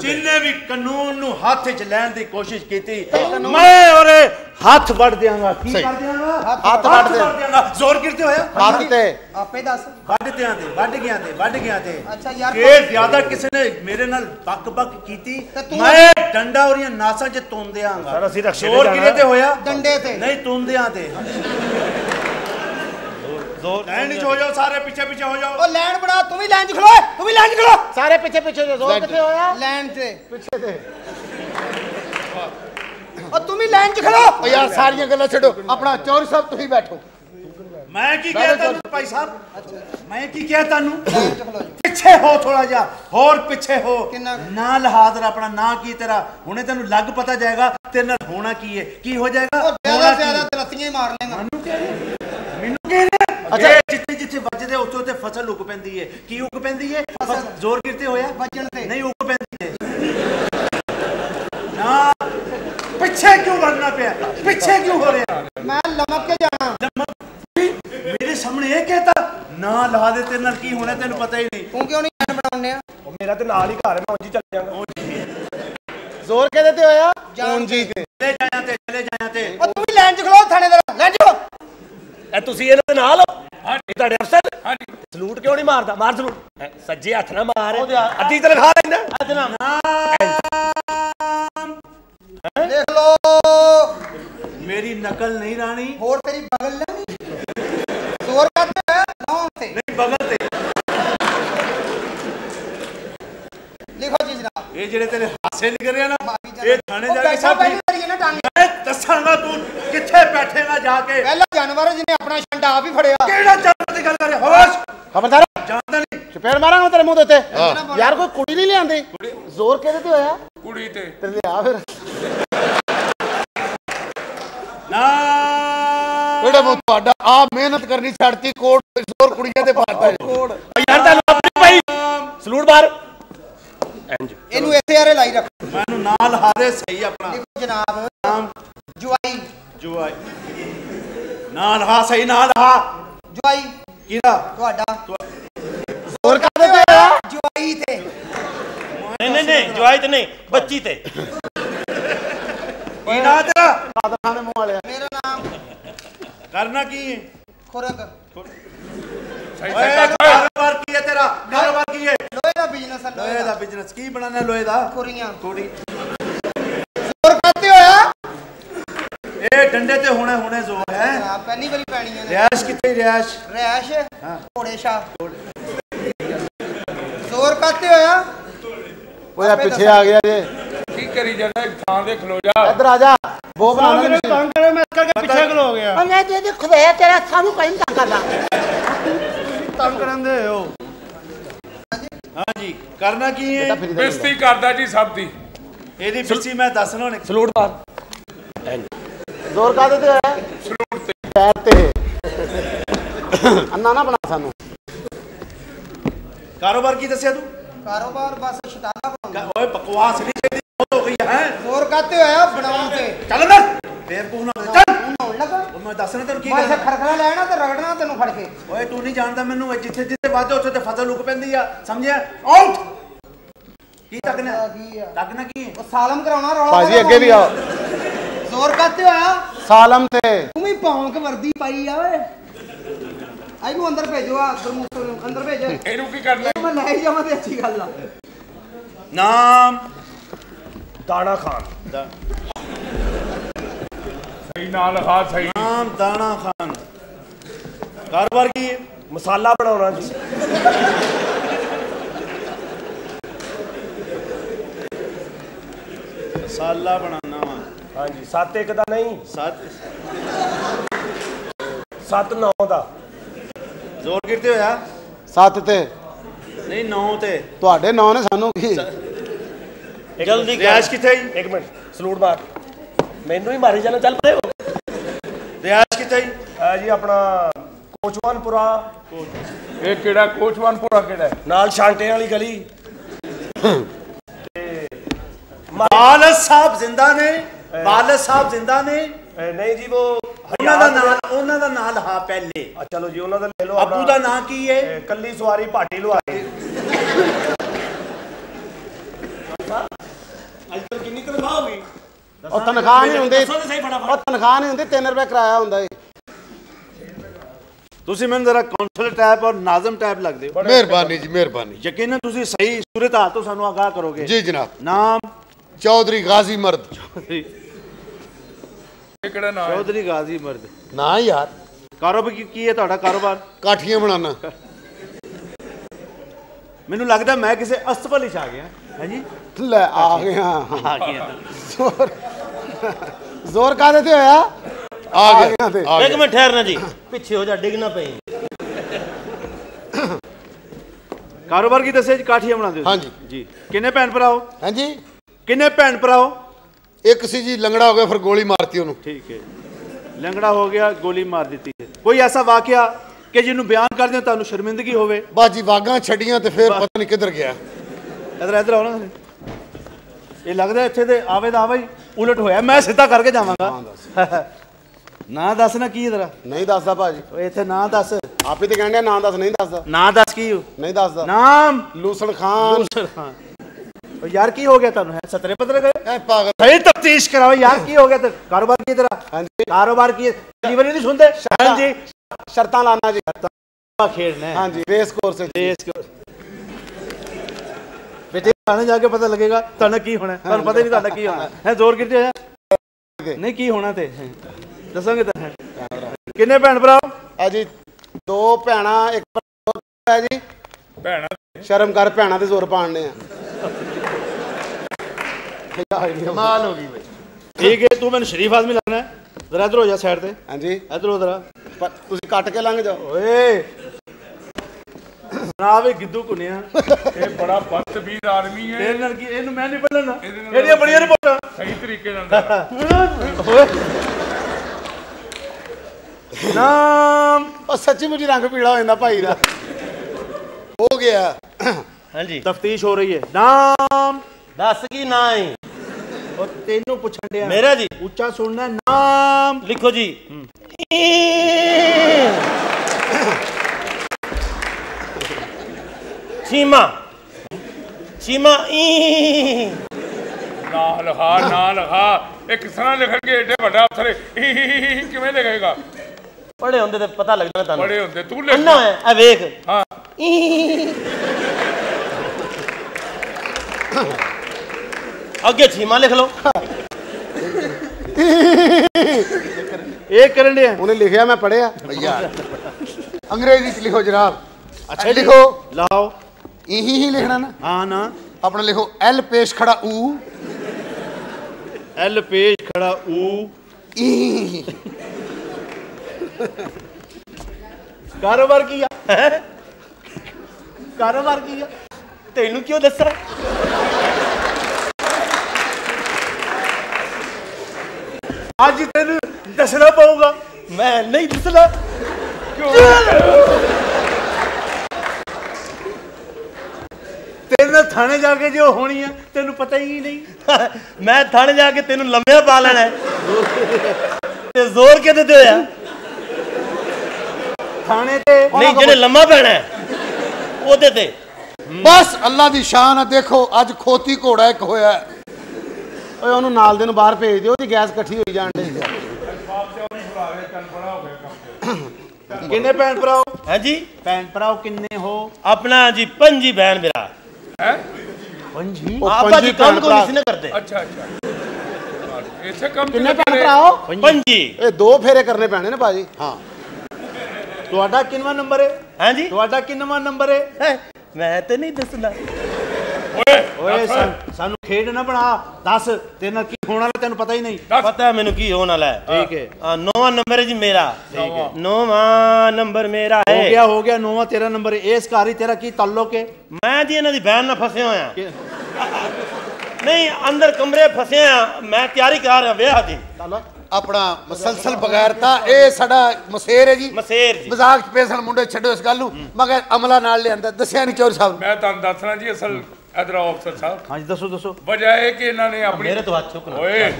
ਜਿੰਨੇ ਵੀ ਕਾਨੂੰਨ ਨੂੰ ਹੱਥ 'ਚ ਲੈਣ ਦੀ ਕੋਸ਼ਿਸ਼ ਕੀਤੀ ਮੈਂ ਔਰੇ ਹੱਥ ਵੱਢ ਦਿਆਂਗਾ। ਕੀ। ਕਰ ਦਿਆਂਗਾ? ਹੱਥ ਵੱਢ। ਦਿਆਂਗਾ। ਜ਼ੋਰ ਕਿਰਤੇ ਹੋਇਆ? ਹੱਥ ਤੇ। ਆਪੇ ਦੱਸ। ਵੱਢ ਦਿਆਂ ਤੇ ਵੱਢ ਗਿਆ ਤੇ ਵੱਢ ਗਿਆ ਤੇ ਅੱਛਾ ਯਾਰ ਕਿ ਜ਼ਿਆਦਾ ਕਿਸੇ ਨੇ ਮੇਰੇ ਨਾਲ ਬੱਕ ਬੱਕ ਕੀਤੀ ਮੈਂ ਡੰਡਾ ਉਹਦੀਆਂ ਨਾਸਾਂ 'ਚ ਤੁੰਨ ਦਿਆਂਗਾ। ਸਰ, ਅਸੀਂ ਤੇ ਜ਼ੋਰ ਜਾਣਾ। ਕਿਹਦੇ ਤੇ ਹੋਇਆ? ਡੰਡੇ ਤੇ। ਨਹੀਂ ਤੁੰਦਿਆਂ ਤੇ ਜ਼ੋਰ ਲਾਈਨ 'ਚ ਹੋ ਜਾਓ ਸਾਰੇ ਪਿੱਛੇ ਪਿੱਛੇ ਹੋ ਜਾਓ। ਉਹ ਲੈਂਡ ਬਣਾ ਤੂੰ ਵੀ ਲਾਈਨ 'ਚ ਖਲੋ ਤੂੰ ਵੀ ਲਾਈਨ 'ਚ ਖਲੋ। ਸਾਰੇ ਪਿੱਛੇ ਪਿੱਛੇ ਜੋ ਜ਼ੋਰ ਕਿੱਥੇ ਹੋਇਆ? ਲਾਈਨ ਤੇ ਪਿੱਛੇ ਤੇ। ਉਹ ਤੂੰ ਵੀ ਲਾਈਨ 'ਚ ਖਲੋ। ਉਹ ਯਾਰ ਸਾਰੀਆਂ ਗੱਲਾਂ ਛੱਡੋ। ਆਪਣਾ ਚੌਰੀ ਸਾਹਿਬ ਤੁਸੀਂ ਬੈਠੋ। ਮੈਂ ਕੀ ਕਿਹਾ ਤੁਹਾਨੂੰ ਭਾਈ ਸਾਹਿਬ? ਮੈਂ ਕੀ ਕਿਹਾ ਤੁਹਾਨੂੰ? ਲਾਈਨ ਪਿੱਛੇ ਹੋ ਥੋੜਾ ਜਿਹਾ ਹੋਰ ਪਿੱਛੇ ਹੋ? ਨਾ ਲਹਾਦਰ ਆਪਣਾ ਨਾ ਕੀ ਤੇਰਾ। ਹੁਣੇ ਤੈਨੂੰ ਲੱਗ ਪਤਾ ਜਾਏਗਾ ਤੇਰੇ ਨਾਲ ਹੋਣਾ ਕੀ ਹੈ ਕੀ ਹੋ ਜਾਏਗਾ? ਜ਼ਿਆਦਾ ਜ਼ਿਆਦਾ ਹੈ? ਤੇ ਰੱਤੀਆਂ ਹੀ ਮਾਰ ਲੇਗਾ ਮੈਨੂੰ ਕਹਿ ਰਿਹਾ ਅੱਛਾ। ਜਿੱਥੇ ਜਿੱਥੇ ਵੱਜਦੇ ਉੱਥੇ ਉੱਥੇ ਫਸਲ ਉੱਗ ਪੈਂਦੀ ਹੈ ਕੀ ਉੱਗ ਪੈਂਦੀ ਹੈ ਫਸਲ। ਜ਼ੋਰ ਕਿਰਤੇ ਹੋਇਆ? ਵੱਜਣ ਤੇ। ਨਹੀਂ ਉੱਗ ਪੈਂਦੀ ਹੈ ਨਾ। ਪਿੱਛੇ ਕਿਉਂ ਵੜਨਾ ਪਿਆ? ਪਿੱਛੇ ਕਿਉਂ ਹੋ ਰਿਹਾ? ਮੈਂ ਲਮਕ ਕੇ ਜਾਣਾ। ਮੇਰੇ ਸਾਹਮਣੇ ਇਹ ਕਹਿਤਾ ਨਾ ਲਾ ਦੇ ਤੇਰੇ ਨਾਲ ਕੀ ਹੋਣਾ ਤੈਨੂੰ ਪਤਾ ਹੀ ਨਹੀਂ। ਤੂੰ ਕਿਉਂ ਨਹੀਂ ਲਾਈਨ ਬਣਾਉਂਦੇ ਆ? ਉਹ ਮੇਰਾ ਤੇ ਨਾਲ ਹੀ ਘਰ ਹੈ ਮੈਂ ਉਂਝ ਹੀ ਚੱਲ ਜਾਵਾਂਗਾ ਜ਼ੋਰ ਕਿਹਦੇ ਤੇ ਹੋਇਆ? ਜਾਣ ਜੀ ਤੇ। ਚਲੇ ਜਾਇਆ ਤੇ ਚਲੇ ਜਾਇਆ ਤੇ। ਉਹ ਤੂੰ ਵੀ ਲਾਈਨ 'ਚ ਖਲੋ ਥਾਣੇਦਾਰ ਲਾਈਨ 'ਚ ਖਲੋ। ਇਹ ਤੁਸੀਂ ਇਹਦੇ ਨਾਲ ਹਾਂਜੀ। ਤੁਹਾਡੇ ਅਫਸਰ? ਹਾਂਜੀ। ਸਲੂਟ ਕਿਉਂ ਨਹੀਂ ਮਾਰਦਾ? ਮਾਰ ਸਲੂਟ। ਸੱਜੇ ਹੱਥ ਨਾਲ ਮਾਰ। ਅੱਧੀ ਤੇ ਲਿਖਾ ਲੈਂਦਾ। ਦੇਖ ਲੋ ਮੇਰੀ ਨਕਲ ਨਹੀਂ ਰਾਣੀ। ਹੋਰ ਤੇਰੀ ਬਗਲ ਨਹੀਂ। ਜ਼ੋਰ ਕਰਦੇ ਹੈ ਤੇ ਨਹੀਂ ਬਗਲ ਤੇ। ਇਹ ਥਾਣੇ ਉਹ ਜਾ ਕੇ ਬੈਠਾ ਸਭ ਪਹਿਲੀ ਠੀਕ ਵਾਰੀ ਇਹਨਾਂ ਟੰਗ। ਮੈਂ ਦੱਸਾਂਗਾ ਤੂੰ ਕਿੱਥੇ ਬੈਠੇਗਾ ਜਾ ਕੇ। ਪਹਿਲਾ ਜਾਨਵਰ ਜਿਹਨੇ ਆਪਣਾ ਛੰਡਾ ਆਪ ਹੀ ਫੜਿਆ। ਕਿਹੜਾ ਜਾਨਵਰ ਦੀ ਗੱਲ ਕਰ ਰਿਹਾ? ਹੋਸ਼। ਖਬਰਦਾਰ ਜਾਣਦਾ ਨਹੀਂ। ਚਪੇੜ ਮਾਰਾਂਗਾ ਤੇਰੇ ਮੂੰਹ ਦੇ ਉੱਤੇ। ਯਾਰ ਕੋਈ ਕੁੜੀ ਨਹੀਂ ਲਿਆਂਦੀ। ਜ਼ੋਰ ਕਿਹਦੇ ਤੇ ਹੋਇਆ? ਕੁੜੀ ਤੇ। ਤੇ ਲਿਆ ਫਿਰ। ਨਾ। ਬੇਟਾ ਮੋ ਤੁਹਾਡਾ? ਆ ਮਿਹਨਤ ਕਰਨੀ ਛੱਡਤੀ ਕੋਟ ਜ਼ੋਰ ਕੁੜੀਆਂ ਤੇ ਪਾਤਾ ਕੋਟ ਯਾਰ ਤੁਹਾਨੂੰ ਆਪਣੀ ਭਾਈ। ਸਲੂਟ ਬਾਹਰ। ਇੰਜ ਇਹਨੂੰ ਇੱਥੇ ਆਰੇ ਲਾਈ ਰੱਖ। ਮੈਨੂੰ ਨਾਲ ਹਾਰੇ ਸਹੀ ਆਪਣਾ। ਦੇਖੋ ਜਨਾਬ ਜੁਆਈ। ਜੁਆਈ। ਨਾਲ ਹਾ ਸਹੀ ਨਾਲ ਹਾ। ਜੁਆਈ। ਕਿਹਦਾ? ਤੁਹਾਡਾ। ਜ਼ੋਰ ਕਾਹਦੇ ਤੇ ਜੁਆਈ ਤੇ। ਨਹੀਂ ਨਹੀਂ ਨਹੀਂ ਜਵਾਈ ਤੇ ਨਹੀਂ ਬੱਚੀ ਤੇ। ਕੀ ਨਾਂ ਤੇਰਾ? ਕਾਦਰ ਖਾਨੇ ਮੂੰਹ ਵਾਲਿਆ ਮੇਰਾ ਨਾਮ ਕਰਨਾ ਕੀ ਹੈ? ਖੁਰਕ। ਸਹੀ ਓਏ ਸਹੀ ਕਾਰੋਬਾਰ ਕੀ ਹੈ ਤੇਰਾ ਕਾਰੋਬਾਰ ਕੀ ਹੈ ਲੋਹੇ ਦਾ ਬਿਜ਼ਨਸ ਹੈ ਲੋਹੇ ਦਾ ਬਿਜ਼ਨਸ ਕੀ ਖੁਰੀਆਂ ਕੁੜੀ। ਜ਼ੋਰ ਕਾਤੇ ਹੋਇਆ? ਇਹ ਡੰਡੇ ਤੇ ਹੁਣੇ ਹੁਣੇ ਜ਼ੋਰ ਹੈ। ਜਨਾਬ ਪਹਿਲੀ ਵਾਰੀ ਪੈਣੀਆਂ ਨੇ ਰਿਆਸ਼ ਕਿੱਥੇ ਰਿਆਸ਼? ਰੈਸ਼ ਘੋੜੇ ਸ਼ਾ। ਜ਼ੋਰ ਕਾਤੇ ਹੋਇਆ? ਓਏ ਆ ਪਿੱਛੇ ਆ ਗਿਆ ਜੇ। ਕੀ ਕਰੀ ਜਾਂਦਾ? ਥਾਂ ਦੇ ਖਲੋ ਜਾ। ਇੱਧਰ ਆ ਜਾ। ਬੋ ਬਣਾਣਾ ਨਹੀਂ ਤੰਗ ਕਰੇ ਮੈਂ ਕਰਕੇ ਪਿੱਛੇ ਖਲੋ ਗਿਆ। ਮੈਂ ਦੇ ਦੇ ਖੁਦਾ ਤੇਰਾ ਸਾਨੂੰ ਕੋਈ ਨਹੀਂ ਕਰਦਾ। ਤੰਗ ਕਰਨ ਦੇ ਹੋ। ਹਾਂਜੀ ਕਰਨਾ ਕੀ ਹੈ? ਬੇਇੱਜ਼ਤੀ ਕਰਦਾ ਜੀ ਸਭ ਦੀ। ਇਹਦੀ ਪਿੱਛੀ ਮੈਂ ਦੱਸਣਾ ਹੁਣ ਸਲੂਟ ਬਾਹਰ ਜ਼ੋਰ ਕਾਹਦੇ ਤੇ ਹੋਇਆ ਸਲੂਟ ਤੇ। ਪੈਰ ਤੇ। ਅੰਨਾ ਨਾ ਬਣਾ ਸਾਨੂੰ। ਕਾਰੋਬਾਰ ਕੀ ਦੱਸਿਆ ਤੂੰ? ਕਾਰੋਬਾਰ ਬਸ ਛਟਾਲਾ ਬਣਾਉਂਦਾ ਓਏ ਬਕਵਾਸ ਨਹੀਂ ਚਾਹੀਦੀ ਬਹੁਤ ਹੋ ਗਈ ਹੈ ਜ਼ੋਰ ਕਾਤੇ ਹੋਇਆ ਬਣਾਉਣ ਤੇ? ਚੱਲ ਅੰਦਰ ਬੇਵਕੂਫ ਨਾ ਚੱਲ। ਹੁਣ ਲੱਗਾ। ਉਹ ਮੈਂ ਦੱਸਣਾ ਤੈਨੂੰ ਕੀ ਮੈਂ ਇੱਥੇ ਖਰਖਰਾ ਲੈਣਾ ਤੇ ਰਗੜਨਾ ਤੈਨੂੰ ਫੜ ਕੇ। ਓਏ ਤੂੰ ਨਹੀਂ ਜਾਣਦਾ ਮੈਨੂੰ ਇਹ ਜਿੱਥੇ ਜਿੱਥੇ ਵਾਦੇ ਉੱਥੇ ਤੇ ਫਸਲ ਲੁਕ ਪੈਂਦੀ ਆ ਸਮਝਿਆ? ਆਊਟ ਕੀ ਤੱਕਣਾ? ਕੀ ਆ? ਤੱਕਣਾ ਕੀ? ਹੈ ਉਹ ਸਾਲਮ ਕਰਾਉਣਾ ਰੌਲਾ ਭਾਜੀ ਅੱਗੇ ਵੀ ਆਓ। ਜ਼ੋਰ ਕਾਤੇ ਹੋਇਆ? ਸਾਲਮ ਤੇ। ਤੂੰ ਵੀ ਭੌਂਕ ਵਰਦੀ ਪਾਈ ਆ ਓਏ। ਆਈ ਨੂੰ ਅੰਦਰ ਭੇਜੋ ਆ ਗੁਰਮੁਖ ਨੂੰ ਅੰਦਰ ਭੇਜ। ਇਹਨੂੰ ਕੀ ਕਰਨਾ? ਮੈਂ ਲੈ ਹੀ ਜਾਵਾਂ ਤੇ ਅੱਛੀ ਗੱਲ ਆ। ਨਾਮ। ਦਾਣਾ ਖਾਨ। ਸਹੀ ਨਾਲ ਲਿਖਾ ਸਹੀ ਨਾਮ ਦਾਣਾ ਖਾਨ। ਕਾਰੋਬਾਰ ਕੀ ਹੈ ਮਸਾਲਾ ਬਣਾਉਣਾ ਜੀ। ਮਸਾਲਾ ਬਣਾਉਣਾ ਵਾ। ਹਾਂਜੀ 7 1 ਦਾ ਨਹੀਂ। ਸੱਤ। 7 9 ਦਾ। ਜ਼ੋਰ ਕਿਰਤੇ ਹੋਇਆ? ਸੱਤ ਤੇ। ਨਹੀਂ 9 ਤੇ। ਤੁਹਾਡੇ ਨਾਂ ਨੇ ਸਾਨੂੰ ਕੀ? ਜਲਦੀ। ਰਿਆਸ਼ ਕਿੱਥੇ ਹੈ ਇੱਕ ਮਿੰਟ ਸਲੂਟ ਮਾਰ ਮੈਨੂੰ ਹੀ ਮਾਰੀ ਜਾਣਾ ਚੱਲ ਪਰੇ ਹੋ। ਰਿਆਸ਼ ਕਿੱਥੇ ਹੈ ਆ ਜੀ ਆਪਣਾ ਕੋਚਵਾਨਪੁਰਾ। ਇਹ ਕਿਹੜਾ ਕੋਚਵਾਨਪੁਰਾ ਕਿਹੜਾ? ਨਾਲ ਸ਼ਾਂਟੇ ਵਾਲੀ ਗਲੀ। ਵਾਲਦ ਸਾਹਿਬ ਜ਼ਿੰਦਾ ਨੇ ਵਾਲਦ ਸਾਹਿਬ ਜ਼ਿੰਦਾ ਨੇ। ਨਹੀਂ ਜੀ ਉਹ ਉਹਨਾਂ ਦਾ ਨਾਮ ਉਹਨਾਂ ਦਾ ਨਾਮ ਹਾਂ ਪਹਿਲੇ। ਆ ਚਲੋ ਜੀ ਉਹਨਾਂ ਦਾ ਲੈ ਲਓ ਅੱਬੂ ਦਾ ਨਾਂ ਕੀ ਹੈ ਕੱਲੀ ਸਵਾਰੀ ਭਾਟੀ ਲੁਹਾਰੀ ਅੱਜ ਕੱਲ ਕਿੰਨੀ ਤਨਖਾਹ ਹੋ ਗਈ? ਉਹ ਤਨਖਾਹ ਨਹੀਂ ਹੁੰਦੀ। ਉਹ ਤਨਖਾਹ ਨਹੀਂ ਹੁੰਦੀ 3 ਰੁਪਏ ਕਿਰਾਇਆ ਹੁੰਦਾ ਏ ਤੁਸੀਂ ਮੈਨੂੰ ਜ਼ਰਾ ਕਾਉਂਸਲਰ ਟਾਈਪ ਔਰ ਨਾਜ਼ਮ ਟਾਈਪ ਲੱਗਦੇ ਹੋ। ਮਿਹਰਬਾਨੀ ਜੀ ਮਿਹਰਬਾਨੀ। ਯਕੀਨਨ ਤੁਸੀਂ ਸਹੀ ਸੂਰਤ ਹਾਲ ਤੋਂ ਸਾਨੂੰ ਆਗਾਹ ਕਰੋਗੇ। ਜੀ ਜਨਾਬ। ਨਾਮ? ਚੌਧਰੀ ਗਾਜ਼ੀ ਮਰਦ। ਕਿਹੜਾ ਚੌਧਰੀ ਗਾਜ਼ੀ ਮਰਦ। ਨਾ ਯਾਰ। ਕਾਰੋਬਾਰ ਕੀ- ਕੀ ਹੈ ਤੁਹਾਡਾ ਕਾਰੋਬਾਰ? ਕਾਠੀਆਂ ਬਣਾਉਣਾ। ਮੈਨੂੰ ਲੱਗਦਾ ਮੈਂ ਕਿਸੇ ਅਸਤਫਲ ਵਿੱਚ ਆ ਗਿਆ। ਹੈ ਜੀ ਲੈ ਆ ਗਿਆ ਆ ਗਿਆ ਜ਼ੋਰ ਜ਼ੋਰ ਕਾਹਦੇ ਤੇ ਹੋਇਆ? ਆ ਗਿਆ ਤੇ। ਇੱਕ ਮਿੰਟ ਠਹਿਰਨਾ ਜੀ। ਪਿੱਛੇ ਹੋ ਜਾ ਡਿੱਗ ਨਾ ਪਈ। ਕਾਰੋਬਾਰ ਕੀ ਦੱਸਿਆ ਜੀ? ਕਾਠੀਆਂ ਬਣਾਉਂਦੇ ਹੋ ਹਾਂਜੀ। ਜੀ। ਕਿੰਨੇ ਭੈਣ ਭਰਾ ਹੋ? ਹਾਂਜੀ। ਕਿੰਨੇ ਭੈਣ ਭਰਾ ਹੋ? ਇੱਕ ਸੀ ਜੀ ਲੰਗੜਾ ਹੋ ਗਿਆ ਫਿਰ ਗੋਲੀ ਮਾਰਤੀ ਉਹਨੂੰ। ਠੀਕ ਹੈ ਲੰਗੜਾ ਹੋ ਗਿਆ ਗੋਲੀ ਮਾਰ ਦਿੱਤੀ ਹੈ। ਕੋਈ ਐਸਾ ਵਾਕਿਆ ਕਿ ਜਿਹਨੂੰ ਬਿਆਨ ਕਰਦੇ ਹੋ ਤੁਹਾਨੂੰ ਸ਼ਰਮਿੰਦਗੀ ਹੋਵੇ? ਬਾਜੀ ਵਾਗਾਂ ਛੱਡੀਆਂ ਤੇ ਫਿਰ ਪਤਾ ਨਹੀਂ ਕਿੱਧਰ ਗਿਆ। ਇਧਰ ਇਧਰ ਆਓ ਨਾ ਇਹ ਲੱਗਦਾ ਇੱਥੇ ਤੇ ਆਵੇ ਦਾ ਆਵੇ ਉਲਟ ਹੋਇਆ। ਮੈਂ ਸਿੱਧਾ ਕਰਕੇ ਜਾਵਾਂਗਾ। ਨਾ ਦੱਸ। (laughs) ਨਾ ਕੀ ਇਧਰ ਨਹੀਂ ਦੱਸਦਾ ਭਾਜੀ। ਇੱਥੇ ਨਾ ਦੱਸ। ਆਪ ਤੇ ਕਹਿੰਦੇ ਨਾਂ ਦੱਸ ਨਹੀਂ ਦੱਸਦਾ। ਨਾ ਦੱਸ ਕੀ ਨਹੀਂ ਦੱਸਦਾ। ਨਾਮ! ਲੂਸਣ ਖਾਨ। ਉਹ ਯਾਰ ਕੀ ਹੋ ਗਿਆ ਤੁਹਾਨੂੰ? ਹੈ ਸਤਰੇ ਪਤਰੇ ਗਏ? ਐ ਪਾਗਲ। ਸਹੀ ਤਫਤੀਸ਼ ਕਰਾਓ ਯਾਰ ਕੀ ਹੋ ਗਿਆ ਤੇ ਕਾਰੋਬਾਰ ਕੀ ਤੇਰਾ? ਹਾਂਜੀ। ਕਾਰੋਬਾਰ ਕੀ ਲੀਵਰ ਨਹੀਂ ਸੁਣਦੇ। ਹਾਂਜੀ। ਸ਼ਰਤਾਂ ਲਾਣਾ ਜੀ। ਆ ਖੇਡਣਾ ਹਾਂਜੀ ਰੇਸ ਕੋਰਸ ਵਿੱਚ ਦੇਸ਼ ਕੋ ਬੇਟੇ ਥਾਣੇ ਜਾ ਕੇ ਪਤਾ ਲੱਗੇਗਾ ਤੁਹਾਡਾ ਕੀ ਹੋਣਾ। ਤੁਹਾਨੂੰ ਪਤਾ ਹੀ ਨਹੀਂ ਤੁਹਾਡਾ ਕੀ ਹੋਣਾ ਹੈ। ਜ਼ੋਰ ਕਿੱਥੇ ਹੋਇਆ ਨਹੀਂ ਕੀ ਹੋਣਾ ਤੇ? ਦੱਸੋਗੇ ਤਾਂ ਕਿੰਨੇ ਭੈਣ ਭਰਾ? ਆ ਜੀ ਦੋ ਭੈਣਾਂ ਇੱਕ ਭਰਾ ਹੈ ਜੀ। ਭੈਣਾ ਸ਼ਰਮ ਕਰ ਭੈਣਾਂ ਤੇ ਜ਼ੋਰ ਪਾਣਨੇ ਆ। ਕਮਾਲ ਹੋ ਗਈ ਬਈ। ਠੀਕ ਹੈ ਤੂੰ ਮੈਨੂੰ ਸ਼ਰੀਫ ਆਦਮੀ ਲੱਗਣਾ ਹੈ। ਜ਼ਰਾ ਇਧਰ ਹੋ ਜਾ ਸਾਈਡ ਤੇ। ਹਾਂਜੀ। ਇਧਰ ਹੋ ਜ਼ਰਾ। ਤੁਸੀਂ ਕੱਟ ਕੇ ਲੰਘ ਜਾਓ। ਓਏ। ਨਾ ਵੇ ਗਿੱਦੂ ਕੁਨਿਆ ਇਹ ਬੜਾ ਬਦਤਮੀਜ਼ ਆਦਮੀ ਹੈ। ਤੇਰੇ ਨਾਲ ਕੀ ਇਹਨੂੰ ਮੈਂ ਨਹੀਂ ਬੋਲਣਾ ਇਹਦੀਆਂ ਬੜੀਆਂ ਰਿਪੋਰਟਾਂ। ਸਹੀ ਤਰੀਕੇ ਨਾਲ ਨਾਮ। ਉਹ ਸੱਚੀ ਮੁੱਚੀ ਰੰਗ ਪੀਲਾ ਹੋ ਜਾਂਦਾ ਭਾਈ ਦਾ। ਹੋ ਗਿਆ। ਹਾਂਜੀ। ਤਫਤੀਸ਼ ਹੋ ਰਹੀ ਹੈ। ਨਾਮ। ਦੱਸ ਕੀ ਨਾ ਹੈ? ਉਹ ਤੈਨੂੰ ਪੁੱਛਣ ਡਿਆ। ਮੇਰਾ ਜੀ। ਉੱਚਾ ਸੁਣਨਾ ਨਾਮ। ਲਿਖੋ ਜੀ। ਚੀਮਾ ਚੀਮਾ ਈ ਨਾ ਲਖਾ ਨਾ ਲਖਾ ਇਹ ਕਿਸ ਤਰ੍ਹਾਂ ਲਿਖਣਗੇ ਏਡੇ ਵੱਡਾ ਅਫਸਰ ਕਿਵੇਂ ਲਿਖੇਗਾ? ਪੜੇ ਹੁੰਦੇ ਤੇ ਪਤਾ ਲੱਗ ਜਾਣਾ ਤੁਹਾਨੂੰ। ਬੜੇ ਹੁੰਦੇ ਤੂੰ ਲਿਖ। ਹੈ ਆ ਵੇਖ। ਹਾਂ। ਅੱਗੇ ਚੀਮਾ ਲਿਖ ਲਓ। ਇਹ ਕਰਨ ਡਿਆ। ਉਹਨੇ ਲਿਖਿਆ ਮੈਂ ਪੜਿਆ ਭਈਆ। ਅੰਗਰੇਜ਼ੀ ਚ ਲਿਖੋ ਜਨਾਬ। ਅੱਛਾ ਲਿਖੋ। ਲਾਓ। ਇਹੀ ਹੀ ਲਿਖਣਾ ਨਾ। ਹਾਂ ਨਾ। ਆਪਣਾ ਲਿਖੋ ਐਲ ਪੇਸ਼ ਖੜਾ ਊ। ਐਲ ਪੇਜ ਖੜਾ ਊ। ਈ। ਕਾਰੋਬਾਰ ਕੀ ਆ? ਕਾਰੋਬਾਰ ਕੀ ਆ? ਤੈਨੂੰ ਕਿਉਂ ਦੱਸਾਂ? ਅੱਜ ਤੈਨੂੰ ਦੱਸਣਾ ਪਊਗਾ। ਮੈਂ ਨਹੀਂ ਦੱਸਣਾ। ਤੇਰੇ ਨਾਲ ਥਾਣੇ ਜਾ ਕੇ ਜੋ ਹੋਣੀ ਆ ਤੈਨੂੰ ਪਤਾ ਹੀ ਨਹੀਂ। ਮੈਂ ਥਾਣੇ ਜਾ ਕੇ ਤੈਨੂੰ ਲੰਮਿਆ ਪਾ ਲੈਣਾ। ਤੇ ਜ਼ੋਰ ਕਿਤੇ ਤੇ ਹੋਇਆ? ਥਾਣੇ ਤੇ। ਨਹੀਂ ਜਿਹੜੇ ਲੰਮਾ ਪੈਣਾ ਹੈ, ਉਹਦੇ ਤੇ। ਬਸ ਅੱਲਾ ਦੀ ਸ਼ਾਨ ਆ ਦੇਖੋ ਅੱਜ ਖੋਤੀ ਘੋੜਾ ਇੱਕ ਹੋਇਆ। ਓਏ ਉਹਨੂੰ ਨਾਲ ਦੇ ਨੂੰ ਬਾਹਰ ਭੇਜ ਦਿਓ ਉਹਦੀ ਗੈਸ ਇਕੱਠੀ ਹੋਈ ਜਾਣ ਡਈ ਕਿੰਨੇ ਭੈਣ ਭਰਾਓ? ਹਾਂਜੀ ਭੈਣ ਭਰਾਓ ਕਿੰਨੇ ਹੋ? ਆਪਣਾ ਜੀ ਪੰਜੀ ਭੈਣ ਮੇਰਾ ਹੈ ਪੰਜੀ ਆਪਾ ਜੀ ਕੰਮ ਕੋਈ ਨਹੀਂ ਨਾ ਕਰਦੇ ਅੱਛਾ ਅੱਛਾ ਇੱਥੇ ਕੰਮ ਕਿੰਨੇ ਕਿਵੇਂ ਭੈਣ ਕਰੇ? ਭਰਾਓ ਪੰਜੀ ਇਹ ਦੋ ਫੇਰੇ ਕਰਨੇ ਪੈਣੇ ਨੇ ਬਾਜੀ ਹਾਂ ਤੁਹਾਡਾ ਕਿੰਨਵਾਂ ਨੰਬਰ ਹੈ ਹਾਂਜੀ ਤੁਹਾਡਾ ਕਿੰਨਵਾਂ ਨੰਬਰ ਹੈ ਹੈਂ, ਮੈਂ ਤੇ ਨਹੀਂ ਦੱਸਣਾ ਓਏ ਸਾਨ- ਖੇਡ ਨਾ ਬਣਾ ਦੱਸ ਤੇਰੇ ਨਾਲ ਕੀ ਹੋਣ ਵਾਲਾ ਤੈਨੂੰ ਪਤਾ ਹੀ ਨਹੀਂ। ਪਤਾ ਹੈ ਮੈਨੂੰ ਕੀ ਹੋਣ ਵਾਲਾ ਹੈ। ਠੀਕ ਹੈ। ਆ ਨੌਵਾਂ ਨੰਬਰ ਹੈ ਜੀ ਮੇਰਾ। ਠੀਕ ਹੈ। ਨੌਵਾਂ ਨੰਬਰ ਮੇਰਾ ਹੋ। ਹੈ ਗਿਆ ਹੋ ਗਿਆ ਨੌਵਾਂ ਤੇਰਾ ਨੰਬਰ। ਇਸ ਘਰ ਹੀ ਤੇਰਾ ਕੀ ਤਾਲੁਕ ਹੈ? ਮੈਂ ਜੀ ਇਹਨਾਂ ਦੀ ਬਹਿਨ ਨਾਲ ਫਸਿਆ ਹੋਇਆ। ਨਹੀਂ ਅੰਦਰ ਕਮਰੇ ਫਸਿਆ ਆ ਮੈਂ ਤਿਆਰੀ ਕਰ ਰਿਹਾ ਵਿਆਹ ਦੀ। ਆਪਣਾ ਮਸਲਸਲ ਬਗੈਰਤਾ ਇਹ ਸਾਡਾ ਮਸੇਰ ਹੈ ਜੀ। ਮਸੇਰ ਜੀ। ਮਜ਼ਾਕ ਚ ਪੇਸਣ ਮੁੰਡੇ ਛੱਡੋ ਇਸ ਗੱਲ ਨੂੰ। ਮਗਰ ਅਮਲਾ ਨਾਲ ਲਿਆਂਦਾ। ਦੱਸਿਆ ਨਹੀਂ ਚੋਰ ਸਾਹਿਬ ਮੈਂ ਤੁਹਾਨੂੰ ਦੱਸਣਾ ਜੀ ਅਸਲ ਇਧਰ ਅਫਸਰ ਸਾਹਿਬ। ਹਾਂਜੀ ਦੱਸੋ ਦੱਸੋ। ਵਜ੍ਹਾ ਇਹ ਕਿ ਇਹਨਾਂ ਨੇ ਆਪਣੀ ਮੇਰੇ ਤੋਂ ਹੱਥ ਚੁੱਕਣਾ ਓਏ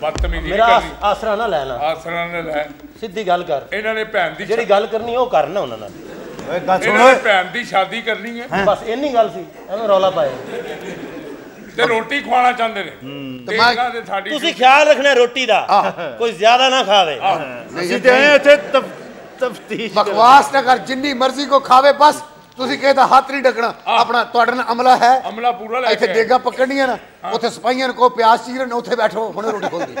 ਬਦਤਮੀਜ਼ੀ ਨਹੀਂ ਮੇਰਾ ਆਸਰਾ ਨਾ ਲੈਣਾ ਆਸਰਾ ਨੇ ਲੈ। ਸਿੱਧੀ ਗੱਲ ਕਰ। ਇਹਨਾਂ ਨੇ ਭੈਣ ਦੀ ਜਿਹੜੀ ਗੱਲ ਕਰਨੀ ਉਹ ਕਰਨਾ ਉਹਨਾਂ ਨਾਲ। ਓਏ ਗੱਲ ਸੁਣ ਇਹਨਾਂ ਨੇ ਓਏ। ਭੈਣ ਦੀ ਸ਼ਾਦੀ ਕਰਨੀ ਹੈ। ਬਸ ਇੰਨੀ ਗੱਲ ਸੀ। ਐਵੇਂ ਰੌਲਾ ਪਾਏ ਤੇ ਰੋਟੀ ਖਵਾਉਣਾ ਚਾਹੁੰਦੇ ਨੇ। ਤੁਸੀਂ ਖਿਆਲ ਰੱਖਣਾ ਰੋਟੀ ਦਾ। ਕੋਈ ਜ਼ਿਆਦਾ ਨਾ ਖਾਵੇ। ਅਸੀਂ ਤੇ ਆਏ ਇੱਥੇ ਤਫਤੀਸ਼ ਬਕਵਾਸ ਨਾ ਕਰ ਜਿੰਨੀ ਮਰਜ਼ੀ ਕੋ ਖਾਵੇ ਬਸ। ਤੁਸੀਂ ਕਹਿੰਦਾ ਹੱਥ ਨਹੀਂ ਡਕਣਾ। ਆਪਣਾ ਤੁਹਾਡੇ ਨਾਲ ਅਮਲਾ ਹੈ। ਅਮਲਾ ਪੂਰਾ ਲੈ ਇੱਥੇ ਕੇ ਦੇਗਾ ਪਕੜਨੀਆਂ ਨਾ। ਉੱਥੇ ਸਪਾਈਆਂ ਨੂੰ ਕੋ ਪਿਆਸ ਚੀਰਨ ਉੱਥੇ ਬੈਠੋ ਹੁਣੇ ਰੋਟੀ ਖੋਲਦੀ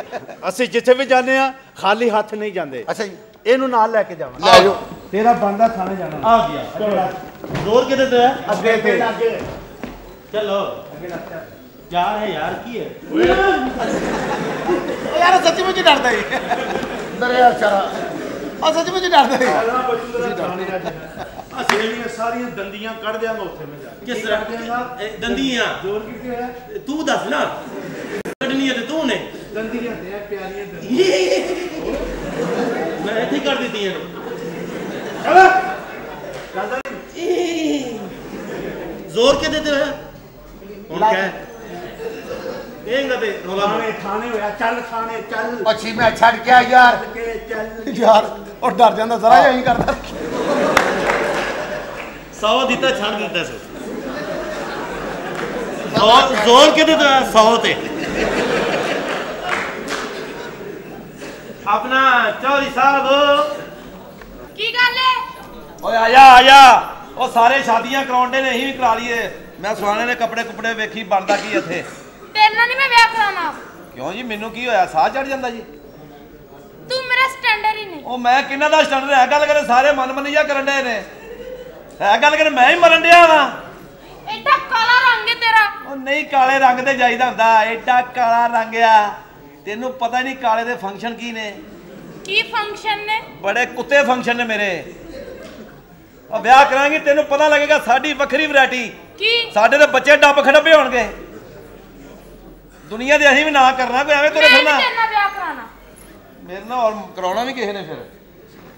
ਅਸੀਂ ਜਿੱਥੇ ਵੀ ਜਾਂਦੇ ਆ ਖਾਲੀ ਹੱਥ ਨਹੀਂ ਜਾਂਦੇ। ਅੱਛਾ ਜੀ। ਇਹਨੂੰ ਨਾਲ ਲੈ ਕੇ ਜਾਵਾਂ ਲੈ ਜਾਓ। ਤੇਰਾ ਬੰਦਾ ਥਾਣੇ ਜਾਣਾ। ਆ ਗਿਆ। ਜ਼ੋਰ ਕਿਤੇ ਤੇ ਅੱਗੇ ਤੇ। ਅੱਗੇ। ਚਲੋ। ਜਾ ਰਹੇ ਯਾਰ ਕੀ ਹੈ? ਯਾਰ। ਸੱਚੀ ਮੁੱਚ ਡਰਦਾ ਹੀ ਡਰਿਆ ਚਾਰਾ ਆ ਸੱਚੀ ਮੁੱਚ ਡਰਦਾ ਹੀ ਅਸੀਂ ਜਿਹੜੀਆਂ ਸਾਰੀਆਂ ਦੰਦੀਆਂ ਕੱਢ ਦਿਆਂਗਾ ਉੱਥੇ ਮੈਂ ਜਾ ਕੇ। ਕਿਸ ਤਰ੍ਹਾਂ? ਦੰਦੀਆਂ? ਜ਼ੋਰ ਕਿੱਥੇ ਹੋਇਆ ਤੂੰ ਦੱਸ ਨਾ। ਕੱਢਣੀ ਹੈ ਤੇ ਤੂੰ ਨੇ। ਦੰਦੀਆਂ ਤੇ ਪਿਆਰੀਆਂ ਦੰਦੀਆਂ। ਮੈਂ ਇੱਥੇ ਹੀ ਕਰ ਦਿੱਤੀਆਂ ਨੇ। ਚੱਲਦਾ ਨਹੀਂ। ਜ਼ੋਰ ਕਿਤੇ ਤੇ ਹੋਇਆ? ਹੁਣ ਕਹਿ। ਕਹੇਂਗਾ ਤੇ? ਰੌਲਾ ਥਾਣੇ ਥਾਣੇ ਹੋਇਆ। ਚੱਲ ਥਾਣੇ ਚੱਲ। ਅੱਛੀ ਮੈਂ ਛੱਡ ਕੇ ਆ ਯਾਰ। ਕੇ ਚੱਲ। ਯਾਰ ਉਹ ਡਰ ਜਾਂਦਾ ਜ਼ਰਾ ਹੀ ਕਰਦਾ। ਸੌ ਦਿੱਤਾ ਛੱਡ ਦਿੱਤਾ ਸੋ। ਜ਼ੋਰ ਜ਼ੋਰ ਕਿਤੇ ਤੇ ਹੋਇਆ? ਸੌ ਤੇ। ਆਪਣਾ ਚੌਧਰੀ ਸਾਹਿਬ। ਕੀ ਗੱਲ ਹੈ ਓਏ ਆ ਜਾ ਆ ਜਾ। ਉਹ ਸਾਰੇ ਸ਼ਾਦੀਆਂ ਕਰਾਉਂਦੇ ਨੇ ਅਸੀਂ ਵੀ ਕਰਾ ਲਈਏ। ਮੈਂ ਸੁਹਾਣੇ ਨੇ ਕੱਪੜੇ ਕੁਪੜੇ ਵੇਖੀ ਬਣਦਾ ਕੀ ਇੱਥੇ? ਤੇਰੇ ਨਾਲ ਨਹੀਂ ਮੈਂ ਵਿਆਹ ਕਰਾਉਣਾ। ਕਿਉਂ ਜੀ ਮੈਨੂੰ ਕੀ ਹੋਇਆ? ਸਾਹ ਚੜ ਜਾਂਦਾ ਜੀ। ਤੂੰ ਮੇਰਾ ਸਟੈਂਡਰ ਹੀ ਨਹੀਂ। ਉਹ ਮੈਂ ਕਿੰਨਾ ਦਾ ਸਟੈਂਡਰਡ ਹੈ? ਗੱਲ ਕਰੇ ਸਾਰੇ ਮਨ ਮਨੀਆ ਕਰਨ ਡਏ ਨੇ। ਹੈ ਗੱਲ ਕਰੇ ਮੈਂ ਹੀ ਮਰਨ ਡਿਆ ਵਾਂ। ਐਡਾ ਕਾਲਾ ਰੰਗ ਹੈ ਤੇਰਾ। ਉਹ ਨਹੀਂ ਕਾਲੇ ਰੰਗ ਤੇ ਜਾਈਦਾ ਹੁੰਦਾ। ਐਡਾ ਕਾਲਾ ਰੰਗ ਆ। ਤੈਨੂੰ ਪਤਾ ਨਹੀਂ ਕਾਲੇ ਦੇ ਫੰਕਸ਼ਨ ਕੀ ਨੇ। ਕੀ ਫੰਕਸ਼ਨ ਨੇ? ਬੜੇ ਕੁੱਤੇ ਫੰਕਸ਼ਨ ਨੇ ਮੇਰੇ। ਉਹ ਵਿਆਹ ਕਰਾਂਗੇ ਤੈਨੂੰ ਪਤਾ ਲੱਗੇਗਾ ਸਾਡੀ ਵੱਖਰੀ ਵੈਰਾਈਟੀ ਕੀ? ਸਾਡੇ ਤੇ ਬੱਚੇ ਡੱਬ ਖੜੱਬੇ ਹੋਣਗੇ। ਦੁਨੀਆ ਦੇ ਅਸੀਂ ਵੀ ਨਾ ਕਰਨਾ ਕੋਈ ਐਵੇਂ ਤੁਰੇ ਫਿਰਨਾ ਨੀ ਤੇਰੇ ਨਾਲ ਵਿਆਹ ਕਰਾਣਾ ਮੇਰੇ ਨਾਲ ਔਰ ਕਰਾਉਣਾ ਵੀ ਕਿਸੇ ਨੇ ਫਿਰ।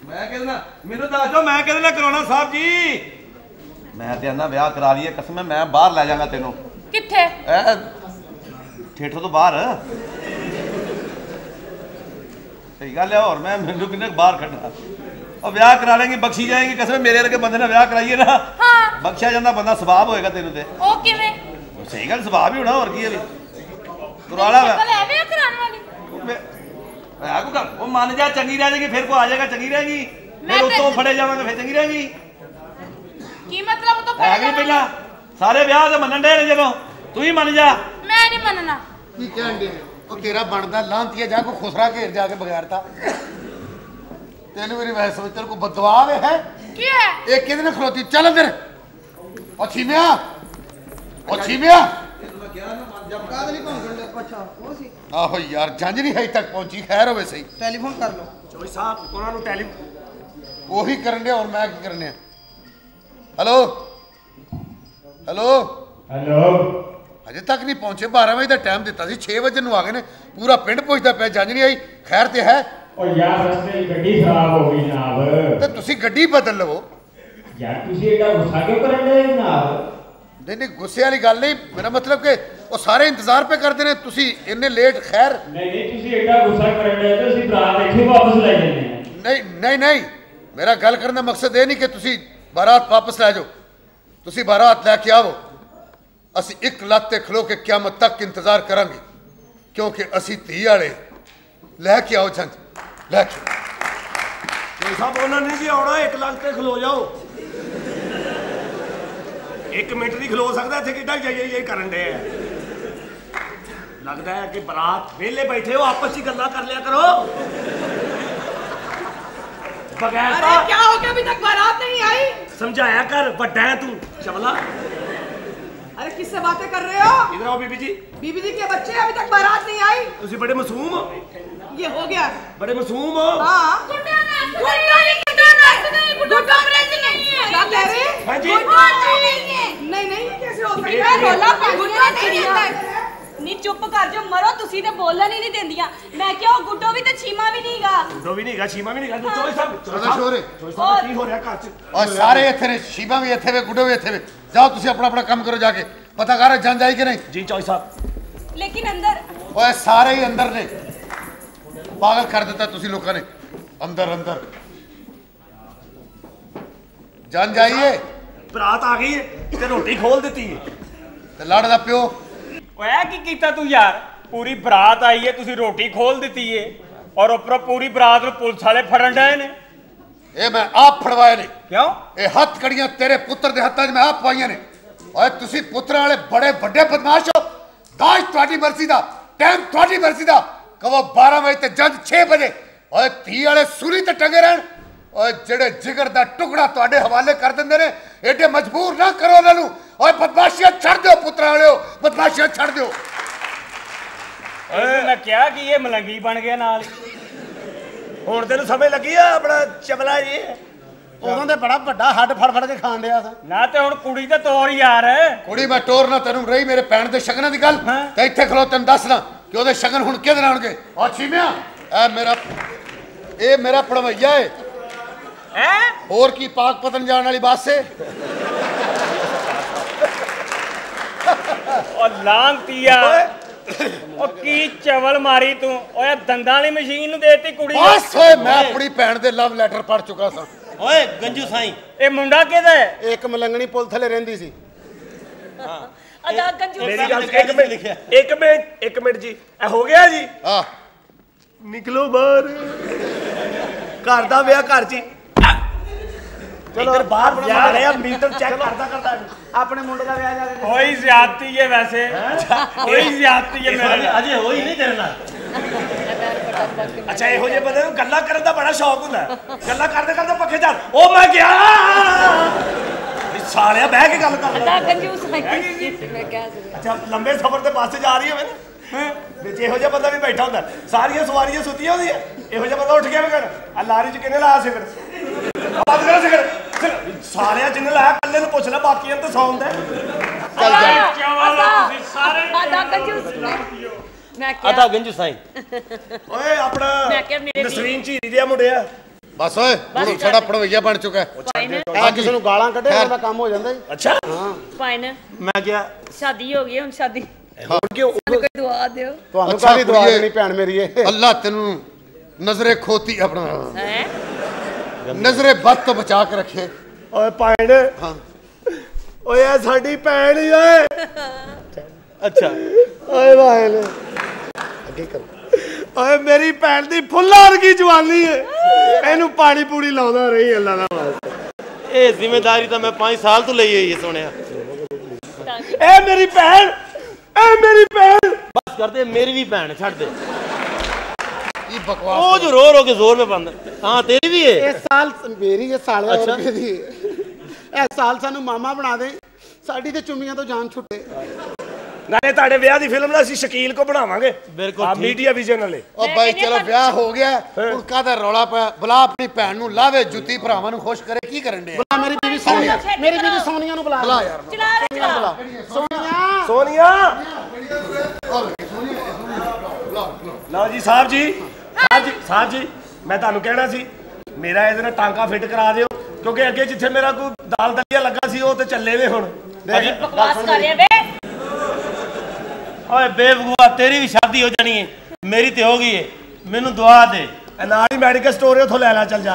ਮੈਂ ਕਹਿੰਦਾ ਮੈਨੂੰ ਦੱਸ ਦਿਓ ਮੈਂ ਕਿਹਦੇ ਨਾਲ ਕਰਾਉਣਾ ਸਾਹਿਬ ਜੀ? ਮੈਂ ਤੇ ਆਂਦਾ ਵਿਆਹ ਕਰਾ ਲਈਏ ਕਸਮ ਮੈਂ ਬਾਹਰ ਲੈ ਜਾਵਾਂਗਾ ਤੈਨੂੰ। ਕਿੱਥੇ? ਐ ਥੀਏਟਰ ਤੋਂ ਬਾਹਰ। ਸਹੀ ਗੱਲ ਹੈ ਹੋਰ ਮੈਂ ਮੈਨੂੰ ਕਿੰਨੇ ਬਾਹਰ ਕੱਢਣਾ? ਉਹ ਵਿਆਹ ਕਰਾ ਲੇਂਗੇ ਬਖਸ਼ੀ ਜਾਏਗੀ ਕਸਮ ਮੇਰੇ ਵਰਗੇ ਬੰਦੇ ਨਾਲ ਵਿਆਹ ਕਰਾਈਏ ਨਾ। ਹਾਂ। ਬਖਸ਼ਿਆ ਜਾਂਦਾ ਬੰਦਾ ਸਵਾਬ ਹੋਏਗਾ ਤੈਨੂੰ ਤੇ। ਉਹ ਕਿਵੇਂ? ਸਹੀ ਗੱਲ ਸਵਾਬ ਹੀ ਹੋਣਾ ਹੋਰ ਕੀ ਹੈ ਵੀ? ਕਰਾਉਣ ਵਾਲੀ? ਆ ਕੋ ਕਰ ਉਹ ਮੰਨ ਜਾ ਚੰਗੀ ਰਹਿ ਜਾਏਗੀ ਫਿਰ ਕੋ ਆ ਜਾਏਗਾ ਚੰਗੀ ਰਹੇਗੀ। ਮੈਂ ਫਿਰ ਤੇ- ਉੱਤੋਂ ਫੜੇ ਜਾਵਾਂਗੇ ਫਿਰ ਚੰਗੀ ਰਹੇਗੀ। ਕੀ ਮਤਲਬ ਉਹ ਤੋਂ ਹੈ ਕਿ ਨਹੀਂ ਪਹਿਲਾਂ? ਸਾਰੇ ਵਿਆਹ ਤੇ ਮੰਨਣ ਦੇ ਨੇ ਜਦੋਂ। ਤੂੰ ਹੀ ਮੰਨ ਜਾ। ਮੈਂ ਨਹੀਂ ਮੰਨਣਾ। ਕੀ ਕਹਿਣ ਦੇ ਉਹ ਤੇਰਾ ਬਣਦਾ ਲਾਂਤੀਆ ਜਾ ਕੋ ਖੁਸਰਾ ਘੇਰ ਜਾ ਕੇ ਬਗੈਰਤਾ ਤੈਨੂੰ ਮੇਰੀ ਵੈਸ ਵਿੱਚ ਤੇਰੇ ਕੋ ਬਦਵਾ ਵੇ ਹੈ। ਕੀ ਹੈ ਇਹ ਕਿਹਦੇ ਨਾਲ ਖਲੋਤੀ? ਚੱਲ ਅੰਦਰ। ਉਹ ਛੀਮਿਆ। ਉਹ ਛੀਮਿਆ। ਕਾਦ ਨਹੀਂ। ਭੌਂਕਣ ਲੱਗ ਅੱਛਾ ਉਹ ਸੀ। ਆਹੋ ਯਾਰ ਜੰਜ ਨਹੀਂ ਹੈ ਤੱਕ ਪਹੁੰਚੀ ਖੈਰ ਹੋਵੇ ਸਹੀ। ਟੈਲੀਫੋਨ ਕਰ ਲਓ। ਚੋਈ ਸਾਹਿਬ ਉਹਨਾਂ ਨੂੰ ਟੈਲੀ ਉਹੀ ਕਰਨ ਡਿਆ ਹੋਰ ਮੈਂ ਕੀ ਕਰਨ ਡਿਆ? ਹੈਲੋ? ਹੈਲੋ? ਹੈਲੋ? ਅਜੇ ਤੱਕ ਨਹੀਂ ਪਹੁੰਚੇ 12 ਵਜੇ ਦਾ ਟਾਈਮ ਦਿੱਤਾ ਸੀ 6 ਵਜੇ ਨੂੰ ਆ ਗਏ ਨੇ ਪੂਰਾ ਪਿੰਡ ਪੁੱਛਦਾ ਪਿਆ ਜੰਜ ਨਹੀਂ ਆਈ ਖੈਰ ਤੇ ਹੈ। ਉਹ ਯਾਰ ਰਸਤੇ ਗੱਡੀ ਖਰਾਬ ਹੋ ਗਈ ਜਨਾਬ। ਤੇ ਤੁਸੀਂ ਗੱਡੀ ਬਦਲ ਲਵੋ। ਯਾਰ ਤੁਸੀਂ ਏਡਾ ਗੁੱਸਾ ਕਿਉਂ ਕਰਨ ਦੇ ਜਨਾਬ? ਨਹੀਂ ਨਹੀਂ ਗੁੱਸੇ ਵਾਲੀ ਗੱਲ ਨਹੀਂ। ਮੇਰਾ ਮਤਲਬ ਕਿ ਉਹ ਸਾਰੇ ਇੰਤਜ਼ਾਰ ਪੇ ਕਰਦੇ ਨੇ ਤੁਸੀਂ ਇੰਨੇ ਲੇਟ ਖੈਰ। ਨਹੀਂ ਨਹੀਂ ਤੁਸੀਂ ਏਡਾ ਗੁੱਸਾ ਕਰਨ ਦੇ ਤੇ ਅਸੀਂ ਬਰਾਤ ਇੱਥੇ ਵਾਪਸ ਲੈ ਜਾਂਦੇ ਹਾਂ। ਨਹੀਂ ਨਹੀਂ ਨਹੀਂ। ਮੇਰਾ ਗੱਲ ਕਰਨ ਦਾ ਮਕਸਦ ਇਹ ਨਹੀਂ ਕਿ ਤੁਸੀਂ ਬਾਰਾਤ ਵਾਪਸ ਲੈ ਜਾਓ। ਤੁਸੀਂ ਬਾਰਾਤ ਲੈ ਕੇ ਆਵੋ। ਅਸੀਂ ਇੱਕ ਲੱਤ ਤੇ ਖਲੋ ਕੇ ਕਿਆਮਤ ਤੱਕ ਇੰਤਜ਼ਾਰ ਕਰਾਂਗੇ। ਕਿਉਂਕਿ ਅਸੀਂ ਧੀ ਵਾਲੇ। ਲੈ ਕੇ ਆਓ ਜੰਜ ਲੈ ਕੇ ਸਾਹਿਬ ਉਹਨਾਂ ਨੇ ਜੀ ਆਉਣਾ ਇੱਕ ਲੱਖ ਤੇ ਖਲੋ ਜਾਓ। ਇੱਕ ਮਿੰਟ ਨਹੀਂ ਖਲੋ ਸਕਦਾ ਇੱਥੇ ਕਿੱਡਾ ਜਾਈ ਜਾਈ ਕਰਨ ਦੇ ਆ ਲੱਗਦਾ ਹੈ ਕਿ ਬਰਾਤ ਵਿਹਲੇ ਬੈਠੇ ਹੋ ਆਪਸ 'ਚ ਹੀ ਗੱਲਾਂ ਕਰ ਲਿਆ ਕਰੋ ਬਗੈਰ अरे ਤਾਂ क्या हो गया अभी तक बारात नहीं आई ਸਮਝਾਇਆ ਕਰ ਵੱਡਾ ਹੈ ਤੂੰ ਚਵਲਾ अरे किससे बातें कर रहे हो ਇਧਰ ਆਓ ਬੀਬੀ ਜੀ बीबी जी के बच्चे अभी तक बारात नहीं आई ਤੁਸੀਂ ਬੜੇ ਮਾਸੂਮ ਹੋ ये हो गया ਬੜੇ ਮਾਸੂਮ ਹੋ हाँ ਗੁੱਡਾ ਨੱਚ ਗੁੱਡਾ ਨਹੀਂ ਗੁੱਡਾ ਨੱਚ ਨਹੀਂ ਗੁੱਡਾ ਕਮਰੇ 'ਚ ਨਹੀਂ ਹੈ क्या कह रहे हैं हाँ जी। ਗੁੱਡਾ ਨਹੀਂ ਹੈ नहीं नहीं ये कैसे हो एक सकता है मिनट। रोला ਗੁੱਡਾ ਨਹੀਂ ਹੈ ਨੀ ਚੁੱਪ ਕਰ ਜੋ ਮਰੋ ਤੁਸੀਂ ਤੇ ਬੋਲਣ ਹੀ ਨਹੀਂ ਦਿੰਦੀਆਂ ਮੈਂ ਕਿਹਾ ਉਹ ਗੁੱਡੋ ਵੀ ਤੇ ਛੀਮਾ ਵੀ ਨਹੀਂਗਾ ਦੋ ਵੀ ਨਹੀਂਗਾ ਸ਼ੀਮਾ ਵੀ ਨਹੀਂਗਾ ਚੋਈ ਸਾਹਿਬ ਚੋਈ ਸਾਡਾ ਸ਼ੋਰ ਹੈ। ਚੋਈ ਸਾਹਿਬ ਕੀ ਹੋ ਰਿਹਾ ਘਰ 'ਚ ਔਰ ਸਾਰੇ ਇੱਥੇ ਨੇ ਸ਼ੀਬਾ ਵੀ ਇੱਥੇ ਵੇ ਗੁੱਡੋ ਵੀ ਇੱਥੇ ਵੇ ਜਾਓ ਤੁਸੀਂ ਆਪਣਾ ਆਪਣਾ ਕੰਮ ਕਰੋ ਜਾ ਕੇ ਪਤਾ ਕਰ ਜੰਜ ਆਈ ਕਿ ਨਹੀਂ ਜੀ ਚੋਈ ਸਾਹਿਬ ਲੇਕਿਨ ਅੰਦਰ ਓਏ ਸਾਰੇ ਹੀ ਅੰਦਰ ਨੇ ਪਾਗਲ ਕਰ ਦਿੱਤਾ ਤੁਸੀਂ ਲੋਕਾਂ ਨੇ ਅੰਦਰ ਅੰਦਰ ਜੰਜ ਆਈਏ ਬਰਾਤ ਆ ਗਈ ਤੇ ਰੋਟੀ ਖੋਲ ਦਿੱਤੀ ਤੇ ਲੜ ਦਾ ਪਿਓ। ਓਏ ਕੀ ਕੀਤਾ ਤੂੰ ਯਾਰ? ਪੂਰੀ ਬਰਾਤ ਆਈ ਏ ਤੁਸੀਂ ਰੋਟੀ ਖੋਲ ਦਿੱਤੀ ਏ। ਔਰ ਉੱਪਰੋਂ ਪੂਰੀ ਬਰਾਤ ਨੂੰ ਪੁਲਿਸ ਵਾਲੇ ਫੜਨ ਡਏ ਨੇ। ਇਹ ਮੈਂ ਆਪ ਫੜਵਾਏ ਨੇ। ਕਿਉਂ? ਇਹ ਹੱਥ ਕੜੀਆਂ ਤੇਰੇ ਪੁੱਤਰ ਦੇ ਹੱਥਾਂ 'ਚ ਮੈਂ ਆਪ ਪਵਾਈਆਂ ਨੇ। ਓਏ ਤੁਸੀਂ ਪੁੱਤਰਾਂ ਵਾਲੇ ਬੜੇ ਵੱਡੇ ਬਦਮਾਸ਼ ਹੋ। ਦਾਜ ਤੁਹਾਡੀ ਮਰਜ਼ੀ ਦਾ ਟਾਈਮ ਤੁਹਾਡੀ ਮਰਜ਼ੀ ਦਾ। ਕਹੋ 12 ਵਜੇ ਤੇ ਜੰਜ 6 ਵਜੇ। ਓਏ ਧੀ ਵਾਲੇ ਸੂਰੀ ਤੇ ਟੰਗੇ ਰਹਿਣ। ਓਏ ਜਿਹੜੇ ਜਿਗਰ ਦਾ ਟੁਕੜਾ ਤੁਹਾਡੇ ਹਵਾਲੇ ਕਰ ਦਿੰਦੇ ਨੇ ਐਡੇ ਮਜਬੂਰ ਨਾ ਕਰੋ ਉਹਨਾਂ ਨੂੰ। ਓਏ ਬਦਮਾਸ਼ੀਆਂ ਛੱਡ ਦਿਓ ਪੁੱਤਰਾਂ ਵਾਲਿਓ ਬਦਮਾਸ਼ੀਆਂ ਛੱਡ ਦਿਓ। ਓਏ। ਮੈਂ ਕਿਹਾ ਕਿ ਇਹ ਮਲੰਗੀ ਬਣ ਗਿਆ ਨਾਲ। ਹੁਣ ਤੈਨੂੰ ਸਮਝ ਲੱਗੀ ਆ ਆਪਣਾ ਚਵਲਾ ਜੀ? ਉਦੋਂ ਤੇ ਬੜਾ ਵੱਡਾ ਹੱਡ ਫੜ ਫੜ ਕੇ ਖਾਣ ਡਿਆ ਸੀ। ਨਾ ਤੇ ਹੁਣ ਕੁੜੀ ਤੇ ਤੋਰ ਯਾਰ। ਕੁੜੀ ਮੈਂ ਟੋਰ ਨਾ ਤੈਨੂੰ ਰਹੀ ਮੇਰੇ ਭੈਣ ਦੇ ਸ਼ਗਨਾਂ ਦੀ ਗੱਲ। ਤੇ ਇੱਥੇ ਖਲੋ ਤੈਨੂੰ ਦੱਸਦਾ ਕਿ ਉਹਦੇ ਸ਼ਗਨ ਹੁਣ ਕਿਹਦੇ ਨਾਲ ਹੋਣਗੇ? ਆ ਛੀਮਿਆ। ਇਹ ਮੇਰਾ ਇਹ ਮੇਰਾ ਪੜਵਈਆ ਏ। ਹੈ? ਹੋਰ ਕੀ ਪਾਕ ਪਤਨ ਜਾਣ ਵਾਲੀ ਬੱਸ ਏ? ਓ ਲਾਂਗਤੀਆ ਓ ਕੀ ਚਵਲ ਮਾਰੀ ਤੂੰ? ਓਏ ਦੰਦਾਂ ਵਾਲੀ ਮਸ਼ੀਨ ਨੂੰ ਦੇਤੀ ਕੁੜੀ। ਬਸ ਓਏ ਮੈਂ ਆਪਣੀ ਭੈਣ ਦੇ ਲਵ ਲੈਟਰ ਪੜ ਚੁੱਕਾ ਸਾਂ। ਓਏ ਗੰਜੂ ਸਾਈ। ਇਹ ਮੁੰਡਾ ਕਿਹਦਾ ਹੈ? ਇੱਕ ਮਲੰਗਣੀ ਪੁਲ ਥਲੇ ਰਹਿੰਦੀ ਸੀ। ਅਦਾ ਗੰਜੂ ਮੇਰੀ ਗੱਲ ਇੱਕ ਮਿੰਟ ਇੱਕ ਮਿੰਟ ਇੱਕ ਮਿੰਟ ਜੀ। ਇਹ ਹੋ ਗਿਆ ਜੀ? ਆ ਨਿਕਲੋ ਬਾਹਰ। ਘਰ ਦਾ ਵਿਆਹ ਘਰ 'ਚ ਹੀ। ਇੱਧਰ ਬਾਹਰ ਜਾ ਰਿਹਾ ਮੀਟਰ ਚੈੱਕ ਕਰਦਾ ਕਰਦਾ। ਆਪਣੇ ਮੁੰਡੇ ਦਾ ਵਿਆਹ ਜਾ ਕੇ ਕੋਈ ਜ਼ਿਆਦਤੀ ਹੈ ਵੈਸੇ। ਕੋਈ ਜ਼ਿਆਦਤੀ ਹੈ ਮੇਰੇ ਨਾਲ। ਅਜੇ ਹੋਈ ਨਹੀਂ ਤੇਰੇ ਨਾਲ। ਅੱਛਾ ਇਹੋ ਜਿਹੇ ਬੰਦੇ ਨੂੰ ਗੱਲਾਂ ਕਰਨ ਦਾ ਬੜਾ ਸ਼ੌਕ ਹੁੰਦਾ। ਹੈ। ਗੱਲਾਂ ਕਰਦੇ ਕਰਦੇ ਪੱਖੇ ਚੱਲ। ਉਹ ਮੈਂ ਗਿਆ! ਸਾਲਿਆ ਬਹਿ ਕੇ ਗੱਲ ਕਰ ਲੈ। ਕੰਜੂਸ ਹੈ ਅੱਛਾ ਲੰਬੇ ਸਫ਼ਰ ਤੇ ਬੱਸ ਜਾ ਰਹੀ ਹੋਵੇ ਨਾ? ਵਿੱਚ ਇਹੋ ਜਿਹਾ ਬੰਦਾ ਵੀ ਬੈਠਾ ਹੁੰਦਾ। ਸਾਰੀਆਂ ਸਵਾਰੀਆਂ ਸੁੱਤੀਆਂ ਹੁੰਦੀਆਂ ਇਹੋ ਜਿਹਾ ਬੰਦਾ ਉੱਠ ਗਿਆ ਵੀ ਕਰ ਆ ਲਾਰੀ 'ਚ ਕਿਹਨੇ ਲਾਇਆ ਸਿਖਰ? ਬੰਦ ਕਰ ਸਿਖਰ। ਸਾਲਿਆਂ ਜਿੰਨੇ ਲਾਇਆ ਕੱਲੇ ਨੂੰ ਪੁੱਛ ਲੈ ਬਾਕੀਆਂ ਤਾਂ ਸੌਂਦਾ ਚੱਲ ਜਾ। ਕੰਜੂਸ ਮੈਂ- ਕਿਹਾ ਅਦਾ ਗੰਜੂ ਸਾਈਂ। ਓਏ ਆਪਣਾ ਮੈਂ ਕਿਹਾ ਮੇਰੇ ਵੀ- ਨਸਰੀਨ ਝੀਰੀ ਦੇ ਮੁੰਡਿਆ ਬਸ ਓਏ ਹੁਣ ਸਾਡਾ ਪੜਵਈਆ ਬਣ ਚੁੱਕਾ ਹੈ। ਆ ਕਿਸੇ ਨੂੰ ਗਾਲਾਂ ਕੱਢੇ ਉਹਦਾ ਕੰਮ ਹੋ ਜਾਂਦਾ ਅੱਛਾ। ਫਾਈਨ ਮੈਂ ਕਿਹਾ ਸ਼ਾਦੀ ਹੋ ਗਈ ਹੁਣ ਸ਼ਾਦੀ ਹੁਣ ਕਿਉਂ? ਸਾਨੂੰ ਕੋਈ ਦੁਆ ਦਿਓ। ਤੁਹਾਨੂੰ ਕਾਹਦੀ ਦੁਆ। ਦੇਣੀ ਭੈਣ ਮੇਰੀ ਇਹ। ਅੱਲਾ ਤੈਨੂੰ ਨਜ਼ਰੇ ਖੋਤੀ ਆਪਣਾ। ਹੈ? ਨਜ਼ਰੇ ਬਦ ਤੋਂ ਬਚਾ ਕੇ ਰੱਖੇ। ਓਏ ਭੈਣ। ਹਾਂ। ਓਏ ਆ ਸਾਡੀ ਭੈਣ ਹੀ ਓਏ। ਅੱਛਾ। ਓਏ ਭੈਣ ਅੱਗੇ ਕਰ। ਓਏ ਮੇਰੀ ਭੈਣ ਦੀ ਫੁੱਲਾਂ ਵਰਗੀ ਜਵਾਨੀ ਏ। ਇਹਨੂੰ ਪਾਣੀ ਪੂੜੀ ਲਾਉਂਦਾ ਰਹੀ ਅੱਲਾ ਦਾ ਵਾਸਤਾ। ਇਹ ਜ਼ਿੰਮੇਵਾਰੀ ਤਾਂ ਮੈਂ 5 ਸਾਲ ਤੋਂ ਲਈ ਹੋਈ ਹੈ ਸੋਹਣਿਆ। ਇਹ ਮੇਰੀ ਭੈਣ ਇਹ ਮੇਰੀ ਭੈਣ। ਬਸ ਕਰਦੇ ਮੇਰੀ ਵੀ ਭੈਣ ਛੱਡ ਦੇ। ਇਹ ਬਕਵਾਸ ਉਹ ਜੋ ਰੋ ਰੋ ਕੇ ਜ਼ੋਰ में ਬੰਦ। ਹਾਂ ਤੇਰੀ ਵੀ ਹੈ ਇਸ ਸਾਲ ਮੇਰੀ ਇਹ ਸਾਲਿਆ ਵਰਗੇ ਦੀ ਇਸ ਸਾਲ ਸਾਨੂੰ ਮਾਮਾ ਬਣਾ ਦੇ। ਸਾਡੀ ਤੇ ਚੁੰਮੀਆਂ ਤੋਂ ਜਾਨ ਛੁੱਟੇ। ਨਾਲੇ ਤੁਹਾਡੇ ਵਿਆਹ ਦੀ ਫਿਲਮ ਨਾ ਅਸੀਂ ਸ਼ਕੀਲ ਕੋ ਬਣਾਵਾਂਗੇ। ਬਿਲਕੁਲ ਆ। ਮੀਡੀਆ ਵਿਜ਼ਨ ਵਾਲੇ। ਉਹ ਬਾਈ ਚਲੋ ਵਿਆਹ ਹੋ ਗਿਆ ਹੁਣ ਕਾਹਦਾ ਰੌਲਾ ਪਿਆ। ਬੁਲਾ ਆਪਣੀ ਭੈਣ ਨੂੰ ਲਾਵੇ ਜੁੱਤੀ ਭਰਾਵਾਂ ਨੂੰ ਖੁਸ਼ ਕਰੇ ਕੀ ਕਰਨ ਦੇ ਬੁਲਾ ਮੇਰੀ ਬੀਵੀ ਸੋਨੀਆ ਮੇਰੀ ਬੀਵੀ ਸੋਨੀਆ ਨੂੰ ਬੁਲਾ। ਬੁਲਾ ਯਾਰ ਚਲਾ ਸੋਨੀਆ। ਸੋਨੀਆ! ਲਓ ਜੀ ਸਾਹਿਬ ਜੀ। ਸਾਹਿਬ ਜੀ ਸਾਹਿਬ ਜੀ ਮੈਂ ਤੁਹਾਨੂੰ ਕਹਿਣਾ ਸੀ ਮੇਰਾ ਇਹਦੇ ਨਾਲ ਟਾਂਕਾ ਫਿੱਟ ਕਰਾ ਦਿਓ ਕਿਉਂਕਿ ਅੱਗੇ ਜਿੱਥੇ ਮੇਰਾ ਕੋਈ ਦਾਲ ਦਲੀਆ ਲੱਗਾ ਸੀ ਉਹ ਤੇ ਚੱਲੇ ਵੇ ਹੁਣ। ਬਕਵਾਸ ਕਰ ਰਿਹਾ ਵੇ। ਓਏ ਬੇਵਕੂਫਾ ਤੇਰੀ ਵੀ ਸ਼ਾਦੀ ਹੋ ਜਾਣੀ ਹੈ ਮੇਰੀ ਤੇ ਹੋ ਗਈ ਹੈ ਮੈਨੂੰ ਦੁਆ ਦੇ। ਇਹ ਨਾਲ ਹੀ ਮੈਡੀਕਲ ਸਟੋਰ ਉਥੋਂ ਲੈ ਲੈ ਚੱਲ ਜਾ।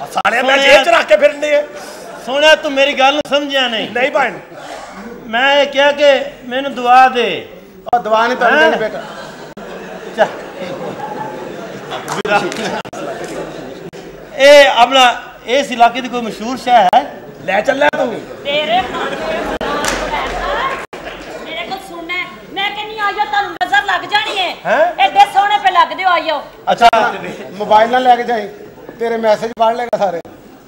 ਆਹ ਸਾਲਿਆ ਮੈਂ ਜੇਬ ਚ ਰੱਖ ਕੇ ਫਿਰਨੇ ਆ। ਸੋਹਣਿਆ ਤੂੰ ਮੇਰੀ ਗੱਲ ਨੂੰ ਸਮਝਿਆ ਨਹੀਂ। ਨਹੀਂ ਭੈਣ। ਮੈਂ ਇਹ ਕਿਹਾ ਕਿ ਮੈਨੂੰ ਦੁਆ ਦੇ। ਉਹ ਦਵਾ ਨਹੀਂ ਤੁਹਾਨੂੰ ਹੈਂ? ਦੇਣੀ ਬੇਟਾ। ਚੱਲ। ਇਹ ਆਪਣਾ ਇਸ ਇਲਾਕੇ ਦੀ ਕੋਈ ਮਸ਼ਹੂਰ ਸ਼ਹਿਰ ਹੈ? ਲੈ ਚੱਲਿਆ ਤੂੰ ਤੇਰੇ ਮਾਰੇ ਮੇਰੇ ਕੋਲ ਸੁਣਨਾ ਹੈ। ਮੈਂ ਕਹਿੰਨੀ ਆਇਓ ਤੁਹਾਨੂੰ ਨਜ਼ਰ ਲੱਗ ਜਾਣੀ ਹੈ ਹੈਂ? ਐਡੇ ਸੋਹਣੇ ਪੇ ਲੱਗਦੇ ਹੋ ਆਇਓ। ਅੱਛਾ ਮੋਬਾਈਲ ਨਾਲ ਲੈ ਕੇ ਜਾਈ। ਤੇਰੇ ਮੈਸੇਜ ਪੜ ਲੇਗਾ ਸਾਰੇ।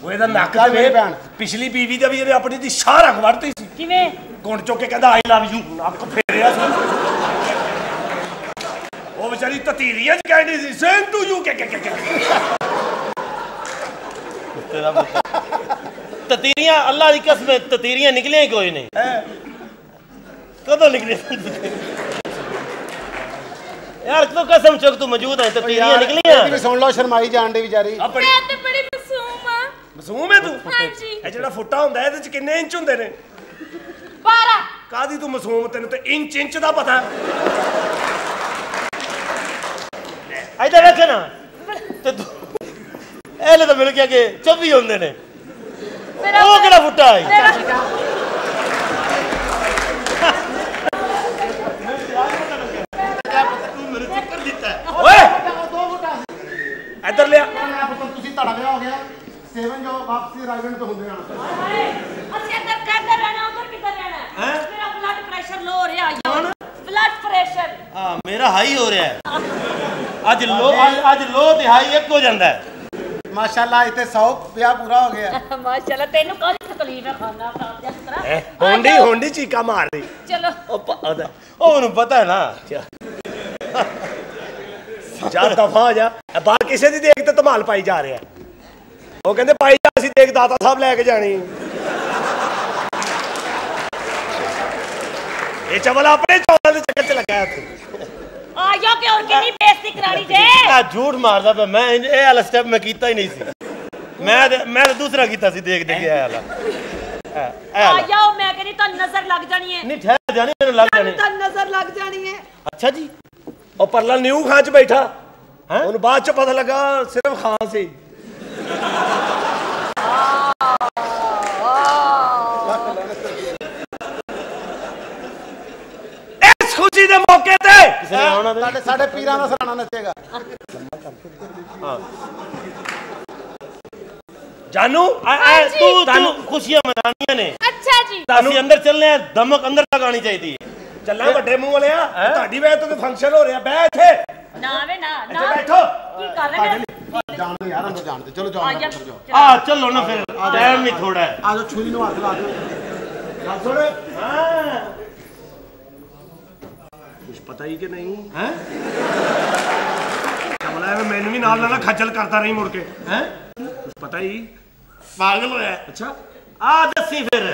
ਉਹ ਇਹਦਾ ਨੱਕ ਚੱਲ ਤੇ ਮੇਰੀ ਵੇ ਭੈਣ। ਪਿਛਲੀ ਬੀਵੀ ਦਾ ਵੀ ਇਹਨੇ ਆਪਣੀ ਦੀ ਸ਼ਾਹ ਰਖ ਵੜਤੀ ਸੀ। ਕਿਵੇਂ? ਗੁੰਡ ਚੁੱਕ ਕੇ ਕਹਿੰਦਾ ਆਈ ਲਵ ਯੂ ਨੱਕ ਫੇਰਿਆ ਸੀ। ਉਹ ਵਿਚਾਰੀ ਤਤੀਰੀਆਂ ਚ ਕਹਿੰਦੀ ਸੀ ਸੇਮ ਟੂ ਯੂ ਕੇ ਕੇ ਕੇ ਕੇ ਤਤੀਰੀਆਂ ਅੱਲਾ ਦੀ ਕਸਮ ਹੈ, ਤਤੀਰੀਆਂ ਨਿਕਲੀਆਂ ਹੀ ਕੋਈ ਨਹੀਂ। ਕਦੋਂ ਨਿਕਲੀਆਂ ਯਾਰ ਤੂੰ ਕਸਮ ਚੁੱਕ ਤੂੰ ਮੌਜੂਦ ਹੈ ਤਤੀਰੀਆਂ ਇਹਦੀ ਵੀ ਨਿਕਲੀਆਂ। ਸੁਣ ਲਓ ਸ਼ਰਮਾਈ ਜਾਣ ਦੀ ਵਿਚਾਰੀ। ਆ ਬੜੀ ਮੈਂ ਤੇ ਬੜੀ ਮਾਸੂਮ ਆ। ਮਸੂਮ ਹੈ ਤੂੰ? ਹਾਂਜੀ। ਇਹ ਜਿਹੜਾ ਫੁੱਟਾ ਹੁੰਦਾ ਇਹਦੇ ਚ ਕਿੰਨੇ ਇੰਚ ਹੁੰਦੇ ਨੇ? 12 ਕਾਦੀ ਤੂੰ ਮਸੂਮ? ਤੈਨੂੰ ਤੇ ਇੰਚ ਇੰਚ ਦਾ ਪਤਾ। ਇੱਧਰ ਵੇਖ ਨਾ। ਤੇ ਤੂੰ ਇਹਲੇ ਤਾਂ ਮਿਲ ਗਿਆ ਕਿ 24 ਹੁੰਦੇ ਨੇ। ਉਹ ਕਿਹੜਾ ਫੁੱਟਾ ਹੈ ਮੇਰਾ ਓਏ ਇੱਧਰ ਲਿਆ। ਤੁਸੀਂ ਤੁਹਾਡਾ ਵਿਆਹ ਹੋ ਗਿਆ ਸੇਵਨ ਜੋ ਵਾਪਸੀ ਰਾਜਵਿੰਦ ਤੋਂ ਹੁੰਦੇ ਆ। ਅਸੀਂ ਇੱਧਰ ਕਿੱਧਰ ਰਹਿਣਾ ਉਧਰ ਕਿੱਧਰ ਰਹਿਣਾ? ਹੈਂ? ਮੇਰਾ ਬਲੱਡ ਪ੍ਰੈਸ਼ਰ ਲੋ ਹੋ ਰਿਹਾ ਆਇਓ। ਬਲੱਡ ਪ੍ਰੈਸ਼ਰ ਹਾਂ ਮੇਰਾ ਹਾਈ ਹੋ ਰਿਹਾ ਹੈ। ਅੱਜ ਲੋ ਅੱਜ ਲੋ ਤੇ ਹਾਈ ਇੱਕ ਹੋ ਜਾਂਦਾ ਹੈ। ਮਾਸ਼ਾਅੱਲਾ ਇੱਥੇ 100 ਵਿਆਹ ਪੂਰਾ ਹੋ ਗਿਆ। (laughs) ਮਾਸ਼ਾਅੱਲਾ ਤੈਨੂੰ ਕਾਹਦੀ ਤਕਲੀਫ ਹੈ? ਖਾਣਾ ਖਰਾਬ ਜਿਸ ਤਰ੍ਹਾਂ। ਹੋਂਡੀ। ਹੋਂਡੀ ਚੀਕਾ ਮਾਰ ਰਹੀ ਚਲੋ। ਉਹ ਪਤਾ ਉਹ ਮੈਨੂੰ ਪਤਾ ਹੈ ਨਾ। ਜਾ ਦਫਾ ਜਾ। ਬਾਹਰ ਕਿਸੇ ਦੀ ਦੇਖ ਤੇ ਧਮਾਲ ਪਾਈ ਜਾ ਰਿਹਾ। ਉਹ ਕਹਿੰਦੇ ਪਾਈ ਜਾ ਅਸੀਂ ਦੇਖ ਦਾਤਾ ਸਾਹਿਬ ਲੈ ਕੇ ਜਾਣੀ ਇਹ ਚਵਲ ਆਪਣੇ ਚੌਲਾਂ ਦੇ ਚੱਕਰ ਚ ਲੱਗਾ ਇੱਥੇ। ਆਇਓ ਕਿ ਹੋਰ ਕਿੰਨੀ ਬੇਇੱਜ਼ਤੀ ਕਰਾਣੀ ਜੇ। ਆ ਝੂਠ ਮਾਰਦਾ ਪਿਆ। ਮੈਂ ਇਹ ਵਾਲਾ ਸਟੈਪ ਮੈਂ ਕੀਤਾ ਹੀ ਨਹੀਂ ਸੀ। ਮੈਂ ਤੇ ਮੈਂ ਤਾਂ ਦੂਸਰਾ ਕੀਤਾ ਸੀ ਦੇਖ ਦੇਖ ਇਹ ਵਾਲਾ। ਆਇਓ ਮੈਂ ਕਹਿੰਦੀ ਤੁਹਾਨੂੰ ਨਜ਼ਰ ਲੱਗ ਜਾਣੀ ਹੈ। ਨਹੀਂ ਠਹਿਰ ਜਾਣੀ ਮੈਨੂੰ ਲੱਗ ਜਾਣੀ। ਤੁਹਾਨੂੰ ਨਜ਼ਰ ਲੱਗ ਜਾਣੀ ਹੈ। ਅੱਛਾ ਜੀ। ਉਹ ਪਰਲਾ ਨਿਊ ਖਾਂ ਚ ਬੈਠਾ। ਉਹਨੂੰ ਬਾਅਦ ਚ ਪਤਾ ਲੱਗਾ ਸਿਰਫ ਖਾਂ ਸੀ। ਇਸ ਖੁਸ਼ੀ ਦੇ ਮੌਕੇ ਤੇ ਸਾਡੇ ਸਾਡੇ ਪੀਰਾਂ ਦਾ ਸਰਾਣਾ ਨੱਚੇਗਾ। ਜਾਨੂ ਆ- ਆ, ਤੂੰ ਤੂੰ ਖੁਸ਼ੀਆਂ ਮਨਾਉਣੀਆਂ ਨੇ। ਅੱਛਾ ਜੀ। ਅਸੀਂ ਅੰਦਰ ਚੱਲਨੇ ਆ ਦਮਕ ਅੰਦਰ ਤੱਕ ਆਣੀ ਚਾਹੀਦੀ ਹੈ। ਚੱਲਾਂ ਵੱਡੇ ਮੂੰਹ ਵਾਲਿਆ ਤੁਹਾਡੀ ਵਜ੍ਹਾ ਤੋਂ ਫੰਕਸ਼ਨ ਹੋ ਰਿਹਾ ਬਹਿ ਇੱਥੇ। ਨਾ ਵੇ ਨਾ ਨਾ। ਬੈਠੋ। ਕੀ ਕਰ ਰਹੇ ਨੇ? ਜਾਣ ਦੋ ਯਾਰ ਅੰਦਰ ਜਾਣ ਦੇ ਚਲੋ ਜਾਓ ਆ ਅੰਦਰ ਜਾ ਜਾਓ। ਆ ਚਲੋ ਨਾ ਫਿਰ। ਟਾਈਮ ਵੀ ਥੋੜਾ ਹੈ ਆ ਜਾਓ ਛੁਰੀ ਨੂੰ ਹੱਥ ਲਾ ਦਿਓ। ਗੱਲ ਸੁਣ। ਹਾਂ। ਕੁਝ ਪਤਾ ਹੀ ਕਿ ਨਹੀਂ? ਹੈ? ਕਮਲਾ ਮੈਨੂੰ ਵੀ ਨਾਲ ਨਾਲ ਖੱਜਲ ਕਰਦਾ ਰਹੀ ਮੁੜ ਕੇ। ਹੈ? ਕੁਝ ਪਤਾ ਹੀ? ਪਾਗਲ ਹੋਇਆ। ਅੱਛਾ। ਆ ਦੱਸੀ ਫਿਰ।